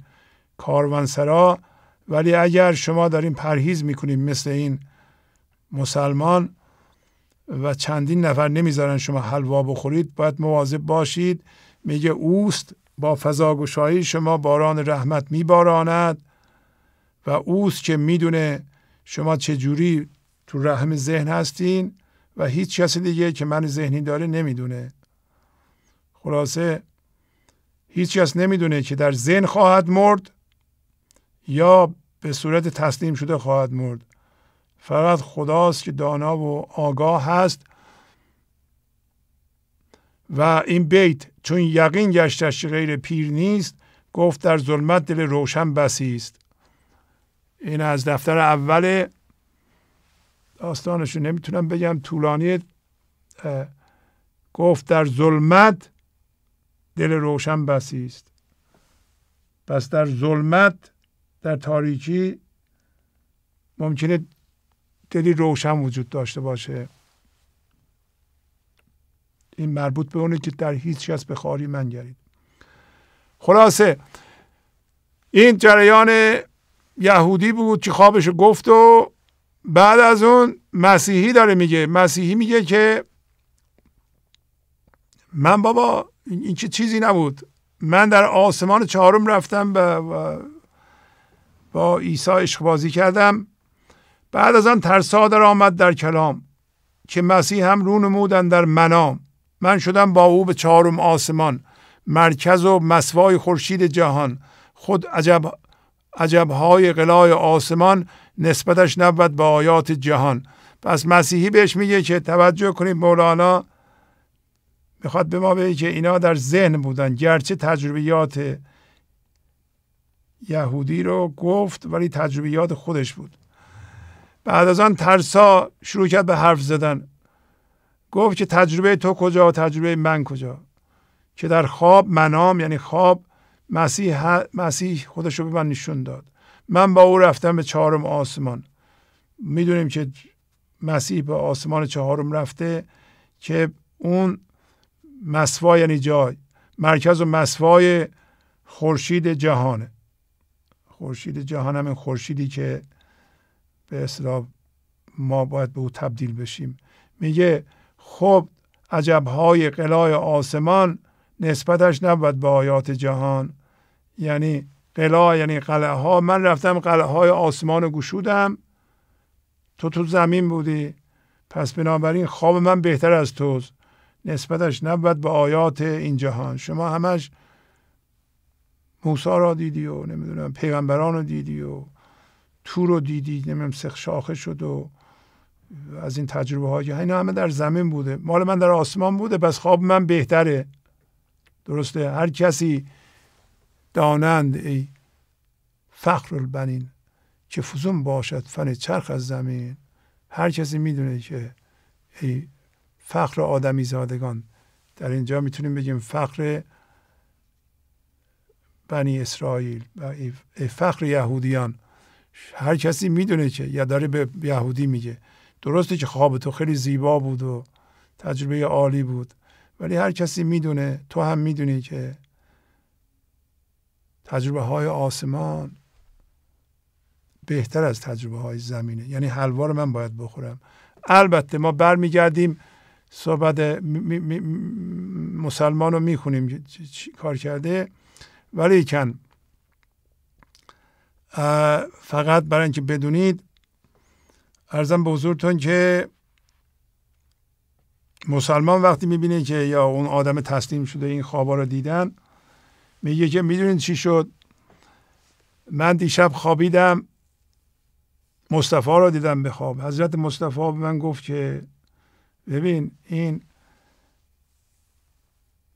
کاروانسرا. ولی اگر شما دارین پرهیز می‌کنید مثل این مسلمان و چندین نفر نمی‌ذارن شما حلوا بخورید باید مواظب باشید. میگه اوست با فضاگشایی شما باران رحمت میباراند و اوست که می‌دونه شما چه جوری تو رحم ذهن هستین و هیچ کسی دیگه که من ذهنی داره نمی‌دونه. خلاصه هیچ کس نمی‌دونه که در ذهن خواهد مرد یا به صورت تسلیم شده خواهد مرد. فقط خداست که دانا و آگاه هست و این بیت چون یقین گشتش غیر پیر نیست گفت در ظلمت دل روشن بسی است. این از دفتر اول داستانشو نمی‌تونم بگم طولانی گفت در ظلمت دل روشن بسی است. پس در ظلمت در تاریکی ممکنه دلی روشن وجود داشته باشه. این مربوط به اونه که در هیچ کس به خاری من گرید خلاصه این جریان یهودی بود که خوابش گفت و بعد از اون مسیحی داره میگه. مسیحی میگه که من بابا این چه چیزی نبود. من در آسمان چهارم رفتم و با عیسی عشق بازی کردم. بعد از آن ترسا در آمد در کلام که مسیح هم رو نمودن در منام. من شدم با او به چهارم آسمان مرکز و مسوای خورشید جهان. خود عجب عجبهای قلای آسمان نسبتش نبود به آیات جهان. پس مسیحی بهش میگه که توجه کنید مولانا می‌خواد به ما بگه که اینا در ذهن بودن. گرچه تجربیات یهودی رو گفت ولی تجربیات خودش بود. بعد از آن ترسا شروع کرد به حرف زدن. گفت که تجربه تو کجا و تجربه من کجا؟ که در خواب منام یعنی خواب مسیح, مسیح خودش رو به من نشون داد. من با او رفتم به چهارم آسمان. می‌دونیم که مسیح به آسمان چهارم رفته که اون مسوا یعنی جای مرکز و مسوای خورشید جهانه خورشید جهان هم خورشیدی که به اصطلاح ما باید به او تبدیل بشیم. میگه خب عجبهای قلای آسمان نسبتش نبود به آیات جهان. یعنی قلا یعنی قلعه ها من رفتم قلعه های آسمان گشودم. تو تو زمین بودی. پس بنابراین خواب من بهتر از توست. نسبتش نبود به آیات این جهان. شما همش موسی را دیدی و نمی‌دونم پیغمبران رو دیدی و تو رو دیدی نمی‌دونم سخ شاخه شد و از این تجربه های اینا همه در زمین بوده. مال من در آسمان بوده پس خواب من بهتره. درسته؟ هر کسی دانند ای فخر البنین که فزون باشد فن چرخ از زمین. هر کسی می‌دونه که ای فخر آدمی زادگان. در اینجا می‌تونیم بگیم فخر بنی اسرائیل و فخر یهودیان. هر کسی می‌دونه که یا داره به یهودی میگه. درسته که خواب تو خیلی زیبا بود و تجربه عالی بود ولی هر کسی می‌دونه تو هم می‌دونی که تجربه های آسمان بهتر از تجربه های زمینه. یعنی حلوا رو من باید بخورم. البته ما برمیگردیم صحبت مسلمان رو می‌خونیم کار کرده. ولی کن فقط برای اینکه بدونید ارزم به حضورتون که مسلمان وقتی می‌بینه که یا اون آدم تسلیم شده این خوابا رو دیدن میگه که می‌دونید چی شد؟ من دیشب خوابیدم مصطفی رو دیدم به خواب. حضرت مصطفی به من گفت که ببین این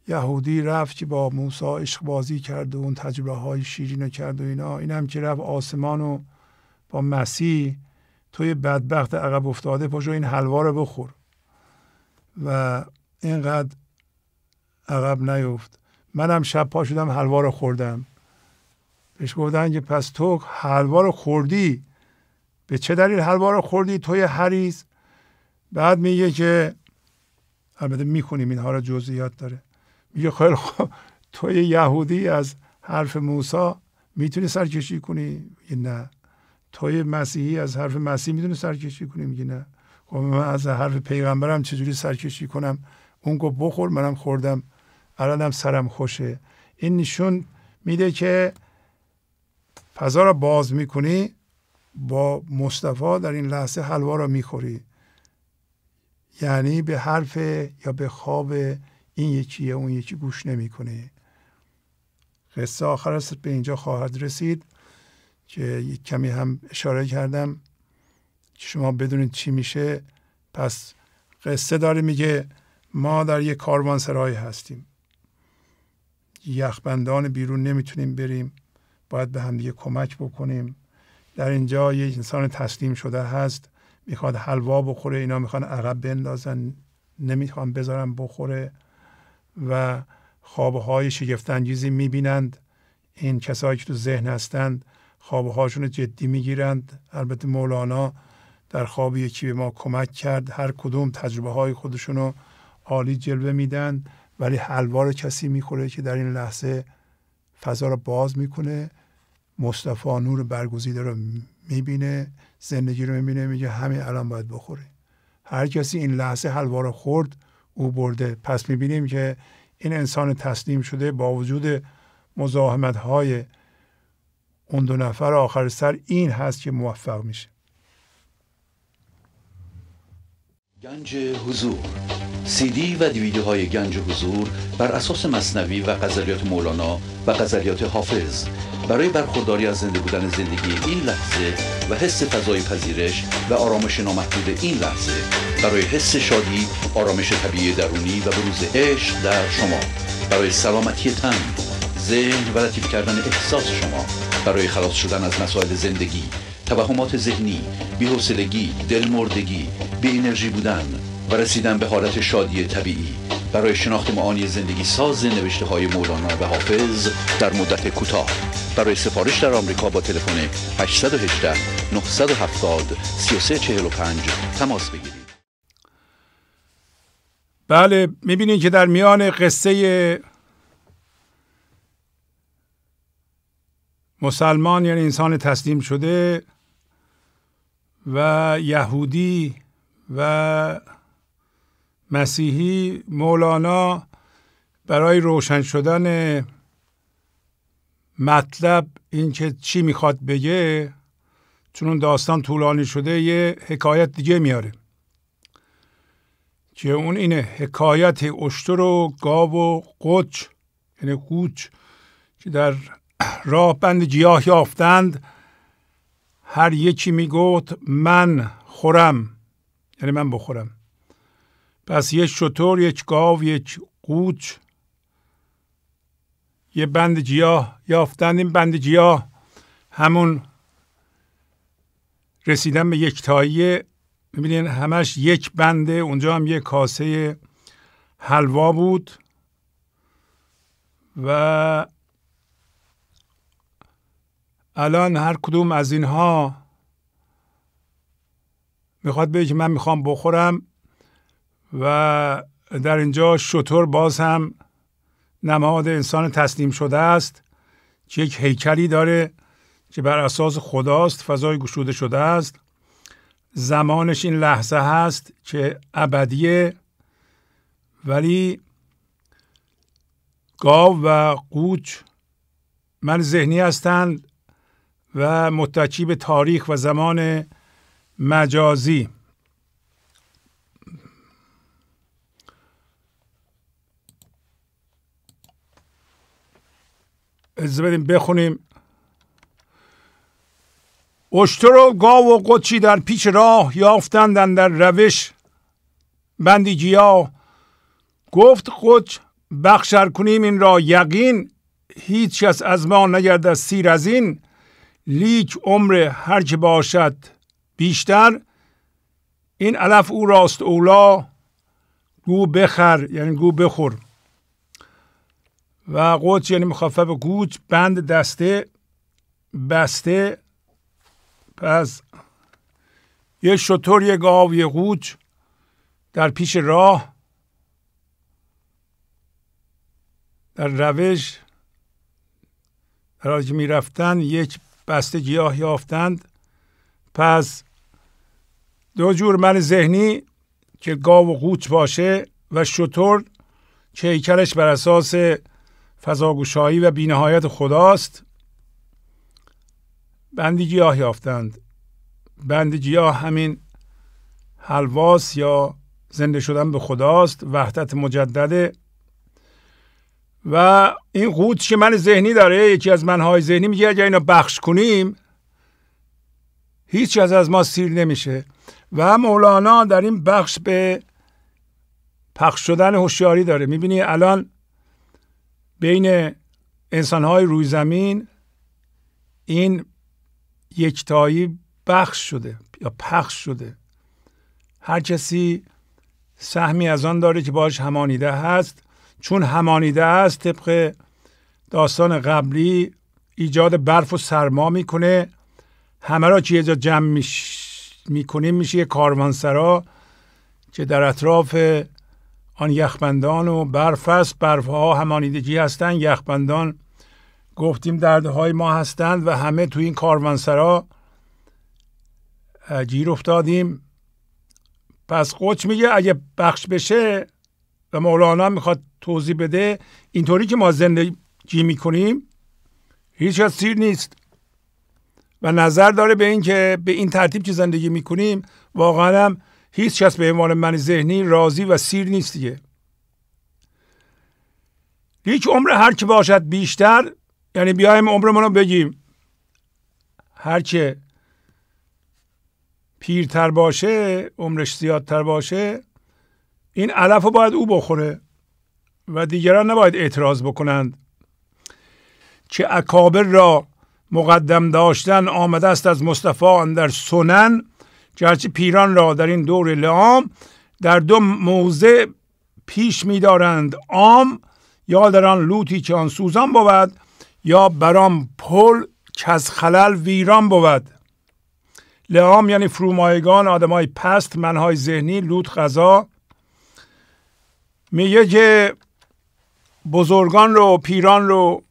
یهودی رفت که با موسی عشق بازی کرد و اون تجربه های شیرین رو کرد و اینا. این هم که رفت آسمان و با مسیح توی بدبخت عقب افتاده پاشو این حلوا رو بخور. و اینقدر عقب نیفت. منم شب پا شدم حلوا رو خوردم. بهش گفتن که پس تو حلوا رو خوردی؟ به چه دلیل حلوا رو خوردی؟ توی حریز بعد میگه که البته می‌خونیم اینها رو جزئیات داره. میگه خیلی خوب توی یهودی از حرف موسی می‌تونی سرکشی کنی؟ نه. توی مسیحی از حرف مسیح می‌تونی سرکشی کنی؟ میگه نه. خب من از حرف پیغمبرم چجوری سرکشی کنم؟ اون گفت بخور منم خوردم. الانم سرم خوشه. این نشون میده که فضا را باز می‌کنی با مصطفی در این لحظه حلوا را می‌خوری. یعنی به حرف یا به خواب این یکی یا اون یکی گوش نمی‌کنی قصه آخر است به اینجا خواهد رسید که یک کمی هم اشاره کردم که شما بدونید چی میشه. پس قصه داره میگه ما در یک کاروانسرای هستیم. یخبندان بیرون نمی‌تونیم بریم. باید به همدیگه کمک بکنیم. در اینجا یک انسان تسلیم شده هست. می‌خواد حلوا بخوره اینا می‌خوان عقب بندازن نمی‌خوان بذارن بخوره و خوابهای شگفتانگیزی می‌بینند. این کسایی که تو ذهن هستند خوابهاشون جدی می‌گیرند. البته مولانا در خواب یکی به ما کمک کرد. هر کدوم تجربه های خودشون رو عالی جلوه میدن ولی حلوا رو کسی می‌خوره که در این لحظه فضا رو باز می‌کنه مصطفی نور برگزیده رو می‌بینه. زندگی رو می‌بینه میگه همین الان باید بخوره. هر کسی این لحظه حلوا رو خورد او برده. پس می‌بینیم که این انسان تسلیم شده با وجود مزاحمت های اون دو نفر آخر سر این هست که موفق میشه. گنج حضور. سی دی و دیویدیو های گنج حضور بر اساس مصنوی و غزلیات مولانا و غزلیات حافظ. برای برخورداری از زنده بودن زندگی این لحظه و حس فضای پذیرش و آرامش نامحدود این لحظه برای حس شادی آرامش طبیعی درونی و بروز عشق در شما. برای سلامتی تن ذهن و لطیف کردن احساس شما. برای خلاص شدن از مسائل زندگی توهمات ذهنی بی‌حوصلگی دلمردگی بی انرژی بودن و رسیدن به حالت شادی طبیعی برای شناخت معانی زندگی ساز نوشته های مولانا و حافظ در مدت کوتاه. برای سفارش در آمریکا با تلفن 818 970 3345 تماس بگیرید. بله می‌بینید که در میان قصه مسلمان یعنی انسان تسلیم شده و یهودی و مسیحی مولانا برای روشن شدن مطلب اینکه چی می‌خواد بگه چون اون داستان طولانی شده یه حکایت دیگه میاره که اون اینه حکایت اشتر و گاو و قچ یعنی قوچ که در راه بند گیاه یافتند. هر یکی می‌گفت من خورم. یعنی من بخورم. پس یک شطور یک گاو یک قوچ یه بند گیاه یافتند این بند گیاه همون رسیدن به یک تاییه. می‌بینین همش یک بنده اونجا هم یک کاسه حلوا بود و الان هر کدوم از اینها می‌خواد بگه که من می‌خوام بخورم و در اینجا شطور باز هم نماد انسان تسلیم شده است. که یک هیکلی داره که بر اساس خداست فضای گشوده شده است. زمانش این لحظه هست که ابدیه ولی گاو و قوچ من ذهنی هستند و متکی به تاریخ و زمان مجازی. از بدیم بخونیم. اشتر و گاو و قدچی در پیش راه یافتندن در روش بندی گیا. گفت قدچ بخشر کنیم این را یقین هیچ کس از ما نگردد سیر از این. لیک عمر هر که باشد بیشتر این علف او راست اولا گو بخر یعنی گو بخور. و قوت یعنی مخفف گوچ بند دسته بسته پس یه شطور یه گاو یه قوچ در پیش راه در روش در که می‌رفتن یک بسته گیاه یافتند. پس دو جور من ذهنی که گاو و قوچ باشه و شطور که هیکلش بر اساس فضاگوشایی و بینهایت خداست. بندی گیاه یافتند. بند گیاه همین حلواس یا زنده شدن به خداست وحدت مجدده. و این قوت که من ذهنی داره یکی از منهای ذهنی میگه اگر اینو بخش کنیم هیچ از از ما سیر نمیشه. و مولانا در این بخش به پخش شدن هوشیاری داره. می‌بینی الان بین انسانهای روی زمین این یکتایی بخش شده یا پخش شده. هر کسی سهمی از آن داره که باش همانیده هست. چون همانیده است طبق داستان قبلی ایجاد برف و سرما می‌کنه. همه را که یه جا جمع می‌کنیم. میشه یه کاروانسرا که در اطراف آن یخبندان و برف است. برف ها همانیدگی هستند یخبندان گفتیم درده های ما هستند و همه تو این کاروانسرا گیر افتادیم. پس قوچ میگه اگه بخش بشه و مولانا می‌خواد توضیح بده. اینطوری که ما زندگی می‌کنیم هیچ از سیر نیست. و نظر داره به این که به این ترتیب که زندگی می‌کنیم واقعا هم هیچ کس به عنوان من ذهنی راضی و سیر نیست دیگه. هیچ عمر هر که باشد بیشتر یعنی بیایم عمرمون رو بگیم. هر که پیرتر باشه عمرش زیادتر باشه این علف رو باید او بخوره. و دیگران نباید اعتراض بکنند که اکابر را مقدم داشتن آمده است از مصطفی در سنن گرچه پیران را در این دور لعام در دو موضع پیش میدارند. عام یا در آن لوتی که آن سوزان بود یا برام پل که از خلل ویران بود. لعام یعنی فرومایگان آدمای پست منهای ذهنی لوت غذا. میگه که بزرگان رو پیران رو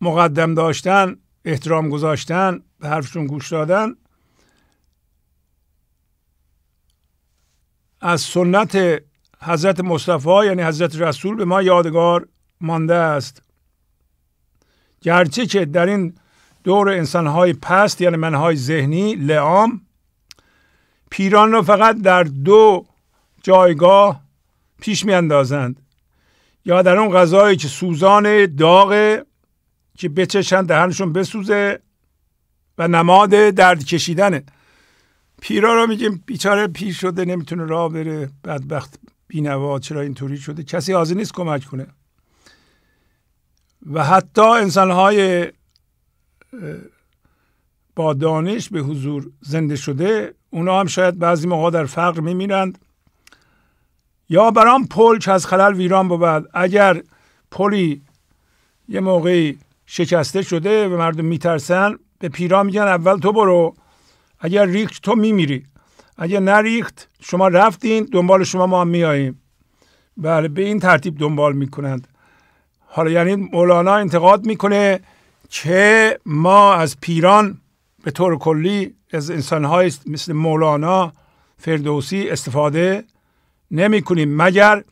مقدم داشتن احترام گذاشتن به حرفشون گوش دادن. از سنت حضرت مصطفی یعنی حضرت رسول به ما یادگار مانده است. گرچه که در این دور انسانهای پست یعنی منهای ذهنی لعام پیران رو فقط در دو جایگاه پیش می اندازند یا در اون غذایی که سوزان داغ که بچشن دهنشون بسوزه و نماد درد کشیدنه. پیرا رو میگیم بیچاره پیر شده نمی‌تونه راه بره. بدبخت بینوا چرا اینطوری شده؟ کسی حاضر نیست کمک کنه. و حتی انسانهای با دانش به حضور زنده شده اونا هم شاید بعضی موقع در فقر میمیرند. یا برام پل که از خلل ویران بود. اگر پلی یه موقعی شکسته شده و مردم میترسن به پیرا میگن اول تو برو. اگر ریخت تو میمیری. اگر نریخت شما رفتین دنبال شما ما هم میاییم. بله به این ترتیب دنبال می‌کنند. حالا یعنی مولانا انتقاد می‌کنه که ما از پیران به طور کلی از انسانهای مثل مولانا فردوسی استفاده نمی کنیم مگر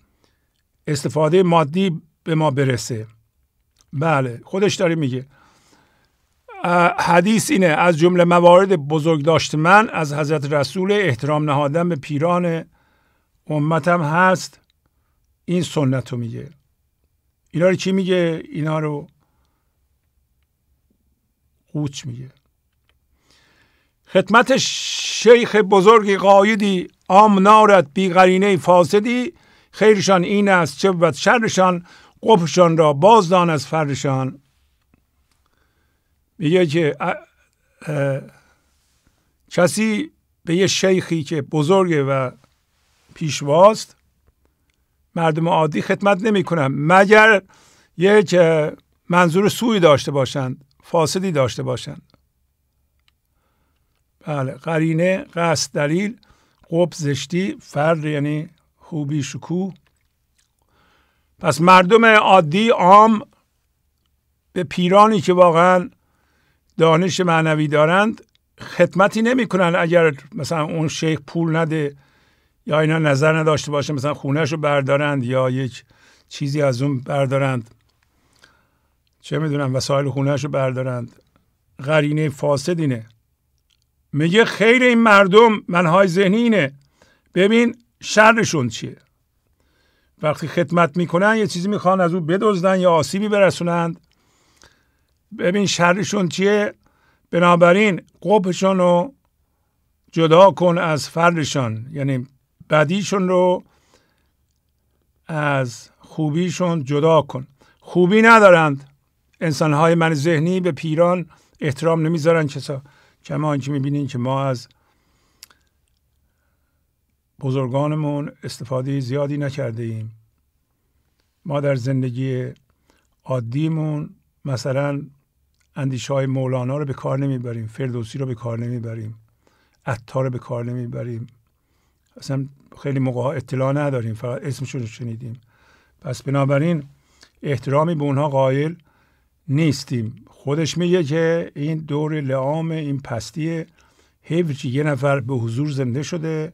استفاده مادی به ما برسه. بله خودش داره میگه. حدیث اینه از جمله موارد بزرگ داشت من از حضرت رسول احترام نهادن به پیران امتم هست. این سنت رو میگه. اینا رو چی میگه؟ اینا رو قوچ میگه. خدمت شیخ بزرگ قایدی بی غرینه فاسدی. خیرشان این است چه بود شرشان قفشان را بازدان از فرشان. میگه که کسی به یه شیخی که بزرگه و پیشواست مردم عادی خدمت نمی‌کنن مگر یک منظور سوی داشته باشند فاسدی داشته باشند. بله قرینه قصد دلیل قب زشتی فرد یعنی خوبی شکو پس مردم عادی عام به پیرانی که واقعا دانش معنوی دارند خدمتی نمی‌کنن اگر مثلا اون شیخ پول نده یا اینا نظر نداشته باشه مثلا خونهش رو بردارند یا یک چیزی از اون بردارند. چه می‌دونم وسایل خونهش رو بردارند. قرینه فاسد اینه میگه خیر این مردم منهای ذهنی اینه ببین شرشون چیه؟ وقتی خدمت می‌کنن یه چیزی می‌خوان از او بدزدن یا آسیبی برسونند ببین شرشون چیه؟ بنابراین قبشون رو جدا کن از فردشان. یعنی بدیشون رو از خوبیشون جدا کن. خوبی ندارند. انسانهای من ذهنی به پیران احترام نمی‌ذارن کسا کما اینکه می‌بینین که ما از بزرگانمون استفاده زیادی نکرده ایم ما در زندگی عادیمون مثلا اندیشه مولانا رو به کار نمی‌بریم فردوسی رو به کار نمی‌بریم عطار رو به کار نمی‌بریم. اصلا خیلی موقع اطلاع نداریم فقط اسمشون رو شنیدیم. پس بنابراین احترامی به اونها قائل نیستیم. خودش میگه که این دور لعام این پستی حیف یه نفر به حضور زنده شده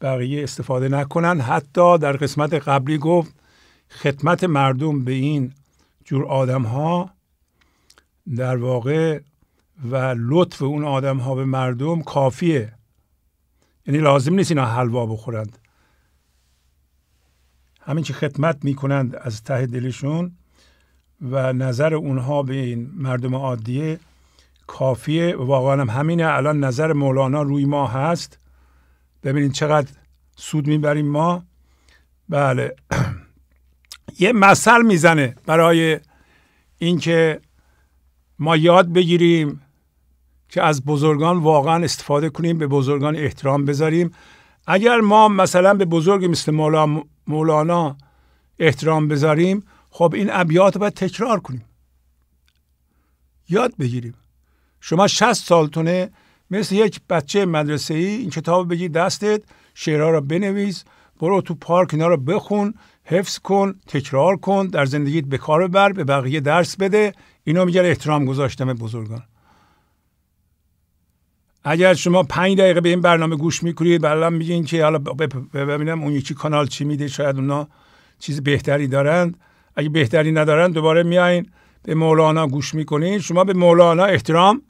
بقیه استفاده نکنن. حتی در قسمت قبلی گفت خدمت مردم به این جور آدم ها در واقع و لطف اون آدم ها به مردم کافیه. یعنی لازم نیست اینا حلوا بخورند. همین که خدمت می‌کنند از ته دلشون و نظر اونها به این مردم عادیه کافیه واقعا هم همینه. الان نظر مولانا روی ما هست. ببینید چقدر سود می‌بریم ما. بله. یه مثل می‌زنه برای اینکه ما یاد بگیریم که از بزرگان واقعا استفاده کنیم به بزرگان احترام بذاریم. اگر ما مثلا به بزرگ مثل مولانا احترام بذاریم خب این ابیات رو باید تکرار کنیم. یاد بگیریم. شما 60 سالتونه مثل یک بچه مدرسه ای این کتاب بگی دستت شعرها رو بنویس برو تو پارک اینا رو بخون حفظ کن تکرار کن در زندگیت به کار ببر به بقیه درس بده. اینا میگه احترام گذاشتم به بزرگان. اگر شما پنج دقیقه به این برنامه گوش می‌کنید بعدا میگین که حالا ببینم اون یکی کانال چی میده شاید اونا چیز بهتری دارند. اگه بهتری ندارن دوباره میایین به مولانا گوش می‌کنین. شما به مولانا احترام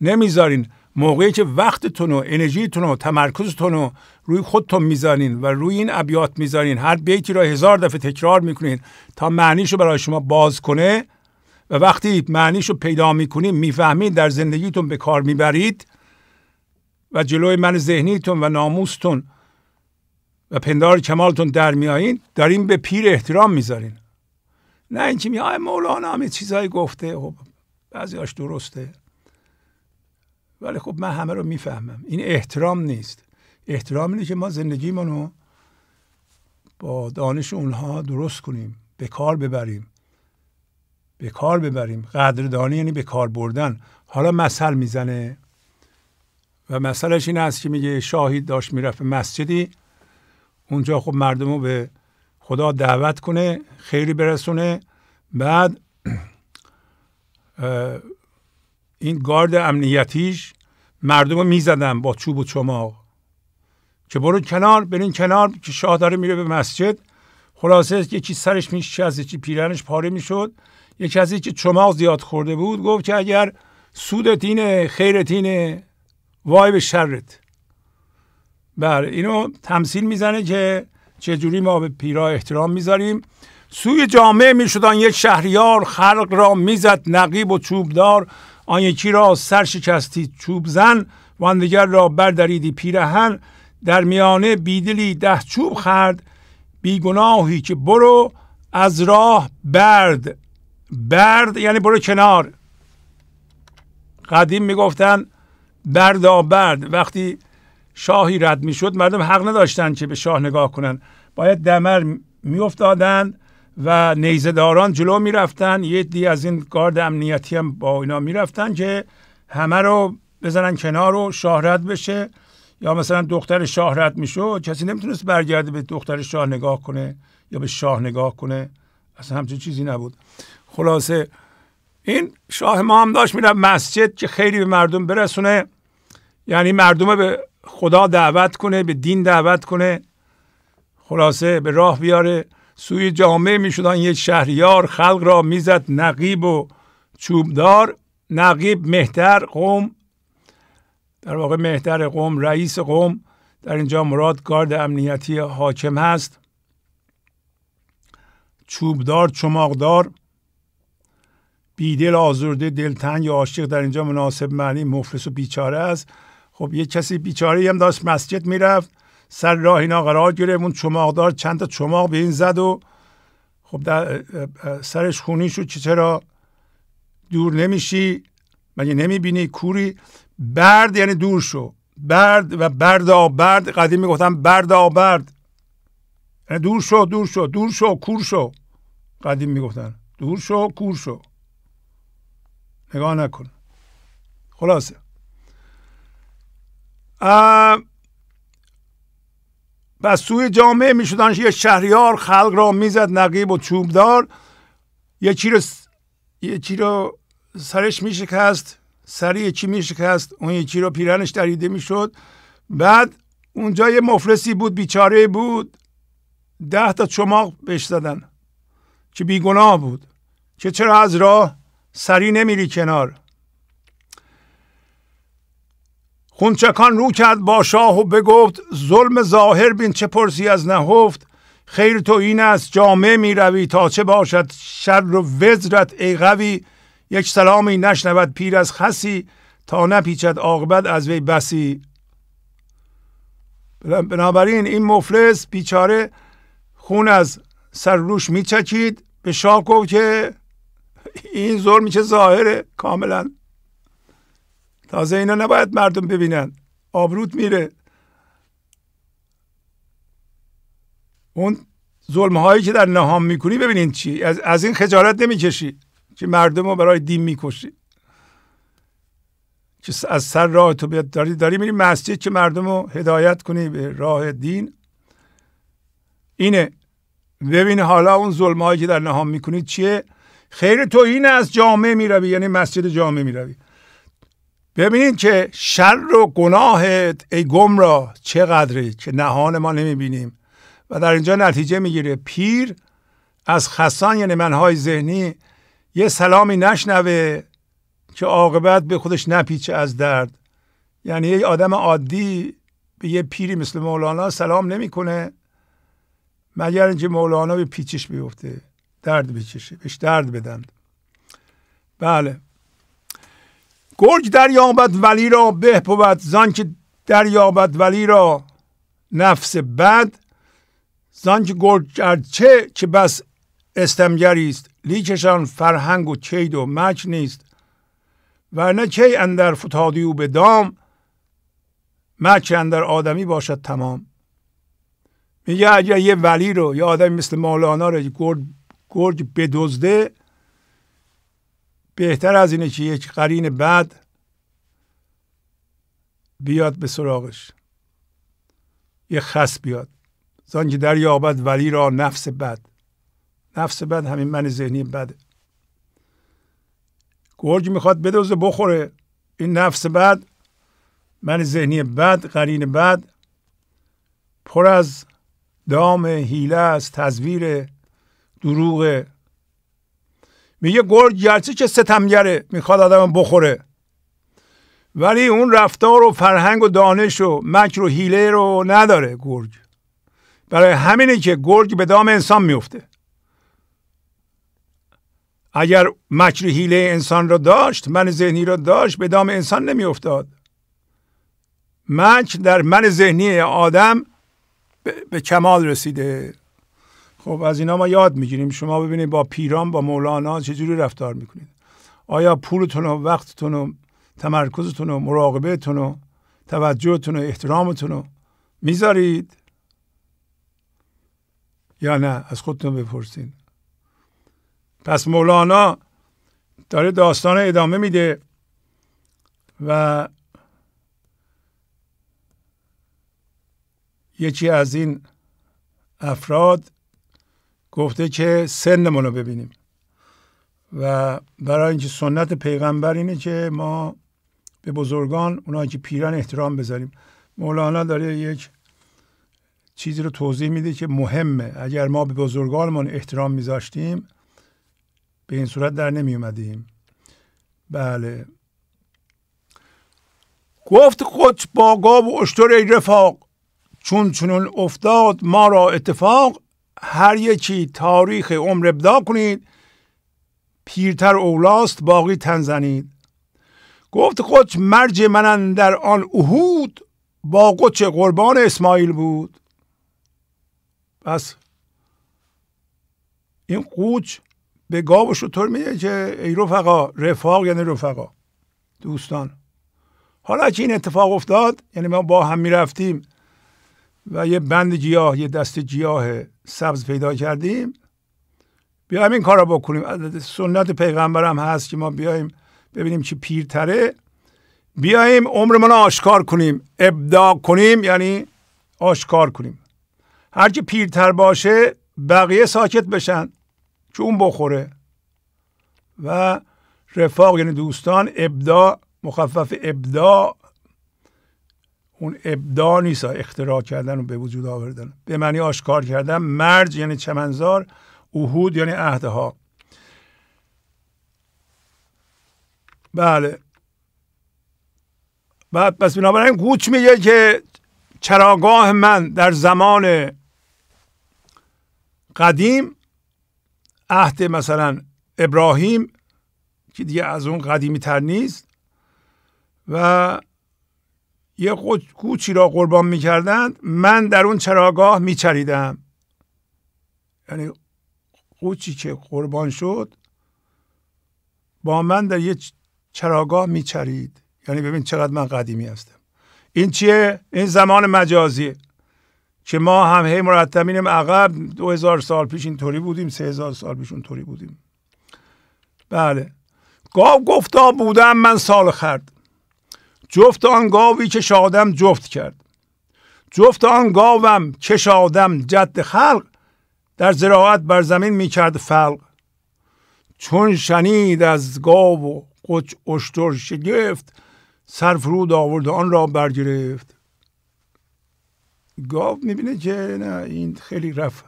نمی‌ذارین. موقعی که وقتتون و انرژیتون و تمرکزتون رو روی خودتون می‌ذارین و روی این ابیات می‌ذارین. هر بیتی را هزار دفعه تکرار می‌کنین تا معنیشو برای شما باز کنه و وقتی معنیشو پیدا می‌کنین می‌فهمید در زندگیتون به کار می‌برید و جلوی من ذهنیتون و ناموستون و پندار کمالتون در میایین دارین به پیر احترام می‌ذارین. نه اینکه می مولانا همه چیزایی گفته. خب بعضیاش درسته. ولی خب من همه رو می‌فهمم. این احترام نیست. احترام اینه که ما زندگیمون رو با دانش اونها درست کنیم به کار ببریم. به کار ببریم. قدردانی یعنی به کار بردن. حالا مثل می‌زنه. و مثلش این است که میگه شاهید داشت می‌رفت مسجدی. اونجا خب مردم رو به خدا دعوت کنه خیلی برسونه. بعد این گارد امنیتیش مردم رو می‌زدن با چوب و چماق. که برو کنار برین کنار که شاه داره میره به مسجد. خلاصه یکی سرش میشه یکی پیرنش پاره می‌شد. یکی از که چماق زیاد خورده بود. گفت که اگر سودت اینه خیرت اینه. وای به شرت. بله اینو تمثیل می‌زنه که چجوری ما به پیرا احترام می‌ذاریم؟ سوی جامعه می‌شدن یک شهریار خلق را می‌زد نقیب و چوبدار. آن یکی را سر شکستی چوب زن وان دیگر را بردریدی پیرهن. در میانه بیدلی ده چوب خرد بیگناهی که برو از راه برد. برد یعنی برو کنار. قدیم می‌گفتن بردابرد وقتی شاهی رد می‌شد مردم حق نداشتن که به شاه نگاه کنن. باید دمر میافتادن و نیزداران جلو می‌رفتن. یه دی از این گارد امنیتی هم با اینا می‌رفتن که همه رو بزنن کنار و شاه رد بشه. یا مثلا دختر شاه رد می‌شد کسی نمی‌تونست برگرده به دختر شاه نگاه کنه یا به شاه نگاه کنه. اصلا همچین چیزی نبود. خلاصه این شاه ما هم داشت می‌رفت مسجد که خیلی به مردم برسونه. یعنی مردم به خدا دعوت کنه به دین دعوت کنه خلاصه به راه بیاره. سوی جامعه می‌شدن یک شهریار خلق را می‌زد نقیب و چوبدار نقیب مهتر قوم. در واقع مهتر قوم رئیس قوم. در اینجا مراد گارد امنیتی حاکم هست. چوبدار چماقدار. بیدل آزرده دلتنگ یا عاشق در اینجا مناسب معنی مفلس و بیچاره است. خب یه کسی بیچاره هم داشت مسجد می‌رفت سر راه اینا قرار گرفت اون چماقدار چند تا چماق به این زد و خب در سرش خونی شد که چرا دور نمیشی؟ مگه نمی‌بینی؟ کوری برد یعنی دور شو. برد و برد آبرد قدیم می‌گفتم برد آبرد یعنی دور شو دور شو دور شو کور شو. قدیم می‌گفتن دور شو کور شو. نگاه نکن. خلاصه. و سوی جامعه می شدن یه شهریار خلق را می‌زد نقیب و چوبدار. یکی رو یکی رو سرش می شکست سری یکی می شکست اون یکی رو پیرنش دریده می شد بعد اونجا یه مفلسی بود بیچاره بود. ده تا چماق بهش زدن که بیگناه بود. که چرا از راه سری نمیری کنار؟ خونچکان رو کرد با شاه و بگفت ظلم ظاهر بین چه پرسی از نهفت؟ خیر تو این است جامعه می روی تا چه باشد شر و وزرت ای قوی؟ یک سلامی نشنود پیر از خسی تا نپیچد عاقبت از وی بسی. بنابراین این مفلس بیچاره خون از سر روش میچکید. به شاه گفت که این ظلم میشه ظاهره؟ کاملا. تازه اینا نباید مردم ببینن. آبروت میره. اون ظلم هایی که در نهام می‌کنی ببینین چی. از, از این خجالت نمی‌کشی که مردم رو برای دین می‌کشی. که از سر راه تو بیاد. داری داری میری مسجد که مردم رو هدایت کنی به راه دین. اینه. ببین حالا اون ظلم هایی که در نهام می‌کنی چیه؟ خیر تو این از جامعه می‌روی یعنی مسجد جامعه می‌روی. ببینید که شر و گناهت ای گمراه چقدره که نهان ما نمی‌بینیم. و در اینجا نتیجه می‌گیره. پیر از خسان یعنی منهای ذهنی یه سلامی نشنوه که عاقبت به خودش نپیچه از درد. یعنی یه آدم عادی به یه پیری مثل مولانا سلام نمی‌کنه مگر اینکه مولانا به پیچش بیفته درد بچشه بهش درد بدن. بله. گرگ دریابد ولی را به بود زان که دریابد ولی را نفس بد زان که گرگ چه که بس استمگری است. لیکشان فرهنگ و چید و مچ نیست. نه کی اندر فتادی و به دام مچ اندر آدمی باشد تمام. میگه اگر یه ولی رو یا آدمی مثل مولانا رو گرگ, گرگ بدزده بهتر از اینه که یک قرین بد بیاد به سراغش. یه خس بیاد. زان که در یابد ولی را نفس بد. نفس بد همین من ذهنی بده. گرگ می‌خواد بدوزه بخوره. این نفس بد من ذهنی بد قرین بد. پر از دام هیله است تزویر دروغ. میگه گرگ گرچه که ستمگره می‌خواد آدم بخوره. ولی اون رفتار و فرهنگ و دانش و مکر و حیله رو نداره گرگ. برای همینه که گرگ به دام انسان میفته. اگر مکر حیله انسان رو داشت من ذهنی رو داشت به دام انسان نمیافتاد. مکر در من ذهنی آدم به کمال رسیده. خب از اینا ما یاد می‌گیریم. شما ببینید با پیران با مولانا چجوری رفتار می‌کنید. آیا پولتون و وقتتون و تمرکزتون و مراقبهتون و توجهتون و احترامتون رو می‌ذارید؟ یا نه؟ از خودتون بپرسید. پس مولانا داره داستان ادامه میده و یکی از این افراد گفته که سنمون رو ببینیم. و برای اینکه سنت پیغمبر اینه که ما به بزرگان اونایی که پیرن احترام بذاریم. مولانا داره یک چیزی رو توضیح میده که مهمه. اگر ما به بزرگانمون احترام میذاشتیم به این صورت در نمی اومدیم بله. گفت قچ با گاب و اشتر ای رفاق. چون چون افتاد ما را اتفاق هر یکی تاریخ عمر ابدا کنید پیرتر اولاست باقی تنزنید گفت قچ مرج منن در آن اهود با قچ قربان اسماعیل بود. پس این قوچ به گاو و شطور میگه که ای رفقا رفاق یعنی رفقا دوستان. حالا که این اتفاق افتاد یعنی ما با هم می‌رفتیم و یه بند گیاه یه دست گیاه سبز پیدا کردیم. بیایم این کار رو بکنیم سنت پیغمبرم هست که ما بیایم ببینیم چی پیرتره. بیایم عمرمون آشکار کنیم. ابداع کنیم یعنی آشکار کنیم. هر کی پیرتر باشه بقیه ساکت بشن که اون بخوره. و رفاق یعنی دوستان ابدا مخفف ابدا اون ابدا نیست اختراع کردن و به وجود آوردن. به معنی آشکار کردن مرج یعنی چمنزار اهود یعنی عهدها. بله. بعد پس بنابراین قوچ میگه که چراگاه من در زمان قدیم عهد مثلا ابراهیم که دیگه از اون قدیمی تر نیست و یه کوچی را قربان می‌کردند من در اون چراگاه میچریدم. یعنی قوچی که قربان شد با من در یه چراگاه میچرید. یعنی ببین چقدر من قدیمی هستم. این چیه؟ این زمان مجازیه که ما هم هی مرتب عقب دو هزار سال پیش اینطوری بودیم سه هزار سال پیش اونطوری بودیم. بله. گاو گفتا بودم من سال خرد. جفت آن گاوی که شادم جفت کرد. جفت آن گاوم که شادم جد خلق در زراعت بر زمین می‌کرد فلق. چون شنید از گاو و قچ اشتر شگفت سر فرود آورد آن را برگرفت. گاو می‌بینه که نه این خیلی رفت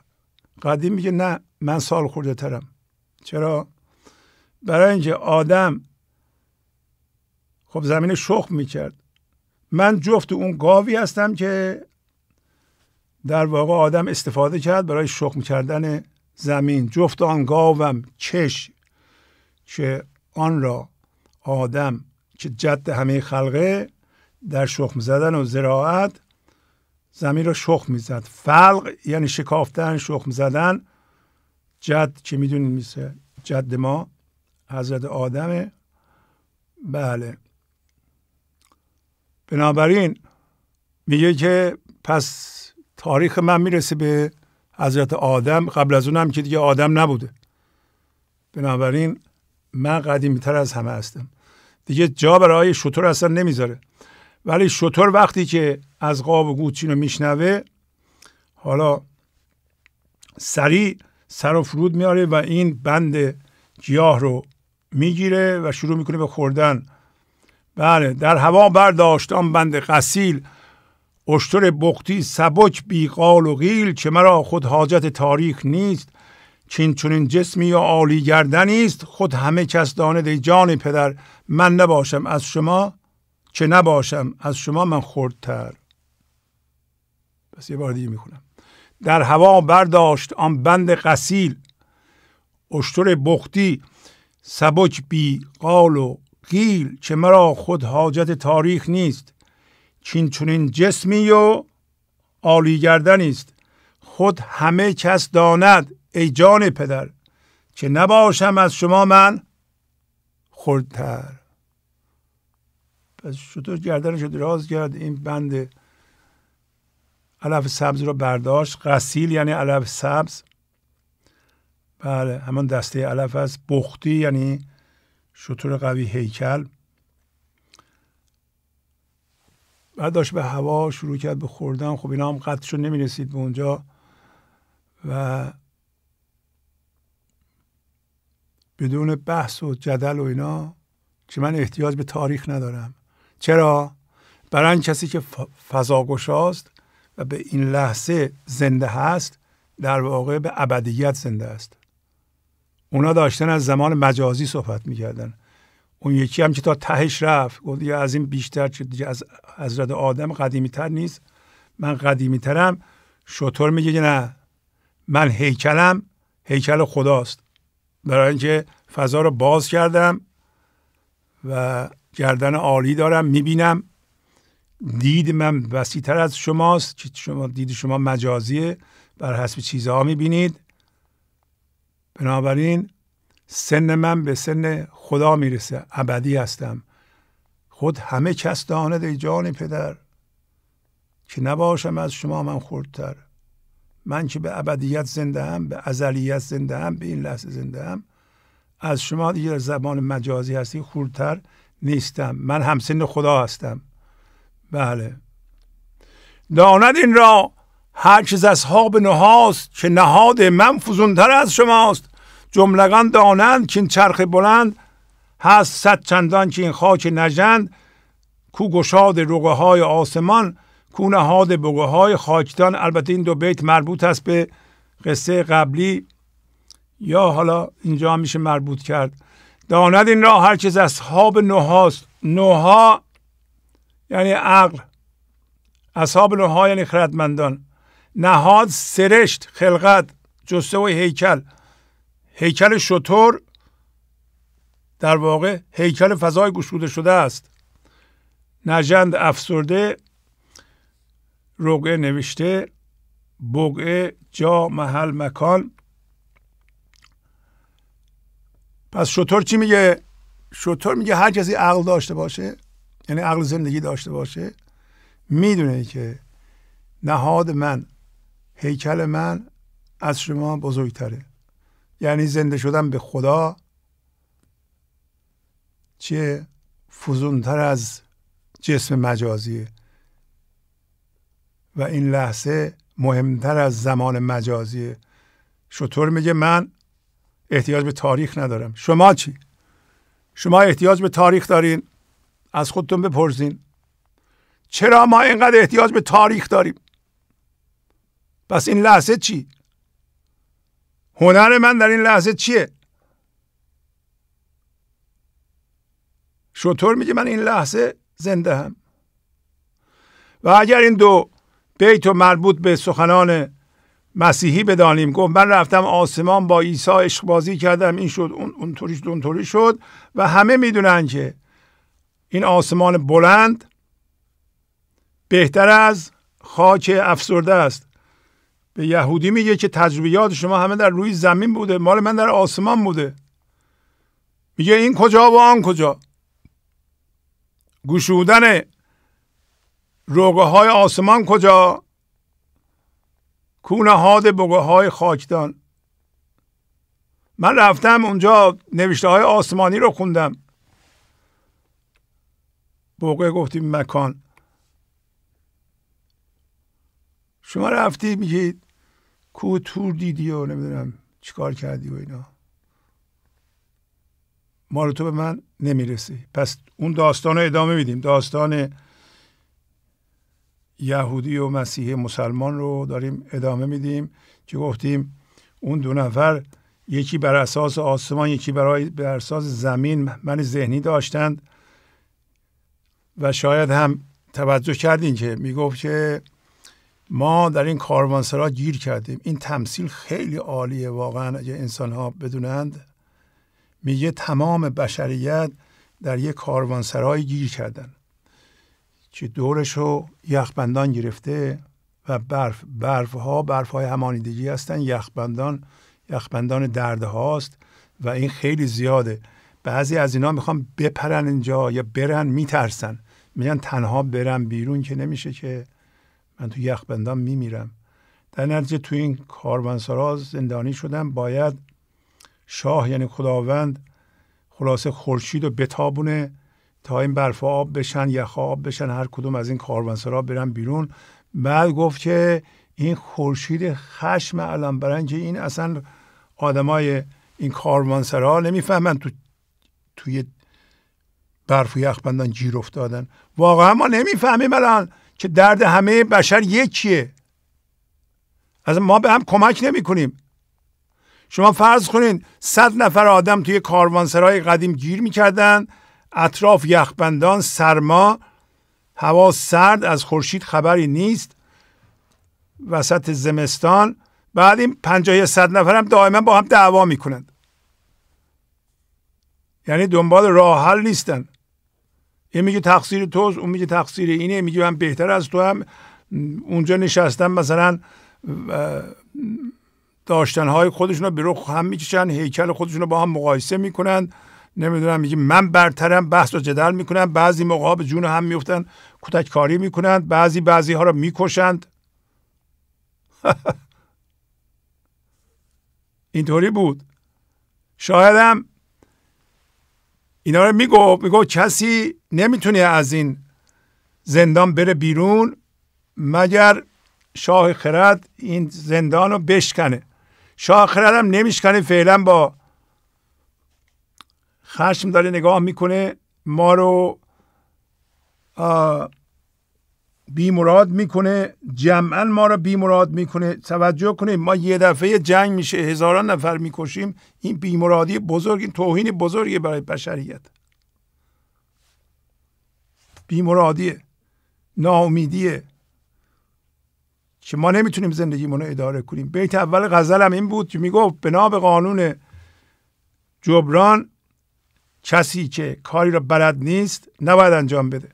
قدیم میگه نه من سال خورده ترم. چرا؟ برای اینکه آدم خب زمین شخم می‌کرد. من جفت اون گاوی هستم که در واقع آدم استفاده کرد برای شخم کردن زمین. جفت آن گاوم چش که آن را آدم که جد همه خلقه در شخم زدن و زراعت زمین را شخم می‌زد. فلق یعنی شکافتن شخم زدن جد که می‌دونید میشه جد ما حضرت آدمه. بله. بنابراین میگه که پس تاریخ من می‌رسه به حضرت آدم. قبل از اونم که دیگه آدم نبوده. بنابراین من قدیمی تر از همه هستم. دیگه جا برای شطور اصلا نمی‌ذاره. ولی شطور وقتی که از قاب و گوچین رو میشنوه حالا سریع سر و فرود میاره و این بند گیاه رو می‌گیره و شروع می‌کنه به خوردن. بله در هوا برداشت آن بند قسیل اشتر بختی سبک بیقال و غیل که مرا خود حاجت تاریخ نیست چین چونین جسمی یا عالی گردنی است خود همه کس دانه دی جان پدر من نباشم از شما چه نباشم از شما من خردتر پس یه بار دیگه می‌خونم. در هوا برداشت آن بند قسیل اشتر بختی سبک بی قال و قیل که مرا خود حاجت تاریخ نیست. چین چونین جسمی و عالی گردن است. خود همه کس داند ای جان پدر. که نباشم از شما من؟ خردتر. پس شطور گردنش رو دراز کرد این بند. علف سبز رو برداشت. غسیل یعنی علف سبز. بله همان دسته علف از بختی یعنی شطور قوی هیکل. بعد داشت به هوا شروع کرد به خوردن. خب اینا هم قطعشو نمی رسید به اونجا. و بدون بحث و جدل و اینا که من احتیاج به تاریخ ندارم. چرا؟ برای کسی که فضاگشاست و به این لحظه زنده هست در واقع به ابدیت زنده است. اونا داشتن از زمان مجازی صحبت می‌کردن. اون یکی هم که تا تهش رفت گفت از این بیشتر چه دیگه از حضرت آدم قدیمی تر نیست. من قدیمی ترم شطور میگه نه من هیکلم. هیکل خداست. برای اینکه فضا رو باز کردم و گردن عالی دارم می‌بینم. دید من وسیعتر از شماست شما دید شما مجازیه. بر حسب چیزها می‌بینید. بنابراین سن من به سن خدا می‌رسه. ابدی هستم. خود همه کس داند ای جان پدر که نباشم از شما من خوردتر من که به ابدیت زنده هم به ازلیت زنده هم به این لحظه زنده هم از شما دیگه زبان مجازی هستی خوردتر نیستم. من همسن خدا هستم. بله. داند این را هر چیز اصحاب نهاست که نهاد من فزونتر از شماست. جملگان دانند که این چرخ بلند هست صد چندان که این خاک نژند. کو گشاد رقه های آسمان کو نهاد بگه های خاکدان. البته این دو بیت مربوط است به قصه قبلی. یا حالا اینجا میشه مربوط کرد. داند این را هر چیز اصحاب نوهاست. نوها یعنی عقل. اصحاب نوها یعنی خردمندان. نهاد سرشت خلقت جسته و هیکل. هیکل شطور در واقع هیکل فضای گشوده شده است. نژند افسرده رقعه نوشته بقعه جا محل مکان. پس شطور چی میگه؟ شطور میگه هر کسی عقل داشته باشه یعنی عقل زندگی داشته باشه می‌دونه که نهاد من هیکل من از شما بزرگتره. یعنی زنده شدن به خدا چیه؟ فزونتر از جسم مجازیه. و این لحظه مهمتر از زمان مجازیه. شطور میگه من احتیاج به تاریخ ندارم. شما چی؟ شما احتیاج به تاریخ دارین. از خودتون بپرسین. چرا ما اینقدر احتیاج به تاریخ داریم؟ پس این لحظه چی؟ هنر من در این لحظه چیه؟ شطور میگه من این لحظه زنده هم. و اگر این دو بیت و مربوط به سخنان مسیحی بدانیم گفت من رفتم آسمان با عیسی عشق بازی کردم این شد اون اونطوری شد اونطوری شد. و همه می‌دونن که این آسمان بلند بهتر از خاک افسرده است. یهودی میگه که تجربیات شما همه در روی زمین بوده مال من در آسمان بوده. میگه این کجا و آن کجا؟ گشودن روگه های آسمان کجا؟ کونه هاد بگه های خاکدان. من رفتم اونجا نوشته های آسمانی رو خوندم. بوقه گفتیم مکان. شما رفتی میگید کو تور دیدی و نمی‌دونم چیکار کردی و اینا. مال تو به من نمی‌رسی. پس اون داستان رو ادامه میدیم. داستان یهودی و مسیحی مسلمان رو داریم ادامه میدیم که گفتیم اون دو نفر یکی بر اساس آسمان یکی برای بر اساس زمین من ذهنی داشتند و شاید هم توجه کردین که می‌گفت که ما در این کاروانسرا گیر کردیم. این تمثیل خیلی عالیه واقعا اگه انسان ها بدونند. میگه تمام بشریت در یک کاروانسرای گیر کردن. که دورش رو یخبندان گرفته و برف برف ها برف های همانیدگی هستن. یخبندان یخبندان درده هاست و این خیلی زیاده. بعضی از اینا می‌خوان بپرن اینجا یا برن میترسن. میگن تنها برم بیرون که نمیشه که من تو یخبندان میمیرم. در نتیجه تو این کاروانسرا زندانی شدم. باید شاه یعنی خداوند خلاصه خورشید و بتابونه تا این برف آب بشن یخ آب بشن هر کدوم از این کاروانسرا برن بیرون. بعد گفت که این خورشید خشم برای اینکه این اصلا آدمای این کاروانسرا نمی‌فهمن. تو توی برف و یخ بندان گیر افتادن. واقعا ما نمی‌فهمیم الان. که درد همه بشر یکیه. از ما به هم کمک نمی کنیم شما فرض کنین صد نفر آدم توی کاروانسرای قدیم گیر می‌کردن اطراف یخبندان سرما هوا سرد از خورشید خبری نیست وسط زمستان. بعد این پنجاه صد نفر هم دائما با هم دعوا می‌کنند. یعنی دنبال راه حل نیستن. این میگه تقصیر توست اون میگه تقصیر اینه. میگه من بهتر از تو هم. اونجا نشستم مثلا داشتنهای خودشون رو به رخ هم می‌کشن هیکل خودشون رو با هم مقایسه می‌کنن. نمی‌دونم میگه من برترم بحث و جدل می‌کنن. بعضی موقع به جون هم میفتن کتک کاری می‌کنند. بعضی بعضی ها رو می‌کشند. اینطوری بود. شایدم اینا رو میگو میگو کسی نمی‌تونه از این زندان بره بیرون مگر شاه خرد این زندان رو بشکنه. شاه خرد هم نمیشکنه فعلا با خشم داره نگاه می‌کنه. ما رو بی مراد می‌کنه جمعا ما رو بی مراد می‌کنه. توجه کنید ما یه دفعه جنگ میشه هزاران نفر می‌کشیم. این بی مرادی بزرگ این توهین بزرگی برای بشریت. بی مرادیه ناامیدیه. که ما نمی‌تونیم زندگیمون رو اداره کنیم. بیت اول غزل هم این بود که می‌گفت بنا به قانون جبران کسی که کاری رو بلد نیست نباید انجام بده.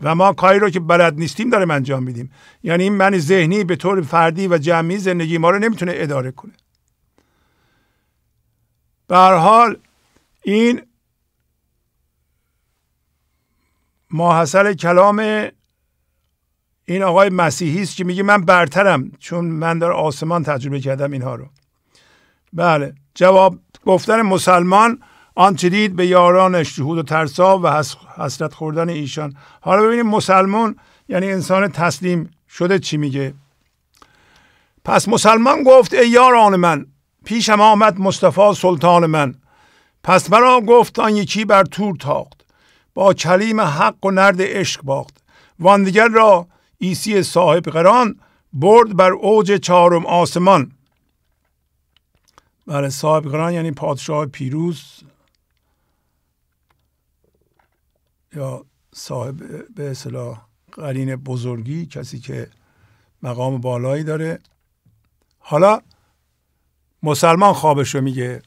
و ما کاری رو که بلد نیستیم داریم انجام میدیم. یعنی این من ذهنی به طور فردی و جمعی زندگی ما رو نمی‌تونه اداره کنه. به حال این ماحصل کلام این آقای مسیحی است که میگه من برترم چون من در آسمان تجربه کردم اینها رو. بله جواب گفتن مسلمان آنچه دید به یارانش جهود و ترسا و حسرت خوردن ایشان. حالا ببینیم مسلمان یعنی انسان تسلیم شده چی میگه؟ پس مسلمان گفت ای یاران من پیشم آمد مصطفی سلطان من. پس مرا گفت آن یکی بر تور تاخت با کلیم حق و نرد عشق باخت. وان دیگر را ایسی صاحب قران برد بر اوج چهارم آسمان. بله صاحب قران یعنی پادشاه پیروز. یا صاحب به اصطلاح قرین بزرگی کسی که مقام بالایی داره. حالا مسلمان خوابش رو میگه.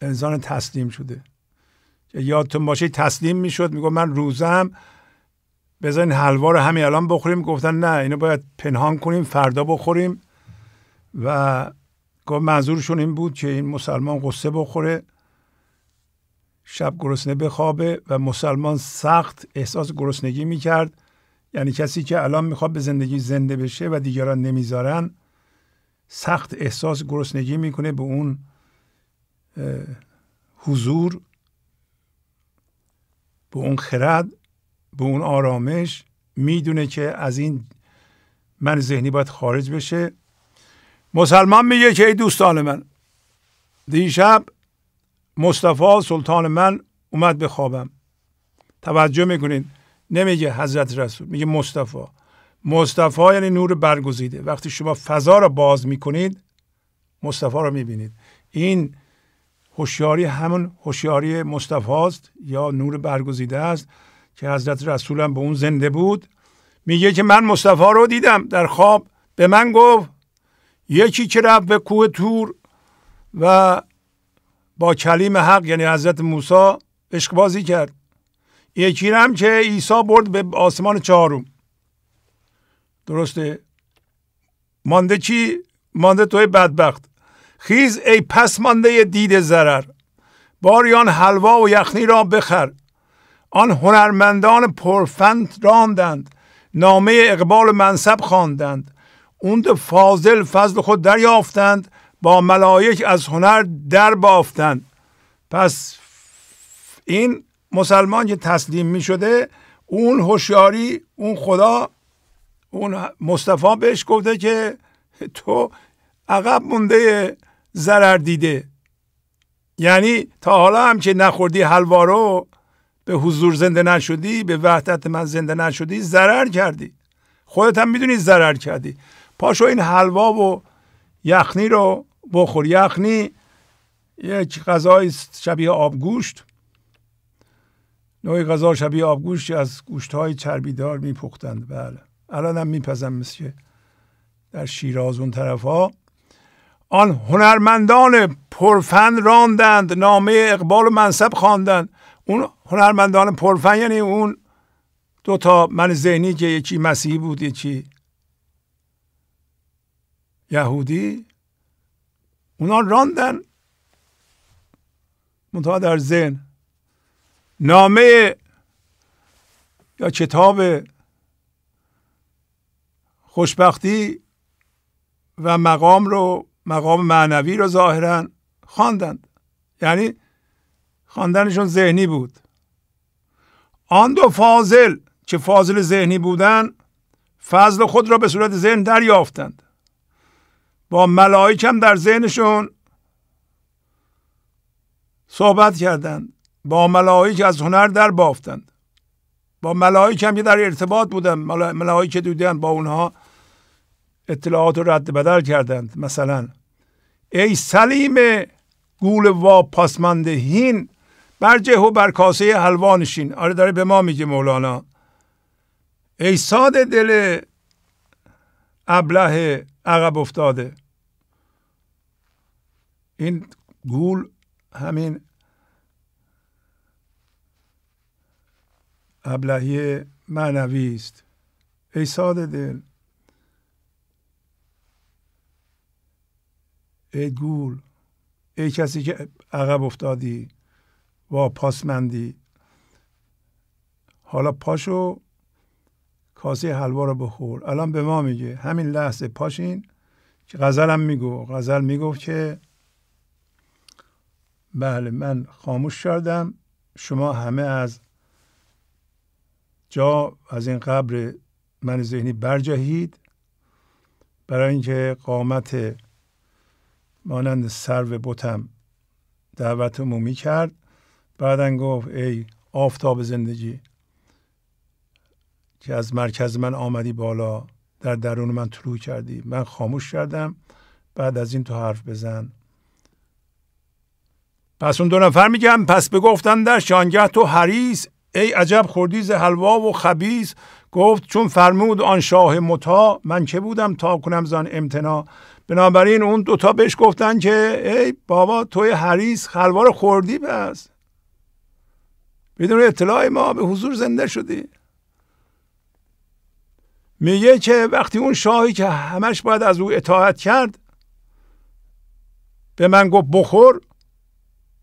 انسان تسلیم شده. یادتون باشه تسلیم می‌شد میگو من روزم بذارین حلوا رو همین الان بخوریم. گفتن نه اینو باید پنهان کنیم فردا بخوریم. و گفت منظورشون این بود که این مسلمان قصه بخوره. شب گرسنه بخوابه و مسلمان سخت احساس گرسنگی می‌کرد. یعنی کسی که الان می‌خواد به زندگی زنده بشه و دیگران نمی‌ذارن سخت احساس گرسنگی می‌کنه به اون حضور به اون خرد به اون آرامش می‌دونه که از این من ذهنی باید خارج بشه. مسلمان میگه که ای دوستان من دیشب مصطفی سلطان من اومد به خوابم توجه می‌کنین نمیگه حضرت رسول میگه مصطفی. مصطفی یعنی نور برگزیده. وقتی شما فضا رو باز می‌کنید مصطفی رو می‌بینید. این هوشیاری همون هوشیاری مصطفی است یا نور برگزیده است که حضرت رسولم به اون زنده بود. میگه که من مصطفی رو دیدم در خواب. به من گفت یکی که رفت به کوه تور و با کلیم حق یعنی حضرت موسی عشق بازی کرد. یکی هم که عیسی برد به آسمان چهارم. درسته؟ مانده چی؟ مانده توی بدبخت. خیز ای پس مانده دید ضرر. باریان حلوا و یخنی را بخر. آن هنرمندان پرفند راندند. نامه اقبال منصب خواندند. اون فاضل فضل خود دریافتند. با ملائک از هنر در بافتند پس این مسلمان که تسلیم می شده اون هوشیاری اون خدا اون مصطفی بهش گفته که تو عقب مونده ضرر دیده. یعنی تا حالا هم که نخوردی حلوا رو به حضور زنده نشدی به وحدت من زنده نشدی ضرر کردی. خودت هم می‌دونی ضرر کردی. پاشو این حلوا و یخنی رو بخور. یخنی یک غذای شبیه آبگوشت. نوع غذا شبیه آبگوشت از گوشت های چربیدار میپختند. بله. الان هم میپزم مثل در شیراز اون طرف ها آن هنرمندان پرفن راندند. نامه اقبال و منصب خواندند. اون هنرمندان پرفن یعنی اون دو تا من ذهنی که یکی مسیحی بود یکی یهودی. اونا راندن منتها در ذهن. نامه یا کتاب خوشبختی و مقام رو مقام معنوی رو ظاهرا خواندند یعنی خواندنشون ذهنی بود. آن دو فاضل که فاضل ذهنی بودن فضل خود را به صورت ذهن دریافتند. با ملائک هم در ذهنشون صحبت کردند. با ملائک از هنر در بافتند. با ملائک هم در ارتباط بودن ملائک دیدن با اونها اطلاعات رو رد بدل کردند. مثلا ای سلیم گول وا پاسمندهین برجه و بر کاسه حلوا نشین. آره داره به ما میگه مولانا. ای ساده دل ابله عقب افتاده. این گول همین ابلهی معنوی است. ای ساده دل ای گول ای کسی که عقب افتادی و پاسمندی حالا پاشو کاسه حلوا رو بخور. الان به ما میگه. همین لحظه پاشین که غزل هم میگو. غزل می‌گفت که بله من خاموش کردم شما همه از جا از این قبر من ذهنی برجهید. برای اینکه قامت مانند سرو بتم دعوت عمومی کرد بعدا گفت ای آفتاب زندگی که از مرکز من آمدی بالا در درون من طلوع کردی. من خاموش کردم بعد از این تو حرف بزن. پس اون دو نفر میگم پس بگفتن در شانگه تو حریس ای عجب خوردیز حلوا و خبیز گفت چون فرمود آن شاه متا من که بودم تا کنم زان امتنا. بنابراین اون دوتا بهش گفتن که ای بابا توی حریس حلوا رو خوردی بس بدون اطلاع ما به حضور زنده شدی. میگه که وقتی اون شاهی که همش باید از او اطاعت کرد به من گفت بخور.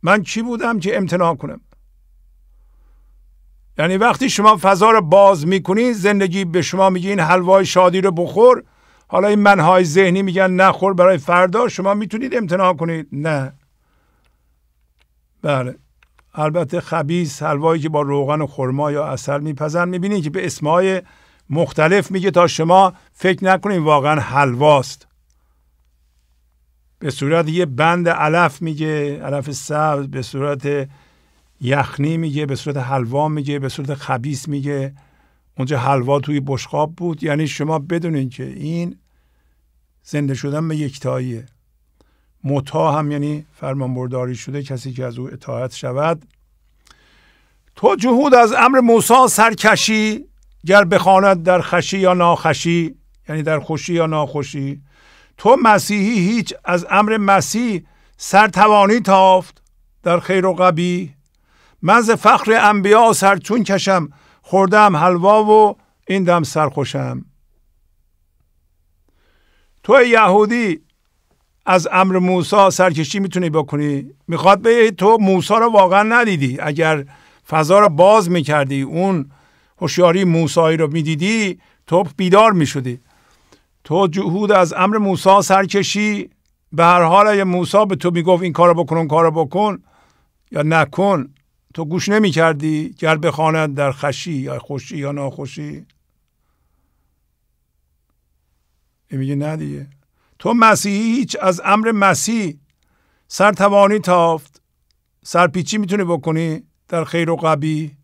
من چی بودم که امتناع کنم؟ یعنی وقتی شما فضا رو باز می‌کنید زندگی به شما میگه این حلوای شادی رو بخور. حالا این منهای ذهنی میگن نخور برای فردا شما می‌تونید امتناع کنید. نه. بله. البته خبیز حلوایی که با روغن و خرما یا اصل میپزن می‌بینید که به اسمای مختلف میگه تا شما فکر نکنید واقعا حلواست. به صورت یه بند علف میگه علف سبز به صورت یخنی میگه به صورت حلوا میگه به صورت خبیس میگه. اونجا حلوا توی بشقاب بود. یعنی شما بدونین که این زنده شدن به یکتاییه. متا هم یعنی فرمان برداری شده کسی که از او اطاعت شود. تو جهود از امر موسا سرکشی گر بخواند در خشی یا ناخشی یعنی در خوشی یا ناخوشی. تو مسیحی هیچ از امر مسیح سرتوانی تافت در خیر و قبی من ز فخر انبیا سرچون کشم خوردم حلوا و این دم سرخوشم. تو یهودی از امر موسا سرکشی می‌تونی بکنی؟ می‌خواد به تو موسا رو واقعا ندیدی. اگر فضا رو باز می‌کردی اون هوشیاری موسایی رو می‌دیدی تو بیدار می‌شدی. تو جهود از امر موسی سرکشی به هر حال اگه موسی به تو می‌گفت این کارو بکن اون کارو بکن یا نکن تو گوش نمی کردی گر بخواند در خشی یا خوشی یا ناخوشی؟ میگه نه دیگه. تو مسیحی هیچ از امر مسیح سر توانی تافت سرپیچی می‌تونی بکنی در خیر و قبی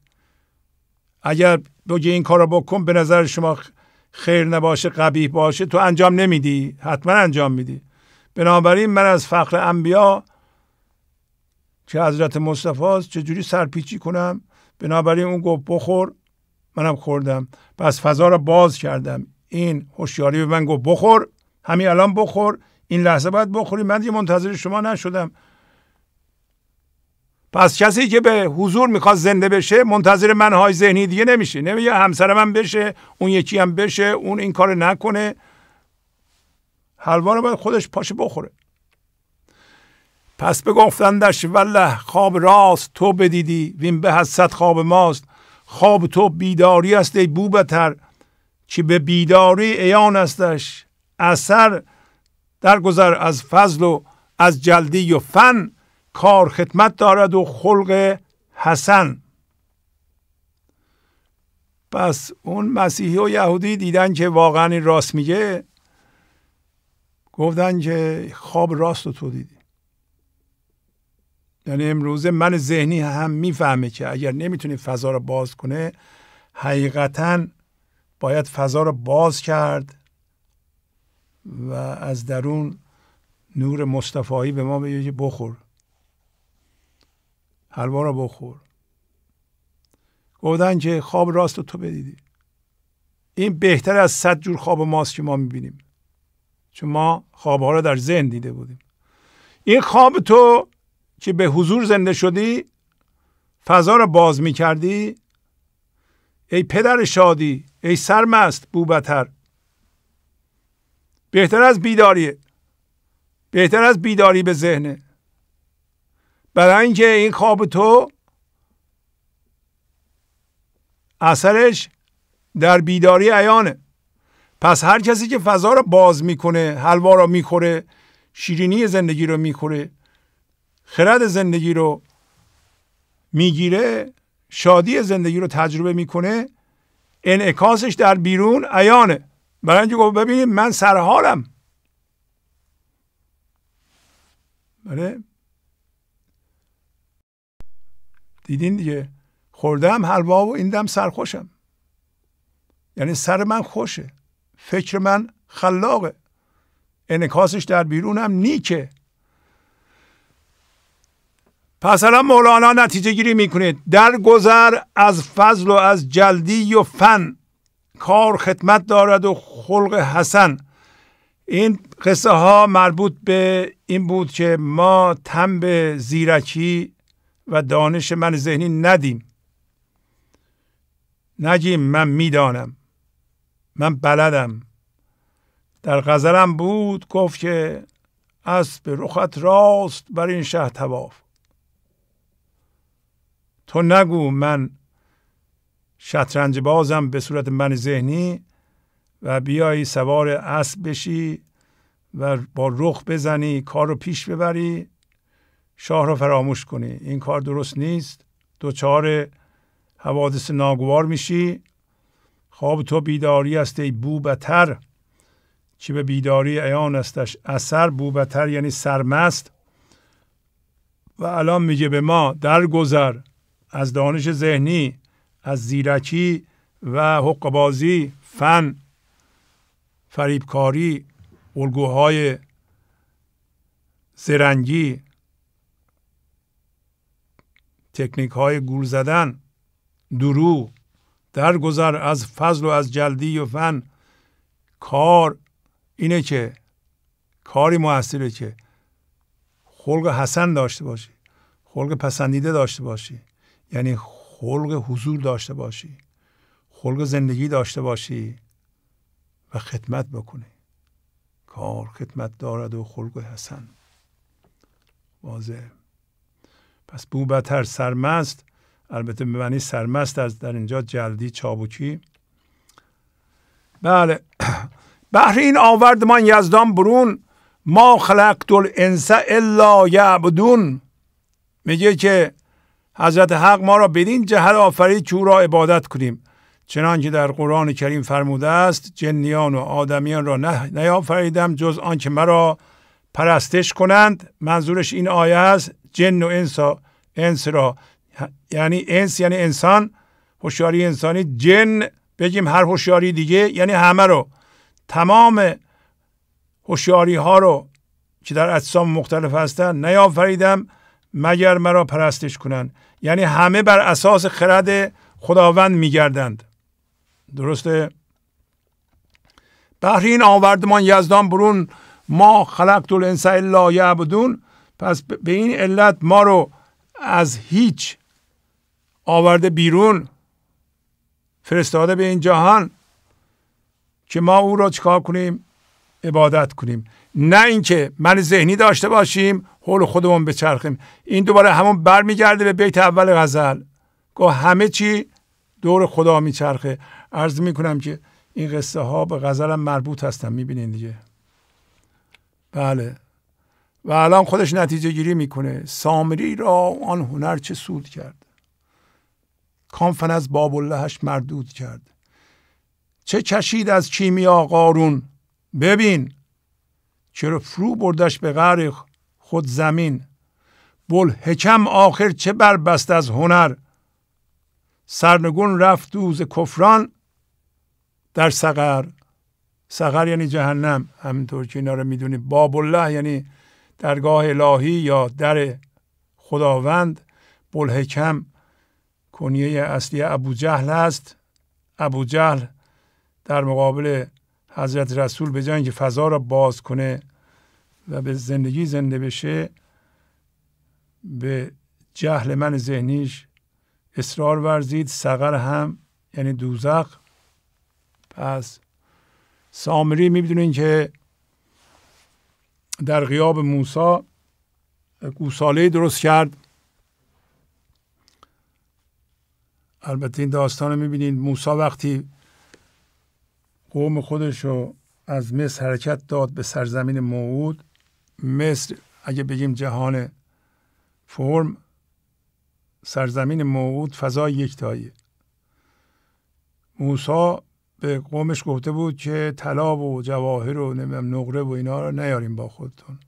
اگر بگی این کار بکن به نظر شما خیر نباشه قبیح باشه تو انجام نمیدی؟ حتما انجام میدی. بنابراین من از فخر انبیا که حضرت مصطفی است چجوری سرپیچی کنم؟ بنابراین اون گفت بخور منم خوردم. پس فضا رو باز کردم. این هوشیاری به من گفت بخور همین الان بخور این لحظه باید بخوری. من دیگه منتظر شما نشدم. پس کسی که به حضور می‌خواد زنده بشه منتظر منهای ذهنی دیگه نمیشه. نمیگه همسر من بشه اون یکی هم بشه اون این کار نکنه. حلوا رو باید خودش پاشه بخوره. پس بگفتندش والله خواب راست تو بدیدی وین به حسد خواب ماست. خواب تو بیداری است ای بوبتر. که به بیداری ایان استش اثر درگذر از فضل و از جلدی و فن. کار خدمت دارد و خلق حسن. پس اون مسیحی و یهودی دیدن که واقعا این راست میگه گفتن که خواب راست رو تو دیدی. یعنی امروزه من ذهنی هم می‌فهمه که اگر نمی‌تونی فضا رو باز کنه حقیقتا باید فضا رو باز کرد و از درون نور مصطفایی به ما بگه بخور. حلوا رو بخور. گفتن که خواب راست رو تو بدیدی. این بهتر از صد جور خواب ماست که ما می‌بینیم. چون ما خوابها رو در ذهن دیده بودیم. این خواب تو که به حضور زنده شدی فضا رو باز می‌کردی ای پدر شادی ای سرمست بوبتر. بهتر از بیداریه بهتر از بیداری به ذهنه. برای اینکه این خواب تو اثرش در بیداری عیانه. پس هر کسی که فضا رو باز می‌کنه حلوا رو می‌خوره شیرینی زندگی رو می‌خوره خرد زندگی رو می‌گیره شادی زندگی رو تجربه می‌کنه انعکاسش در بیرون عیانه. برای اینکه گفت ببینید من سرحالم. بله؟ دیدین دیگه. خوردم حلوا و این دم سرخوشم. یعنی سر من خوشه. فکر من خلاقه. انکاسش در بیرونم نیکه. پس الان مولانا نتیجه گیری می‌کنه. در گذر از فضل و از جلدی و فن کار خدمت دارد و خلق حسن. این قصه ها مربوط به این بود که ما تم به زیرکی و دانش من ذهنی ندیم. نگیم من می‌دانم. من بلدم. در غزلم بود گفت که اسب رخت راست بر این شه تواف تو نگو من شطرنج بازم به صورت من ذهنی و بیایی سوار اسب بشی و با رخ بزنی کار رو پیش ببری شاه رو فراموش کنی. این کار درست نیست. دوچار حوادث ناگوار میشی. خواب تو بیداری است ای بوبتر. که به بیداری ایان استش اثر بوبتر یعنی سرمست. و الان میگه به ما درگذر از دانش ذهنی از زیرکی و حقبازی فن فریبکاری الگوهای زرنگی. تکنیک های گول زدن درو درگذر از فضل و از جلدی و فن کار اینه که کاری موثره که خلق حسن داشته باشی خلق پسندیده داشته باشی. یعنی خلق حضور داشته باشی خلق زندگی داشته باشی و خدمت بکنی. کار خدمت دارد و خلق حسن. واضح. پس بوبتر سرمست البته به معنی سرمست از در اینجا جلدی چابوکی بله. بهر این آوردمان یزدان برون ما خلقت الانس الا یعبدون. میگه که حضرت حق ما را بدین جهت آفرید که او را عبادت کنیم. چنانکه در قرآن کریم فرموده است جنیان و آدمیان را نه نیافریدم جز آنکه مرا پرستش کنند. منظورش این آیه است جن و انس انس را. یعنی انس یعنی انسان هوشیاری انسانی. جن بگیم هر هوشیاری دیگه یعنی همه رو. تمام هوشیاری ها رو که در اجسام مختلف هستند نیافریدم مگر مرا پرستش کنند. یعنی همه بر اساس خرد خداوند میگردند. درسته؟ بهر این آوردمان یزدان برون ما خلقت الانس الا یعبدون پس به این علت ما رو از هیچ آورده بیرون فرستاده به این جهان که ما او را چکار کنیم؟ عبادت کنیم. نه اینکه من ذهنی داشته باشیم حول خودمون بچرخیم. این دوباره همون برمیگرده به بیت اول غزل. گاه همه چی دور خدا میچرخه. عرض می‌کنم که این قصه ها به غزلم مربوط هستن. می‌بینین دیگه. بله. و الان خودش نتیجه گیری می‌کنه. سامری را آن هنر چه سود کرد؟ کانفن از باب اللهش مردود کرد. چه کشید از کیمیا قارون؟ ببین. چرا فرو بردش به غرق خود زمین؟ بل حکم آخر چه بربست از هنر؟ سرنگون رفت دوز کفران در سقر سقر یعنی جهنم. همینطور که اینا رو می‌دونی. باب الله یعنی درگاه الهی یا در خداوند بلحکم کنیه اصلی ابو جهل است. ابو جهل در مقابل حضرت رسول به جای فضا را باز کنه و به زندگی زنده بشه به جهل من ذهنیش اصرار ورزید. سقر هم یعنی دوزخ. پس سامری می‌بینین که در غیاب موسی گوساله درست کرد. البته این داستان رو می‌بینید. موسی وقتی قوم خودش رو از مصر حرکت داد به سرزمین موعود مصر اگه بگیم جهان فرم سرزمین موعود فضای یکتایی. موسی به قومش گفته بود که طلا و جواهر و نمی‌دونم نقره و اینا رو نیاریم با خودتون.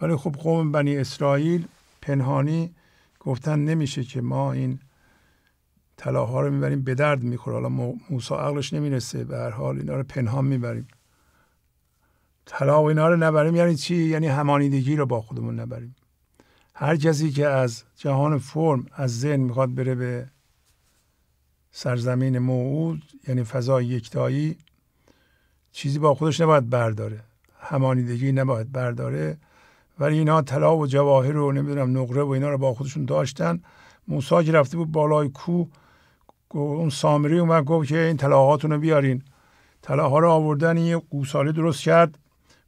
ولی خب قوم بنی اسرائیل پنهانی گفتن نمیشه که ما این طلاها رو می‌بریم به درد می‌خوره. حالا موسی عقلش نمی‌رسه به هر حال اینا رو پنهان می‌بریم. طلا و اینا رو نبریم یعنی چی؟ یعنی همانیدگی رو با خودمون نبریم. هر کسی که از جهان فرم از ذهن می‌خواد بره به سرزمین موعود یعنی فضای یکتایی چیزی با خودش نباید برداره. همانیدگی نباید برداره. ولی اینا طلا و جواهر و نمی‌دونم نقره و اینا رو با خودشون داشتن. موسی که رفته بود بالای کو اون سامری اومد گفت که این طلاهاتون رو بیارین. طلاها رو آوردن یه گوساله درست کرد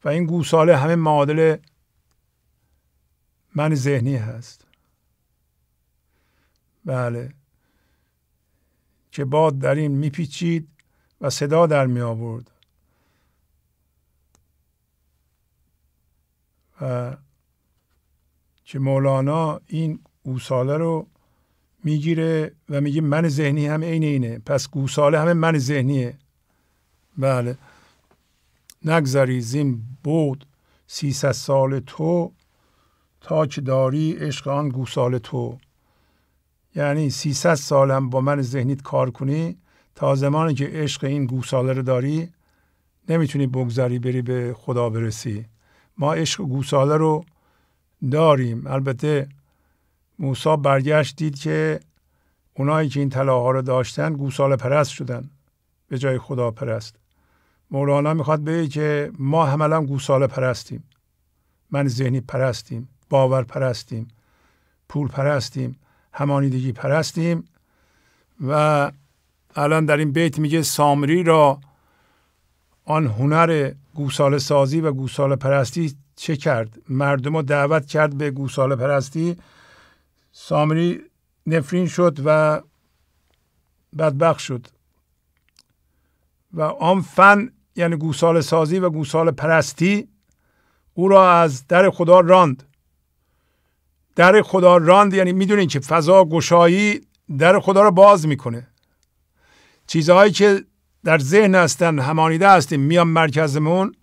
و این گوساله همه معادل من ذهنی هست. بله. که باد در این میپیچید و صدا در می آورد و که مولانا این گوساله رو می‌گیره و میگه من ذهنی هم عین اینه. پس گوساله همه من ذهنیه. بله. نگذری زین بود سیصد سال تو تا که داری عشق آن گوساله تو. یعنی 300 سالم با من ذهنیت کار کنی تا زمانی که عشق این گوساله رو داری نمی‌تونی بگذاری بری به خدا برسی. ما عشق گوساله رو داریم. البته موسی برگشت دید که اونایی که این طلاها رو داشتن گوساله پرست شدن به جای خدا پرست. مولانا می‌خواد بگه که ما هم گوساله پرستیم. من ذهنی پرستیم باور پرستیم پول پرستیم. همانیدگی پرستیم و الان در این بیت میگه سامری را آن هنر گوساله سازی و گوساله پرستی چه کرد؟ مردم رو دعوت کرد به گوساله پرستی. سامری نفرین شد و بدبخ شد. و آن فن یعنی گوساله سازی و گوساله پرستی او را از در خدا راند. در خدا راند یعنی می‌دونین که فضا گشایی در خدا را باز می‌کنه. چیزهایی که در ذهن هستن همانیده هستیم میان مرکزمون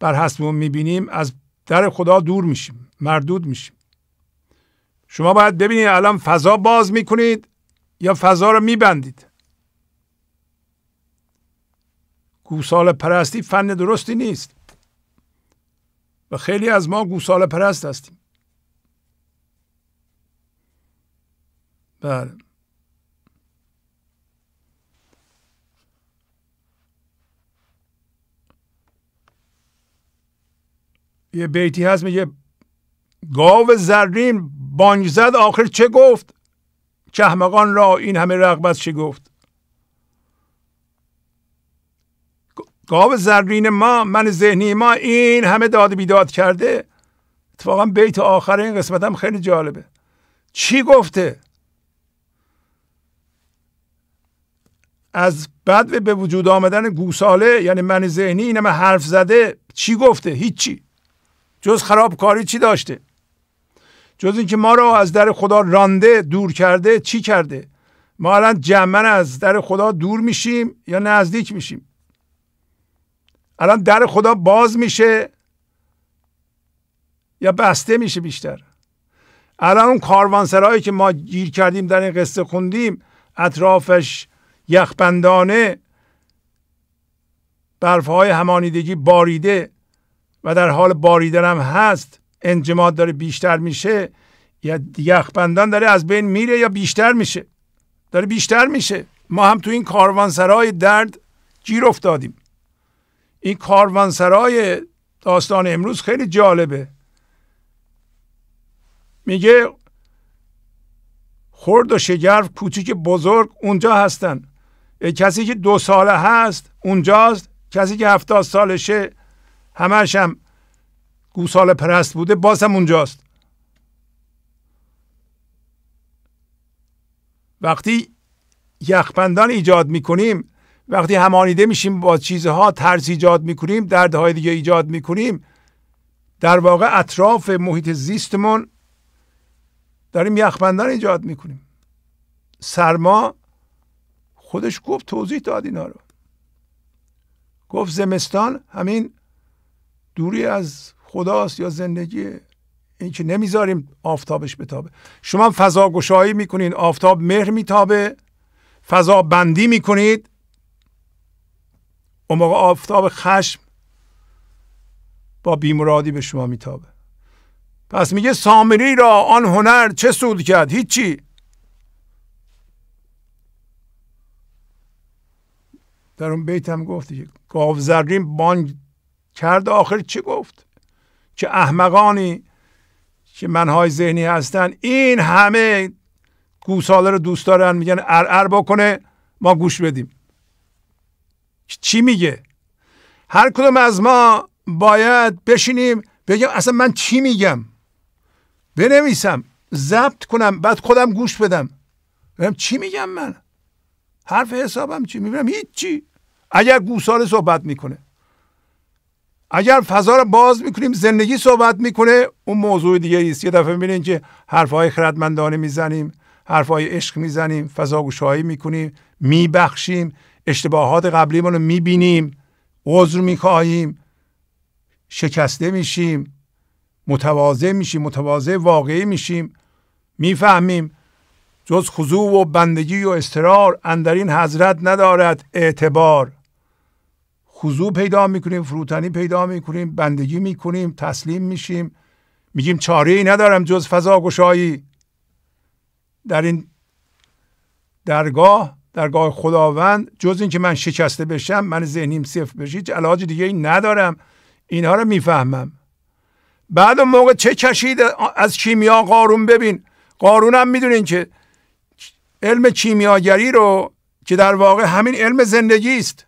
بر حسبمون می‌بینیم از در خدا دور میشیم مردود میشیم. شما باید ببینید الان فضا باز می‌کنید یا فضا رو میبندید. گوساله پرستی فن درستی نیست. و خیلی از ما گوساله پرست هستیم. بله. یه بیتی هست میگه گاو زرین بانگ زد آخر چه گفت؟ چهمقان را این همه رغبت چه گفت؟ گاو زرین ما من ذهنی ما این همه داد بیداد کرده. اتفاقا بیت آخر این قسمت هم خیلی جالبه. چی گفته؟ از بد به وجود آمدن گوساله یعنی من ذهنی این همه حرف زده چی گفته؟ هیچی. جز خرابکاری چی داشته؟ جز اینکه ما رو از در خدا رانده دور کرده چی کرده؟ ما الان جمعن از در خدا دور میشیم یا نزدیک میشیم؟ الان در خدا باز میشه یا بسته میشه بیشتر؟ الان اون کاروانسرایی که ما گیر کردیم در این قصه خوندیم اطرافش یخبندانه برفهای همانیدگی باریده و در حال باریدن هم هست انجماد داره بیشتر میشه یا یخبندان داره از بین میره یا بیشتر میشه؟ داره بیشتر میشه. ما هم تو این کاروانسرای درد گیر افتادیم. این کاروانسرای داستان امروز خیلی جالبه. میگه خرد و شگرف کوچیک بزرگ اونجا هستن. کسی که دو ساله هست اونجاست. کسی که هفتاد سالشه همش هم گوساله پرست بوده باز هم اونجاست. وقتی یخبندان ایجاد می‌کنیم وقتی همانیده میشیم با چیزها ترس ایجاد می‌کنیم دردهای دیگه ایجاد می‌کنیم در واقع اطراف محیط زیستمون داریم یخبندان ایجاد می‌کنیم. سرما خودش گفت توضیح داد اینا رو. گفت زمستان همین دوری از خداست یا زندگی این که نمی‌ذاریم آفتابش بتابه. شما فضا گشایی می‌کنین آفتاب مهر میتابه فضا بندی می‌کنید. اون موقع آفتاب خشم با بیمرادی به شما میتابه. پس میگه سامری را آن هنر چه سود کرد؟ هیچی. در اون بیت هم گفت گاو زرین بانگ کرد آخر چی گفت؟ که احمقانی که منهای ذهنی هستن. این همه گوساله رو دوست دارن میگن ار بکنه ما گوش بدیم. چی میگه؟ هر کدوم از ما باید بشینیم بگم اصلا من چی میگم؟ بنویسم ضبط کنم بعد خودم گوش بدم. بگم چی میگم من؟ حرف حسابم چی؟ می‌بینم هیچی اگر گوساله صحبت می‌کنه. اگر فضا رو باز می‌کنیم زندگی صحبت می‌کنه اون موضوع دیگه است. یه دفعه می‌بینین که حرفهای خردمندانه می‌زنیم حرفهای عشق می‌زنیم فضا گشایی می‌کنیم میبخشیم اشتباهات قبلیمون رو می‌بینیم عذر می‌خواهیم شکسته میشیم متواضع میشیم متواضع واقعی میشیم. می‌فهمیم جز خضوع و بندگی و استرار اندرین حضرت ندارد اعتبار. خضوع پیدا می‌کنیم فروتنی پیدا می‌کنیم بندگی می‌کنیم تسلیم میشیم. میگیم چاره ای ندارم جز فضا گشایی. در این درگاه درگاه خداوند جز اینکه من شکسته بشم من ذهنیم صفر بشه هیچ علاج دیگه ای ندارم. اینها رو می‌فهمم. بعد اون موقع چه کشید از کیمیا قارون ببین. قارون هم می‌دونین که علم کیمیاگری رو که در واقع همین علم زندگی است.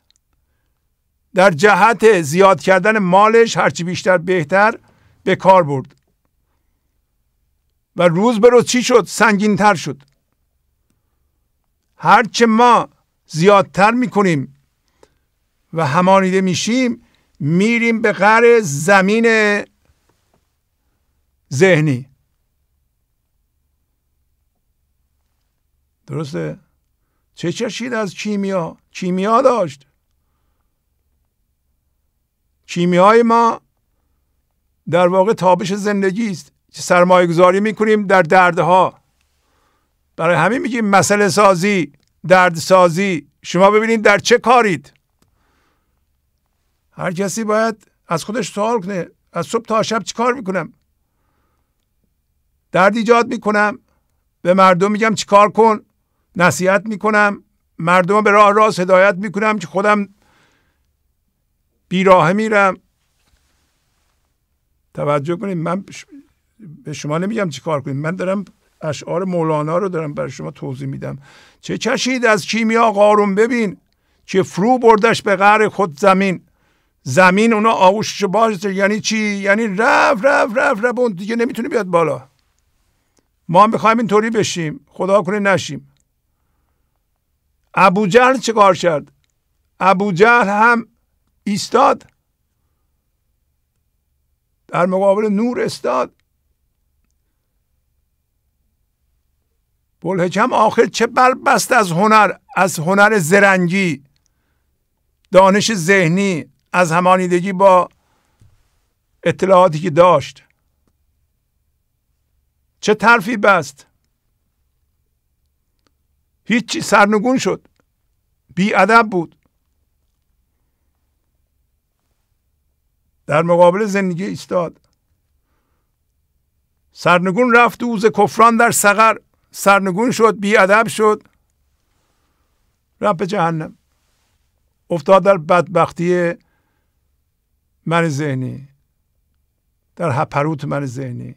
در جهت زیاد کردن مالش هرچی بیشتر بهتر به کار برد. و روز به روز چی شد؟ سنگین تر شد. هرچه ما زیادتر می‌کنیم و همانیده میشیم میریم به قر زمین ذهنی. درسته؟ چه چشید از کیمیا؟ کیمیا داشت. کیمیای ما در واقع تابش زندگی است. سرمایه گذاری می‌کنیم در دردها. برای همین میگیم مسئله سازی درد سازی. شما ببینید در چه کارید. هر کسی باید از خودش سوال کنه. از صبح تا شب چی کار می‌کنم؟ درد ایجاد می‌کنم. به مردم میگم چی کار کن؟ نصیحت می‌کنم. مردم به راه راست هدایت می‌کنم که خودم بیراه میرم. توجه کنید من به شما نمیگم چی کار کنید. من دارم اشعار مولانا رو دارم برای شما توضیح میدم. چه چشید از کیمیا قارون؟ ببین که فرو بردش به غر خود زمین. زمین اونا آغوشش باشه یعنی چی؟ یعنی رف رف رف رف. اون دیگه نمی‌تونه بیاد بالا. ما می‌خوایم اینطوری بشیم. خدا کنه نشیم. ابو جهل چه کار کرد؟ ابو جهل هم ایستاد. در مقابل نور استاد. بلحکم آخر چه بربست از هنر از هنر زرنگی. دانش ذهنی از همانیدگی با اطلاعاتی که داشت. چه ترفی بست؟ هیچی سرنگون شد. بی ادب بود. در مقابل زندگی ایستاد. سرنگون رفت اوز کفران در سقر سرنگون شد بی ادب شد. رفت به جهنم. افتاد در بدبختی من ذهنی در هپروت من ذهنی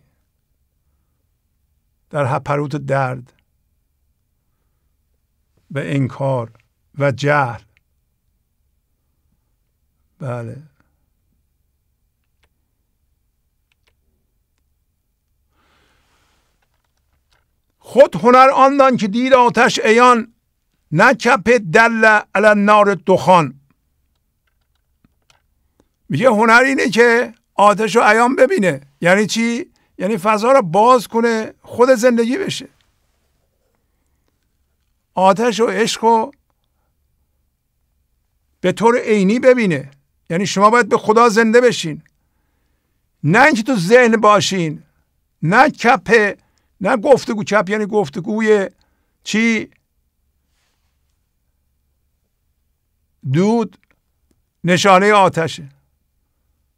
در هپروت درد و انکار و جهل. بله. خود هنر آن که دید آتش ایان نه دل علی نار دخان. میگه هنر اینه که آتش رو ایان ببینه. یعنی چی؟ یعنی فضا رو باز کنه خود زندگی بشه. آتش و عشق رو به طور عینی ببینه. یعنی شما باید به خدا زنده بشین. نه اینکه تو ذهن باشین نه کپ نه گفتگو کپ یعنی گفتگوی چی؟ دود نشانه آتشه.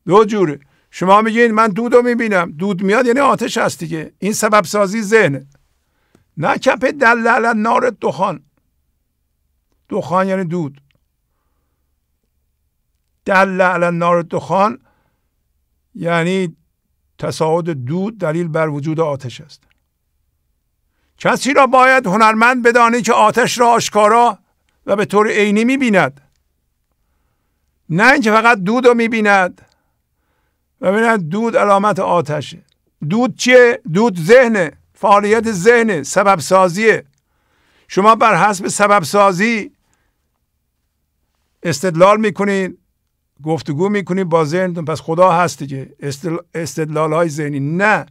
دو جوره. شما میگین من دود رو می‌بینم. دود میاد یعنی آتش هست دیگه. این سبب سازی ذهنه. نه کپ دل نار دخان. دخان یعنی دود. دل نار دخان یعنی تصاعد دود دلیل بر وجود آتش است. کسی را باید هنرمند بدانی که آتش را آشکارا و به طور عینی می‌بیند. نه اینکه فقط دود رو می‌بیند. و ببیند دود علامت آتشه دود چیه؟ دود ذهنه. فعالیت ذهنه. سبب سازیه شما بر حسب سبب سازی استدلال می‌کنید گفتگو می‌کنید با ذهنتون. پس خدا هست دیگه. استدلال های ذهنی. نه.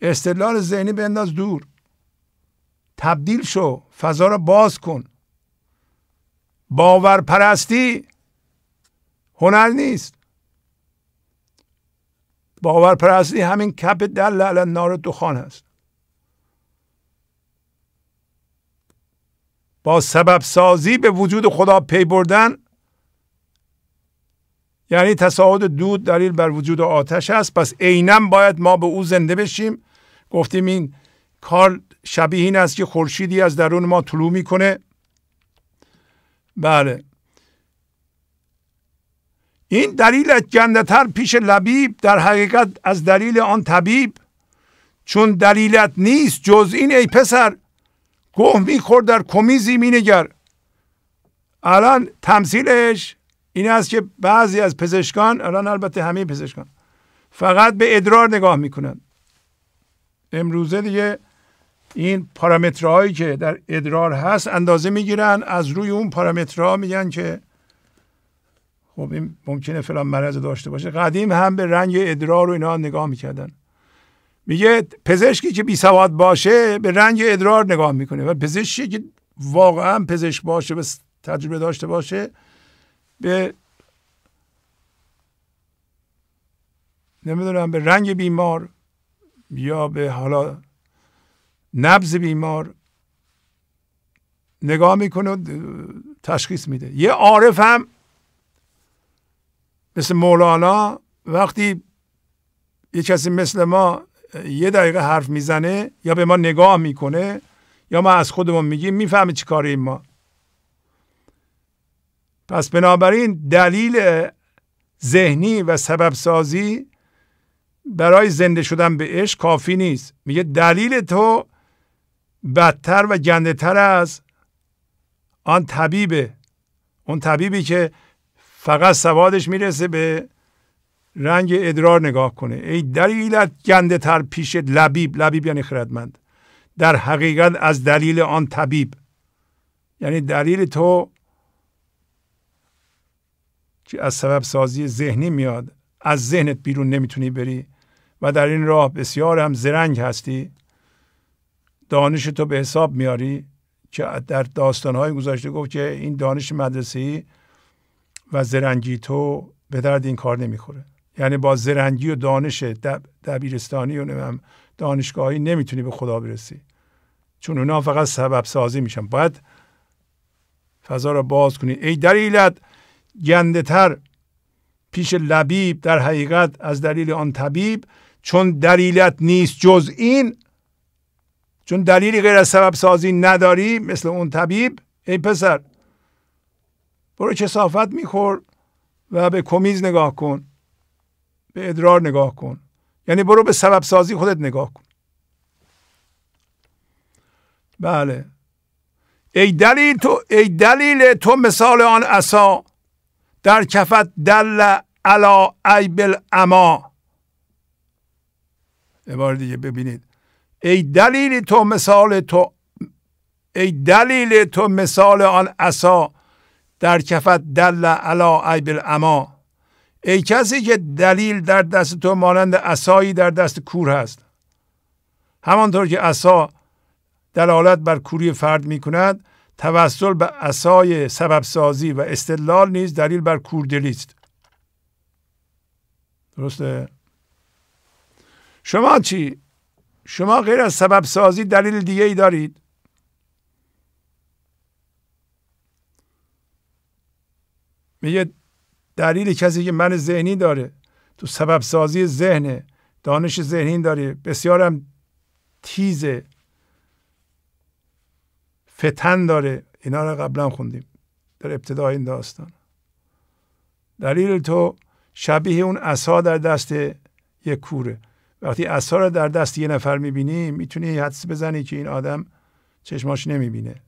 استدلال ذهنی بنداز دور. تبدیل شو فضا رو باز کن. باور پرستی هنر نیست. باور پرستی همین کپ دل علی نار دخان هست. با سبب سازی به وجود خدا پی بردن یعنی تصاعد دود دلیل بر وجود آتش است پس عینا باید ما به او زنده بشیم. گفتیم این کار شبیه این است که خورشیدی از درون ما طلوع می‌کنه. بله. این دلیلت گندتر پیش لبیب در حقیقت از دلیل آن طبیب چون دلیلت نیست جز این ای پسر گوه میخور در کمیزی مینگر. الان تمثیلش این است که بعضی از پزشکان الان البته همه پزشکان فقط به ادرار نگاه می‌کنن. امروزه دیگه این پارامترهایی که در ادرار هست اندازه می‌گیرن از روی اون پارامترها میگن که خب این ممکنه فلان مرض داشته باشه. قدیم هم به رنگ ادرار و اینا نگاه می‌کردن. میگه پزشکی که بی سواد باشه به رنگ ادرار نگاه می‌کنه. و پزشکی که واقعا پزشک باشه به تجربه داشته باشه به نمی‌دونم به رنگ بیمار یا به حالا نبز بیمار نگاه می‌کنه و تشخیص میده. یه عارف هم مثل مولانا وقتی یه کسی مثل ما یه دقیقه حرف می‌زنه یا به ما نگاه می‌کنه یا ما از خودمون میگیم می‌فهمه چی کاریم ما. پس بنابراین دلیل ذهنی و سبب سازی برای زنده شدن به عشق کافی نیست. میگه دلیل تو بدتر و گنده تر از آن طبیبه اون طبیبی که فقط سوادش می‌رسه به رنگ ادرار نگاه کنه. ای دلیلت گنده تر پیش لبیب. لبیب یعنی خردمند. در حقیقت از دلیل آن طبیب. یعنی دلیل تو که از سبب سازی ذهنی میاد از ذهنت بیرون نمی‌تونی بری و در این راه بسیار هم زرنگ هستی. دانش تو به حساب میاری؟ که در داستانهای گذاشته گفت که این دانش مدرسه و زرنگی تو به درد این کار نمی‌خوره. یعنی با زرنگی و دانش دبیرستانی و دانشگاهی نمی‌تونی به خدا برسی. چون اونا فقط سبب سازی میشن. باید فضا رو باز کنی. ای دلیلت گنده تر پیش لبیب در حقیقت از دلیل آن طبیب چون دلیلت نیست جز این چون دلیلی غیر از سبب سازی نداری مثل اون طبیب ای پسر برو کسافت میخور و به کمیز نگاه کن به ادرار نگاه کن. یعنی برو به سبب سازی خودت نگاه کن. بله. ای دلیل تو ای دلیل تو مثال آن عصا در کفت دل علا عیب اما بار دیگه ببینید. ای دلیل تو مثال تو ای دلیل تو مثال آن عصا در کفت دل علا عیب اما ای کسی که دلیل در دست تو مانند عصایی در دست کور هست. همانطور که عصا دلالت بر کوری فرد می کند توسل به عصای سبب سازی و استدلال نیز دلیل بر کوردلی است. درسته؟ شما چی؟ شما غیر از سبب سازی دلیل دیگه ای دارید؟ میگه دلیل کسی که من ذهنی داره تو سبب سازی ذهن دانش ذهنی داره بسیارم تیزه فتن داره. اینا رو قبلا خوندیم در ابتدای این داستان. دلیل تو شبیه اون عصا در دست یک کوره. وقتی عصا رو در دست یه نفر می‌بینی می‌تونی حدس بزنی که این آدم چشماش نمی‌بینه.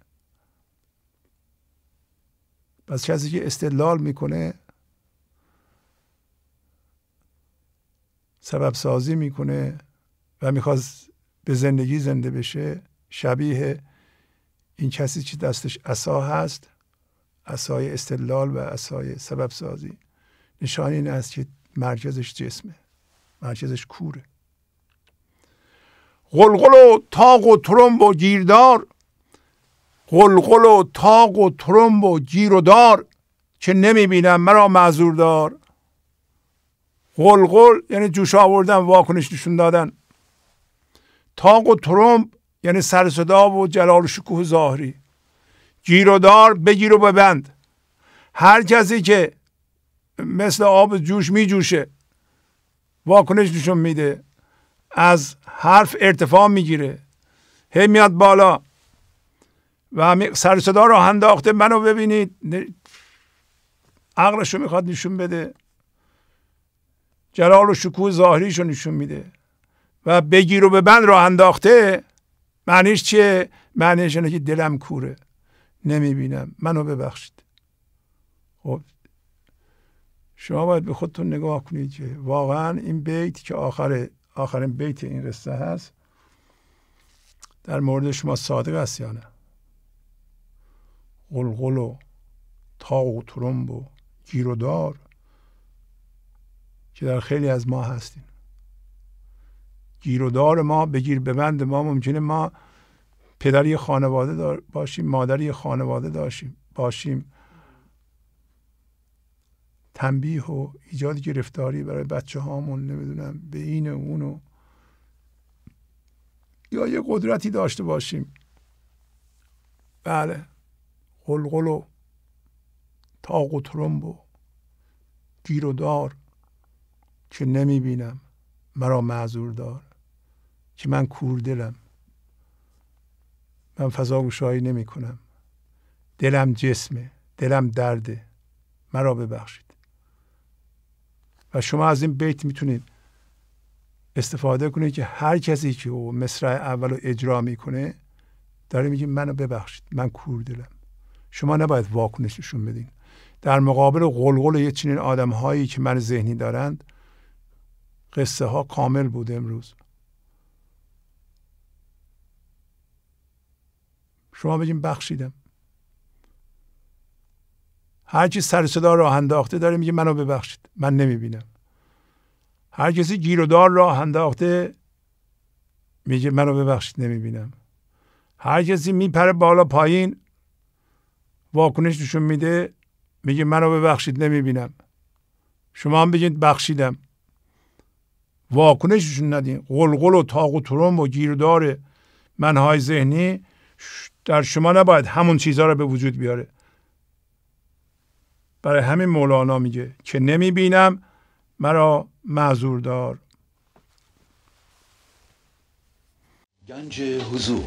پس کسی که استدلال می‌کنه سبب سازی می‌کنه و می‌خواد به زندگی زنده بشه شبیه این کسی که دستش عصا هست عصای استدلال و عصای سبب سازی نشان این است که مرکزش جسمه مرکزش کوره. غلغل و تاق و ترمب و گیردار غلغل و تاق و ترمب و گیر و دار. که نمی‌بینم مرا معذور دار. غلغل یعنی جوش آوردن واکنش نشون دادن. تاق و ترمب یعنی سر صدا و جلال و شکوه ظاهری. گیر و دار بگیر و ببند. هر کسی که مثل آب جوش می جوشه واکنش نشون میده. از حرف ارتفاع می‌گیره. هی میاد بالا و سر صدا رو انداخته منو ببینید. عقلش رو می‌خواد نشون بده. جلال و شکوه ظاهریش رو نشون میده. و بگیر و به بند رو انداخته معنیش چیه؟ معنیش اینه که دلم کوره. نمی‌بینم. منو ببخشید. خب. شما باید به خودتون نگاه کنید که واقعا این بیت که آخر آخرین بیت این قصه هست. در مورد شما صادق است یا نه؟ قلقل و تاق و ترمب و گیر و دار که در خیلی از ما هستیم گیر و دار ما بگیر ببند ما ممکنه ما پدری خانواده باشیم مادری خانواده داشتیم باشیم. تنبیه و ایجاد گرفتاری برای بچه هامون نمی‌دونم به این اونو یا یه قدرتی داشته باشیم. بله. قلقل و تاق و ترمب و گیر و دار که نمی‌بینم مرا معذور دار که من کوردلم. من فضا گوشایی نمی کنم دلم جسمه دلم درده. مرا ببخشید. شما از این بیت می‌تونید استفاده کنید که هر کسی که او مصرع اول رو اجرا می‌کنه داره میگه منو ببخشید من کور دلم. شما نباید واکنششون بدین. در مقابل قلقل یه چنین آدم هایی که من ذهنی دارند قصه ها کامل بود امروز. شما بگیم بخشیدم. هر کی سر صدا راه انداخته داره میگه منو ببخشید من نمی‌بینم. هر کسی گیر و دار راه انداخته میگه منو ببخشید نمی‌بینم. هر کسی میپره بالا پایین واکنش نشون میده میگه منو ببخشید نمی‌بینم. شما هم بگید بخشیدم. واکنششون ندین. قلقل و تاق و ترم و گیردار منهای ذهنی در شما نباید همون چیزها رو به وجود بیاره. برای همین مولانا میگه که نمی‌بینم مرا معذور دار. گنج حضور.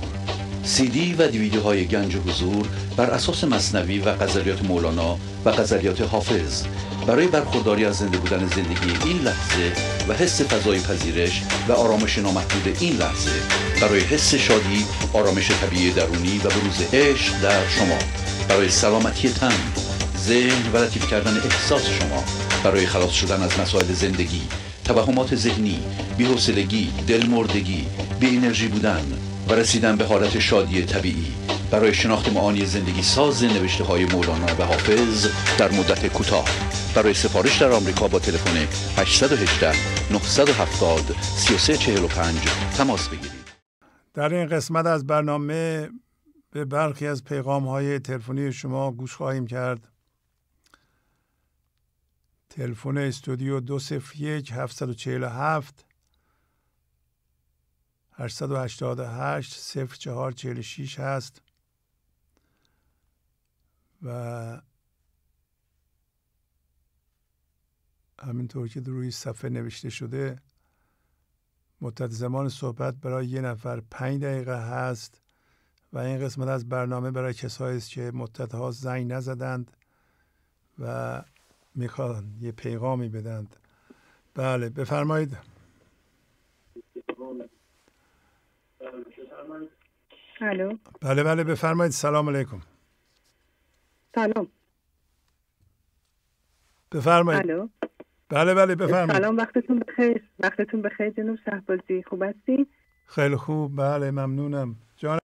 سی دی و دیویدیو های گنج حضور بر اساس مصنوی و قذریات مولانا و قذریات حافظ. برای برخورداری از زنده بودن زندگی این لحظه و حس فضای پذیرش و آرامش نامحدود این لحظه برای حس شادی آرامش طبیعی درونی و بروز عشق در شما. برای سلامتی تن ذهن و لطیف کردن احساس شما برای خلاص شدن از مسائل زندگی توهمات ذهنی بی‌حوصلگی دلمردگی بی انرژی بودن و رسیدن به حالت شادی طبیعی. برای شناخت معانی زندگی ساز نوشته های مولانا و حافظ در مدت کوتاه. برای سفارش در آمریکا با تلفن 818 970 3345 تماس بگیرید. در این قسمت از برنامه به برخی از پیغام های تلفنی شما گوش خواهیم کرد. تلفن استودیو دو صفر یک هفتصد و چهل هفت هشتصد و هشتاد هشت صفر چهار چهل شیش هست. و همینطور که روی صفحه نوشته شده مدت زمان صحبت برای یه نفر پنج دقیقه هست و این قسمت از برنامه برای کسایی است که مدت ها زنگ نزدند و می‌خوان یه پیغامی بدند. بله بفرمایید. الو. بله بله بفرمایید. سلام علیکم. سلام. بفرمایید. الو. بله بله بفرمایید. سلام وقتتون بخیر. وقتتون بخیر جنوب شهبازی. خوب هستید خیلی خوب. بله ممنونم. جان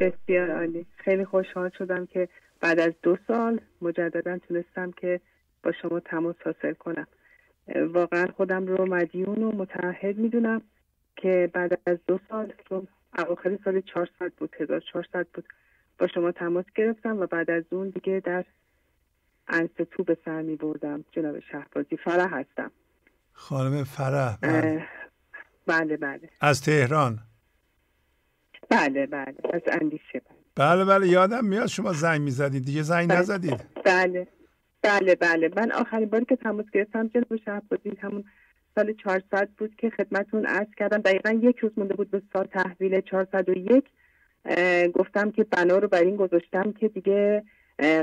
بسیار عالی. خیلی خوشحال شدم که بعد از دو سال مجددا تونستم که با شما تماس حاصل کنم. واقعا خودم رو مدیون و متعهد می‌دونم که بعد از دو سال اواخر سال 400 بود 1400 بود با شما تماس گرفتم و بعد از اون دیگه در انستو به سر می بردم جناب شهبازی فرح هستم. خانم فرح بله. بله بله. از تهران. بله بله. از اندیشه. بله بله بله. یادم میاد شما زنگ می‌زدید. دیگه زنگ بله. نزدید. بله. بله بله. من آخرین باری که تماس گرفتم جناب شهبازی همون سال 400 بود که خدمتون عرض کردم. دقیقا یک روز مونده بود به سال تحویل 401 گفتم که بنا رو بر این گذاشتم که دیگه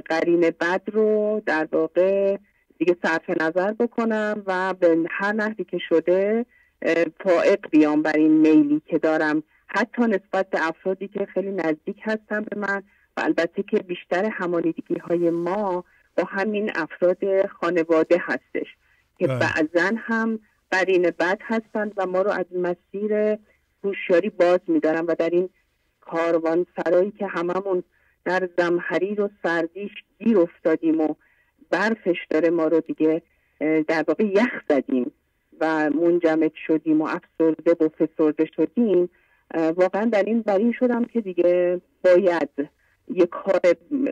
قرین بد رو در واقع دیگه صرف نظر بکنم و به هر نحوی که شده فائق بیام بر این میلی که دارم. حتی نسبت به افرادی که خیلی نزدیک هستن به من و البته که بیشتر همانیدگی های ما با همین افراد خانواده هستش که بعضا هم قرین بد هستند و ما رو از مسیر هوشیاری باز میدارن و در این کاروان سرایی که هممون در زمحریر و سردیش گیر افتادیم و برفش داره ما رو دیگه در واقع یخ زدیم و منجمد شدیم و افسرده و فسرده شدیم واقعا در این بر این شدم که دیگه باید یه کار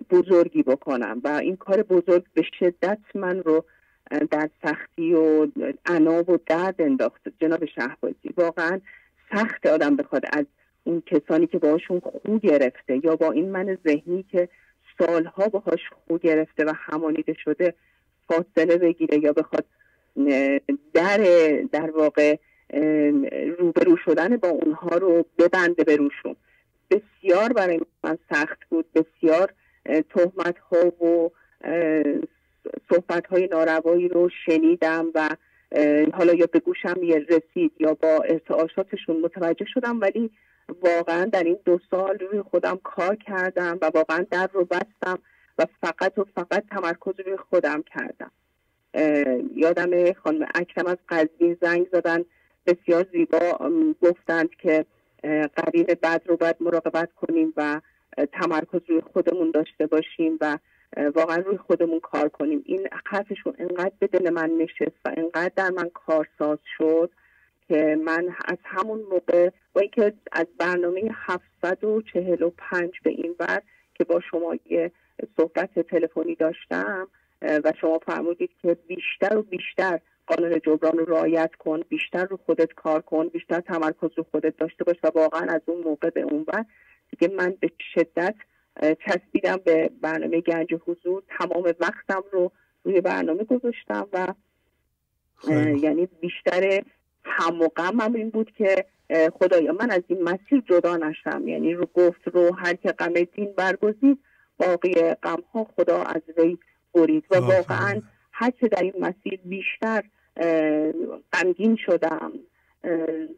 بزرگی بکنم و این کار بزرگ به شدت من رو در سختی و عنا و درد انداخت جناب شهبازی واقعا سخت آدم بخواد از اون کسانی که باهاشون خو گرفته یا با این من ذهنی که سالها باهاش خو گرفته و همانیده شده فاصله بگیره یا بخواد در در واقع روبرو شدن با اونها رو ببنده به روشون. بسیار برای من سخت بود بسیار تهمت ها و صحبت های ناروایی رو شنیدم و حالا یا به گوشم رسید یا با ارتعاشاتشون متوجه شدم ولی واقعا در این دو سال روی خودم کار کردم و واقعا در رو بستم و فقط و فقط تمرکز روی خودم کردم. یادم خانم اکرم از قزوین زنگ زدن بسیار زیبا گفتند که قرین بد رو باید مراقبت کنیم و تمرکز روی خودمون داشته باشیم و واقعا روی خودمون کار کنیم. این حرفشون انقدر به دل من نشست و انقدر در من کارساز شد که من از همون موقع با اینکه از برنامه 745 به این ور که با شما یه صحبت تلفنی داشتم و شما فرمودید که بیشتر و بیشتر قانون جبران رو رعایت کن بیشتر رو خودت کار کن بیشتر تمرکز رو خودت داشته باش و واقعا از اون موقع به اون بعد دیگه من به شدت چسبیدم به برنامه گنج حضور. تمام وقتم رو روی برنامه گذاشتم و یعنی بیشتر هم و غمم این بود که خدایا من از این مسیر جدا نشم یعنی رو گفت رو هر که غم دین برگزید باقی غم ها خدا از وی برید. و واقعا هر در این مسیر بیشتر غمگین شدم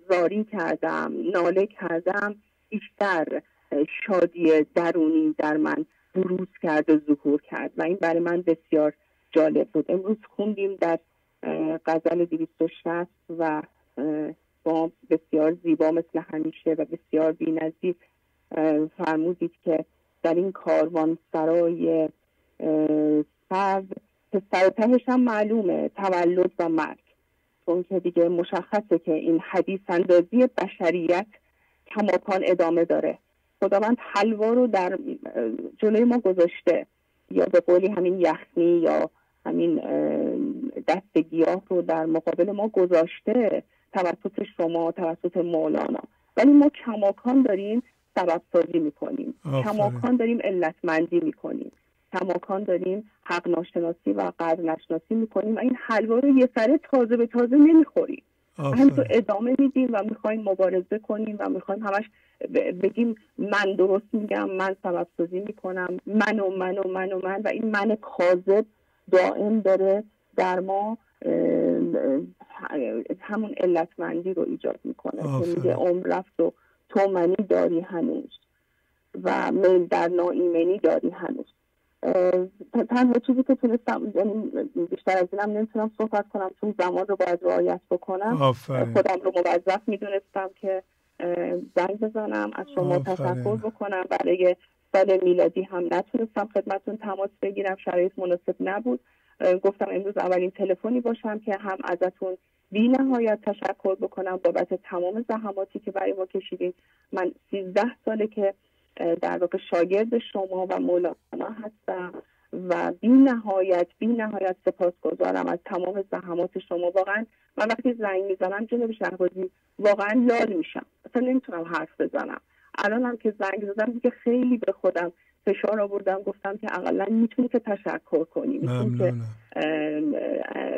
زاری کردم ناله کردم بیشتر شادی درونی در من بروز کرد و ظهور کرد و این برای من بسیار جالب بود. امروز خوندیم در غزل 260 و با بسیار زیبا مثل همیشه و بسیار بینظیر فرمودید که در این کاروان سرای سرد سر تهش هم معلومه تولد و مرگ. چون که دیگه مشخصه که این حدیث اندازی بشریت کماکان ادامه داره. خداوند حلوا رو در جلوی ما گذاشته. یا به قولی همین یخنی یا همین دست گیاه رو در مقابل ما گذاشته توسط شما توسط مولانا. ولی ما کماکان داریم سبب سازی می‌کنیم کماکان داریم علتمندی می‌کنیم. کماکان داریم حق ناشناسی و قدر نشناسی می‌کنیم و این حلوا رو یه سره تازه به تازه نمی‌خوریم. تو ادامه میدیم و می‌خوایم مبارزه کنیم و می‌خوایم همش بگیم من درست میگم من سبب سازی می‌کنم من و من و من و من و این من کاذب دائم داره در ما همون علتمندی رو ایجاد می‌کنه که میگه عمر رفت و تو منی داری هنوز و میل در ناایمنی داری هنوز. تنها چیزی که تونستم یعنی بیشتر از اینم نمی‌تونم صحبت کنم چون زمان رو باید رعایت بکنم. خودم رو موظف می‌دونستم که زنگ بزنم از شما تشکر بکنم. برای سال میلادی هم نتونستم خدمتون تماس بگیرم شرایط مناسب نبود. گفتم امروز اولین تلفنی باشم که هم ازتون بی نهایت تشکر بکنم بابت تمام زحماتی که برای ما کشیدین. من سیزده ساله که در واقع شاگرد شما و مولانا هستم و بی نهایت بی نهایت سپاس گذارم از تمام زحمات شما. واقعا من وقتی زنگ می‌زنم جناب شهبازی واقعا لال میشم. اصلا نمی‌تونم حرف بزنم. الان هم که زنگ زدم دیگه خیلی به خودم فشار آوردم. گفتم که اقلا می‌تونی که تشکر کنی. می‌تونی که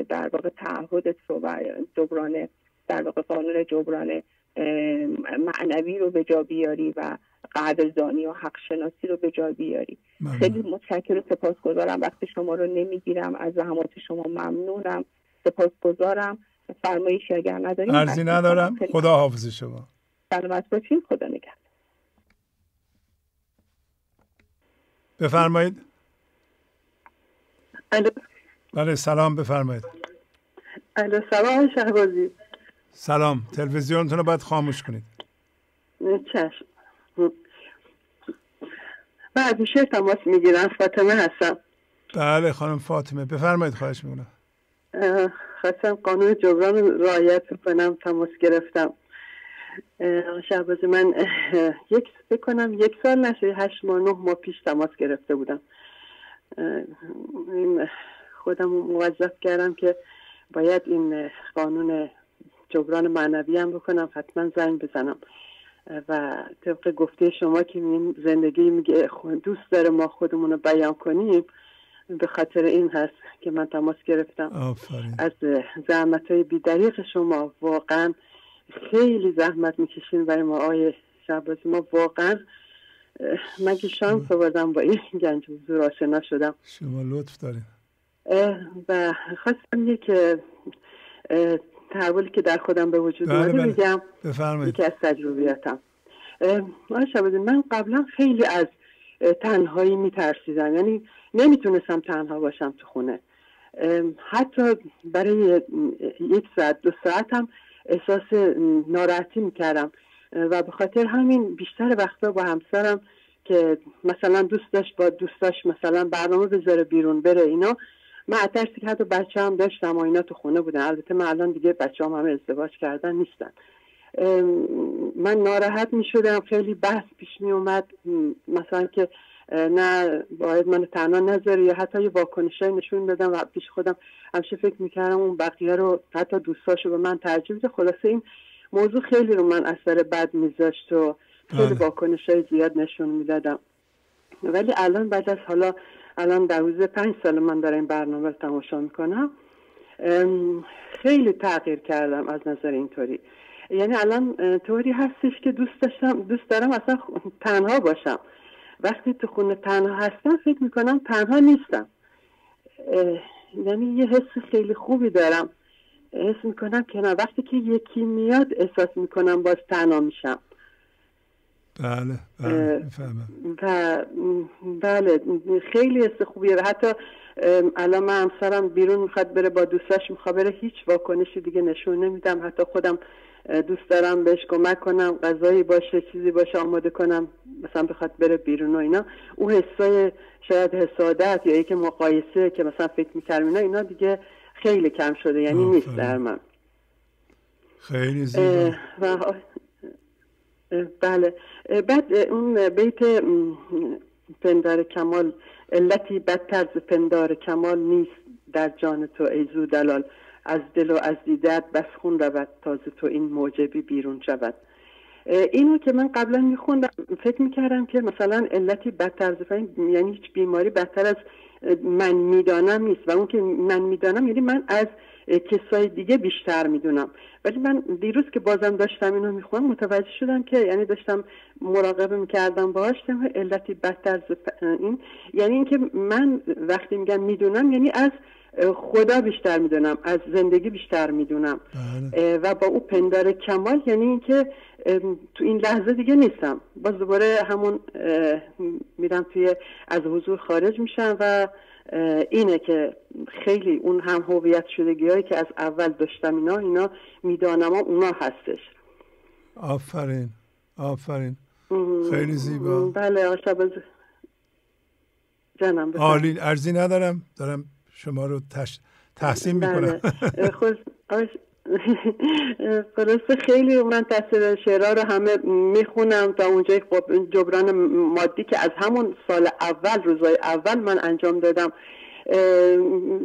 در واقع تعهدت رو و جبران در واقع قانون جبران معنوی رو به جا بیاری و قدردانی و حق شناسی رو به جا بیاری. خیلی متشکر و سپاسگزارم. وقت شما رو نمی‌گیرم. از زحمات شما ممنونم. سپاسگزارم. فرمایشی اگر نداریم ارزی ندارم. خدا حافظ شما. سلامت باشین. خدا نگهدار. بفرمایید. الو. بله سلام. بفرمایید. الو سلام. شهبازی. سلام. تلویزیونتون رو باید خاموش کنید. چشم. بعد میشه تماس می‌گیرم فاطمه هستم بله خانم فاطمه بفرمایید خواهش می‌کنم. خواستم قانون جبران رعایت کنم تماس گرفتم. شهباز من یک فکر کنم یک سال نشه هشت ماه نه ماه پیش تماس گرفته بودم. خودم موظف کردم که باید این قانون جبران معنوی هم بکنم حتما زنگ بزنم. و طبق گفته شما که زندگی میگه دوست داره ما خودمون رو بیان کنیم به خاطر این هست که من تماس گرفتم. آفرین. از زحمت های بیدریق شما واقعا خیلی زحمت می‌کشین برای ما آیه شعبازی ما واقعا مگه شانس آوردم با این گنج حضور آشنا شدم. شما لطف داریم و خواستم یک تحولی که در خودم به وجود بله اومده بله. میگم بفرمایید. یکی از تجربیاتم. آقای من قبلا خیلی از تنهایی میترسیدم. یعنی نمی‌تونستم تنها باشم تو خونه. حتی برای یک ساعت دو ساعت هم احساس ناراحتی می‌کردم. و به خاطر همین بیشتر وقتا با همسرم که مثلا دوست داشت با دوستاش مثلا برنامه بذاره بیرون بره اینا من ترسی که حتی بچه هم داشتم و اینا تو خونه بودن. البته من الان دیگه بچه هم همه ازدواج کردن نیستن. من ناراحت می شدم خیلی بحث پیش می اومد مثلا که نه باید من تنها نذاره یا حتی یه واکنش نشون بدم و پیش خودم همیشه فکر می‌کردم اون بقیه رو حتی دوستاشو به من ترجیح بده خلاصه این موضوع خیلی رو من اثر بد میذاشت و خیلی بله. واکنش های زیاد نشون می‌دادم. ولی الان بعد از حالا الان در حدود پنج سال من دارم این برنامه تماشا می‌کنم. خیلی تغییر کردم از نظر اینطوری. یعنی الان طوری هستش که دوست داشتم دوست دارم اصلا تنها باشم. وقتی تو خونه تنها هستم فکر می‌کنم تنها نیستم. یعنی یه حس خیلی خوبی دارم. حس می‌کنم که نه وقتی که یکی میاد احساس می‌کنم باز تنها میشم. بله بله و بله خیلی حس خوبیه و حتی الان من همسرم بیرون می‌خواد بره با دوستاش می‌خواد بره هیچ واکنشی دیگه نشون نمیدم. حتی خودم دوست دارم بهش کمک کنم غذایی باشه چیزی باشه آماده کنم مثلا بخواد بره بیرون و اینا. او حسای شاید حسادت یا یک مقایسه که مثلا فکر می‌کردم اینا اینا دیگه خیلی کم شده یعنی نیست. در من. خیلی زیبا. و بله. بعد اون بیت پندار کمال علتی بدتر ز پندار کمال نیست در جان تو ای زو دلال از دل و از دیدت بس خون رود تا ز تو این موجبی بیرون شود. اینو که من قبلا میخوندم فکر می‌کردم که مثلا علتی بدتر ز یعنی هیچ بیماری بدتر از من می‌دانم نیست. و اون که من می‌دانم یعنی من از کسای دیگه بیشتر می‌دونم. ولی من دیروز که بازم داشتم اینو می‌خوام متوجه شدم که یعنی داشتم مراقبه می‌کردم باهاش علتی بدتر این. یعنی اینکه من وقتی میگم می‌دونم یعنی از خدا بیشتر می‌دونم از زندگی بیشتر می‌دونم. بله. و با او پندار کمال یعنی اینکه تو این لحظه دیگه نیستم. باز دوباره همون میرم توی از حضور خارج میشم و اینه که خیلی اون هم هویت شدگی هایی که از اول داشتم اینا اینا می‌دانم اونا هستش. آفرین. آفرین. خیلی زیبا. بله شعباز جانم. عالی ارزی ندارم. دارم شما رو تش... تحسین می‌کنم. بله. خود خلاصه خیلی من تصویر شعرها رو همه می‌خونم تا اونجای خب جبران مادی که از همون سال اول روزای اول من انجام دادم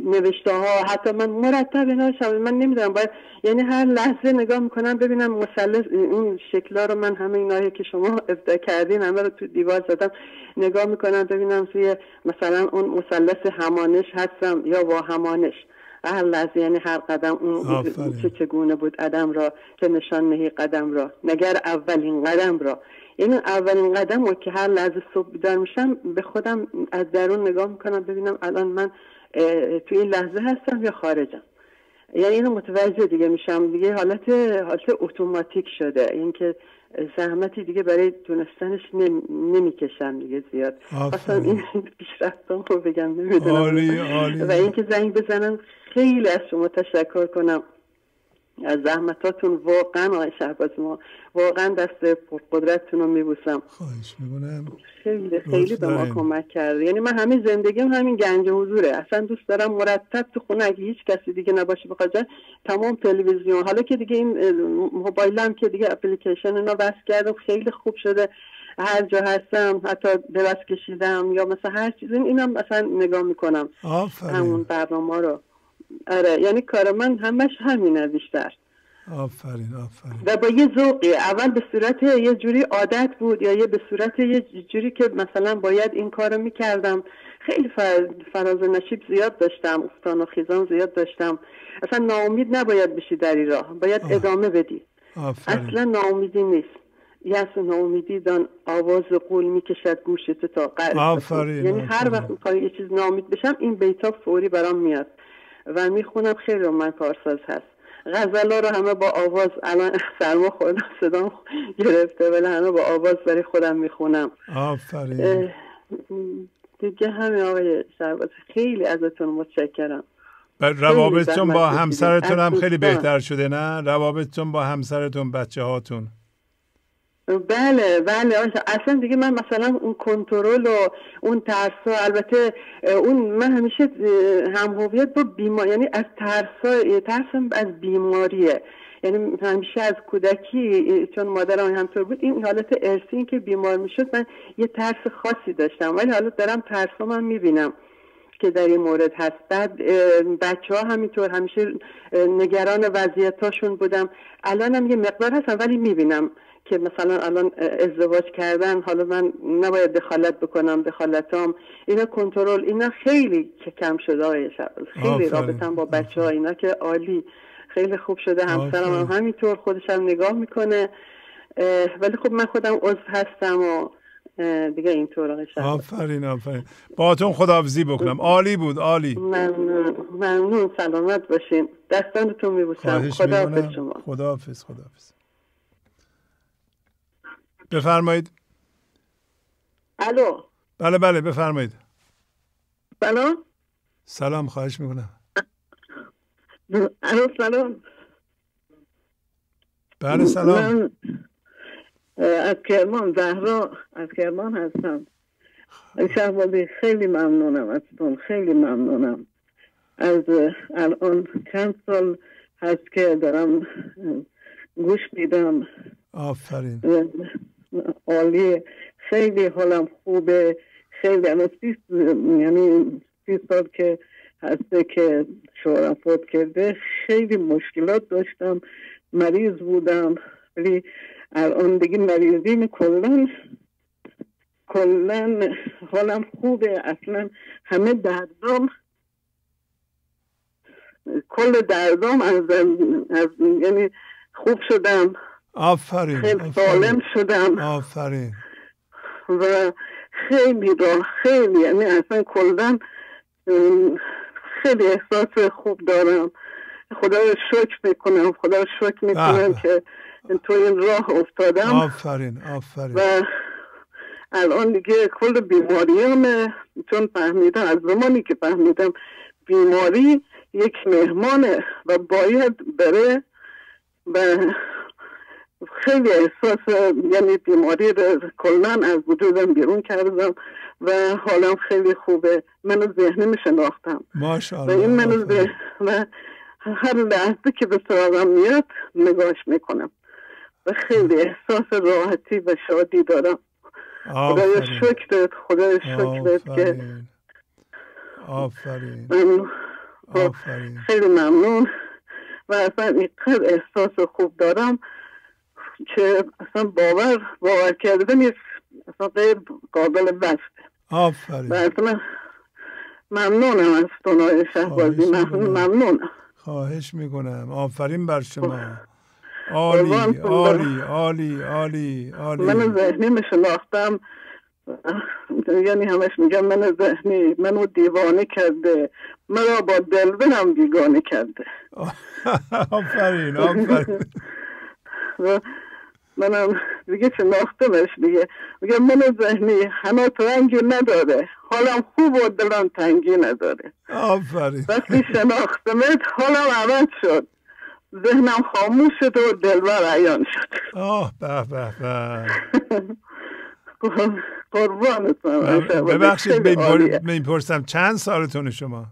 نوشته ها حتی من مرتب اینا شب من نمی‌دونم باید یعنی هر لحظه نگاه می‌کنم ببینم مثلث اون شکلا رو من همه اینایی که شما ابدا کردین همه رو تو دیوار زدم نگاه می‌کنم ببینم توی مثلا اون مثلث همانش هستم یا وا همانش. هر لحظه یعنی هر قدم اون. چه چگونه بود قدم را چه نشان نهی قدم را. نگر اولین قدم را. یعنی اولین قدم رو که هر لحظه صبح بیدار میشم به خودم از درون نگاه می‌کنم ببینم الان من توی این لحظه هستم یا خارجم. یعنی اینو متوجه دیگه میشم. دیگه حالت حالت اتوماتیک شده. اینکه زحمتی دیگه برای دونستنش نم- نمی‌کشم دیگه زیاد. اصلا این پیشرفتم رو بگم نمی‌دونم. عالی و اینکه زنگ بزنم خیلی از شما تشکر کنم. از زحمتاتون واقعا آقای شهباز ما واقعا دست قدرتتون رو میبوسم. خواهش می‌کنم. خیلی خیلی به ما کمک کرده یعنی من همین زندگیم همین گنج حضوره. اصلا دوست دارم مرتب تو خونه اگه هیچ کسی دیگه نباشه بخواد تمام تلویزیون. حالا که دیگه این موبایلم که دیگه اپلیکیشن اینا بس کردم خیلی خوب شده. هر جا هستم حتی دراز کشیدم یا مثلا هر چیزی اینم مثلا نگاه می‌کنم. همون برنامه رو. آره یعنی کار من همش همینه بیشتر. آفرین آفرین. و با یه ذوقی اول به صورت یه جوری عادت بود یا یه به صورت یه جوری که مثلا باید این کارو می‌کردم. خیلی فراز نشیب زیاد داشتم افتان و خیزان زیاد داشتم. اصلا ناامید نباید بشی در این راه باید ادامه بدی. آفرین. اصلا ناامیدی نیست. یس ناامیدی دان آواز قول می‌کشد گوشت تا قلب آفرین یعنی هر وقت می‌خوای یه چیز ناامید بشم این بیتا فوری برام میاد. و می‌خونم. خیلی من کارساز هست. غزلا رو همه با آواز الان سرما خوردم صدام گرفته ولی همه با آواز برای خودم می‌خونم. آفرین. دیگه همه آقای شرباز خیلی ازتون متشکرم. روابطتون با همسرتون هم خیلی بهتر شده نه؟ روابطتون با همسرتون بچه هاتون بله بله اصلا دیگه من مثلا اون کنترل و اون ترس البته اون من همیشه هم هویت با بیمار یعنی از ترس ترسم از بیماریه. یعنی همیشه از کودکی چون مادرم همطور بود این حالت ارسی که بیمار می‌شد من یه ترس خاصی داشتم. ولی حالا دارم ترس من می‌بینم که در این مورد هست. بعد بچه ها همینطور همیشه نگران وضعیتاشون بودم. الانم یه مقدار هستم ولی می‌بینم. که مثلا الان ازدواج کردن حالا من نباید دخالت بکنم دخالتام. اینا کنترل اینا خیلی که کم شده های خیلی رابطم با بچه ها اینا که عالی. خیلی خوب شده همسرم هم همینطور خودش هم نگاه می‌کنه. ولی خب من خودم عضو هستم و دیگه اینطور آفرین آفرین. باتون خداحافظی بکنم. عالی بود عالی. ممنون. ممنون. سلامت باشین. دستانتون میبوسم. خداحافظ شما. خداحافظ خداحافظ. بفرمایید. الو. بله بله بفرمایید. سلام. سلام خواهش می‌کنم. الو سلام. بله سلام. من از کرمان زهرا از کرمان هستم. شهبازی خیلی ممنونم ازتون خیلی ممنونم. از الان چند سال هست که دارم گوش میدم. آفرین. عالی. خیلی حالم خوبه. خیلی یعنی سی سال که هسته که شوهرم فوت کرده خیلی مشکلات داشتم. مریض بودم. ولی الان دیگه مریضیم. کلن کلن حالم خوبه. اصلا همه دردام کل دردام از, از یعنی خوب شدم. آفرین خیلی سالم شدم. آفرین. و خیلی را خیلی یعنی اصلا کلدن خیلی احساس خوب دارم. خدا رو شکر می‌کنم خدا رو شکر می‌کنم که تو این راه افتادم. آفرین آفرین. و الان دیگه کل بیماری همه چون فهمیدم از زمانی که فهمیدم بیماری یک مهمانه و باید بره و خیلی احساس یعنی بیماری کلن از وجودم بیرون کردم و حالم خیلی خوبه. منو ذهنی می شناختم. و این منو و هر لحظه که به سراغم میاد نگاش می‌کنم. و خیلی احساس راحتی و شادی دارم. خدای شکرت خدای شکرت که آفرین. آفرین. خیلی ممنون. و اصلا اینقدر احساس خوب دارم. که اصلا باور باور کرده نیست. اصلا غیر قابل بسته آفرین. اصلا ممنونم از تونای شهبازی. ممنونم. خواهش می‌کنم. آفرین بر شما. عالی عالی عالی عالی عالی. من ذهنی می شناختم. یعنی همش میگم من ذهنی منو دیوانه کرده. مرا با دلبرم بیگانه کرده. آفرین آفرین. منم دیگه شناختمش دیگه. میگه من ذهنی همه رنگی نداره. حالم خوب و دلم تنگی نداره. آفرین. وقتی شناختمت حالم عوض شد. ذهنم خاموش شد و دلبر عیان شد. آه به به به. قربانتم ببخشید می‌پرسم چند سالتون شما؟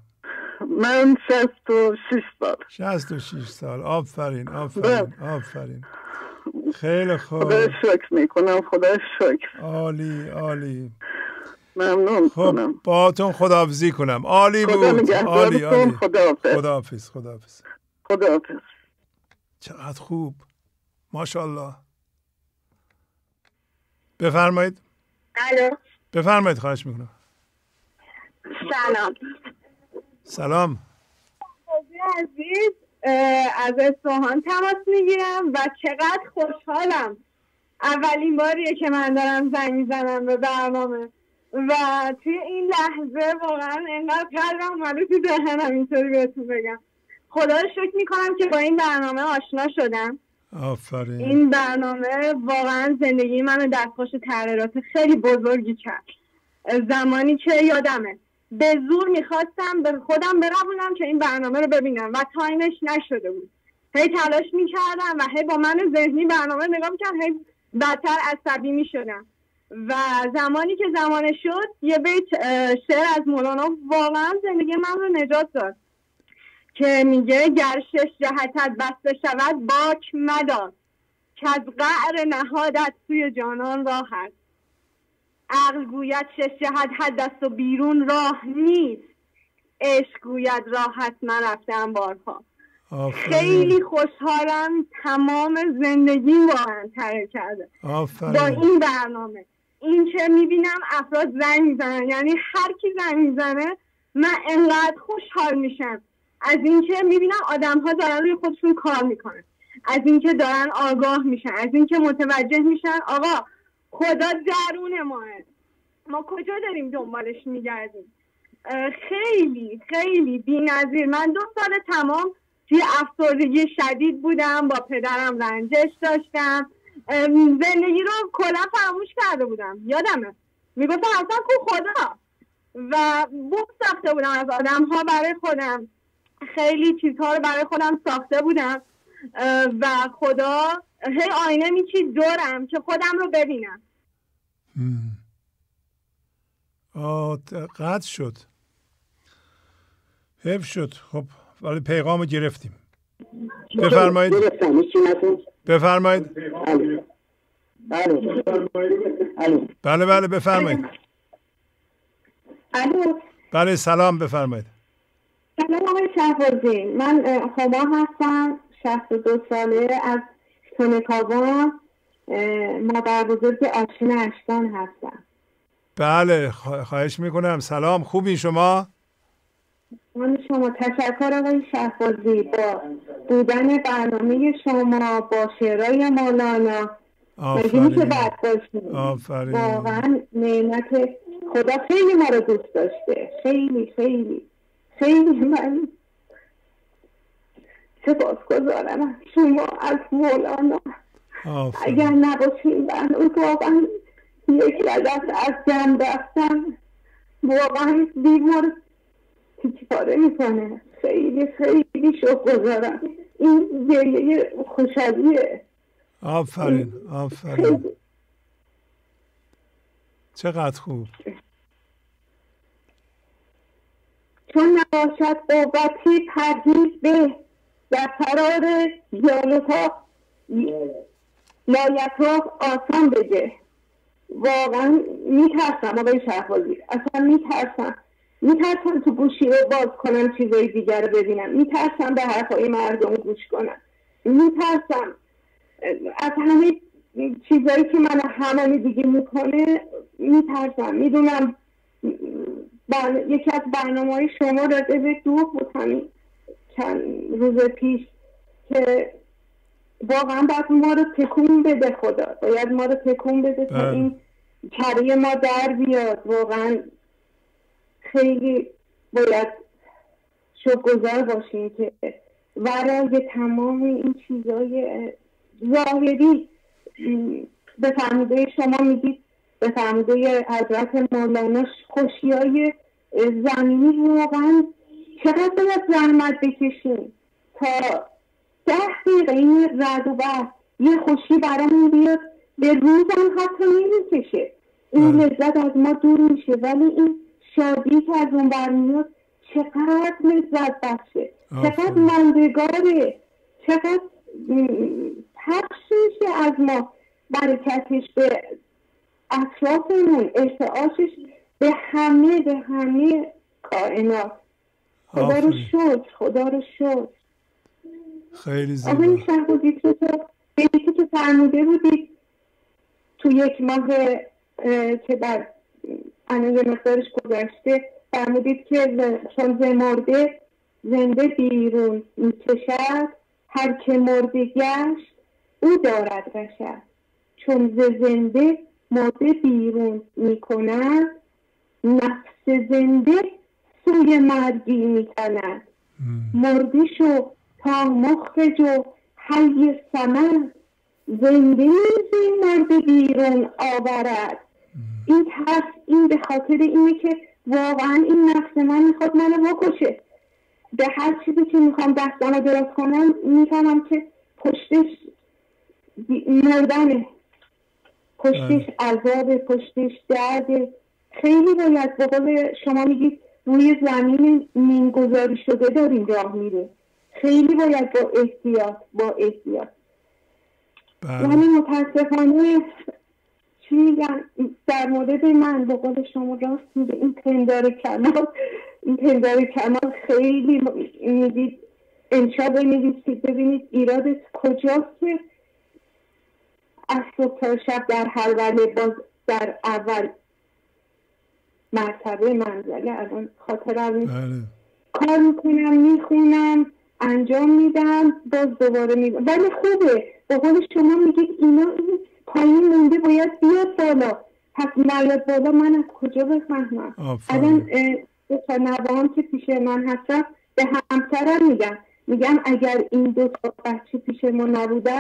من شست و شیش سال. شست و شیش سال. آفرین آفرین آفرین. خیلی خوب. خدا شکر می‌کنم خدا شکر. عالی عالی. ممنون خب کنم باهاتون خداحافظی کنم. عالی بود. عالی عالی. خداحافظ. خداحافظ خداحافظ. خداحافظ. چقدر خوب. ماشاءالله. بفرمایید. الو. بفرمایید خواهش می‌کنم. سلام. سلام. عزیز. از اصفهان تماس می‌گیرم و چقدر خوشحالم. اولین باریه که من دارم زنگ می‌زنم به برنامه. و توی این لحظه واقعا انقدر قلبم اومده تو ذهنم اینطوری بهتون بگم. خدا رو شکر می‌کنم که با این برنامه آشنا شدم. آفرین. این برنامه واقعا زندگی منو دستخوش تغییرات خیلی بزرگی کرد. زمانی که یادمه. به زور می‌خواستم به خودم برونم که این برنامه رو ببینم و تایمش نشده بود. هی تلاش می‌کردم و هی با من ذهنی برنامه نگاه می‌کردم هی بدتر عصبی می‌شدم. و زمانی که زمانه شد یه بیت شعر از مولانا واقعا زندگی من رو نجات داد که میگه گر شش جهتت بسته شود باک مدار که از قعر نهادت سوی جانان راه هست عقل گوید شش جهت حد است و بیرون راه نیست. عشق گوید راحت من رفتم بارها خیلی خوشحالم تمام زندگی واقعا تغییر کرده. با این برنامه. این که می‌بینم افراد زنگ می‌زنن. یعنی هر کی زنگ می‌زنه من انقدر خوشحال میشم. از اینکه می‌بینم آدم ها دارن روی خودشون کار می‌کنن. از اینکه دارن آگاه میشن. از اینکه متوجه میشن آقا خدا درون ماه ما کجا داریم دنبالش میگردیم؟ خیلی خیلی بی نظیر من دو سال تمام توی افسردگی شدید بودم با پدرم رنجش داشتم. زندگی رو کلا فراموش کرده بودم. یادمه. می‌گفتم اصلا کو خدا. و بوک ساخته بودم از آدم ها برای خودم. خیلی چیزها رو برای خودم ساخته بودم. و خدا هی آینه میچید دورم که خودم رو ببینم. آه قطع شد. حف شد. خب ولی پیغام گرفتیم. بفرمایید. بفرمایید. بله. بله. بفرمایید. بله سلام بفرمایید. سلام آقای شهبازی. من خدا هستم شهست دو ساله از تونکابا مادر بزرگ آشین اشتان هستم. بله خواهش می‌کنم. سلام خوبی شما؟ من شما تشکر آقای شهبازی با بودن برنامه شما با شعرهای مولانا. بد باشیم واقعا نعمت خدا خیلی ما رو دوست داشته. خیلی خیلی. خیلی من سپاس گذارم شما از مولانا. اگر نباشیم من واقعا یک لدست از جمع رفتم واقعا بیمار تیچ پاره می‌کنه خیلی خیلی شوق گذارم. این گریه خوشحالیه. آفرین آفرین. چقدر خوب. چون نباشد قوتی پرهیز به در قرار یالوتا لایت آسان بگه. واقعا میترسم آقای شهبازی. اصلا میترسم. میترسم تو گوشی رو باز کنم چیزای دیگر رو ببینم. میترسم به حرفای مردم گوش کنم. میترسم. از همه چیزایی که من همه دیگه می‌کنه میترسم. می‌دونم یکی از برنامه های شما راجع به دو بود همین چند روز پیش که واقعا باید ما رو تکون بده خدا باید ما رو تکون بده تا بله. این کره ما در بیاد واقعا خیلی باید شکرگزار باشیم که ورای تمام این چیزای ظاهری به فرموده شما میگید به فرموده حضرت مولانا خوشی های زمینی واقعا چقدر باید زحمت بکشیم تا ده دقیقه این رد و برد یه خوشی برامون بیاد به روزم حتی نمی‌کشه. این بله. لذت از ما دور میشه ولی این شادی که از اون برمیاد چقدر لذت بخشه؟ چقدر آفرین. ماندگاره چقدر پخش میشه از ما؟ برکتش به اطرافمون ارتعاشش به همه به همه کائنات. خدا رو. شکر خدا رو شکر. خیلی آقای زیبا. شهبازی که تو بیتی که فرموده بودید تو یک ماه اه، که در الان یه مقدارش گذشته فرمودید که چون مرده زنده بیرون می‌کشد هر که مرده گشت او دارد رشد چون ز زنده مرده بیرون می‌کند نفس زنده سوی مرگی میتند مرده شو تا مخرج و حی سمن. زنده زی مرده بیرون آورد. این ترس این به خاطر اینه که واقعا این نفس من می‌خواد منو بکشه. به هر چیزی که می‌خوام دستم رو دراز کنم می‌فهمم که پشتش مردنه. پشتش عذاب پشتش درد خیلی باید به قول شما میگید روی زمین مینگذاری شده داریم راه میره. خیلی باید با احتیاط با احتیاط. بله. یعنی متاسفانه چی میگن؟ در مورد من به قول شما راست میگه. این پندار کمال این پندار کمال خیلی میگید. انشا بنویسید ببینید ایرادت کجاست که از صبح تا شب در حلوله باز در اول مرتبه منزله الان خاطرم بله. کار می‌کنم می‌خونم انجام میدم باز دوباره میدم ولی خوبه. به قول شما میگید اینا این پایین مونده باید بیاد بالا. پس نیاد بالا من از کجا بفهمم. الان نوام که پیش من هستن به همسرم میگم میگم اگر این دو تا بچه پیش ما نبوده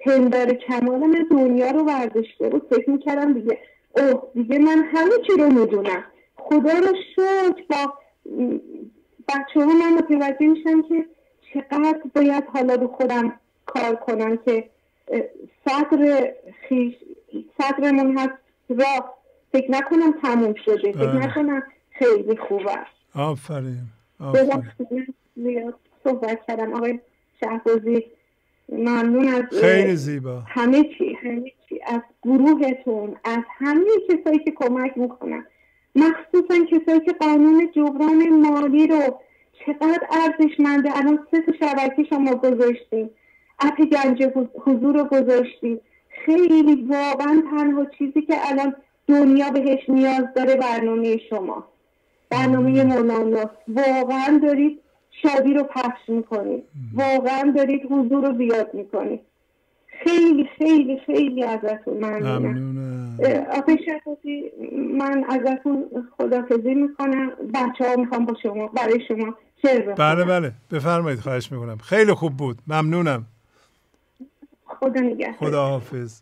پندار کمال من دنیا رو برداشته بود فکر می‌کردم دیگه اوه دیگه من همه چی رو می‌دونم. خدا رو شکر با بچه ها من متوجه میشم که چقدر باید حالا رو خودم کار کنم که صدر خیش صدرمون هست. راه فکر نکنم تموم شده. فکر بله. نکنم خیلی خوب است. آفرین آفرین. صحبت کردم آقای شهبازی ممنون از خیلی زیبا. همه چی همه چی. از گروهتون از همه کسایی که کمک می‌کنن. مخصوصا کسایی که قانون جبران مالی رو چقدر ارزشمنده الان سه تا شبکه شما گذاشتیم اپ گنج حضور رو گذاشتیم خیلی واقعا تنها چیزی که الان دنیا بهش نیاز داره برنامه شما. برنامه مولانا. واقعا دارید شادی رو پخش می‌کنید. واقعا دارید حضور رو زیاد می‌کنید. خیلی خیلی خیلی ازتون ممنونم. آقای شفاتی من ازتون خدافزی می‌کنم. بچه ها می‌خوام با شما برای شما شعر بخونم. بله بله. بفرمایید خواهش می‌کنم. خیلی خوب بود. ممنونم. خدا نگهدار. خدا حافظ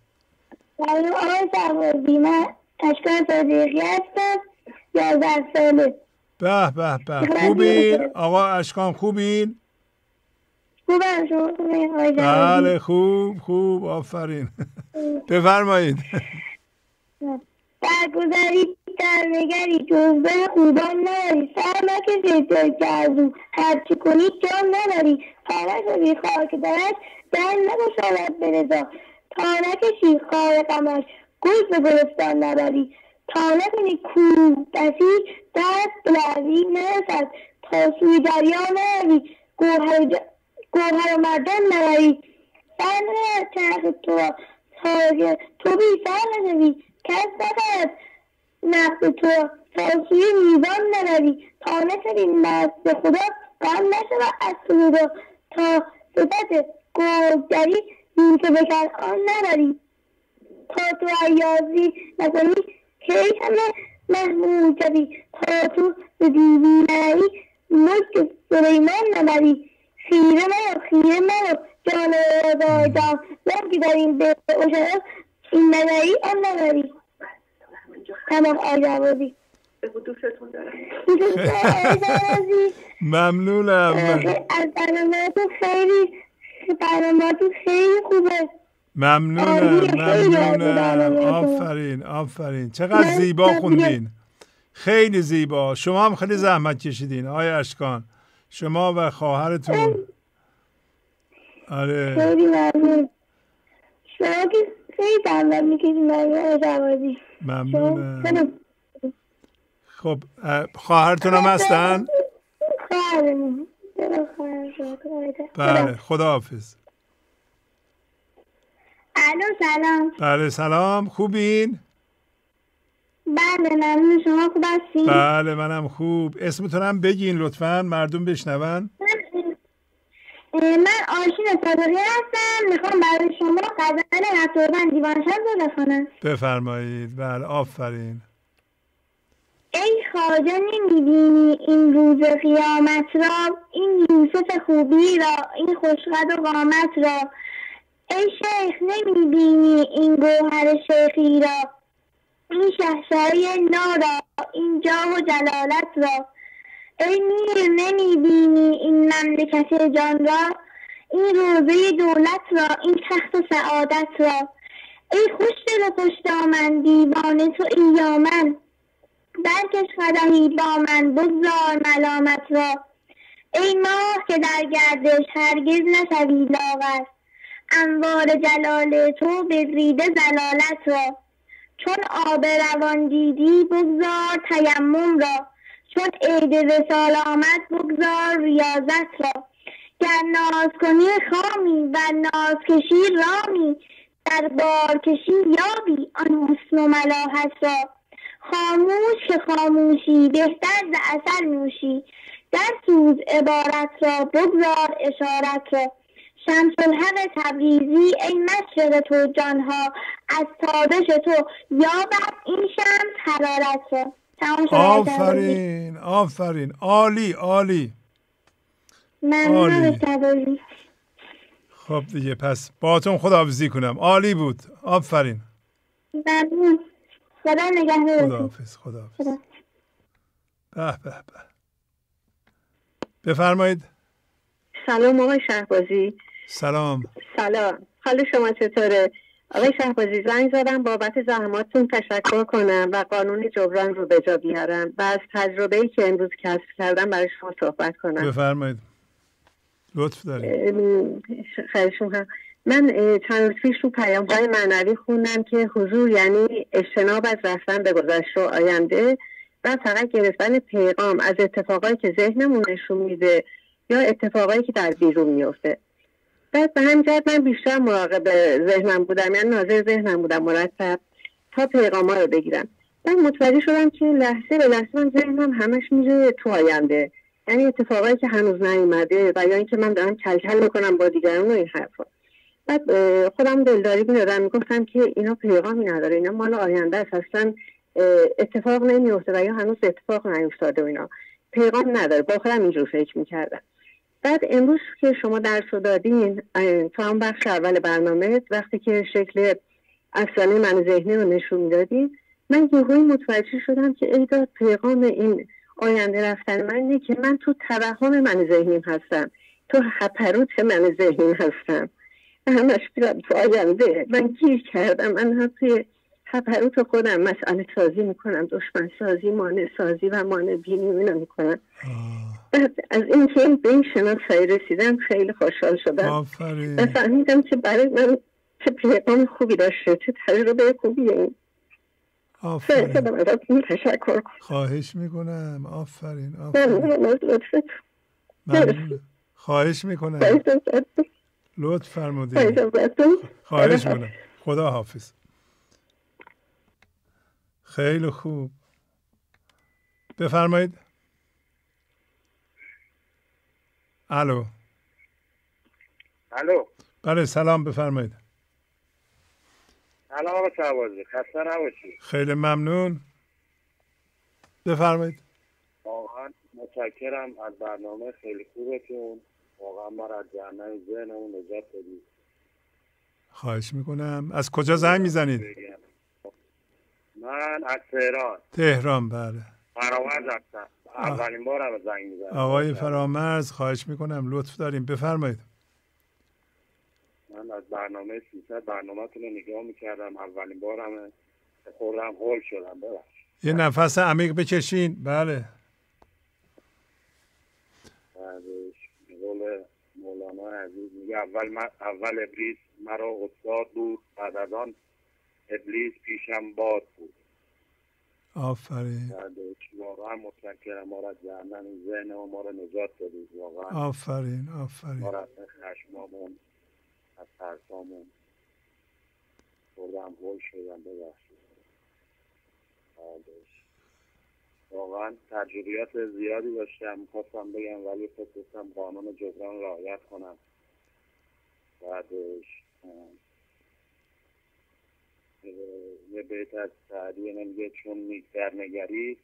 سلام آقای شهبازی من اشکان صدیقی هستم. یازده ساله. به به به. خوبین؟ آقا اشکان خوبین؟ خوبم شما بله خوب خوب آفرین. بفرمایید. درگذری در نگری جزبه خوبان نداری. سر نکشید جای کردو هرچی کنی جان نداری. تا نشدی خاک درش در نگشاید به رضا. تا نکشی خار غمش گل به گلستان نبری. تا نکنی کوه بسی دست بلندی نرسد. تا سوی دریا نروی. گوهر, سر نرد چرخ تو تو بی سر نشوی کس نکرد نقد تو. تا سوی میزان نروی. تا نشوی مست خدا. غم نشود از تو. تا صفت گلگری این که بکر آن نبری تا تو عیازی نکنی کی همه محمود شوی تا تو به دیوی نری ملک سلیمان نبری. خیره مرو خیره مرو جان آزادم من که این به اوشن این نبری آن نبری تمام آجابازی دوستتون دارم ممنونم از برنامهتون خیلی برنامه‌تون خیلی خوبه. ممنونم ممنونم. آفرین آفرین. چقدر زیبا خوندین. خیلی زیبا. شما هم خیلی زحمت کشیدین آقای اشکان. شما و خواهرتون. آره. خیلی ممنون. شما که خیلی شما ممنونم. خیلی خب اه، خواهرتون هم هستن؟ بله خداحافظ الو سلام. بله سلام. خوبین؟ بله ممنون. شما خوب هستین؟ بله منم خوب. اسمتون هم بگین لطفا. مردم بشنون. من آشین صادقی هستم. می‌خوام برای شما غزل نصرالدین دیوانشم رو بخونم. بفرمایید. بله آفرین. ای خواجه نمی‌بینی این روز قیامت را؟ این یوسف خوبی را؟ این خوشقد و قامت را؟ ای شیخ نمی‌بینی این گوهر شیخی را؟ این شهشای نو را این جاه و جلالت را. ای میر نمی‌بینی این مملکت جان را؟ این روزه دولت را این تخت و سعادت را. ای خوش دل و خوش دامن دیوانه تو ای یامن برکش قدمی با من بگذار ملامت را. ای ماه که در گردش هرگز نشوی لاغر. انوار جلال تو بریده زلالت را. چون آب روان دیدی بگذار تیمم را. چون عید وصال آمد بگذار ریاضت را. گر ناز کنی خامی و ناز کشی رامی. در بار کشی یابی آن حسن و ملاحت را. خاموش که خاموشی بهتر ز اثر نوشی. در سوز عبارت را بگذار اشارت را. شمس الحق تبریزی ای مشرق تو جانها از تابش تو یابد این شمس حرارت شد. آفرین آفرین. عالی عالی. ممنون. خب دیگه پس باهاتون خداحافظی کنم. عالی بود. آفرین. ممنون. خدا نگهدارتون خداحافظ خداحافظ. خدا. به به به. بفرمایید. سلام آقای شهبازی. سلام. سلام. حال شما چطوره؟ آقای شهبازی زنگ زدم بابت زحماتتون تشکر کنم و قانون جبران رو به جا بیارم و از تجربه ای که امروز کسب کردم برای شما صحبت کنم. بفرمایید. لطف دارید. می‌کنم. من چند روز پیش رو پیام های معنوی خوندم که حضور یعنی اجتناب از رفتن به گذشته و آینده و فقط گرفتن پیغام از اتفاقایی که ذهنمون نشون میده یا اتفاقایی که در بیرون میفته بعد به همین جهت من بیشتر مراقب ذهنم بودم یعنی ناظر ذهنم بودم مرتب تا پیغام رو بگیرم. من متوجه شدم که لحظه به لحظه من ذهنم همش میره تو آینده. یعنی اتفاقایی که هنوز نیومده و یا اینکه من دارم کلکل می‌کنم با دیگران و این حرفا. بعد خودم دلداری می‌دادم می‌گفتم که اینا پیغامی نداره اینا مال آینده است اصلا اتفاق نمیفته و یا هنوز اتفاق نیفتاده و اینا. پیغام نداره. با خودم اینجور فکر می‌کردم. بعد امروز که شما درس رو دادین تو هم بخش اول برنامه وقتی که شکل افسانه من ذهنی رو نشون می‌دادین من یهویی متوجه شدم که ای داد پیغام این آینده رفتن من اینه که من تو توهم من ذهنیم هستم. تو هپروت من ذهنیم هستم. همش بیرم تو آینده. من گیر کردم. من توی هپروت خودم مسئله سازی می‌کنم دشمن سازی مانع سازی و مانع بینی اینو می‌کنم. بعد از این به این شناسایی رسیدم خیلی خوشحال شدم. و آفرین فهمیدم که برای من چه پیغام خوبی داشته چه تجربه خوبی این آفرین. تشکر کنم. خواهش می‌کنم. آفرین آفرین. خواهش می‌کنم. لطف فرمودید. خواهش می‌کنم. خدا حافظ خیلی خوب. بفرمایید. الو. الو. بله سلام بفرمایید. سلام آقا شهبازی خسته نباشی. خیلی ممنون. بفرمایید. واقعا متشکرم از برنامه خیلی خوبتون. واقعا ما را از جهنم ذهنمون نجات دادید. خواهش می‌کنم. از کجا زنگ می‌زنید؟ من از تهران. تهران بله. فرامرز هستم. اولین بارم زنگ می‌زنم. آقای فرامرز خواهش می‌کنم لطف داریم. بفرمایید. من از برنامه 300 برنامهتون رو نگاه می‌کردم. اولین بارم خوردم هول شدم. ببخش یه نفس عمیق بکشین. بله. قول مولانا عزیز میگه اول اول ابلیس مرا استاد بود بعد از آن ابلیس پیشم باد بود. آفرین. واقعا متشکرم. ما را جهنم ذهن و ما را نجات دادید واقعا. آفرین آفرین. ما را از خشمامون از ترسامون بردم هول شدم ببخشید. واقعا تجربیات زیادی داشتم. خواستم بگم ولی فکر قانون جبران رعایت کنم. بعدش یه بیت از سعدی نمیگه چون نیک در نگری.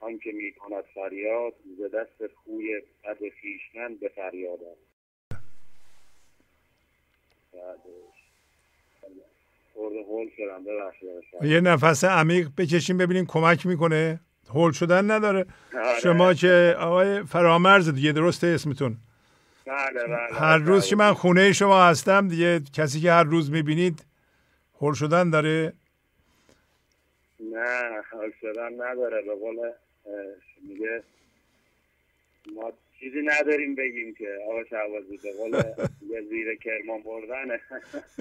آنکه می‌کند فریاد ز دست خوی بد خویشتن به فریاد یه نفس عمیق بکشیم ببینیم کمک می‌کنه. هول شدن نداره. آره. شما که آقای فرامرز دیگه درسته اسمتون. بله بله هر روز که من خونه شما هستم دیگه کسی که هر روز می‌بینید هول شدن داره نه حال شدن نداره. به قول میگه ما چیزی نداریم بگیم که آقا شعبازی به قول یه زیر کرمان بردنه.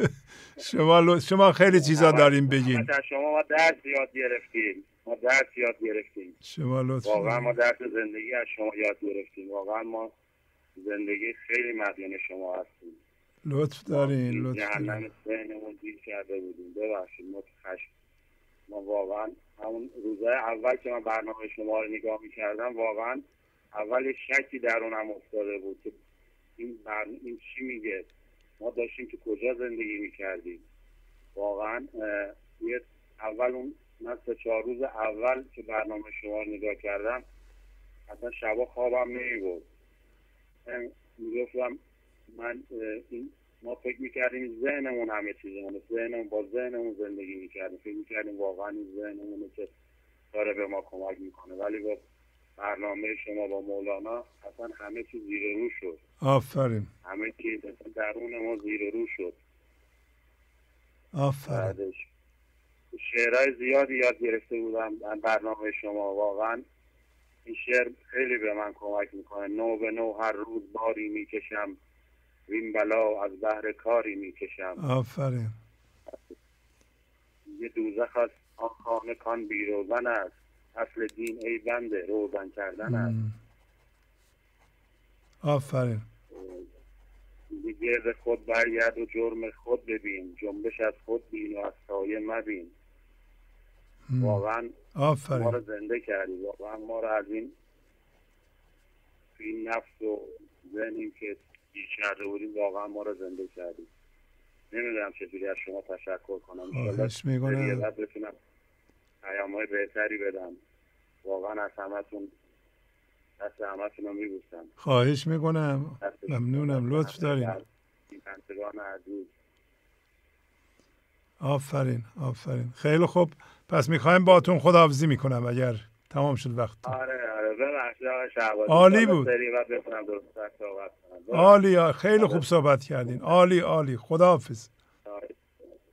شما شما خیلی چیزا داریم بگین. شما ما درس یاد گرفتیم. ما درس یاد گرفتیم. شما واقعا ما درس زندگی از شما یاد گرفتیم. واقعا ما زندگی خیلی مدیون شما هستیم. لطف دارین لطف دارین. کرده بودیم. ببخشید ما خشم. ما واقعا همون روزای اول که من برنامه شما رو نگاه می‌کردم واقعا اول شکی درونم افتاده بود که این, بر... این چی میگه؟ ما داشتیم که کجا زندگی می‌کردیم؟ واقعا یه اول اون من سه چهار روز اول که برنامه شما رو نگاه کردم اصلا شبا خوابم نمیبود می‌گفتم من این ما فکر می‌کردیم ذهنمون همه چیزمونه ذهنمون با ذهنمون زندگی می‌کردیم. فکر می‌کردیم واقعا این ذهنمونه که داره به ما کمک می‌کنه. ولی با برنامه شما با مولانا اصلا همه چیز زیر رو شد. آفرین. همه چیز اصلا درون ما زیر رو شد. آفرین. شعرهای زیادی یاد گرفته بودم برنامه شما. واقعا این شعر خیلی به من کمک می‌کنه. نو به نو هر روز باری می‌کشم. وین بلا از بهر کاری می‌کشم. آفرین. یه دوزخ از آن خانه کان بیروزن است. اصل دین ای بنده روزن کردن است. آفرین. گرد خود برگرد و جرم خود ببین. جنبش از خود بین و از سایه مبین. واقعا ما آفرین رو زنده کردی. واقعا ما رو از این این نفس و ذهنیم که گیر کرده بودیم واقعا ما رو زنده کردی. نمی‌دونم چجوری از شما تشکر کنم. خواهش می‌کنم. بتونم پیامهای بهتری بدم. واقعا از همتون دست همتون رو میبوسم. خواهش می‌کنم. ممنونم. لطف دارین. عزیز. آفرین. آفرین. خیلی خوب. پس می‌خوایم باتون خداحافظی می‌کنم اگر تمام شد وقت. آره آره. عالی بود. عالی. خیلی خوب صحبت کردین. عالی عالی. خداحافظ.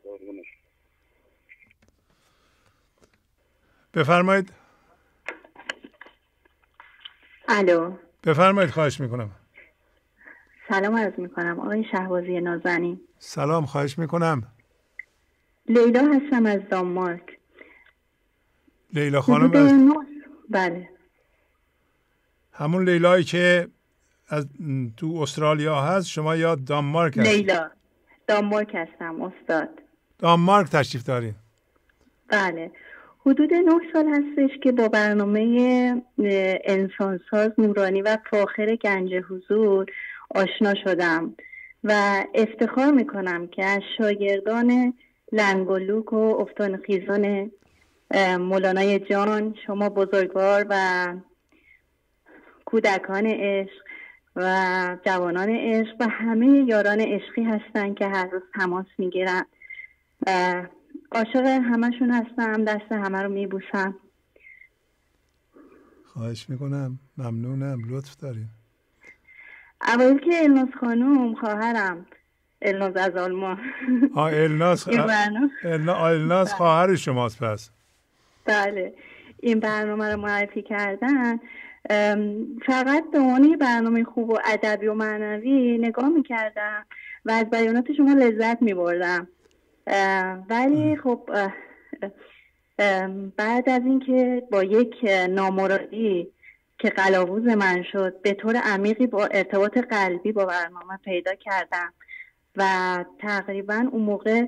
قربونش. بفرمایید. الو. بفرمایید خواهش می‌کنم. سلام عرض می‌کنم. آقای شهبازی نازنین. سلام خواهش می‌کنم. لیلا هستم از دانمارک. لیلا خانم از بله. همون لیلایی که از تو استرالیا هست شما یا دانمارک هست لیلا. دانمارک هستم استاد. دانمارک تشریف دارین؟ بله. حدود نه سال هستش که با برنامه انسانساز نورانی و فاخر گنج حضور آشنا شدم و افتخار می‌کنم که از شاگردان لنگولوک و افتان خیزان مولانای جان شما بزرگوار و کودکان عشق و جوانان عشق و همه یاران عشقی هستن که هر روز تماس می‌گیرن. عاشق همشون هستم دست همه رو میبوسم. خواهش می‌کنم. ممنونم. لطف دارین. اول که الناز خانوم خواهرم. الناز از آلمان. آه الناز. الناز خواهر شماست پس. بله. این برنامه رو معرفی کردن فقط به عنوان یه برنامه خوب و ادبی و معنوی نگاه می‌کردم و از بیانات شما لذت میبردم. ولی خب بعد از اینکه با یک نامرادی که قلاووز من شد به طور عمیقی با ارتباط قلبی با برنامه پیدا کردم و تقریبا اون موقع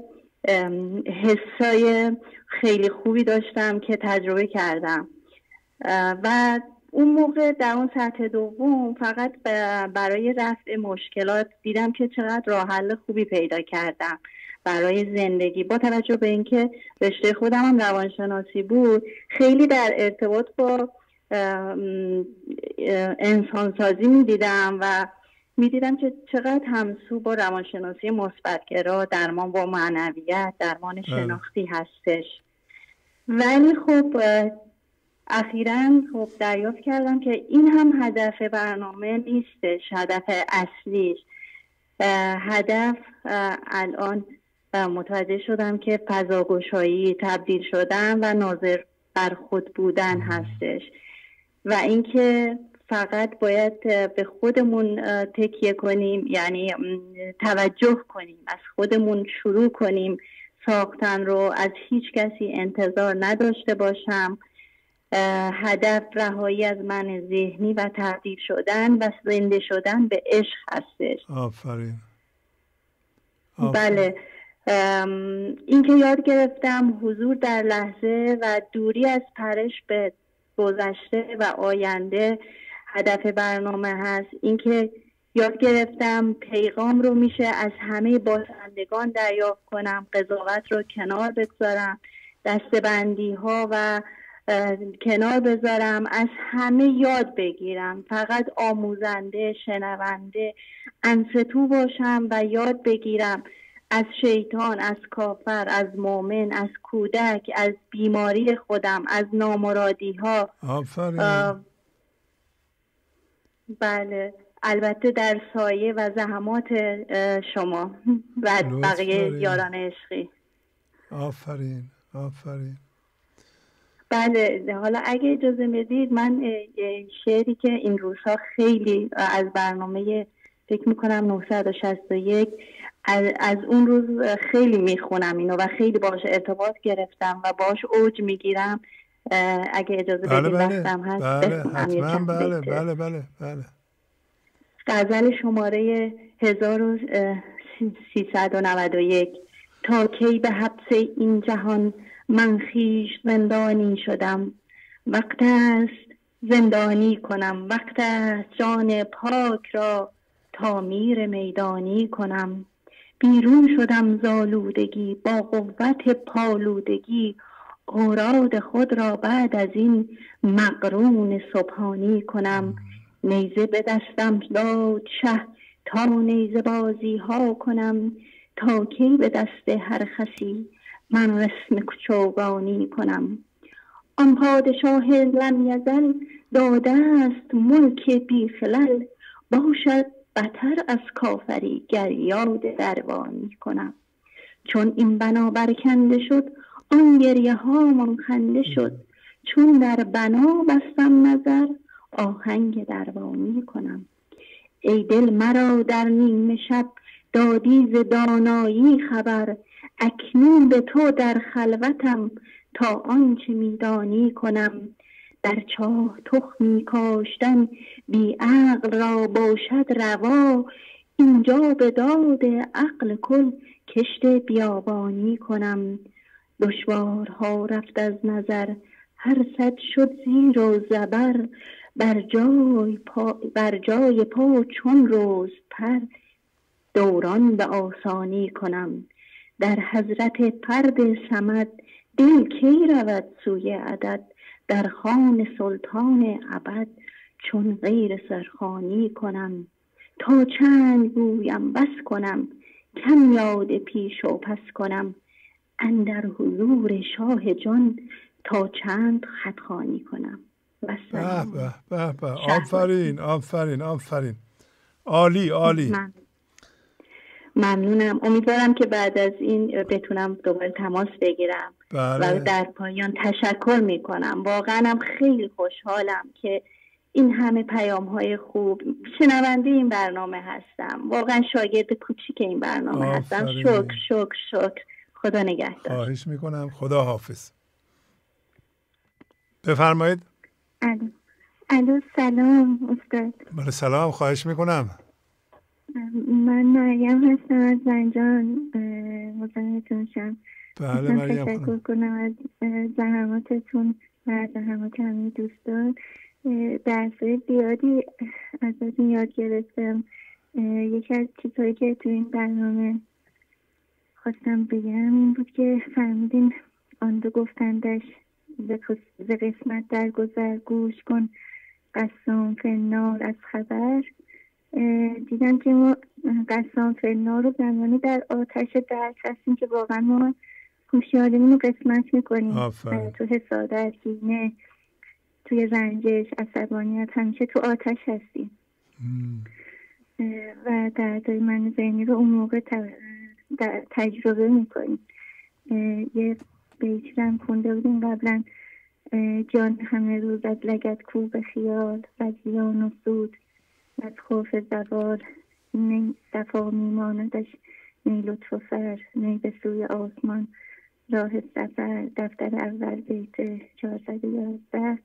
حسای خیلی خوبی داشتم که تجربه کردم. و اون موقع در اون سطح دوم فقط برای رفع مشکلات دیدم که چقدر راه حل خوبی پیدا کردم برای زندگی. با توجه به اینکه رشته خودم هم روانشناسی بود خیلی در ارتباط با انسانسازی می‌دیدم و می‌دیدم که چقدر همسو با روانشناسی مثبتگرا درمان با معنویت درمان شناختی هستش. ولی خب اخیرا خب دریافت کردم که این هم هدف برنامه نیستش هدف اصلیش. هدف الان متوجه شدم که فضاگشایی تبدیل شدن و ناظر بر خود بودن هستش. و اینکه فقط باید به خودمون تکیه کنیم یعنی توجه کنیم از خودمون شروع کنیم ساختن رو از هیچ کسی انتظار نداشته باشم. هدف رهایی از من ذهنی و تبدیل شدن و زنده شدن به عشق هستش. آفرین. بله. ام، این که یاد گرفتم حضور در لحظه و دوری از پرش به گذشته و آینده هدف برنامه هست. اینکه یاد گرفتم پیغام رو میشه از همه بازندگان دریافت کنم قضاوت رو کنار بگذارم دستبندی ها و کنار بذارم از همه یاد بگیرم. فقط آموزنده شنونده انستو باشم و یاد بگیرم. از شیطان از کافر از مؤمن از کودک از بیماری خودم از نامرادی ها آفرین بله. البته در سایه و زحمات شما و بقیه. یاران عشقی. آفرین آفرین. بله حالا اگه اجازه بدید من شعری که این روزها خیلی از برنامه فکر می‌کنم 961 از, از اون روز خیلی می‌خونم اینو و خیلی باش ارتباط گرفتم و باش اوج می‌گیرم. اگه اجازه بله بدید بله. وقتم هست بله حتما. بله. بله بله بله. غزل شماره 1391 تا کی به حبس این جهان من خیش زندانی شدم. وقت است زندانی کنم. وقت است جان پاک را تعمیر میدانی کنم. بیرون شدم زالودگی با قوت پالودگی. اوراد خود را بعد از این مقرون سبحانی کنم. نیزه به دستم داد شه تا نیزه بازی ها کنم. تا کی به دست هر خسی من رسم چوگانی کنم. آن پادشاه لم یزل داده است ملک بی خلل باشد بتر از کافری گر یاد دربانی کنم. چون این بنا برکنده شد آن گریه ها خنده شد. چون در بنا بستم نظر آهنگ دربانی کنم. ای دل مرا در نیمه شب دادی ز دانایی خبر. اکنون به تو در خلوتم تا آنچه میدانی کنم. در چاه تخمی کاشتن بی عقل را باشد روا. اینجا به داد عقل کل کشت بیابانی کنم. دشوارها رفت از نظر هر صد شد زیر و زبر. بر جای پا, بر جای پا چون روز پر. دوران به آسانی کنم. در حضرت پرد سمد دل کی رود سوی عدد؟ در خان سلطان ابد چون غیر سرخانی کنم. تا چند گویم بس کنم. کم یاد پیش و پس کنم. اندر حضور شاه جان تا چند خط خانی کنم. به به به. به آفرین آفرین آفرین. عالی عالی. من. ممنونم. امیدوارم که بعد از این بتونم دوباره تماس بگیرم. بله. و در پایان تشکر می‌کنم. واقعا هم خیلی خوشحالم که این همه پیام های خوب شنونده این برنامه هستم. واقعا شاگرد کوچیک این برنامه هستم. شکر شکر شکر. خدا نگهدار. خواهش می‌کنم. خدا حافظ. بفرمایید. الو. الو سلام استاد. بله سلام. خواهش می‌کنم. من مریم هستم از زنجان مزاحمتون شم. بله مریم تشکر کنم از زحماتتون و زحمات همه دوستان. درسای زیادی ازتون یاد گرفتم. یکی از چیزهایی که تو این برنامه خواستم بگم این بود که فرمودین آن دو گفتندش ز قسمت در گذر گوش کن قسام فنار از خبر. دیدم که ما قسام فنار رو زمانی در آتش درک هستیم که واقعا ما هوشیاریمون رو قسمت می‌کنیم. تو حسادت کینه توی رنجش عصبانیت همیشه تو آتش هستیم. و دردای من ذهنی رو اون موقع تجربه می‌کنیم. یه بیچرم کنده بودیم قبلا. جان همه روز از لگت کو به خیال و زیان و سود. از خوف زوال نی صفا میماندش نی لطف و فر نی به سوی آسمان. راه سفر دفتر اول بیت چهارصد یازده.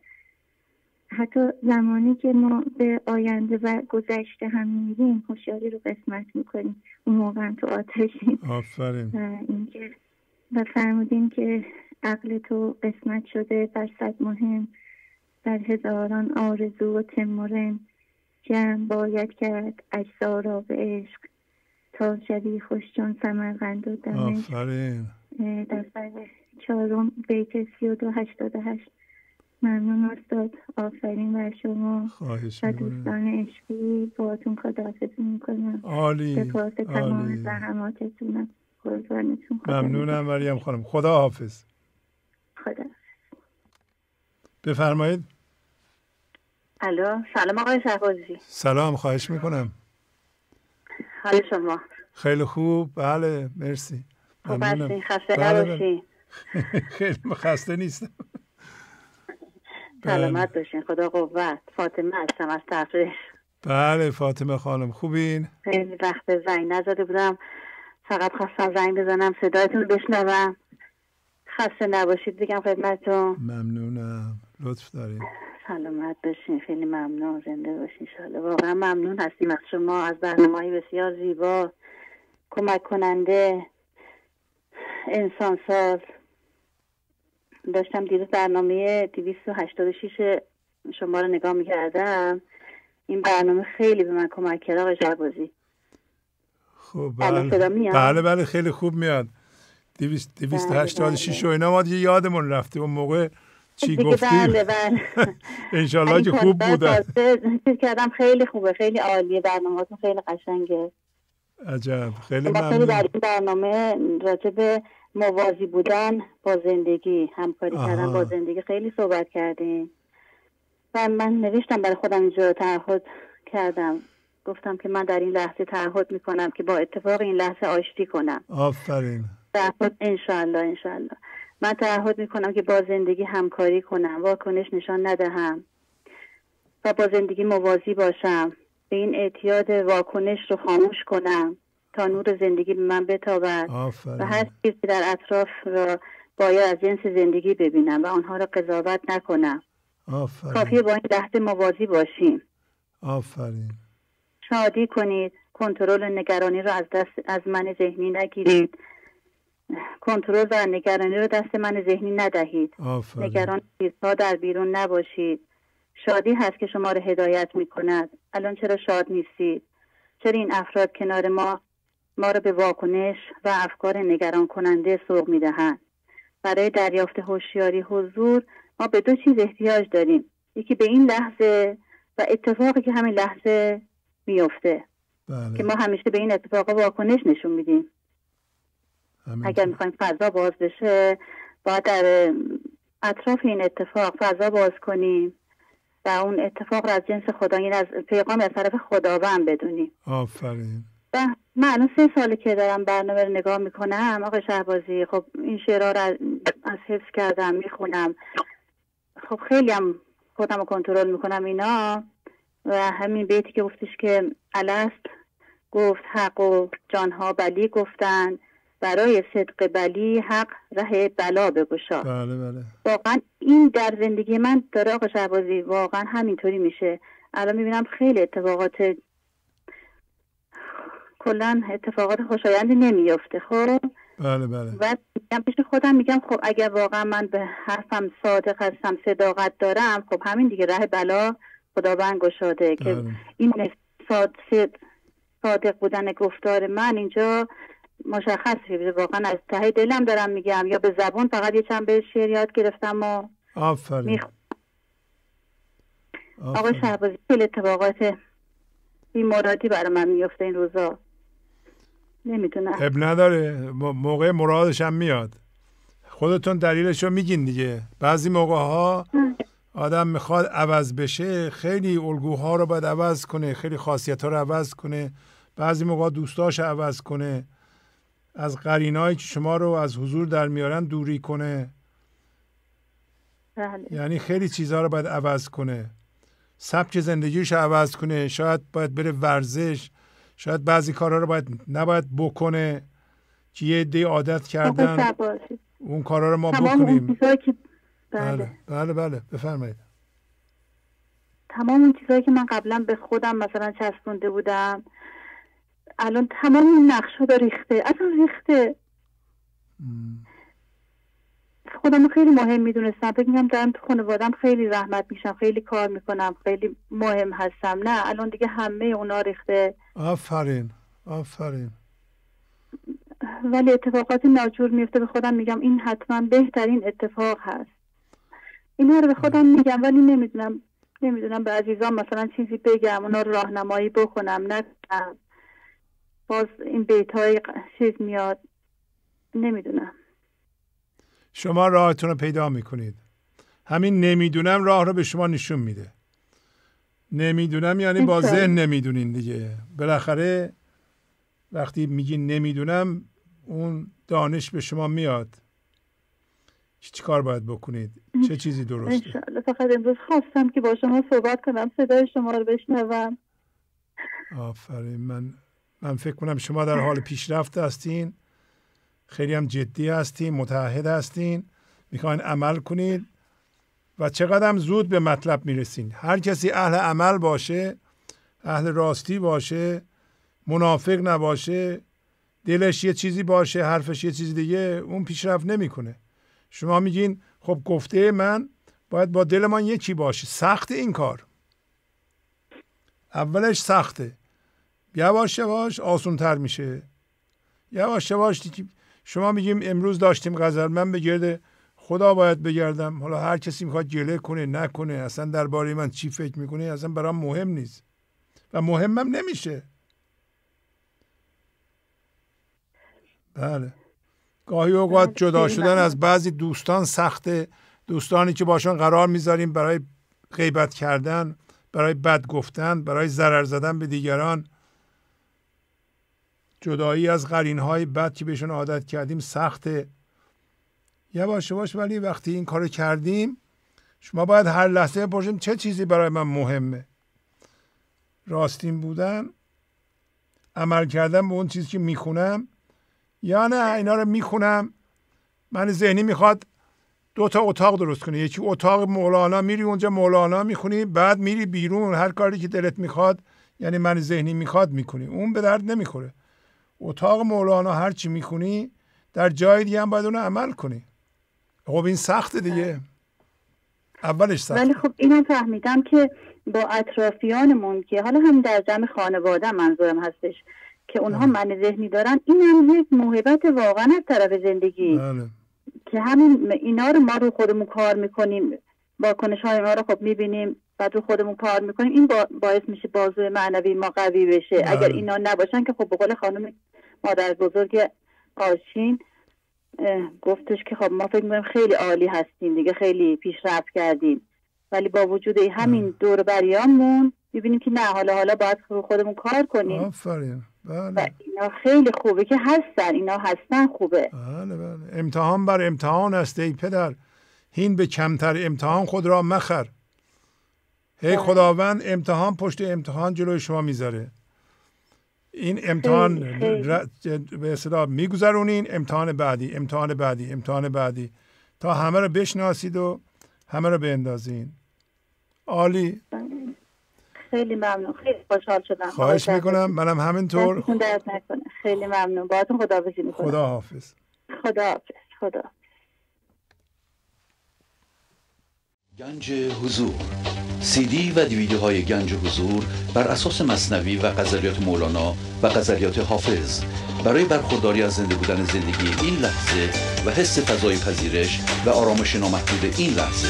حتی زمانی که ما به آینده و گذشته هم میریم هوشیاری رو قسمت می‌کنیم. اون موقع تو آتشیم. آفرین. و اینکه و فرمودیم که عقل تو قسمت شده بر صد مهم در هزاران آرزو و تمرن جمع باید کرد. اجزا را به عشق. تا شدی خوش چون سمرقند و دمشق آفرین. دفتر چهارم بیت سی و دو هشتاد هشت. ممنون استاد. آفرین بر شما. خواهش و دوستان عشقی باهاتون خداحافظی می‌کنم. عالی. سپاس تمام زحماتتونم قربانتون. ممنونم مریم خانم. خدا حافظ. خدا بفرمایید. الو سلام آقای شهبازی. سلام خواهش می‌کنم. حال شما؟ خیلی خوب. بله مرسی. خوب هستین خسته نباشین. خیلی خسته نیستم. سلامت باشین. خدا قوت. فاطمه هستم از تفریح بله فاطمه خانم. خوبین؟ خیلی وقت زنگ نزده بودم. فقط خواستم زنگ بزنم صدایتون بشنوم. خسته نباشید بگم خدمتتون. ممنونم. لطف دارید سلامت باشین. خیلی ممنون. زنده باشین انشاءالله. واقعا ممنون هستیم از شما. از برنامه بسیار زیبا. کمک کننده انسان ساز داشتم دیروز برنامه 286 شما رو نگاه می‌کردم. این برنامه خیلی به من کمک کرد آقای شهبازی. خب بله. بله بله خیلی خوب میاد. 286 و اینا ما دیگه یادمون رفته. اون موقع چی گفتیم بله بله. انشالله که خوب بوده. کردم خیلی خوبه خیلی عالیه. برنامه خیلی قشنگه. عجب. خیلی ممنون. در این برنامه راجع به موازی بودن با زندگی همکاری آها. کردن با زندگی خیلی صحبت کردیم. و من نوشتم برای خودم اینجا تعهد کردم. گفتم که من در این لحظه تعهد می‌کنم که با اتفاق این لحظه آشتی کنم. آفرین. تعهد انشالله انشالله من تعهد می‌کنم که با زندگی همکاری کنم. واکنش نشان ندهم. و با زندگی موازی باشم. به این اعتیاد واکنش رو خاموش کنم. تا نور زندگی به من بتابد. و هر چیزی در اطراف را باید از جنس زندگی ببینم و آنها را قضاوت نکنم. آفرین. کافیه با این لحظه موازی باشیم. آفرین. شادی کنید. کنترل نگرانی را از دست از من ذهنی نگیرید. کنترل و نگرانی رو دست من ذهنی ندهید. آفرین. نگران چیزها در بیرون نباشید. شادی هست که شما رو هدایت می کند الان چرا شاد نیستید؟ چرا این افراد کنار ما ما رو به واکنش و افکار نگران کننده سوق می دهند برای دریافت هوشیاری حضور ما به دو چیز احتیاج داریم. یکی به این لحظه و اتفاقی که همین لحظه میفته بله. که ما همیشه به این اتفاق واکنش نشون میدیم. اگر می‌خوایم فضا باز بشه باید در اطراف این اتفاق فضا باز کنیم و اون اتفاق رو از جنس خدا این از پیغام از طرف خداوند بدونیم. آفرین. من الان سه ساله که دارم برنامه رو نگاه می‌کنم. آقای شهبازی خب این شعرها رو از حفظ کردم می‌خونم. خب خیلی هم خودم رو کنترل می‌کنم اینا. و همین بیتی که گفتش که الست گفت حق و جانها بلی گفتن. برای صدق بلی حق ره بلا بگشا. بله بله. واقعا این در زندگی من داره آقا شهبازی واقعا همینطوری میشه. الان می‌بینم خیلی اتفاقات کلا اتفاقات خوشایندی نمیفته خب؟ بله بله. و میگم پیش خودم میگم خب اگر واقعا من به حرفم صادق هستم صداقت دارم خب همین دیگه ره بلا خداوند گشاده که بله. این صاد صادق بودن گفتار من اینجا مشخصه واقعا از ته دلم دارم میگم. یا به زبان فقط یه چند به شعر یاد گرفتم و آفرین. میخ... آقا. شهبازی اتفاقات این مرادی برای من میفته این روزا؟ نمی‌دونم. اب نداره. موقع مرادش هم میاد. خودتون دلیلش رو میگین دیگه. بعضی موقع ها آدم می‌خواد عوض بشه خیلی الگوها رو باید عوض کنه خیلی خاصیت ها رو عوض کنه. بعضی موقع دوستاش عوض کنه. از قرینایی که شما رو از حضور در میارن دوری کنه. بله. یعنی خیلی چیزها رو باید عوض کنه. سبک زندگیش عوض کنه. شاید باید بره ورزش. شاید بعضی کارها رو باید نباید بکنه که یه عده عادت کردن. اون کارها رو ما تمام اون بکنیم. که بله. بله بله بله. بفرمایید. تمام اون چیزایی که من قبلا به خودم مثلا چسبونده بودم الان تمام اون نقش ها ریخته. اصلا ریخته. خودم رو خیلی مهم می‌دونستم. فکر می‌کنم دارم تو خانوادم خیلی زحمت میشم خیلی کار می‌کنم خیلی مهم هستم. نه الان دیگه همه اونا ریخته. آفرین آفرین. ولی اتفاقات ناجور میفته به خودم میگم این حتما بهترین اتفاق هست. اینا رو به خودم میگم ولی نمی‌دونم نمی‌دونم به عزیزان مثلا چیزی بگم اونا رو راهنمایی بکنم نکنم باز این بیت های چیز میاد. نمی‌دونم. شما راهتون رو پیدا می‌کنید. همین نمی‌دونم راه رو به شما نشون میده. نمی‌دونم یعنی با. ذهن نمی‌دونین دیگه. بالاخره وقتی میگین نمی‌دونم اون دانش به شما میاد. چی کار باید بکنید؟ چه چیزی درسته؟ فقط امروز خواستم که با شما صحبت کنم صدای شما رو بشنوم. آفرین. من من فکر کنم شما در حال پیشرفت هستین. خیلی هم جدی هستین متحد هستین. می‌خواین عمل کنید. و چقدر زود به مطلب می‌رسین. هر کسی اهل عمل باشه اهل راستی باشه منافق نباشه دلش یه چیزی باشه حرفش یه چیزی دیگه اون پیشرفت نمی‌کنه. شما میگین خب گفته من باید با دل من یکی باشه. سخت این کار. اولش سخته. یواش یواش آسون تر میشه. یواش یواش شما میگیم امروز داشتیم غزل من به گرد خدا باید بگردم. حالا هر کسی می‌خواد گله کنه نکنه اصلا درباره من چی فکر می‌کنه اصلا برام مهم نیست. و مهمم نمیشه. بله. گاهی اوقات جدا شدن. از بعضی دوستان سخته. دوستانی که باشون قرار می‌ذاریم برای غیبت کردن برای بد گفتن برای ضرر زدن به دیگران. جدایی از قرین های بد که بهشون عادت کردیم سخته. یواش یواش ولی وقتی این کارو کردیم شما باید هر لحظه بپرسیم چه چیزی برای من مهمه. راستین بودن عمل کردن به اون چیزی که می‌خونم یا نه اینا رو می‌خونم من ذهنی می‌خواد دو تا اتاق درست کنی یکی اتاق مولانا میری اونجا مولانا می‌خونی بعد میری بیرون هر کاری که دلت می‌خواد یعنی من ذهنی می‌خواد می‌کنی. اون به درد نمی‌خوره. اتاق مولانا هر چی می‌خونی در جای دیگه هم باید اونو عمل کنی. خب این سخته دیگه. اولش سخته ولی خب اینم فهمیدم که با اطرافیانمون که حالا هم در جمع خانواده منظورم هستش که اونها من ذهنی دارن این هم یک موهبت واقعا از طرف زندگی. بله. که همین اینا رو ما رو خودمون کار می‌کنیم واکنش های ما رو خب می‌بینیم بعد رو خودمون کار می‌کنیم. این با باعث میشه بازوی معنوی ما قوی بشه. بله. اگر اینا نباشن که خب به قول خانم مادر بزرگ آشین گفتش که خب ما فکر می‌کنیم خیلی عالی هستیم دیگه خیلی پیشرفت کردیم. ولی با وجود همین دور بریامون ببینیم که نه حالا حالا باید خودمون کار کنیم. آفرین. بله. و اینا خیلی خوبه که هستن اینا هستن خوبه. بله بله. امتحان بر امتحان است ای پدر. هین به کمتر امتحان خود را مخر. هی خداوند امتحان پشت امتحان جلوی شما می‌ذاره. این امتحان به اصطلاح میگذرونین امتحان بعدی امتحان بعدی امتحان بعدی. تا همه رو بشناسید و همه رو بندازین. عالی. خیلی ممنون. خیلی خوشحال شدم. خواهش می‌کنم. منم همینطور. خیلی ممنون. باهاتون خداحافظی می‌کنم. خدا حافظ خدا خدا. گنج حضور. سی دی و دیویدیو های گنج حضور بر اساس مصنوی و غزلیات مولانا و غزلیات حافظ. برای برخورداری از زنده بودن زندگی این لحظه و حس فضای پذیرش و آرامش نامحدود این لحظه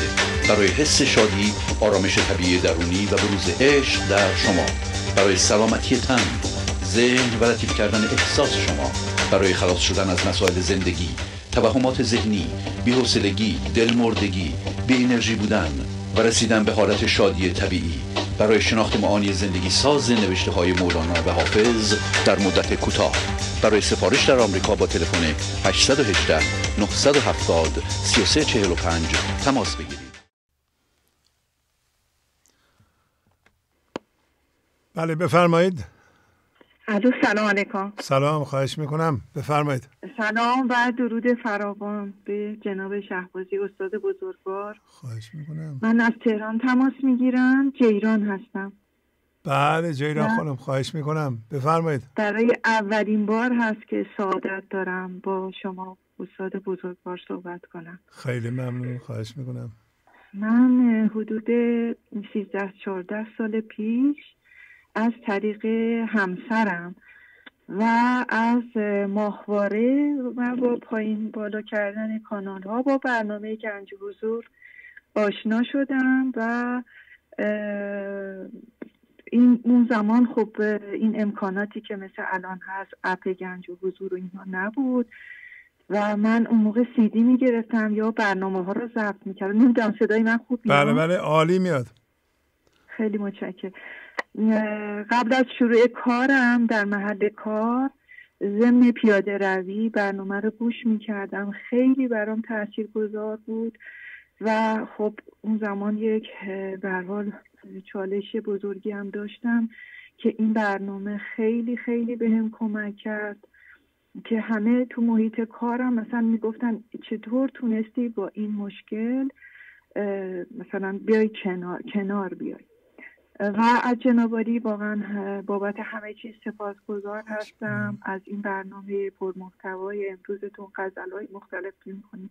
برای حس شادی آرامش طبیعی درونی و بروز عشق در شما. برای سلامتی تن ذهن و لطیف کردن احساس شما. برای خلاص شدن از مسائل زندگی توهمات ذهنی بی‌حوصلگی دلمردگی بی انرژی بودن و رسیدن به حالت شادی طبیعی برای شناخت معانی زندگی ساز نوشته های مولانا و حافظ در مدت کوتاه. برای سفارش در آمریکا با تلفن 818 970 3345 تماس بگیرید. بله بفرمایید. الو سلام علیکم. سلام خواهش می‌کنم. بفرمایید. سلام و درود فراوان به جناب شهبازی استاد بزرگوار. خواهش می‌کنم. من از تهران تماس می‌گیرم. جیران هستم. بله جیران نه. خانم. خواهش می‌کنم. بفرمایید. برای اولین بار هست که سعادت دارم با شما استاد بزرگوار صحبت کنم. خیلی ممنون. خواهش می‌کنم. من حدود 13 14 سال پیش از طریق همسرم و از اه، ماهواره و با پایین بالا کردن کانال ها با برنامه گنج حضور آشنا شدم و این اون زمان خب این امکاناتی که مثل الان هست اپ گنج و حضور و اینها نبود و من اون موقع سیدی می‌گرفتم یا برنامه ها رو ضبط می‌کردم. نمی‌دونم صدای من خوب میاد؟ بله بله عالی میاد. خیلی متشکرم. قبل از شروع کارم در محل کار ضمن پیاده روی برنامه رو گوش می‌کردم. خیلی برام تأثیر گذار بود و خب اون زمان یک اه، به هر حال چالش بزرگی هم داشتم که این برنامه خیلی خیلی بهم کمک کرد که همه تو محیط کارم مثلا می‌گفتن چطور تونستی با این مشکل مثلا بیای کنار کنار بیای. و از جنابالی واقعا بابت همه چیز سپاسگزار هستم. از این برنامه پرمحتوای امروزتون غزلهای مختلف که می‌کنی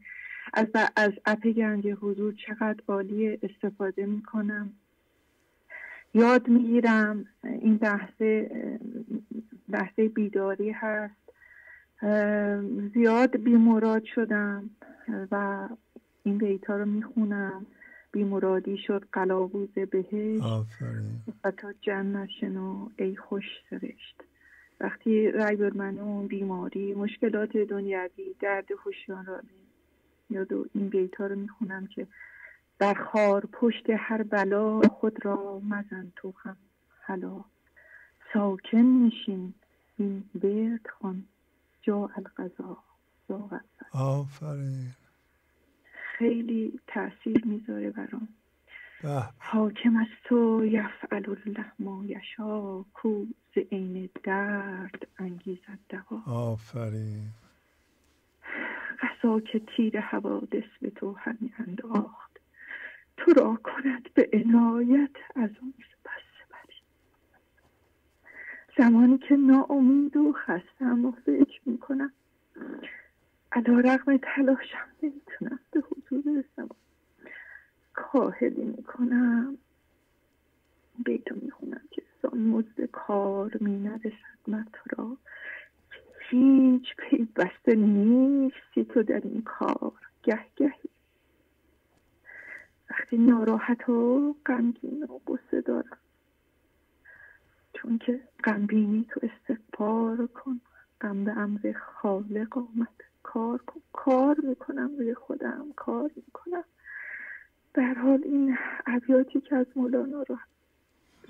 از از اپ گنج حضور چقدر عالی استفاده می‌کنم. یاد می‌گیرم این بحث بحث بیداری هست. زیاد بیمراد شدم و این بیتا رو می‌خونم. بیمرادی شد قلاووز بهشت. آفرین. و تا جنت شنو ای خوش سرشت. وقتی رای بر من اون بیماری مشکلات دنیوی درد هوشیارانه یاد این بیتا رو می‌خونم که در خار پشت هر بلا خود را مزن تو هم حالا ساکن نشین این ورد خوان جا القضا. آفرین. خیلی تاثیر می‌ذاره برام. حاکم از تو یفعل الله ما یشا کو ز عین درد انگیزد دوا. آفرین. قضا که تیر حوادث به تو همی انداخت تو را کند به عنایت از اون سپس سپری زمانی که ناامید و خستم و فکر می‌کنم علا رقم تلاشم نمی‌تونم به حضور رسم کاهلی می‌کنم. بیتو می‌خونم که سان مزد کار می نرسد من تو را. هیچ پیوسته نیستی تو در این کار. گه گهی وقتی ناراحت و غمگین و قصه دارم. چون که غمبینی تو استغفار کن. غم به امر خالق آمد کار کار می‌کنم روی خودم. کار می‌کنم. در حال این ابیاتی که از مولانا رو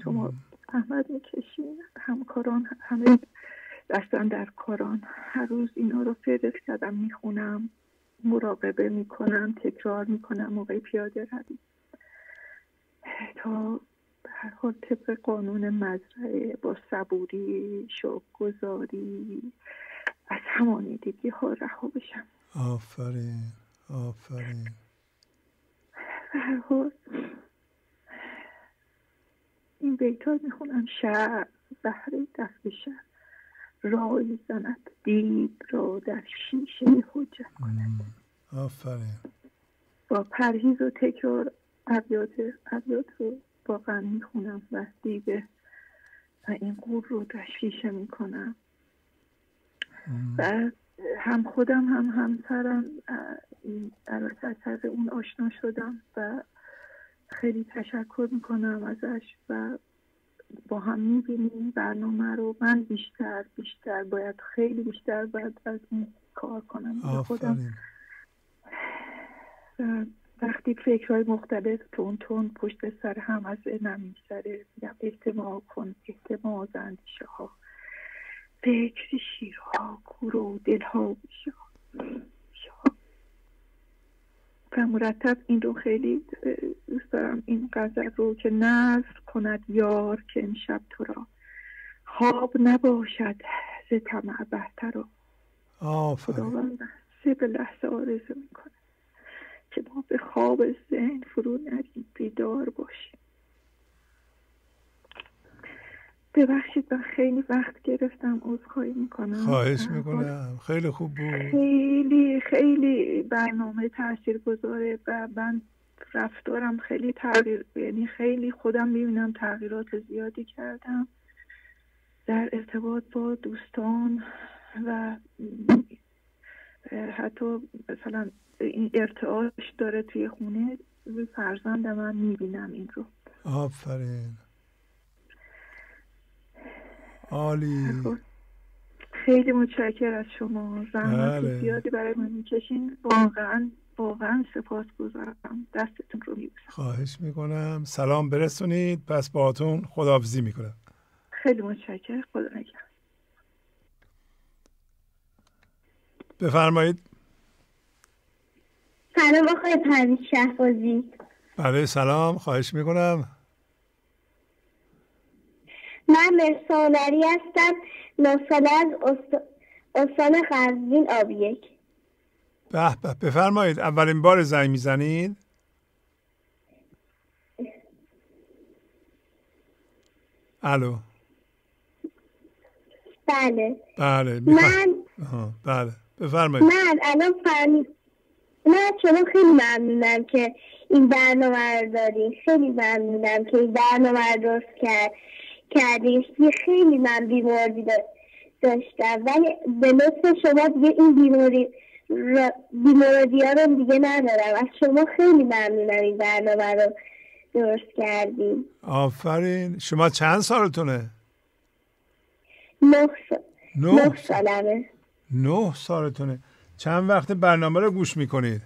شما احمد می‌کشین همکاران همه دستن در کاران هر روز اینا رو فرست کردم می‌خونم مراقبه می‌کنم تکرار می‌کنم موقع پیاده روی. تا هر حال طبق قانون مزرعه با صبوری شوق گذاری از همانی دیگه ها رها بشم. آفرین آفرین. این بیتار می‌خونم شهر بهره دست شهر رای زند دیب را در شیشه حجت کند. آفرین. با پرهیز و تکرار ابیات ابیات رو واقعا می‌خونم و دیگه و این قور رو تشویشه می‌کنم. و هم خودم هم همسرم در از اون آشنا شدم و خیلی تشکر می‌کنم ازش و با هم می‌بینیم برنامه رو. من بیشتر بیشتر باید خیلی بیشتر باید از این کار کنم. خودم. وقتی فکرهای مختلف تون تون پشت سر هم از نمی سره میگم احتماع کن احتماع اندیشه ها فکر شیرها کور و دلها و مرتب این رو خیلی دوست دارم این غزل رو که نظر کند یار که امشب تو را خواب نباشد ز طمع بهتر رو خداوند سه به لحظه آرزو می‌کنه که ما به خواب ذهن فرو نریم بیدار باشیم. ببخشید من خیلی وقت گرفتم عذرخواهی می‌کنم. خواهش می‌کنم. خیلی خوب بود. خیلی خیلی برنامه تاثیر گذاره و من رفتارم خیلی تغییر یعنی خیلی خودم می‌بینم تغییرات زیادی کردم در ارتباط با دوستان و حتی مثلا این ارتعاش داره توی خونه فرزند من می‌بینم این رو. آفرین. عالی. خیلی متشکر از شما. زحمت بله. زیادی برای من می‌کشین. واقعا واقعا سپاس گذارم دستتون رو میبوسم. خواهش می‌کنم. سلام برسونید. پس باهاتون خداحافظی می‌کنم. خیلی متشکر خدا نگهدار. بفرمایید. سلام آقای پرویز شهبازی. بله سلام. خواهش می‌کنم. من مرسانری هستم نه ساله از استان قزوین آب یک. به به بفرمایید اولین بار زنگ می‌زنید؟ الو. بله. بله من بله بفرمایید. من الان فهمید من شما خیلی ممنونم که این برنامه رو داریم خیلی ممنونم که این برنامه رو درست کرد. کردیم خیلی من بیماری داشتم. ولی به لطف شما دیگه این بیماری بیماری ها رو دیگه ندارم. از شما خیلی ممنونم این برنامه رو درست کردیم آفرین. شما چند سالتونه؟ نه, نه سالمه. نه سالتونه. چند وقت برنامه رو گوش می‌کنید؟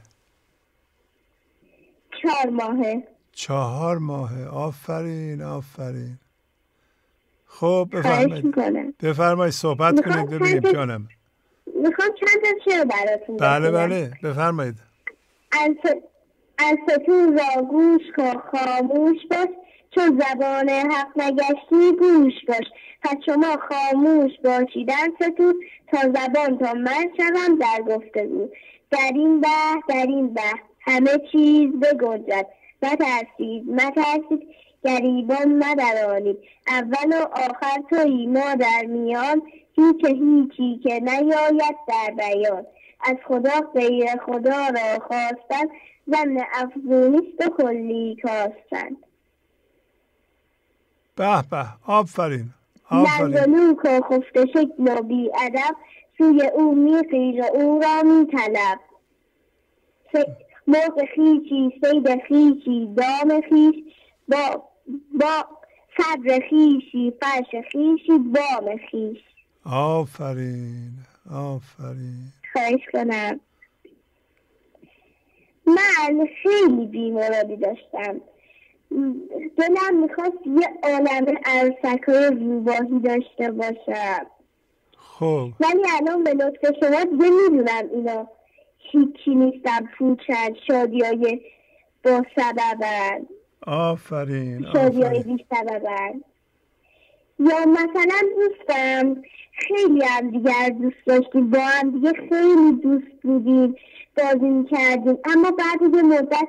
چهار ماهه. چهار ماهه. آفرین آفرین. خب بفرمایید. بفرمایید صحبت کنید ببینیم جانم. می‌خوام چند تا شعر براتون بله بله بفرمایید. از ستون را گوش کن خاموش باش چون زبان حق نگشتی گوش باش. پس شما خاموش باشیدن ستون تا زبان تا من شوم در گفتگو. در این به در این به همه چیز بگنجد. نترسید نترسید گریبان مدرانید اول و آخر تویی ما در میان هیچ هیچی که نیاید در بیان. از خدا غیر خدا را خواستن زن افزونیست و کلی کاستن. به به آفرین نزلوک و خفته شکل و بی ادب سوی او میخیز و او را میطلب. مرغ خیچی سید خیچی دام خیش با با صبر خیشی فرش خیشی بام خیش. آفرین آفرین. خواهش کنم. من خیلی بیمارادی داشتم. دلم می‌خواست یه عالم عروسکای روباهی داشته باشم. خب. ولی الان به لطف شما دیگه می‌دونم اینا هیچی نیستم پوچن شادی های با سببن. آفرین شادی های آفرین. بی سببن یا مثلا دوستم خیلی هم دیگر دوست داشتیم با هم دیگه خیلی دوست بودیم بازی می‌کردیم. اما بعد یه مدت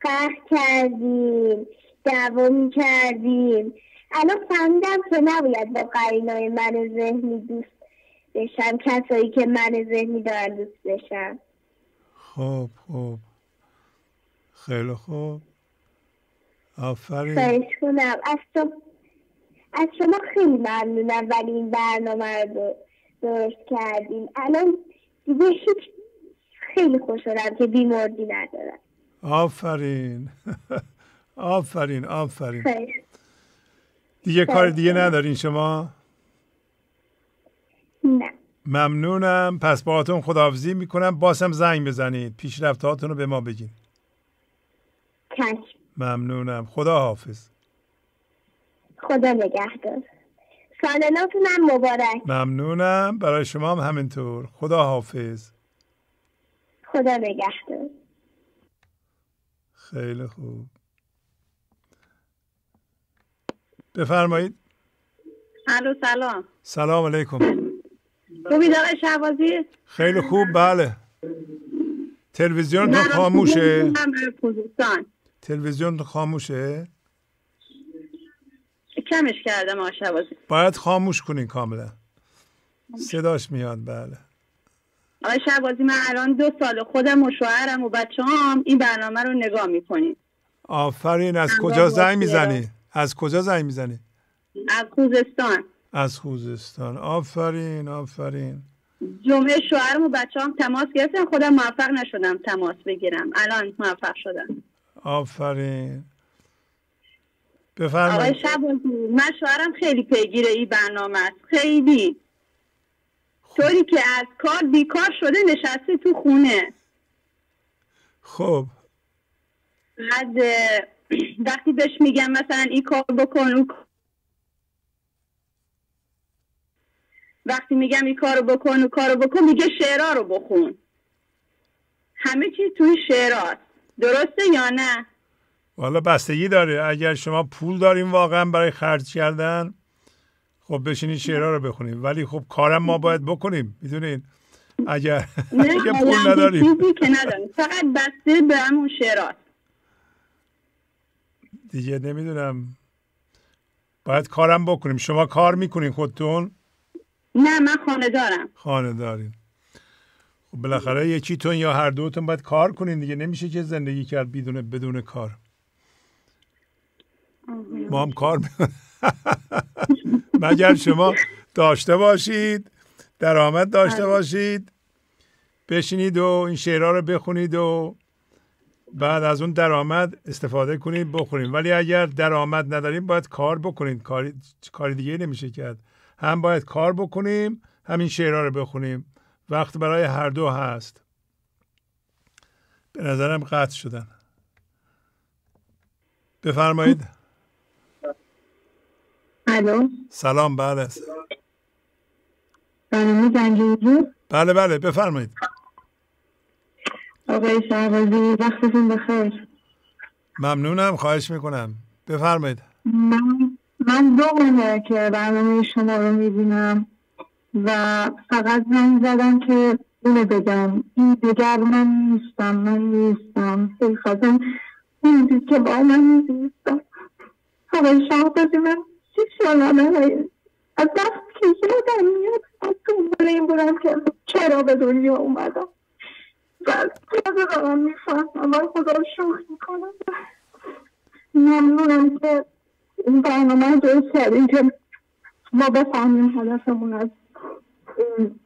قهر کردیم دعوا می‌کردیم. الان فهمیدم که نباید با قرینای من ذهنی دوست بشم کسایی که من ذهنی دارن دوست بشم. خب خب. خیلی خوب. آفرین. خواهش کنم از شما از شما خیلی ممنونم ولی این برنامه رو درست کردیم الان دیگه هیچ خیلی خوشحالم که بیمردی ندارم. آفرین. آفرین آفرین. خیلی. دیگه کار دیگه ندارین شما؟ نه. ممنونم. پس باهاتون خداحافظی می‌کنم. باسم زنگ بزنید. پیشرفتهاتون رو به ما بگین. چشم. ممنونم. خدا حافظ خدا نگهدار. سالناتونم مبارک. ممنونم. برای شما هم همینطور. خدا حافظ خدا نگهدار. خیلی خوب. بفرمایید. الو سلام. سلام علیکم. خوبی آقای شهبازی؟ خیلی خوب بله. تلویزیونتون خاموشه. من به خوزستان تلویزیونتون خاموشه؟ کمش کردم آقای شهبازی باید خاموش کنین کاملا. صداش میاد بله. آقای شهبازی من الان دو سال خودم و شوهرم و بچه هم این برنامه رو نگاه می‌کنیم آفرین از کجا زنگ. می‌زنی؟ از کجا زنگ می‌زنی؟ از خوزستان. از خوزستان. آفرین آفرین. جمعه شوهرم و بچه هم تماس گرفتن خودم موفق نشدم تماس بگیرم. الان موفق شدم. آفرین. آقای بفرمایید من شوهرم خیلی پیگیر این برنامه است. خیلی. طوری که از کار بیکار شده نشسته تو خونه. خب. بعد وقتی بهش میگم مثلا این کار بکن اون وقتی میگم این کارو بکن اون کارو بکن میگه شعرها رو بخون. همه چیز توی شعراست. درسته یا نه؟ والا بستگی داره. اگر شما پول داریم واقعا برای خرج کردن خب بشینید شعرها رو بخونید ولی خب کارم ما باید بکنیم می‌دونین؟ اگر حالا پول نداریم. چیزی که نداریم. فقط بسته به همون شعراست دیگه نمی‌دونم. باید کارم بکنیم. شما کار می‌کنین خودتون؟ نه من خانه دارم خانه دارین بالاخره یکیتون یا هر دوتون باید کار کنین دیگه. نمیشه که زندگی کرد بدون بدون کار. ما هم کار می- مگر شما داشته باشید درآمد داشته باشید بشینید و این شعرها رو بخونید و بعد از اون درآمد استفاده کنید بخورید. ولی اگر درآمد نداریم باید کار بکنید. کاری کاری دیگه نمیشه کرد. هم باید کار بکنیم همین شعرها رو بخونیم. وقت برای هر دو هست. به نظرم قطع شدن. بفرمایید. الو. سلام بله. برنامه بله بله بفرمایید. آقای شهبازی وقتتون بخیر. ممنونم خواهش می‌کنم. بفرمایید. من من دو که برنامه شما رو می‌بینم. و فقط زنگ زدم که اینو بگم. این دیگر من نیستم من نیستم. ای خدا این که با من نیستم. آقای شهبازی من سی سالمه از وقت که یادم میاد از دنبال این بودم که چرا به دنیا اومدم؟ و تازه دارم می‌فهمم و خدا رو شکر می‌کنم. ممنونم که این برنامه رو درست کردیم که ما بفهمیم هدفمون از این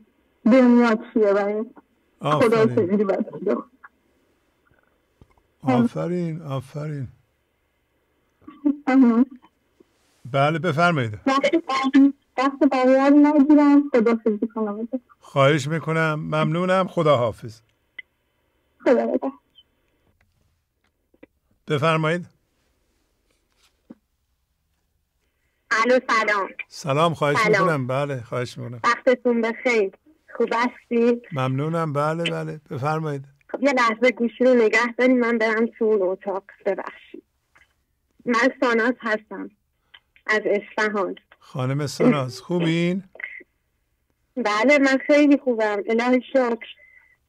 دنیا چیه و این خدا چجوری. آفرین آفرین. بله بفرمایید. وقت بقیه- نگیرم. خدا کنم؟ خواهش می‌کنم. ممنونم. خدا حافظ. خدا. بفرمایید. الو سلام. سلام خواهش سلام. می‌کنم. بله خواهش می‌کنم. وقتتون بخیر. خوب هستی؟ ممنونم. بله بله. بفرمایید. خب یه لحظه گوشی رو نگه داریم. من برم تو اون اتاق. ببخشید. من ساناز هستم. از اصفهان. خانم ساناز خوبین؟ بله من خیلی خوبم. الهی شکر.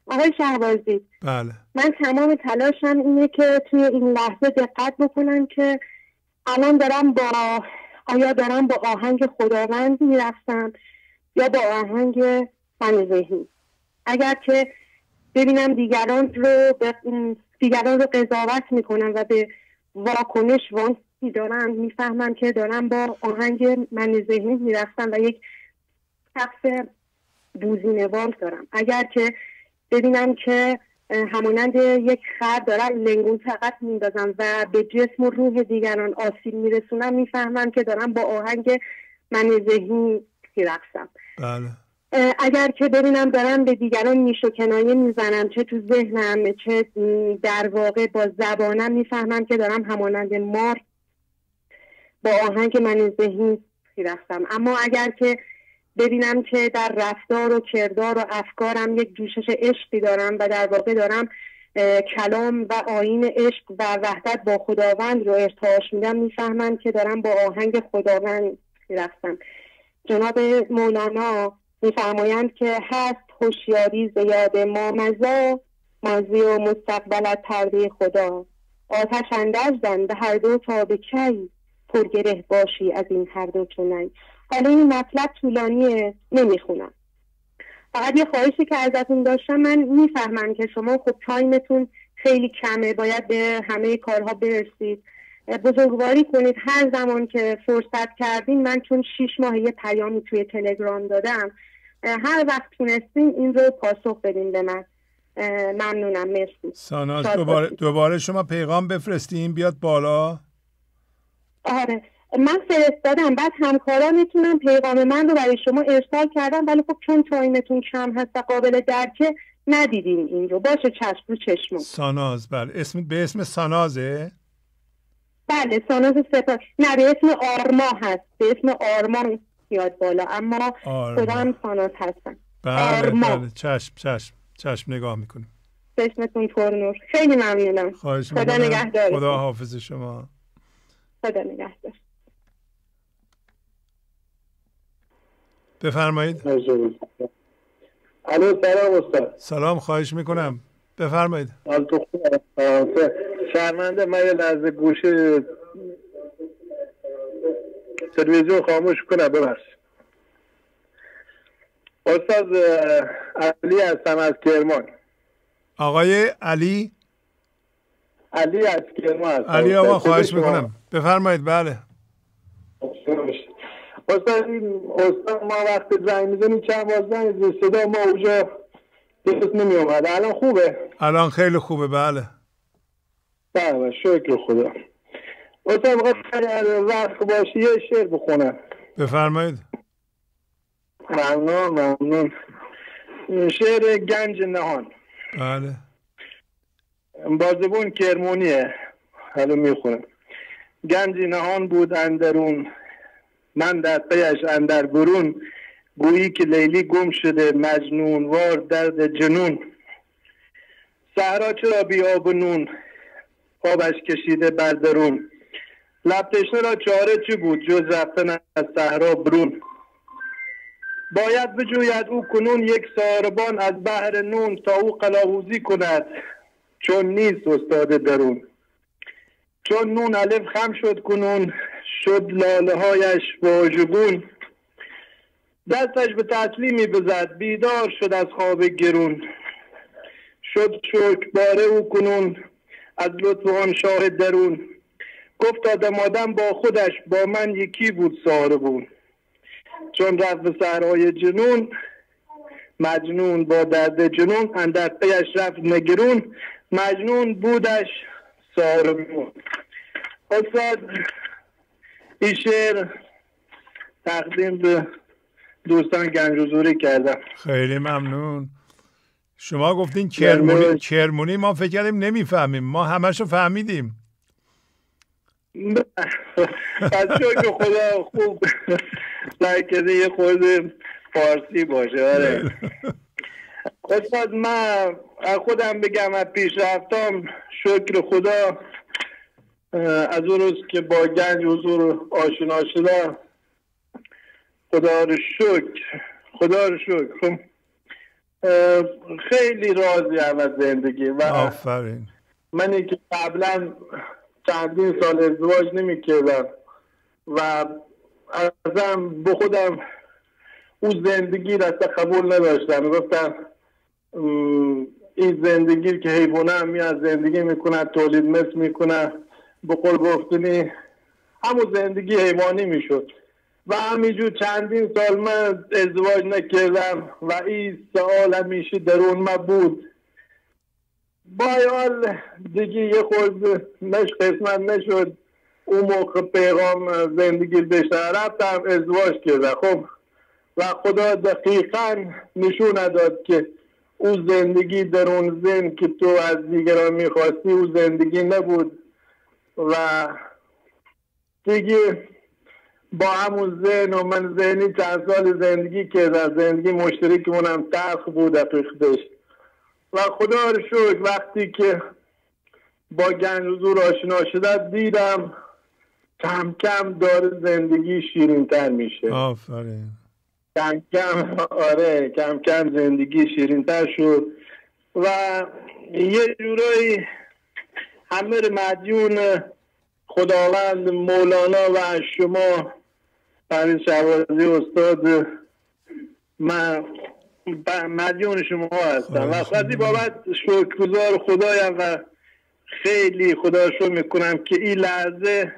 آقای شهبازی. بله. من تمام تلاشم اینه که توی این لحظه دقت بکنم که الان دارم با آیا دارم با آهنگ خداوند می‌رفتم یا با آهنگ من ذهنی؟ اگر که ببینم دیگران رو دیگران رو قضاوت می‌کنم و به واکنش وانسی دارم می‌فهمم که دارم با آهنگ من ذهنی می‌رفتم و یک سقف بوزینوار دارم. اگر که ببینم که همانند یک خر دارم لنگون فقط میندازم و به جسم و روح دیگران آسیب میرسونم می‌فهمم که دارم با آهنگ من ذهنی میرقصم. بله. اگر که ببینم دارم به دیگران نیش و کنایه می‌زنم چه تو ذهنم چه در واقع با زبانم می‌فهمم که دارم همانند مار با آهنگ من ذهنی می‌رفتم اما اگر که ببینم که در رفتار و کردار و افکارم یک جوشش عشقی دارم و در واقع دارم کلام و آین عشق و وحدت با خداوند رو ارتعاش میدم می‌فهمم که دارم با آهنگ خداوند می‌رفتم جناب مولانا میفرمایند که هست هوشیاری زیاد ما مزا ماضی و مستقبل پرده خدا. آتش اندر زن به هر دو تا به کی پرگره باشی از این هر دو چنین حالا این مطلب طولانیه. نمی‌خونم. فقط یه خواهشی که ازتون داشتم من می‌فهمم که شما خب تایمتون خیلی کمه باید به همه کارها برسید. بزرگواری کنید. هر زمان که فرصت کردین من چون شیش ماه یه پیامی توی تلگرام دادم هر وقت تونستین این رو پاسخ بدین به من. ممنونم. مرسی. ساناز دوباره. دوباره شما پیغام بفرستین بیاد بالا. آره. من فرستادم. بعد همکارانتونم پیغام من رو برای شما ارسال کردم ولی خب چون تایمتون کم هست و قابل درکه ندیدین این رو باشه چشم رو چشم ساناز بله. اسم به اسم سانازه؟ بله ساناز سپاس نه به اسم آرما هست. به اسم آرما یاد بالا. اما. خودم ساناز هستم. بله آرما. بله. چشم چشم. چشم نگاه می‌کنیم چشمتون پر نور. خیلی ممنونم. خدا می‌کنم. نگهدارتون. خدا حافظ شما. خدا نگهدار. بفرمایید. الو سلام استاد. سلام خواهش می‌کنم. بفرمایید. تو شرمنده من یه لحظه گوشه تلویزیون خاموش کنم ببخشید استاد علی هستم از کرمان. آقای علی؟ علی از کرمان علی آقا خواهش؟ می‌کنم. بفرمایید بله. استاد این استاد ما وقتی زنگ می‌زنیم چند بار زنگ صدا ما اونجا درست نمی اومد الان خوبه؟ الان خیلی خوبه بله. بله شکر خدا. اگر وقت باشه یه شعر بخونم بفرمایید. ممنون ممنون. شعر گنج نهان. بله. بازبون کرمونیه. حالا می‌خونم. گنجی نهان بود اندرون. من در پیش اندر برون گویی که لیلی گم شده مجنون وار درد جنون. صحرا چرا بی آب و نون؟ آبش کشیده بر درون. لب را چاره چی بود؟ جز رفتن از صحرا برون. باید بجوید او کنون یک ساربان از بحر نون تا او کند چون نیست استاد درون. چون نون الف خم شد کنون شد لاله هایش واژگون. دستش به تسلیمی بزد بیدار شد از خواب گرون. شد شکر باره او کنون از لطف آن شاه درون. گفت آدم آدم با خودش با من یکی بود ساربون. چون رفت به صحرای جنون مجنون با درد جنون اندر پیش رفت نگرون. مجنون بودش ساربون. استاد این شعر تقدیم به دوستان گنج حضوری کردم. خیلی ممنون. شما گفتین کرمونی کرمونی ما فکر کردیم نمی‌فهمیم. ما همشو فهمیدیم. از شکر خدا خوب لکه یه خود فارسی باشه. آره. استاد من خودم بگم از پیشرفتم شکر خدا از اون روز که با گنج حضور آشنا شدم خدا رو شکر خدا رو شکر. خب، خیلی راضی هم از زندگی و آفرین. منی که قبلا چندین سال ازدواج نمی کردم و ازم به خودم اون زندگی را قبول نداشتم. گفتم این زندگی که حیوانه هم میاد زندگی می‌کنه تولید مثل می‌کنه. به قول گفتنی همون زندگی حیوانی می‌شد. و همینجور چندین سال من ازدواج نکردم و این سوال همیشه درون ما بود. با حال دیگه یه خود نش قسمت نشد. اون موقع پیغام زندگی بشه رفتم ازدواج کردم. خب و خدا دقیقا نشون داد که او زندگی در اون زن که تو از دیگران می‌خواستی او زندگی نبود. و دیگه با همون ذهن و من ذهنی چند سال زندگی کردم زندگی مشترکمونم تلخ بود اقیقدش و خدا رو شکر وقتی که با گنج حضور آشنا شده دیدم کم کم داره زندگی شیرین تر میشه. آفرین. کم کم آره کم کم زندگی شیرین تر شد. و یه جورایی همه مدیون خداوند مولانا و شما فرید شوازی استاد من مدیون شما هستم و خواهدی بابت شکرگزار خدایم و خیلی خدا شو می‌کنم که این لحظه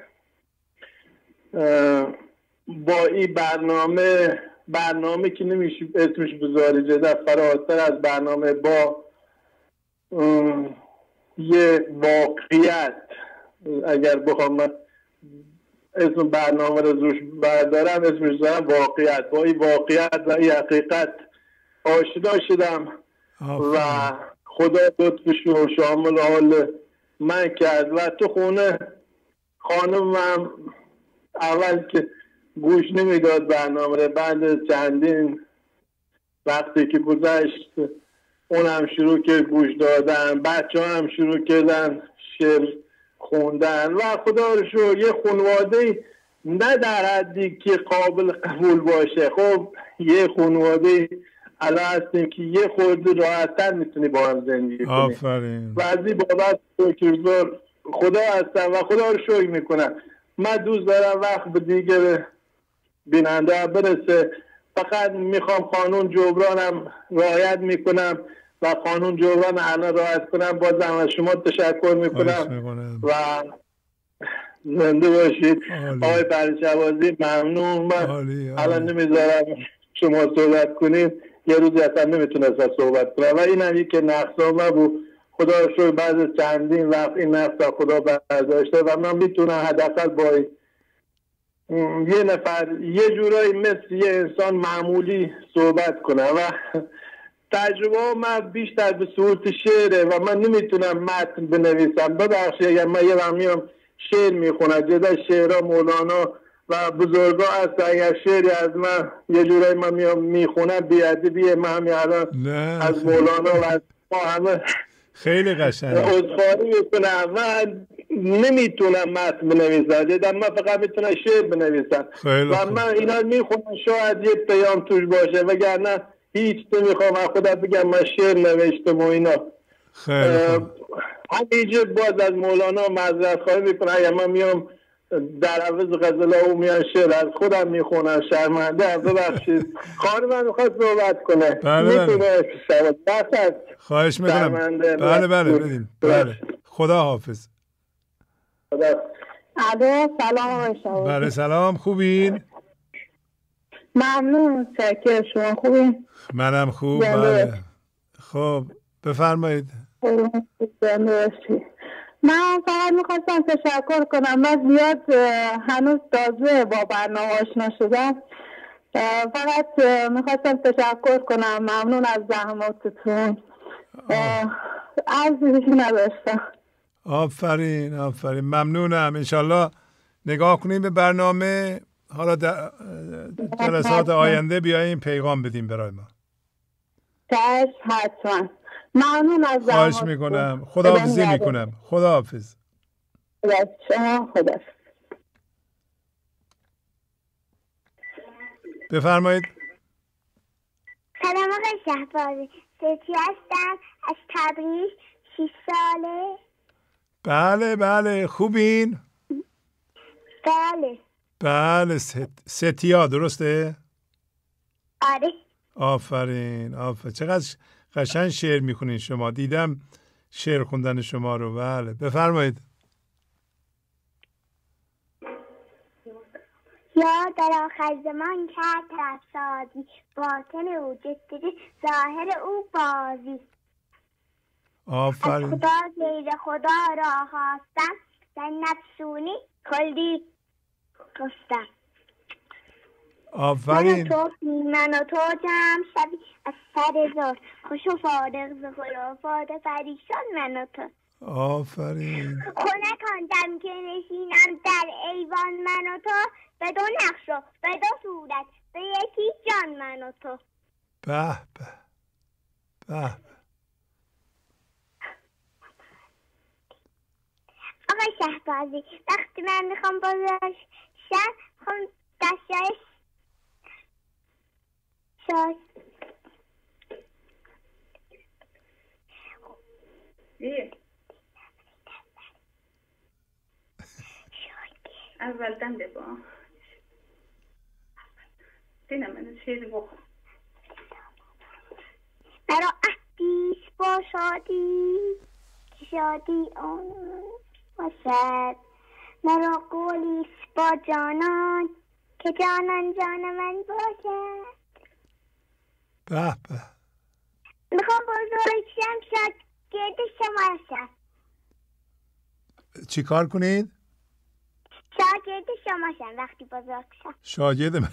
با این برنامه برنامه که نمیشه اسمش بذاری جده فراتر از برنامه با یه واقعیت. اگر بخوام اسم برنامه رو روش بردارم اسمش دارم واقعیت. با این واقعیت و این حقیقت آشنا شدم و خدا لطفش رو شامل حال من کرد. و تو خونه خانم هم اول که گوش نمی‌داد برنامه بعد چندین وقتی که گذشت اونم شروع کرد گوش دادن بچه هم شروع کردن شعر خوندن و خدا رو شو یه خانواده نه در حدی که قابل قبول باشه. خب یه خانواده الان هستیم که یه خورده راحتتر می‌تونی با هم زندگی کنی. آفرین. و از این بابت خدا هستم و خدا رو شکر می‌کنم. من دوست دارم وقت به دیگه بیننده برسه. فقط می‌خوام قانون جبرانم رعایت می‌کنم. و قانون جبران الان رعایت کنم بازم از شما تشکر می‌کنم. و زنده باشید. آقای پرشوازی ممنون. من الان نمی‌ذارم شما صحبت کنید. یه روزی اصلا نمی‌تونست صحبت کنم. و این هم که نقصا بود. خدا شکر بعد چندین وقت این نقص خدا برداشته و من می‌تونم حداقل با یه نفر یه جورایی مثل یه انسان معمولی صحبت کنم. و تجربه من بیشتر به صورت شعره و من نمی‌تونم متن بنویسم. ببخشید اگر من یه میام شعر می‌خونم. جدا شعرها مولانا و بزرگا هست. اگر شعری از من یه جورایی من می‌خونم بیه من همین الان از مولانا و از ما همه خیلی قشنگ. عذرخواهی می‌کنم. من نمی‌تونم متن بنویسم. جدا من فقط می‌تونم شعر بنویسم. و من اینا می‌خونم شاید یه پیام توش باشه وگرنه هیچ نمی‌خوام از خودم بگم من شعر نوشتم و اینا. همینجا باز از مولانا معذرت خواهی می‌کنم. اگر من میام در عوض غزل او میان شعر از خودم می‌خونم شرمنده هم ببخشید. خانم من می‌خواد صحبت کنه. بله بله. خواهش می‌کنم. بله بله بدیم بله. خدا حافظ خدا الو سلام بله سلام. خوبین؟ ممنون شکر شما خوبین منم خوب بله. خب بفرمایید. من فقط می‌خواستم تشکر کنم. من زیاد هنوز تازه با برنامه آشنا شدم. فقط می‌خواستم تشکر کنم. ممنون از زحماتتون. عرضی نداشتم. آفرین آفرین. ممنونم. انشالله نگاه کنیم به برنامه. حالا در جلسات آینده بیاییم پیغام بدیم برای ما. حتما. ممنون از خواهش می‌کنم. خداحافظی می‌کنم. خداحافظ. شما خدا بفرمایید. سلام آقای شهبازی. ستی هستم. از تبریز شیش ساله. بله بله. خوبین؟ بله. بله ست... ستیا درسته؟ آره. آفرین آفرین. چقدر قشنگ شعر می‌خونین شما. دیدم شعر خوندن شما رو. بله بفرمایید. یا در آخر زمان کرد رفسادی باطن او جستجه ظاهر او بازی. آفرین. از خدا غیر خدا را خواستم در نفسونی کلی گفتم من و آفرین تو من و تو جمع شوی. از سر زار. خوش و فارغ ز خرافات پریشان من و تو. آفرین. خونه کندم که نشینم در ایوان من و تو. به دو نقش و به دو صورت. به یکی جان من و تو. به به به آقای شهبازی وقتی من می‌خوام بزرگ می‌خوام دستای شاید. اولدن ببا. دینا من شیر بخور مرا عهدیش با شادی. که شادی آن باشد. مرا قولیش با جانان که جانان جان من باشد. به به. می‌خوام بزرگ شم شاد گرد شما شم چی کار کنید؟ شاگرد شما شم وقتی بزرگ شم. شاگرد من.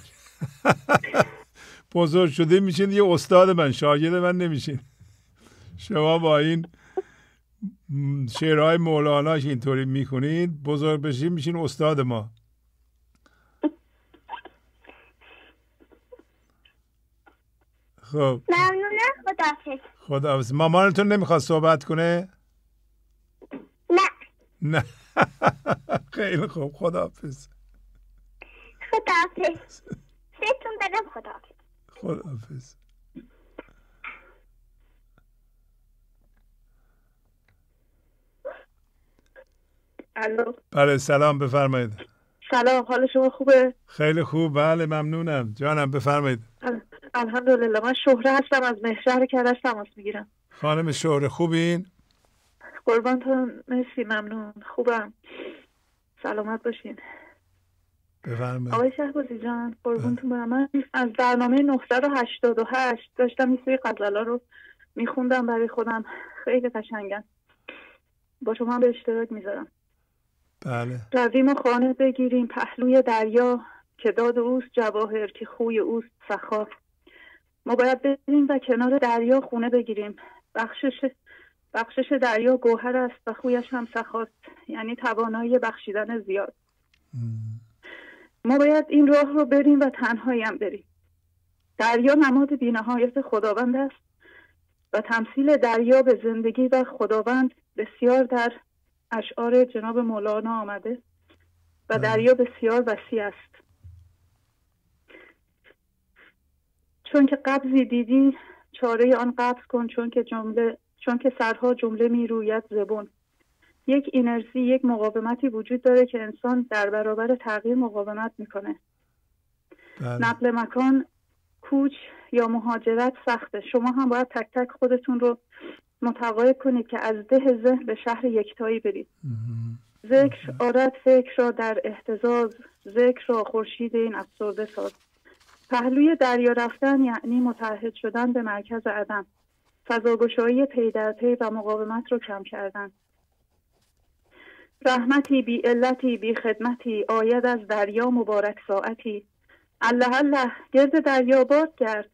بزرگ شده میشین یه استاد من شاگرد من نمیشین. شما با این شعرهای مولاناش اینطوری می‌خونید بزرگ بشین میشین استاد ما. خب. خداحافظ. خدا مامانتون نمی‌خواد صحبت کنه؟ نه. نه. خیلی خوب خداحافظ. خداحافظ. سهتون بدم خداحافظ. خداحافظ. الو. بله سلام بفرمایید. سلام حال شما خوبه؟ خیلی خوب بله ممنونم. جانم بفرمایید. ال- الحمدلله من شهره هستم از مهشهر کرج تماس می‌گیرم. خانم شهر خوبین؟ قربانتون مرسی ممنون خوبم. سلامت باشین. بفرمایید. آقای شهبازی جان قربونتون برم. من از برنامه 988 داشتم این سری غزلا رو میخوندم برای خودم. خیلی قشنگن با شما به اشتراک می‌ذارم. بله. رویم و خانه بگیریم پهلوی دریا که داد اوست جواهر که خوی اوست سخا ما باید بریم و کنار دریا خونه بگیریم. بخشش بخشش دریا گوهر است و خویش هم سخاست یعنی توانایی بخشیدن زیاد. ما باید این راه رو بریم و تنهایی هم بریم. دریا نماد بینهایت خداوند است و تمثیل دریا به زندگی و خداوند بسیار در اشعار جناب مولانا آمده و دریا بسیار وسیع است. چون که قبضی دیدی چاره آن قبض کن چون که جمله چون که سرها جمله می روید زبون. یک اینرژی یک مقاومتی وجود داره که انسان در برابر تغییر مقاومت می‌کنه. بله. نقل مکان کوچ یا مهاجرت سخته. شما هم باید تک تک خودتون رو متقاعد کنید که از ده ذهن به شهر یکتایی برید. ذکر آرد فکر را در احتزاز ذکر را خورشید این افسرده ساز. پهلوی دریا رفتن یعنی متحد شدن به مرکز عدم. فضاگشایی پی در پی و مقاومت رو کم کردن. رحمتی بی علتی بی خدمتی آید از دریا مبارک ساعتی. الله الله گرد دریا باد گرد.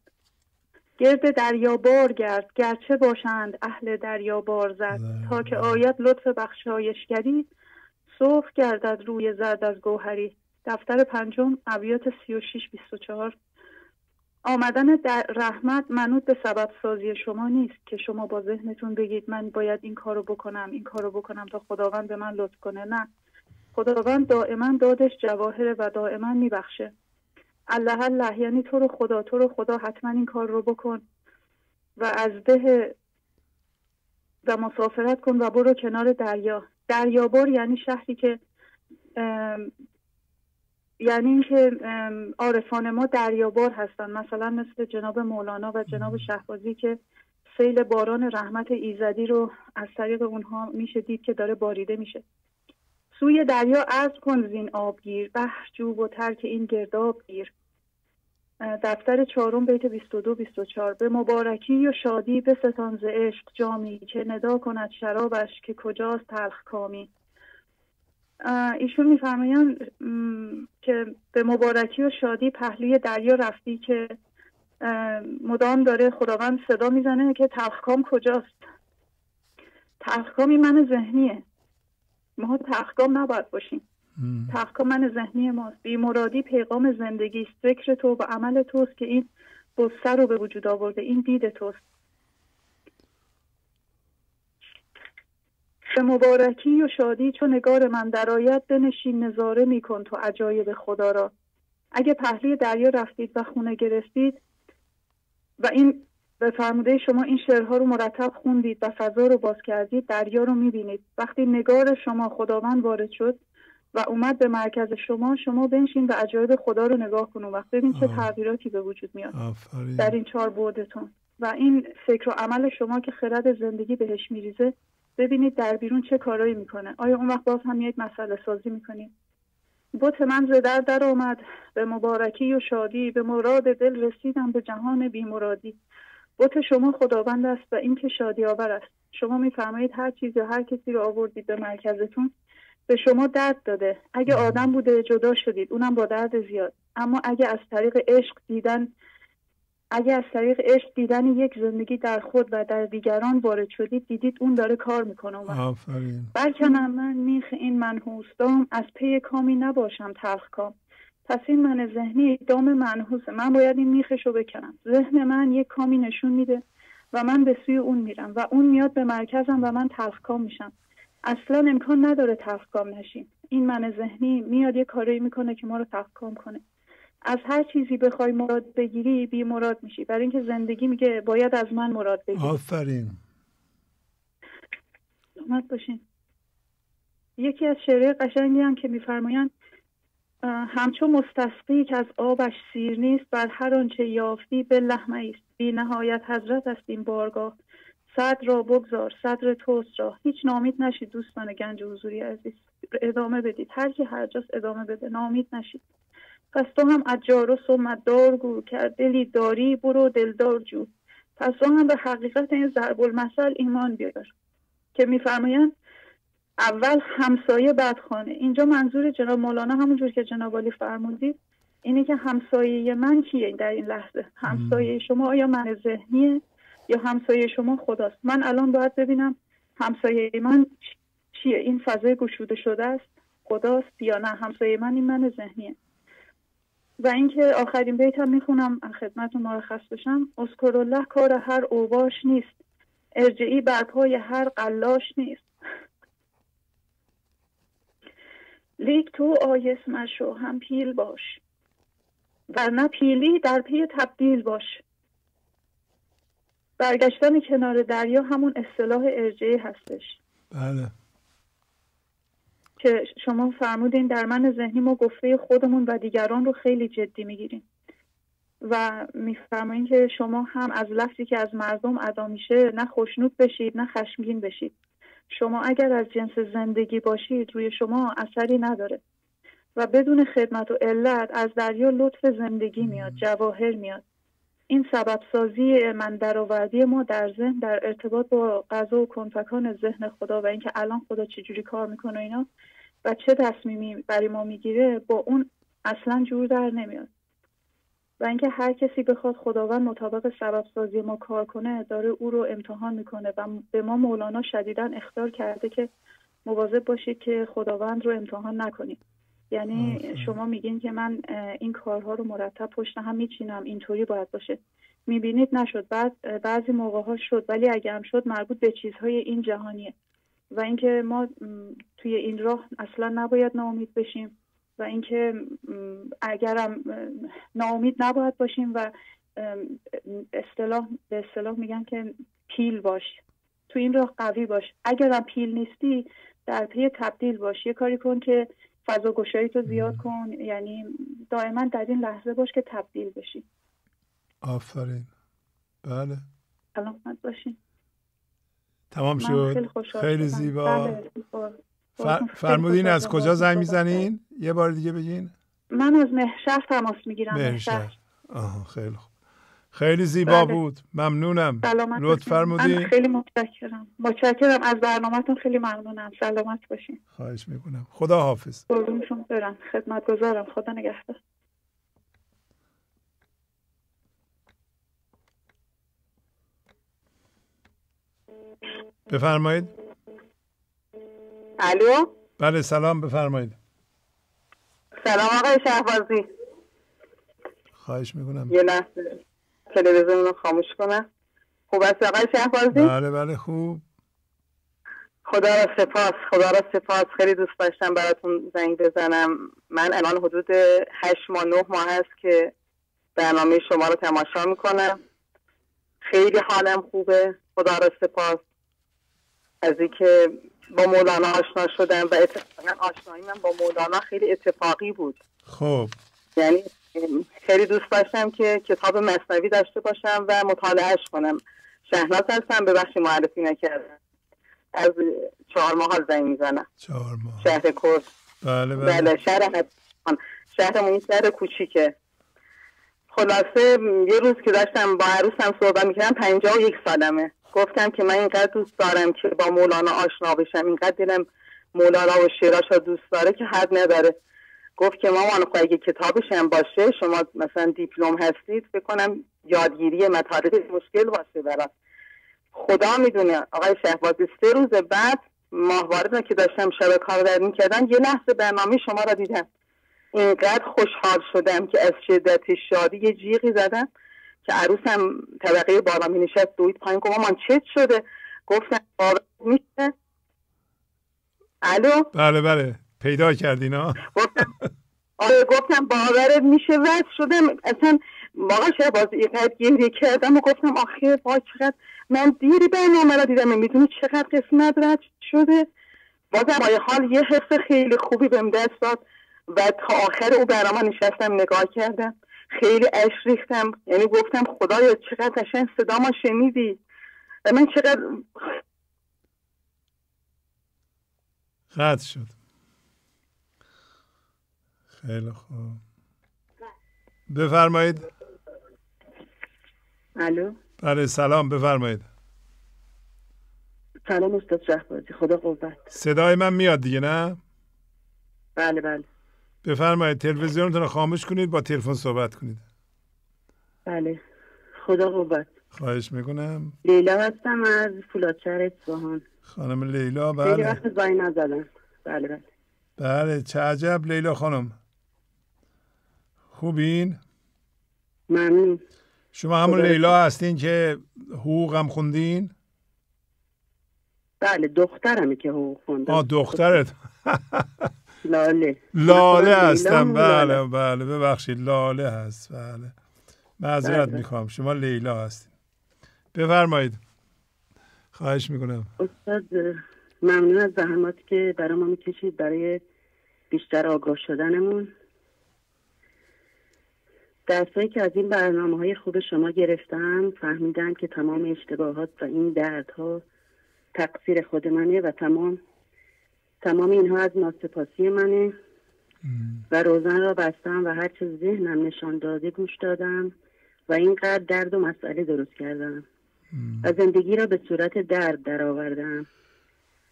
گرد دریا بار گرد گرچه باشند اهل دریا بار زد تا که آید لطف بخشایشگری صوف گردد روی زرد از گوهری. دفتر پنجم ابیات 36 24 آمدن در رحمت منوط به سبب سازی شما نیست که شما با ذهنتون بگید من باید این کارو بکنم این کارو بکنم تا خداوند به من لطف کنه. نه. خداوند دائما دادش جواهره و دائما میبخشه. الله الله یعنی تو رو خدا تو رو خدا حتما این کار رو بکن و از ده و مسافرت کن و برو کنار دریا. دریابار یعنی شهری که یعنی اینکه عارفان ما دریابار هستن. مثلا مثل جناب مولانا و جناب شهبازی که سیل باران رحمت ایزدی رو از طریق اونها میشه دید که داره باریده میشه. سوی دریا از کن زین آبگیر بحر جوب و ترک این گرداب گیر. دفتر چهارم بیت 22 24 به مبارکی و شادی به ستان ز عشق جامی. که ندا کند شرابش که کجاست تلخ کامی. ایشون میفرمایند که به مبارکی و شادی پهلوی دریا رفتی که مدام داره خداوند صدا می‌زنه که تلخکام کجاست. تلخکامی من ذهنیه. ما تلخکام نباید باشیم. تلخکام من ذهنی ماست. بیمرادی پیغام زندگی است. فکر تو و عمل توست که این بسته رو به وجود آورده. این دید توست. به مبارکی و شادی چون نگار من درآید بنشین. نظاره میکن تو عجایب خدا را. اگه پهلی دریا رفتید و خونه گرفتید و این به فرموده شما این شعرها رو مرتب خوندید و فضا رو باز کردید دریا رو می‌بینید. وقتی نگار شما خداوند وارد شد و اومد به مرکز شما شما بنشین و عجایب خدا رو نگاه کن و وقت ببین چه تغییراتی به وجود میاد در این چهار بودتون و این فکر و عمل شما که خرد زندگی بهش میریزه ببینید در بیرون چه کارایی می‌کنه. آیا اون وقت باز هم یک مسئله سازی می‌کنید بوت من زدر در آمد به مبارکی و شادی به مراد دل رسیدم به جهان بیمرادی. بوت شما خداوند است و این که شادی آور است. شما میفرمایید هر چیزی هر کسی رو آوردید به مرکزتون به شما درد داده. اگه آدم بوده جدا شدید. اونم با درد زیاد. اما اگه از طریق عشق دیدن اگه از طریق عشق دیدن یک زندگی در خود و در دیگران وارد شدید دیدید اون داره کار می‌کنه. آفرین. برکنم من میخ این منحوستام از پی کامی نباشم تلخ کام. پس این من ذهنی دام منحوسه من باید این میخش رو بکنم. ذهن من یک کامی نشون میده و من به سوی اون میرم و اون میاد به مرکزم و من تلخکام میشم. اصلا امکان نداره تلخکام نشیم. این من ذهنی میاد یه کاری می‌کنه که ما رو تلخکام کنه. از هر چیزی بخوای مراد بگیری بی مراد میشی. برای اینکه زندگی میگه باید از من مراد بگیری. آفرین. باشین. یکی از شعرهای قشنگی هم که میفرمایند همچون مستسقی که از آبش سیر نیست بر هر آنچه یافتی به لحمه است بی نهایت حضرت است این بارگاه. صد را بگذار صدر توست را. هیچ نامید نشید دوستان گنج حضوری عزیز. ادامه بدید. هر کی هر جاست ادامه بده. نامید نشید. پس تو هم اجار و سمدار گو کرد دلی داری برو دلدار جو. پس تو هم به حقیقت این ضرب المثل ایمان بیار. که میفرمایند اول همسایه بعد خانه اینجا منظور جناب مولانا همونجور که جناب علی فرمودید اینه که همسایه من کیه در این لحظه؟ همسایه شما آیا من ذهنیه یا همسایه شما خداست؟ من الان باید ببینم همسایه من چیه؟ این فضای گشوده شده است خداست یا نه؟ همسایه من این من ذهنیه. و اینکه آخرین بیت هم می‌خونم خدمت مرخص بشم. اذکروا الله کار هر اوباش نیست. ارجعی بر پای هر قلاش نیست. لیک تو آیس مشو هم پیل باش. ور نه پیلی در پی تبدیل باش. برگشتن کنار دریا همون اصطلاح ارجعی هستش. بله. که شما فرمودین در من ذهنی ما گفته خودمون و دیگران رو خیلی جدی می‌گیریم. و میفرمایین که شما هم از لفظی که از مردم ادا میشه نه خوشنود بشید نه خشمگین بشید. شما اگر از جنس زندگی باشید روی شما اثری نداره. و بدون خدمت و علت از دریا لطف زندگی میاد جواهر میاد. این سبب سازی من درآوردی ما در ذهن در ارتباط با غذا و کنفکان ذهن خدا و اینکه الان خدا چجوری کار می‌کنه اینا و چه تصمیمی برای ما می‌گیره با اون اصلا جور در نمیاد. و اینکه هر کسی بخواد خداوند مطابق سبب سازی ما کار کنه داره او رو امتحان می‌کنه و به ما مولانا شدیدا اختار کرده که مواظب باشید که خداوند رو امتحان نکنید. یعنی شما میگین که من این کارها رو مرتب پشت هم میچینم اینطوری باید باشه. می‌بینید نشد. بعد بعضی موقع ها شد ولی اگه هم شد مربوط به چیزهای این جهانیه. و اینکه ما توی این راه اصلا نباید ناامید بشیم. و اینکه اگرم ناامید نباید باشیم و اصطلاح به اصطلاح میگن که پیل باش. تو این راه قوی باش. اگرم پیل نیستی در پی تبدیل باش. یه کاری کن که فضا گشایی تو زیاد کن. یعنی دائما در این لحظه باش که تبدیل بشی. آفرین. بله. سلامت باشین تمام شد. خیلی, زیبا. بله. فرمودین از کجا زنگ می‌زنین؟ یه بار دیگه بگین. من از مهشهر تماس می‌گیرم مهشهر. آها خیلی خوب. خیلی زیبا بله. بود. ممنونم. لطف فرمودین. خیلی متشکرم. متشکرم. از برنامهتون خیلی ممنونم. سلامت باشین. خواهش می‌کنم. خدا حافظ. قربونشون برم. خدمت گذارم خدا نگهدار. بفرمایید. الو؟ بله سلام بفرمایید. سلام آقای شهبازی. خواهش می‌کنم. یه لحظه. تلویزیون رو خاموش کنم. خوب است آقای شهبازی؟ بله بله خوب. خدا را سپاس خدا را سپاس. خیلی دوست داشتم براتون زنگ بزنم. من الان حدود هشت ماه نه ماه هست که برنامه شما رو تماشا می‌کنم. خیلی حالم خوبه. خدا را سپاس. از اینکه با مولانا آشنا شدم و اتفاقا آشنایی من با مولانا خیلی اتفاقی بود. خب. یعنی خیلی دوست داشتم که کتاب مصنوی داشته باشم و مطالعهش کنم. شهناز هستم به بخشی معرفی نکردم. از چهار ماه زنگ می‌زنم. چهار ماه. شهر کرد بله بله, بله شهر شهرمون این شهر کوچیکه. خلاصه یه روز که داشتم با عروسم صحبت می‌کردم پنجاه و یک سالمه. گفتم که من اینقدر دوست دارم که با مولانا آشنا بشم. اینقدر دلم مولانا و شیراش دوست داره که حد نداره. گفت که مامان خب اگه کتابش هم باشه شما مثلا دیپلم هستید بکنم یادگیری مطالب مشکل باشه برات. خدا می‌دونه. آقای شهبازی سه روز بعد ماهوارد که داشتم شب کار در می‌کردن یه لحظه برنامه شما را دیدم. اینقدر خوشحال شدم که از شدت شادی یه جیغی زدم که عروسم طبقه بالا می نشست دوید پایین گفت مامان چت شده؟ گفتم باور میشه. الو؟ بله بله پیدا کردین ها گفتم آره گفتم باورت میشه وز شدم. اصلا واقعا شب باز اینقدر گریه کردم و گفتم آخه با چقدر من دیری برنامه را دیدم می‌دونی چقدر قسمت رد شده؟ بازم آیه حال یه حس خیلی خوبی بهم دست داد. و تا آخر او برنامه نشستم نگاه کردم. خیلی اش ریختم. یعنی گفتم خدایا چقدر قشنگ صدا ما شنیدی. و من چقدر قطع شد. خیلی خوب. بفرمایید. الو؟ بله سلام بفرمایید. سلام استاد شهبازی خدا قوت. صدای من میاد دیگه نه؟ بله بله. بفرمایید تلویزیونتون رو خاموش کنید با تلفن صحبت کنید. بله. خدا قوت. خواهش می‌کنم. لیلا هستم از فولادشهر اصفهان. خانم لیلا بله. خیلی وقت زنگ نزدم. بله بله. بله چه عجب لیلا خانم. خوبین؟ ممنون. شما همون لیلا هستین که حقوق هم خوندین؟ بله دخترمه که حقوق خوندم. آه دخترت. لاله. لاله هستم. بله بله. ببخشید لاله هست. بله. معذرت بله. می‌خوام. شما لیلا هستین. بفرمایید. خواهش می‌کنم. استاد ممنون از زحماتی که برای ما می‌کشید برای بیشتر آگاه شدنمون. درسایی که از این برنامه های خوب شما گرفتم فهمیدم که تمام اشتباهات و این دردها تقصیر خود منه و تمام تمام اینها از ناسپاسی منه. و روزن را بستم و هرچه ذهنم نشان داده گوش دادم و اینقدر درد و مسئله درست کردم. و زندگی را به صورت درد درآوردم.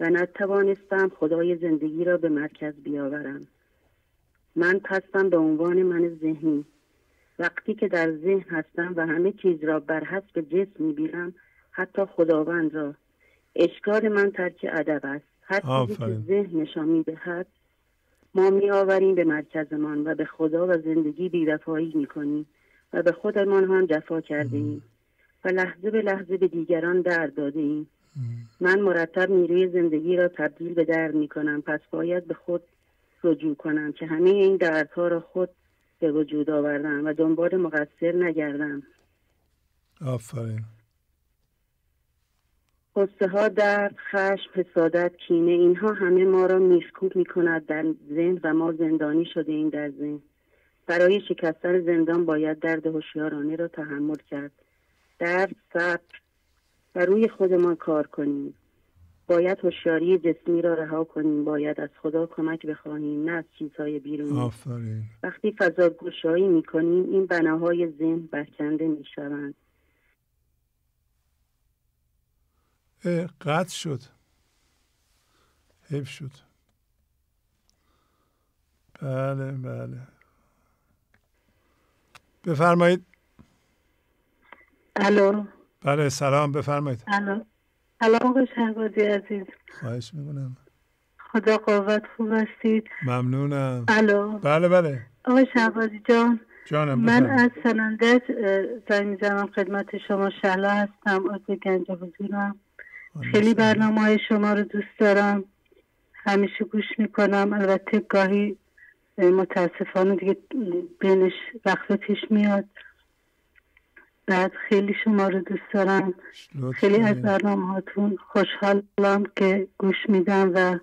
و نتوانستم خدای زندگی را به مرکز بیاورم. من پستم به عنوان من ذهنی. وقتی که در ذهن هستم و همه چیز را بر حسب جسم می‌بینم حتی خداوند را. اشکال من ترک ادب است. هر چیزی که ذهن نشان می‌دهد ما می آوریم به مرکزمان و به خدا و زندگی بیوفایی می کنیم و به خودمان هم جفا کرده ایم و لحظه به لحظه به دیگران درد داده ایم من مرتب نیروی زندگی را تبدیل به درد می کنم پس باید به خود رجوع کنم که همه این دردها را خود به وجود آوردم و دنبال مقصر نگردم. آفرین. قصه ها درد خشم حسادت کینه اینها همه ما را میسکوب می کند در ذهن و ما زندانی شده این در ذهن. برای شکستن زندان باید درد هوشیارانه را تحمل کرد. درد صبر و روی خودمان کار کنیم. باید هوشیاری جسمی را رها کنیم. باید از خدا کمک بخواهیم نه از چیزهای بیرونی. آفرین. وقتی فضا گشایی می کنیم این بناهای ذهن برکنده می قطع شد. حیف شد. بله بله. بفرمایید. الو. بله سلام بفرمایید. الو. سلام آقای شهبازی عزیز. خواهش می‌کنم. خدا قوت خوب هستید. ممنونم. الو. بله بله. آقای شهبازی جان. جانم من از سنندج زنگ می‌زنم خدمت شما. شهلا هستم از گنج بزرگم خیلی برنامه های شما رو دوست دارم. همیشه گوش می‌کنم. البته گاهی متاسفانه دیگه بینش وقت پیش میاد. بعد خیلی شما رو دوست دارم. خیلی از برنامه هاتون خوشحالم که گوش میدم و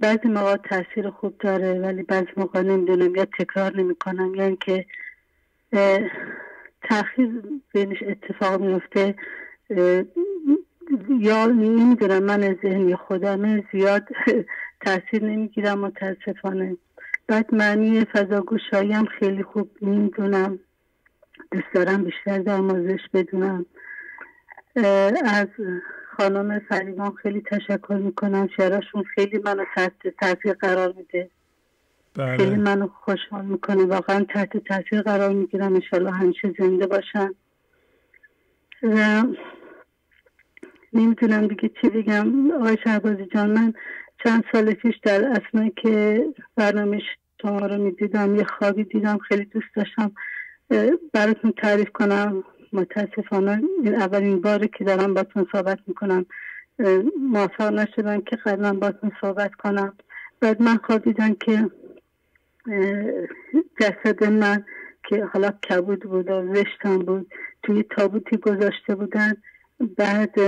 بعضی موقع تاثیر خوب داره ولی بعضی موقع نمی‌دونم یا تکرار نمی‌کنم. یا اینکه تاخیر بینش اتفاق میفته یا نمی‌دونم. من ذهنی خودم زیاد تاثیر نمی‌گیرم متاسفانه. بعد معنی فضا هم خیلی خوب نمی‌دونم دوست دارم بیشتر در موردش بدونم. از خانم فریبان خیلی تشکر می‌کنم. شعراشون خیلی منو تحت تاثیر قرار میده. بله. خیلی منو خوشحال می‌کنه. واقعا تحت تاثیر قرار می‌گیرم. انشالله همیشه زنده باشم. و نمی‌تونم دیگه چی بگم. آقای شهبازی جان من چند سال پیش در اصلا که برنامه شما رو می‌دیدم یه خوابی دیدم خیلی دوست داشتم براتون تعریف کنم. متاسفانه این اولین باره که دارم باتون صحبت می‌کنم. موفق نشدم که قبلا باتون صحبت کنم. بعد من خواب دیدم که جسد من که حالا کبود بود و زشتم بود توی تابوتی گذاشته بودن. بعد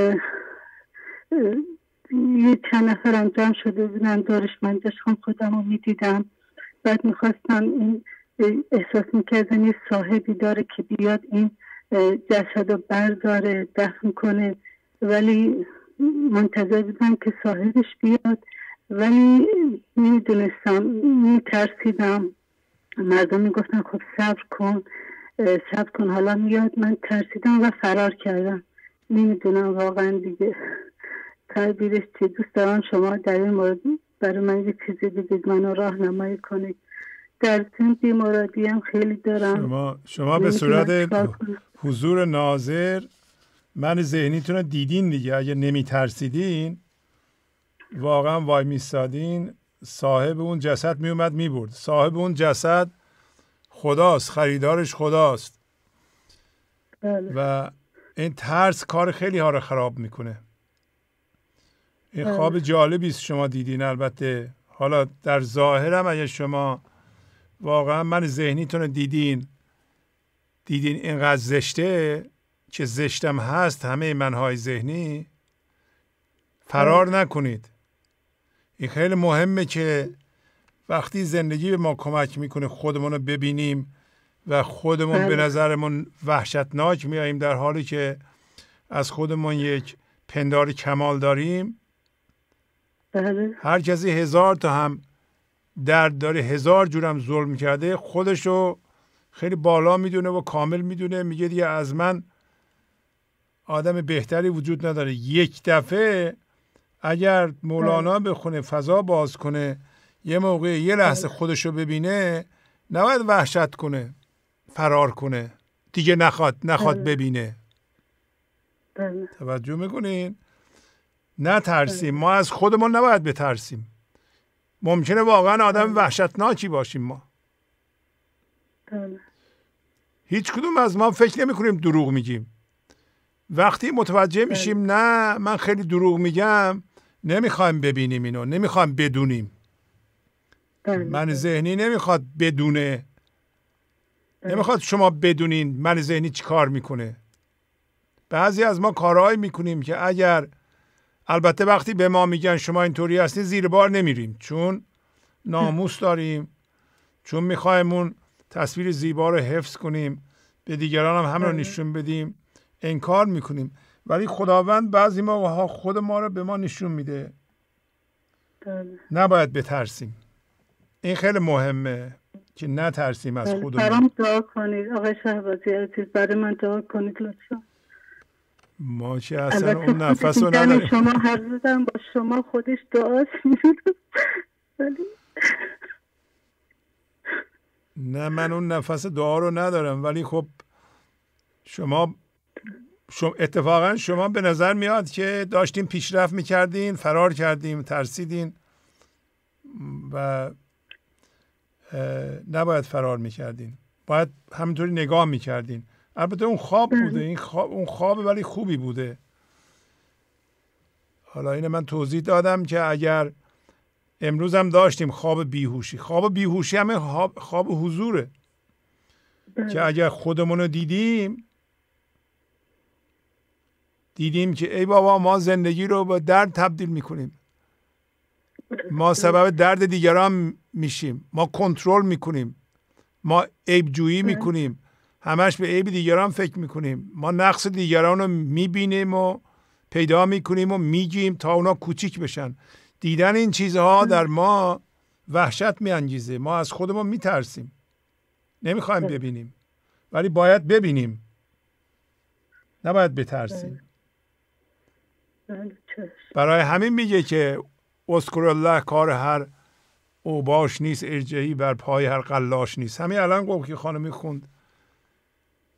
یه چند نفر انجام شده بودن دارش من داشتم خودم رو می‌دیدم. بعد می‌خواستم این احساس می‌کردم یه صاحبی داره که بیاد این جسد رو برداره دفن کنه. ولی منتظر بودم که صاحبش بیاد. ولی نمی‌دونستم میترسیدم. مردم می‌گفتن خب صبر کن صبر کن حالا میاد. من ترسیدم و فرار کردم. نمی‌دونم واقعا دیگه. تعبیرش چی دوست دارم شما در این مورد برای من یه چیزی بگید منو راهنمایی کنید. در سن بیمارادی هم خیلی دارم. شما, شما به صورت حضور ناظر من ذهنیتون رو دیدین دیگه. اگه نمی ترسیدین واقعا وای میستادین صاحب اون جسد میومد می‌برد. صاحب اون جسد خداست خریدارش خداست. بله. و این ترس کار خیلی ها رو خراب می‌کنه این بله. خواب جالبی است شما دیدین البته حالا در ظاهرم اگه شما واقعا من ذهنیتون رو دیدین دیدین اینقدر زشته که زشتم هست همه منهای ذهنی فرار بله. نکنید این خیلی مهمه که وقتی زندگی به ما کمک می‌کنه خودمون رو ببینیم و خودمون به بله. نظرمون وحشتناک میاییم در حالی که از خودمون یک پندار کمال داریم. بله. هر کسی هزار تا هم درد داره هزار جورم ظلم کرده خودشو خیلی بالا می‌دونه و کامل می‌دونه. میگه دیگه از من آدم بهتری وجود نداره. یک دفعه اگر مولانا بخونه فضا باز کنه یه موقع یه لحظه خودشو ببینه نباید وحشت کنه. فرار کنه. دیگه نخواد نخواد بله. ببینه. بله. توجه می‌کنین؟ نترسیم. ما از خودمون نباید بترسیم. ممکنه واقعا آدم وحشتناکی باشیم ما. هیچ کدوم از ما فکر نمی کنیم دروغ میگیم. وقتی متوجه میشیم نه من خیلی دروغ میگم. نمی‌خوایم ببینیم اینو. نمی‌خوایم بدونیم. من ذهنی نمی‌خواد بدونه. نمی‌خواد شما بدونین من ذهنی چی کار می‌کنه. بعضی از ما کارهایی می‌کنیم که اگر البته وقتی به ما میگن شما اینطوری هستید زیر بار نمیریم. چون ناموس داریم چون می‌خوایم اون تصویر زیبا رو حفظ کنیم به دیگران هم همه رو نشون بدیم انکار می‌کنیم. ولی خداوند بعضی موقع خود ما رو به ما نشون میده. نباید بترسیم. این خیلی مهمه. که نترسیم از خودمون برام دعا کنید. آقای شهبازی عزیز برای من دعا کنید لطفا. ما چه اصلا اون نفس رو نداریم. شما هر روزم با شما خودش دعا ولی نه من اون نفس دعا رو ندارم ولی خب شما شما اتفاقا شما به نظر میاد که داشتیم پیشرفت می‌کردین فرار کردیم ترسیدین و نباید فرار می‌کردین. باید همینطوری نگاه می‌کردین. البته اون خواب بوده این خواب اون خواب ولی خوبی بوده. حالا اینه من توضیح دادم که اگر امروز هم داشتیم خواب بیهوشی. خواب بیهوشی همه خواب, خواب حضوره. که اگر خودمون رو دیدیم دیدیم که ای بابا ما زندگی رو با درد تبدیل می‌کنیم. ما سبب درد دیگران میشیم. ما کنترل می‌کنیم. ما عیب جویی می‌کنیم. همش به عیب دیگران فکر می‌کنیم. ما نقص دیگران رو می‌بینیم و پیدا می‌کنیم و میگیم تا اونا کوچیک بشن. دیدن این چیزها در ما وحشت میانگیزه. ما از خودمون میترسیم. نمی‌خوایم ببینیم. ولی باید ببینیم. نباید بترسیم. برای همین میگه که اسکر الله کار هر اوباش نیست ارجعی بر پای هر قلاش نیست. همین الان گفت که خانمی خوند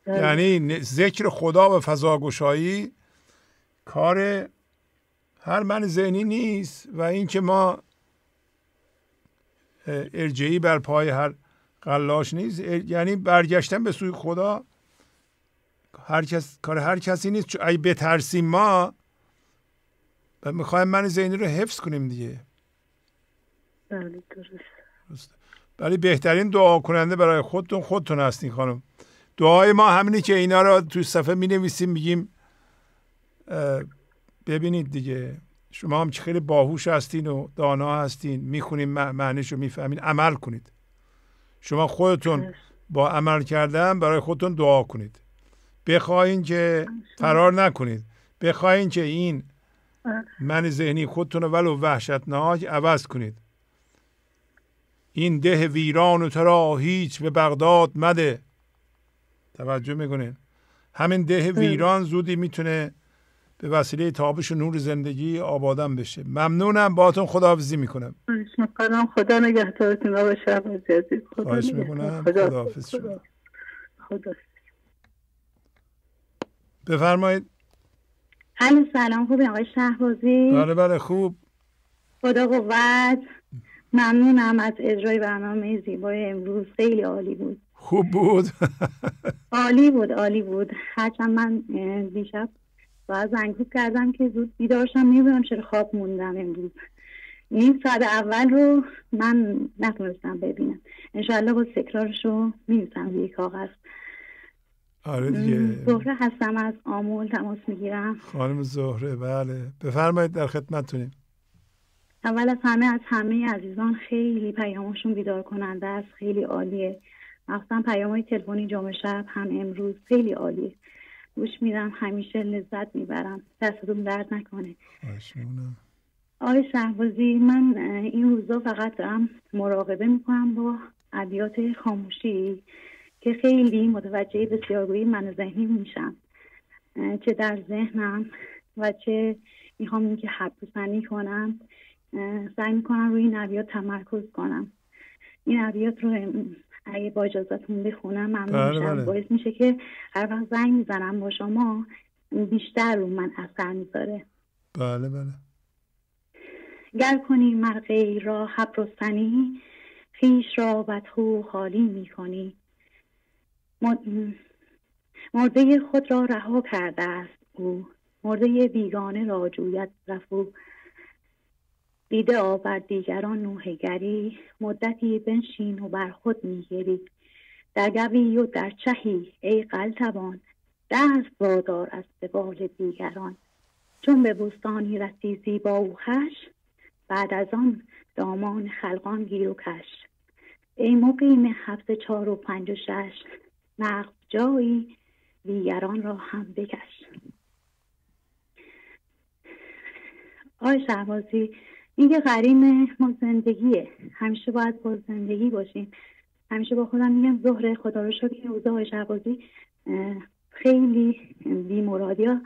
یعنی ذکر خدا و فضاگشایی کار هر من ذهنی نیست و اینکه ما ارجعی بر پای هر قلاش نیست. یعنی برگشتن به سوی خدا هر کس کار هر کسی نیست. چون اگه بترسیم ما و می‌خوایم من ذهنی رو حفظ کنیم دیگه. بله درست. ولی بهترین دعا کننده برای خودتون خودتون هستین خانم. دعای ما همینی که اینا رو توی صفحه می نویسیم میگیم ببینید دیگه. شما هم خیلی باهوش هستین و دانا هستین. می‌خونین معنیش رو می‌فهمین. عمل کنید. شما خودتون با عمل کردن برای خودتون دعا کنید. بخواین که فرار نکنید. بخواین که این من ذهنی خودتون رو ولو وحشتناک عوض کنید. این ده ویران و ترا هیچ به بغداد مده. توجه می‌کنین. همین ده ویران زودی می‌تونه به وسیله تابش و نور زندگی آبادان بشه. ممنونم باتون خداحافظی می‌کنم. می‌کنم. خدا نگهدارتون آقا شب عزیز خواهش می‌کنم. خداحافظ شما. خدا بفرمایید. الو سلام خوبی؟ آقای شهبازی؟ بله بله خوب. خدا قوت. ممنونم از اجرای برنامه زیبای امروز. خیلی عالی بود. خوب بود. عالی بود عالی بود. هرچند من دیشب باید زنگ کردم که زود بیدارشم نمی‌دونم چرا خواب موندم امروز. نیم ساعت اول رو من نتونستم ببینم. انشاءالله با تکرارش رو می‌رسم یک کاغذ آره دیگه. زهره هستم از آمول تماس می‌گیرم. خانم زهره بله. بفرمایید در خدمتتونیم. اول از همه از همه عزیزان خیلی پیامشون بیدار کننده است خیلی عالیه. مخصوصا پیام های تلفنی جمعه شب هم امروز خیلی عالیه. گوش میدم همیشه لذت می‌برم. دستتون درد نکنه. آقای شهبازی من این روزا فقط دارم مراقبه می‌کنم با ابیات خاموشی. که خیلی متوجه بسیارگویی من ذهنی میشم. چه در ذهنم و چه می‌خوام اینکه حبسنی کنم. سعی می‌کنم روی این ابیات تمرکز کنم. این ابیات رو اگه با اجازتون بخونم ممنون بله میشم. بله. باعث میشه که هر وقت زنگ می‌زنم با شما بیشتر رو من اثر می‌ذاره. بله بله. گر کنی مرغی را حبر و سنی خیش را بدخو خالی می کنی مرده خود را رها کرده است او. مرده بیگانه را جوید رفو دیده آور دیگران نوهگری مدتی بنشین و بر خود میگری. در گوی و در چهی ای قلتبان دست وادار از بال دیگران. چون به بوستانی رسی زیبا و خش بعد از آن دامان خلقان گیر و کش. ای مقیم حبس چار و پنج و شش نقب جایی دیگران را هم بکش. آی شهبازی این که غریم ما زندگیه. همیشه باید با زندگی باشیم. همیشه با خودم میگم ظهر خدا رو شد که روزا آی شهبازی خیلی بیمرادی ها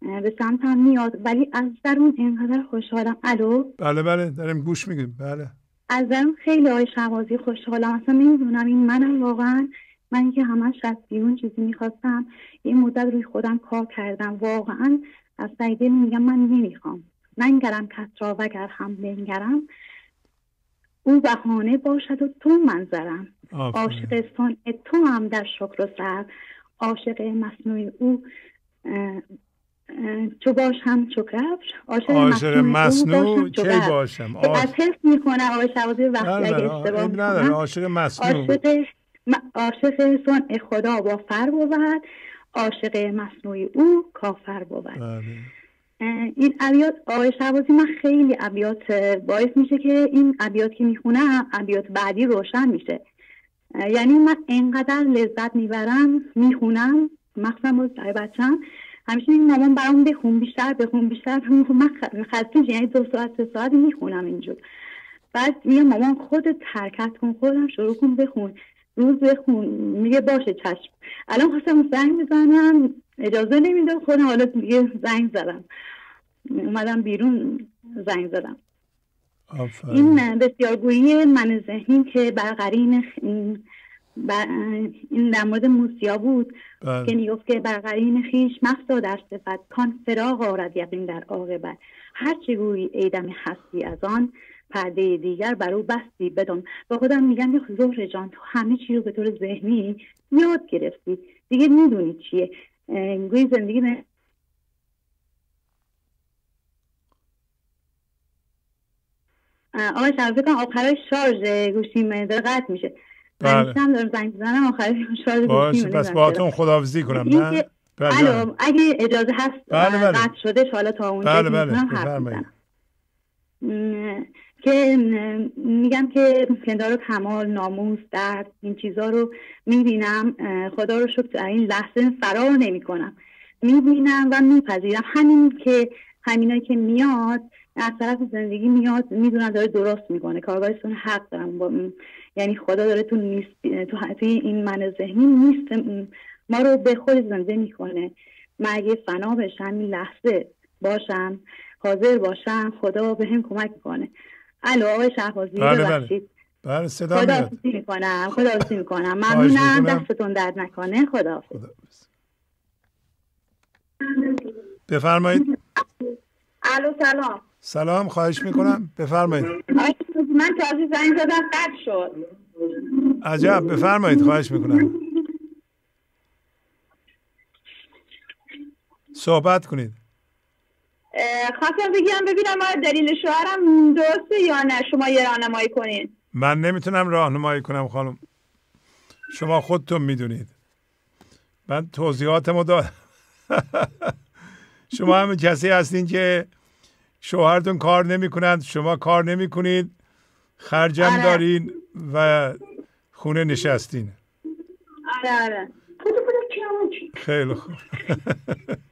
به سمت هم میاد. ولی از درون اینقدر خوشحالم. الو؟ بله بله داریم گوش میگیم بله. از درون خیلی آی شهبازی خوشحالم. اصلا نمی‌دونم این منم واقعا من که همش از بیرون چیزی می‌خواستم یه مدت روی خودم کار کردم. واقعا از سعیده میگم من نمی‌خوام. ننگرم کس را وگر هم بنگرم او بهانه باشد و تو منظرم. عاشق صنع تو هم در شکر و سر. عاشق مصنوع او چو باشم چو کفش. عاشق مصنوع کی باشم؟ از حس می‌کنه آقای شوازی وقتی اگه اشتباه عاشق مصنوع. عاشق صنع خدا با فر بود. عاشق مصنوع او کافر بود. بله. این ابیات آقای شعبازی من خیلی ابیات باعث میشه که این ابیات که می‌خونم ابیات بعدی روشن میشه. یعنی من انقدر لذت می‌برم می‌خونم مخصوصا باز برای بچم همیشه میگم مامان برام بخون بیشتر بخون بیشتر من خسته یعنی دو ساعت سه ساعت می‌خونم اینجور. بعد میگم مامان خودت حرکت کن خودم شروع کن بخون. روز بخون میگه باشه چشم. الان خواستم زنگ بزنم اجازه نمیده خودم حالا دیگه زنگ زدم. اومدم بیرون زنگ زدم. این بسیارگویی من ذهنیم که برقرین این در مورد موسیا بود بله. که می‌گفت که برقرین خیش مفتا در صفت کان فراغ آرد یقین در عاقبت. هر چه گویی ایدم هستی از آن پرده دیگر بر او بستی بدون با خودم میگم که زهر جان تو همه چی رو به طور ذهنی یاد گرفتی. دیگه می‌دونی چیه. گوی زندگی به آقای شرفی کنم آخرش شارژ گوشیم داره قطع میشه. بله. هم دارم زنگ بزنم آخرش شارژ باشه پس باهاتون خداحافظی کنم نه؟ الو اگه اجازه هست بله بله. قطع شده حالا تا اونجا بله بله. حرف که میگم که پندار کمال ناموس درد این چیزها رو می‌بینم. خدا رو شکر در این لحظه فرار نمی کنم می‌بینم و میپذیرم. همین که همینایی که میاد از طرف زندگی میاد می‌دونم داره درست می‌کنه. کارگاهشون حق دارم با یعنی خدا داره تو نیست تو توی این من ذهنی نیست. ما رو به خود زنده می‌کنه. من اگه فنا بشم این لحظه باشم حاضر باشم خدا به هم کمک می‌کنه. الو آقای شهبازی بله ببخشید. بله صدا خدا میاد. می‌کنم خدا می‌کنم. ممنونم دستتون درد نکنه. خدا بفرمایید. الو سلام. سلام خواهش می‌کنم. بفرمایید. من تازه زنگ زدم قطع شد. عجب بفرمایید خواهش می‌کنم. صحبت کنید. خواستم بگم ببینم آیا دلیل شوهرم درسته یا نه؟ شما یه راهنمایی کنین. من نمی‌تونم راهنمایی کنم خانم. شما خودتون می‌دونید. من توضیحاتمو دادم. شما هم کسی هستین که شوهرتون کار نمی‌کنند شما کار نمی‌کنید خرجم آره. دارین و خونه نشستین. آره آره. خیلی خوب.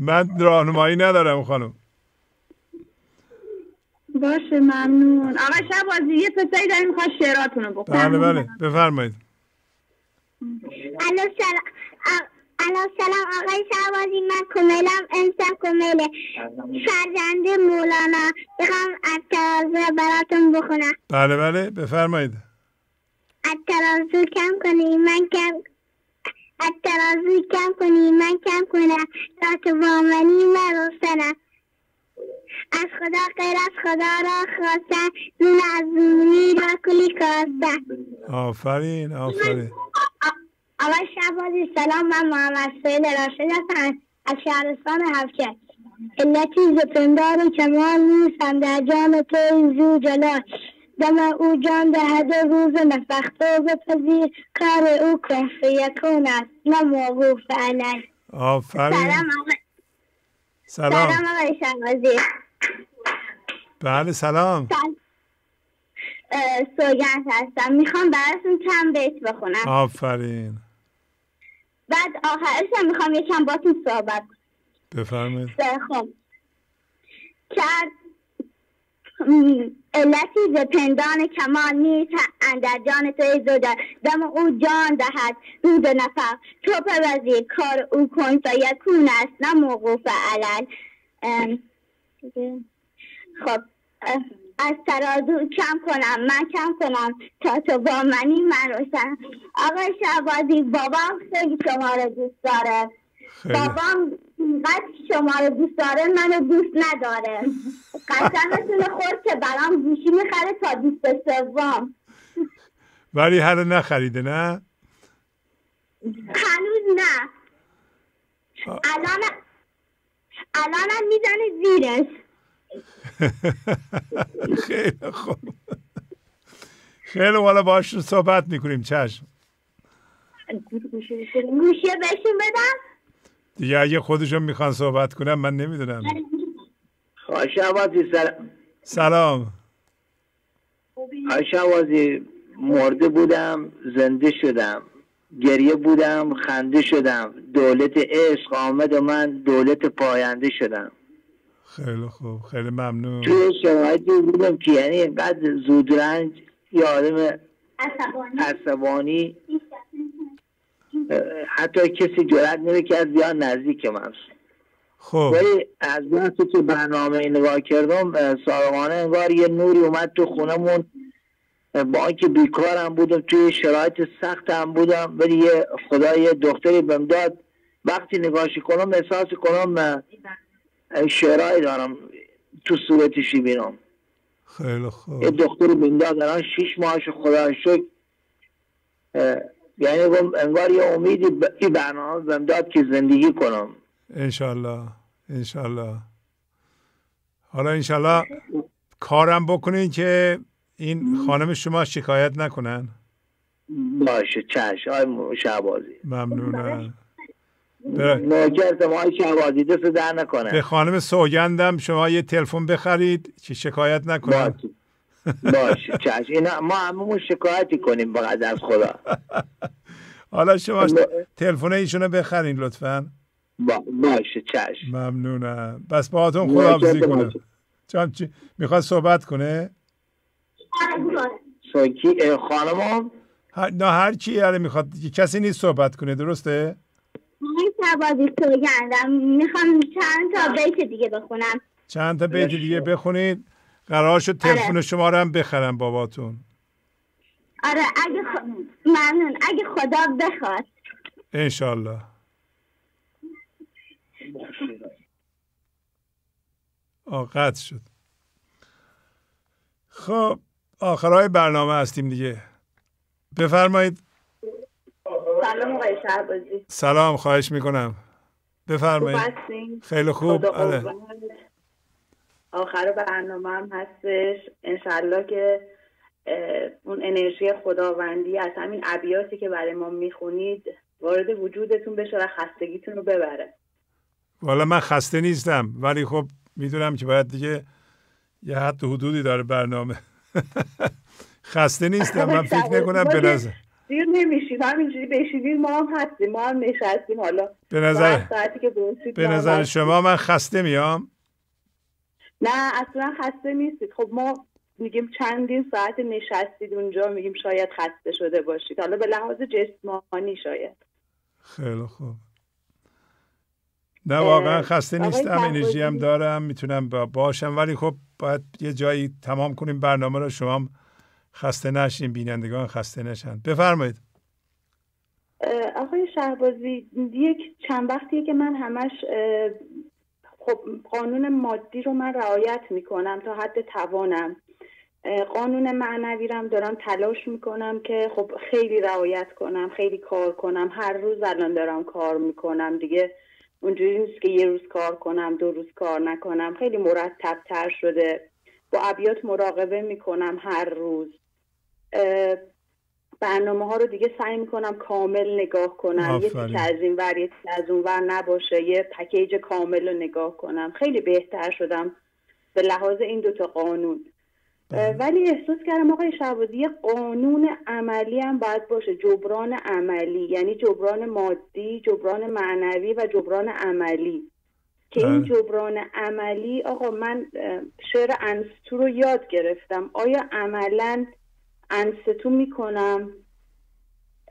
من راهنمایی ندارم خانم. باشه ممنون. آقا شب بازی. یه پسری داریم می‌خواد شعراتون رو بخون بله بله. بفرمایید. الو سلام. الو سلام. آقای شهبازی من کملم انسان کمله فرزند مولانا. بخوام از ترازو براتون بخونم. بله بله. بفرمایید. از ترازو کم کنی. من کم از ترازو کم کنی من کم کنم. رات وامنی من روشنم از خدا غیر از خدا را خواستن نون از نونی را کلی کاستن آفرین آفرین. آقای شهبازی سلام من محمد سید راشد هستم. از شهرستان هفشه علتی زپندار کمال نیستم در جان تو زو جلال. دم او جان دهد روز نفخت و بپذیر. کار او کن فیکون است نه موقوف علی آفرین. سلام آقای سلام. سلام آقای شهبازی. بله سلام. سوگند هستم. می‌خوام براتون چند بیت بخونم. آفرین. بعد آخرش هم می‌خوام یکم باتون صحبت بفرمایید. خب. کرد علتی ز پندان کمال نیست اندر جان تو ای دم او جان دهد رود و نفق تو پوزیر کار او کن فیکون است نه موقوف علل. خب از ترازو کم کنم من کم کنم تا تو با منی من روشن. آقای شهبازی بابام خیلی شما رو دوست داره. بابام اینقدر شما رو دوست داره منو دوست نداره. قسمتون خورد که برام گوشی می‌خره تا دوست سوم. ولی هر نخریده نه؟ هنوز نه. الان الانم می‌زنه زیرش. خیلی خوب. خیلی والا باش صحبت می‌کنیم چشم. گوشی بهشون بدم. دیگه اگه خودشون می‌خوان صحبت کنم من نمی‌دونم. آشوازی سر... سلام. آشوازی مرده بودم زنده شدم. گریه بودم خنده شدم. دولت عشق آمد و من دولت پاینده شدم. خیلی خوب خیلی ممنون. توی شرایطی بودم که یعنی اینقدر زودرنج یه آدم عصبانی. حتی کسی جرأت نمی‌کرد یا نزدیک من خب. ولی از بحثی که برنامه نگاه کردم صادقانه انگار یه نوری اومد تو خونمون. با اینکه بیکارم بودم توی شرایط سختم بودم ولی یه خدا یه دختری بهم داد. وقتی نگاهش کنم احساس کنم شعرهایی دارم تو صورتش بینم خیلی خوب. یه دختری بهم داد الان شیش ماهش خدا شکر. یعنی گم- انگار یه امیدی به این برنامه بهم داد که زندگی کنم. انشالله انشالله. حالا انشالله کارم بکنین که این خانم شما شکایت نکنن. باشه چشم. آی شعبازی ممنونم. به, نوکرتم آی شعبازی دست در نکنه. به خانم سوگندم شما یه تلفن بخرید که شکایت نکنن. باشه. چشم. اینا ما هممون شکایتی کنیم فقط از خدا. حالا شما تلفن ایشونو بخرین لطفا. با- باشه چشم. ممنونم. بس باهاتون خداحافظی نوکرتم کنم. جان چی می‌خواد صحبت کنه؟ سوکی اه، خانمم؟ هر... نه هر کی یعنی می‌خواد. کسی نیست صحبت کنه درسته؟ می‌خوام چند تا بیت دیگه بخونم. چند تا بیت دیگه بخونید. قرار شد تلفن شما رو هم بخرم باباتون. آره اگه خ... ممنون. اگه خدا بخواد. انشالله قطع شد. خب آخرای برنامه هستیم دیگه. بفرمایید. سلام آقای شهبازی. سلام خواهش می‌کنم. بفرمایید؟ خیلی خوب. آره. آخر برنامه هم هستش. انشالله که اون انرژی خداوندی از همین ابیاتی که برای ما می‌خونید وارد وجودتون بشه و خستگیتون رو ببره. والا من خسته نیستم ولی خب می‌دونم که باید دیگه یه حد حدودی داره برنامه. خسته نیستم من فکر نکنم به نظر دیر نمیشیم همینجوری بشینیم ما هم هستیم ما هم نشستیم. حالا به نظر- بعد ساعتی که برسید به نظر. شما من خسته میام. نه اصلا خسته نیستید. خب ما میگیم چندین ساعت نشستید اونجا میگیم شاید خسته شده باشید. حالا به لحاظ جسمانی شاید. خیلی خوب. نه واقعا خسته نیستم. انرژی هم. دارم می‌تونم با- باشم. ولی خب باید یه جایی تمام کنیم برنامه رو. شما خسته نشین بینندگان خسته نشن. بفرمایید. آقای شهبازی یک چند وقتیه که من همش خب قانون مادی رو من رعایت می‌کنم تا حد توانم. قانون معنوی رو دارم تلاش می‌کنم که خب خیلی رعایت کنم خیلی کار کنم. هر روز الان دارم کار می‌کنم دیگه. اونجوری نیست که یه روز کار کنم دو روز کار نکنم. خیلی مرتب تر شده. با ابیات مراقبه می‌کنم هر روز. برنامه ها رو دیگه سعی می‌کنم کامل نگاه کنم. یه که از این ور یه از اون ور نباشه. یه پکیج کامل رو نگاه کنم. خیلی بهتر شدم به لحاظ این دوتا قانون. بله. ولی احساس کردم آقای شعبازی یه قانون عملی هم باید باشه. جبران عملی یعنی جبران مادی جبران معنوی و جبران عملی. که این بله. جبران عملی آقا من شعر انستو رو یاد گرفتم. آیا عملا انستو می‌کنم.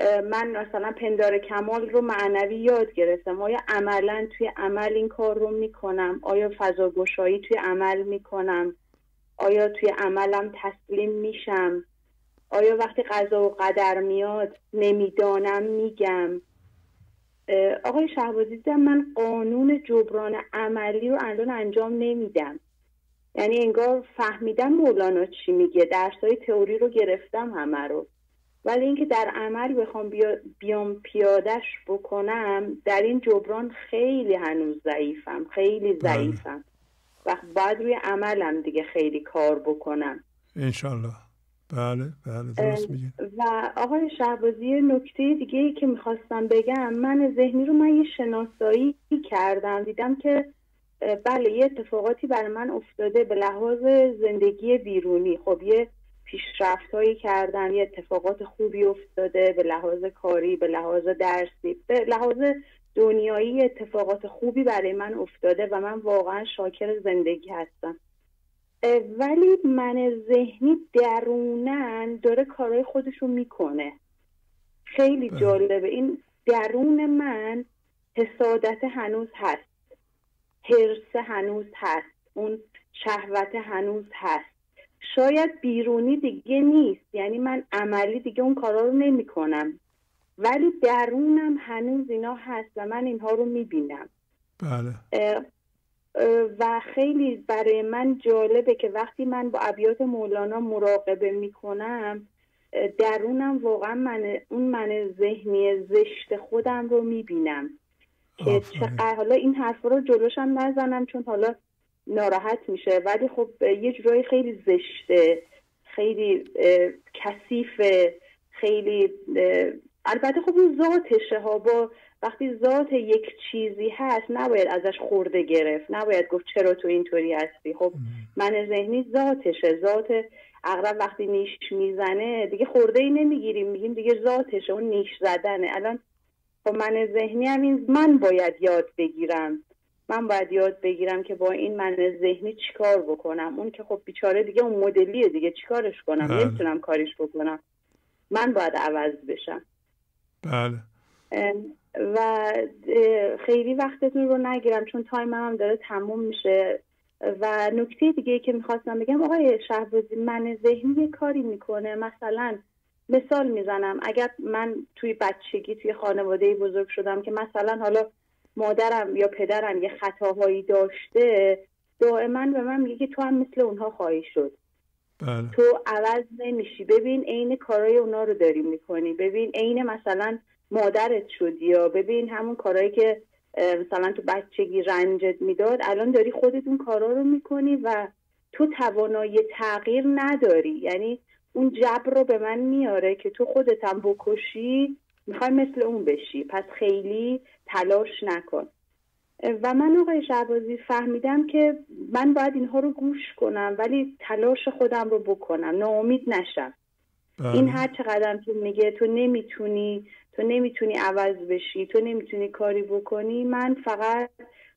من مثلا پندار کمال رو معنوی یاد گرفتم. آیا عملا توی عمل این کار رو می‌کنم؟ آیا فضا گشایی توی عمل می‌کنم؟ آیا توی عملم تسلیم میشم؟ آیا وقتی قضا و قدر میاد نمی‌دانم میگم؟ آقای شهبازی من قانون جبران عملی رو الان انجام نمیدم. یعنی انگار فهمیدم مولانا چی میگه. درسای تئوری رو گرفتم همه رو. ولی اینکه در عمل بخوام بیام پیادش بکنم در این جبران خیلی هنوز ضعیفم خیلی بله. ضعیفم. و باید روی عملم دیگه خیلی کار بکنم. انشالله بله بله درست میگه و آقای شهبازی نکته دیگه ای که می‌خواستم بگم من ذهنی رو من یه شناسایی کردم. دیدم که بله یه اتفاقاتی برای من افتاده به لحاظ زندگی بیرونی. خب یه پیشرفت هایی کردم یه اتفاقات خوبی افتاده به لحاظ کاری به لحاظ درسی به لحاظ دنیایی اتفاقات خوبی برای من افتاده و من واقعا شاکر زندگی هستم. ولی من ذهنی درونن داره کارهای خودشو می‌کنه. خیلی بله. جالبه. این درون من حسادت هنوز هست. حرس هنوز هست اون شهوت هنوز هست. شاید بیرونی دیگه نیست یعنی من عملی دیگه اون کارا رو نمی کنم ولی درونم هنوز اینا هست و من اینها رو می‌بینم. بله. و خیلی برای من جالبه که وقتی من با ابیات مولانا مراقبه می‌کنم درونم واقعا من اون من ذهنی زشت خودم رو می‌بینم. که چقدر حالا این حرف رو جلوشم نزنم چون حالا ناراحت میشه. ولی خب یه جورایی خیلی زشته خیلی کثیفه خیلی البته خب اون ذاتشه ها. با وقتی ذات یک چیزی هست نباید ازش خورده گرفت. نباید گفت چرا تو اینطوری هستی. خب من ذهنی ذاتشه. ذات اغرب وقتی نیش می‌زنه دیگه خورده ای نمی‌گیریم. میگیم دیگه ذاتشه. اون نیش زدنه. الان خب من ذهنی هم این من باید یاد بگیرم. من باید یاد بگیرم که با این من ذهنی چیکار بکنم. اون که خب بیچاره دیگه اون مدلیه دیگه چیکارش کنم؟ بله. نمی‌تونم کاریش بکنم. من باید عوض بشم. بله. و خیلی وقتتون رو نگیرم چون تایم هم داره تموم میشه. و نکته دیگه که می‌خواستم بگم آقای شهبازی من ذهنی کاری می‌کنه. مثلا مثال می‌زنم. اگر من توی بچگی توی خانواده بزرگ شدم که مثلا حالا مادرم یا پدرم یه خطاهایی داشته دائما به من میگه که تو هم مثل اونها خواهی شد. بله. تو عوض نمیشی. ببین عین کارای اونا رو داری می‌کنی. ببین عین مثلا مادرت شدی یا ببین همون کارهایی که مثلا تو بچگی رنجت می‌داد. الان داری خودت اون کارا رو می‌کنی و تو توانایی تغییر نداری. یعنی اون جبر رو به من میاره که تو خودت هم بکشی می‌خوای مثل اون بشی. پس خیلی تلاش نکن. و من آقای شعبازی فهمیدم که من باید اینها رو گوش کنم ولی تلاش خودم رو بکنم. ناامید نشم. بله. این هر چقدر تو میگه تو نمی‌تونی تو نمی‌تونی عوض بشی تو نمی‌تونی کاری بکنی من فقط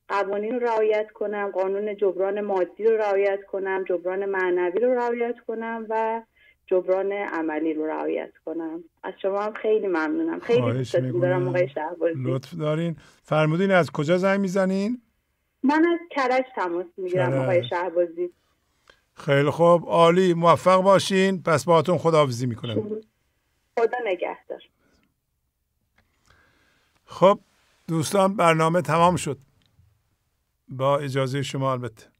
قوانین رو رعایت کنم قانون جبران مادی رو رعایت کنم جبران معنوی رو رعایت کنم و جبران عملی رو رعایت کنم. از شما هم خیلی ممنونم. خیلی دوستتون دارم آقای شهبازی. لطف دارین. فرمودین از کجا زنگ می‌زنین؟ من از کرج تماس می‌گیرم آقای شهبازی. خیلی خوب. عالی. موفق باشین. پس باهاتون خداحافظی می‌کنم. خدا نگهدار. خب دوستان برنامه تمام شد. با اجازه شما البته.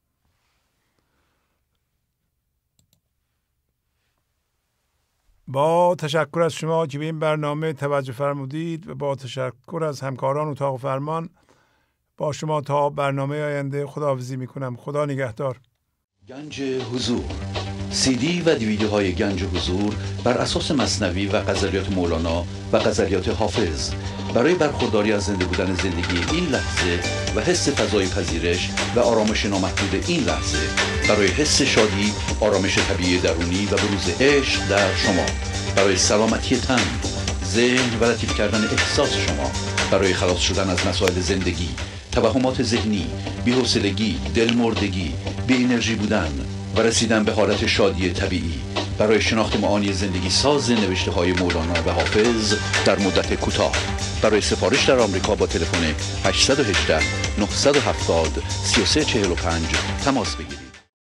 با تشکر از شما که به این برنامه توجه فرمودید و با تشکر از همکاران اتاق فرمان با شما تا برنامه آینده خداحافظی می‌کنم. خدا نگهدار. گنج حضور. سی دی و دیویدیو های گنج حضور بر اساس مصنوی و غزلیات مولانا و غزلیات حافظ. برای برخورداری از زنده بودن زندگی این لحظه و حس فضای پذیرش و آرامش نامحدود این لحظه برای حس شادی آرامش طبیعی درونی و بروز عشق در شما. برای سلامتی تن ذهن و لطیف کردن احساس شما. برای خلاص شدن از مسائل زندگی توهمات ذهنی بی‌حوصلگی دلمردگی بی انرژی بودن. و رسیدن به حالت شادی طبیعی. برای شناخت معانی زندگی ساز نوشته های مولانا و حافظ در مدت کوتاه. برای سفارش در آمریکا با تلفن 818 970 3345 تماس بگیرید.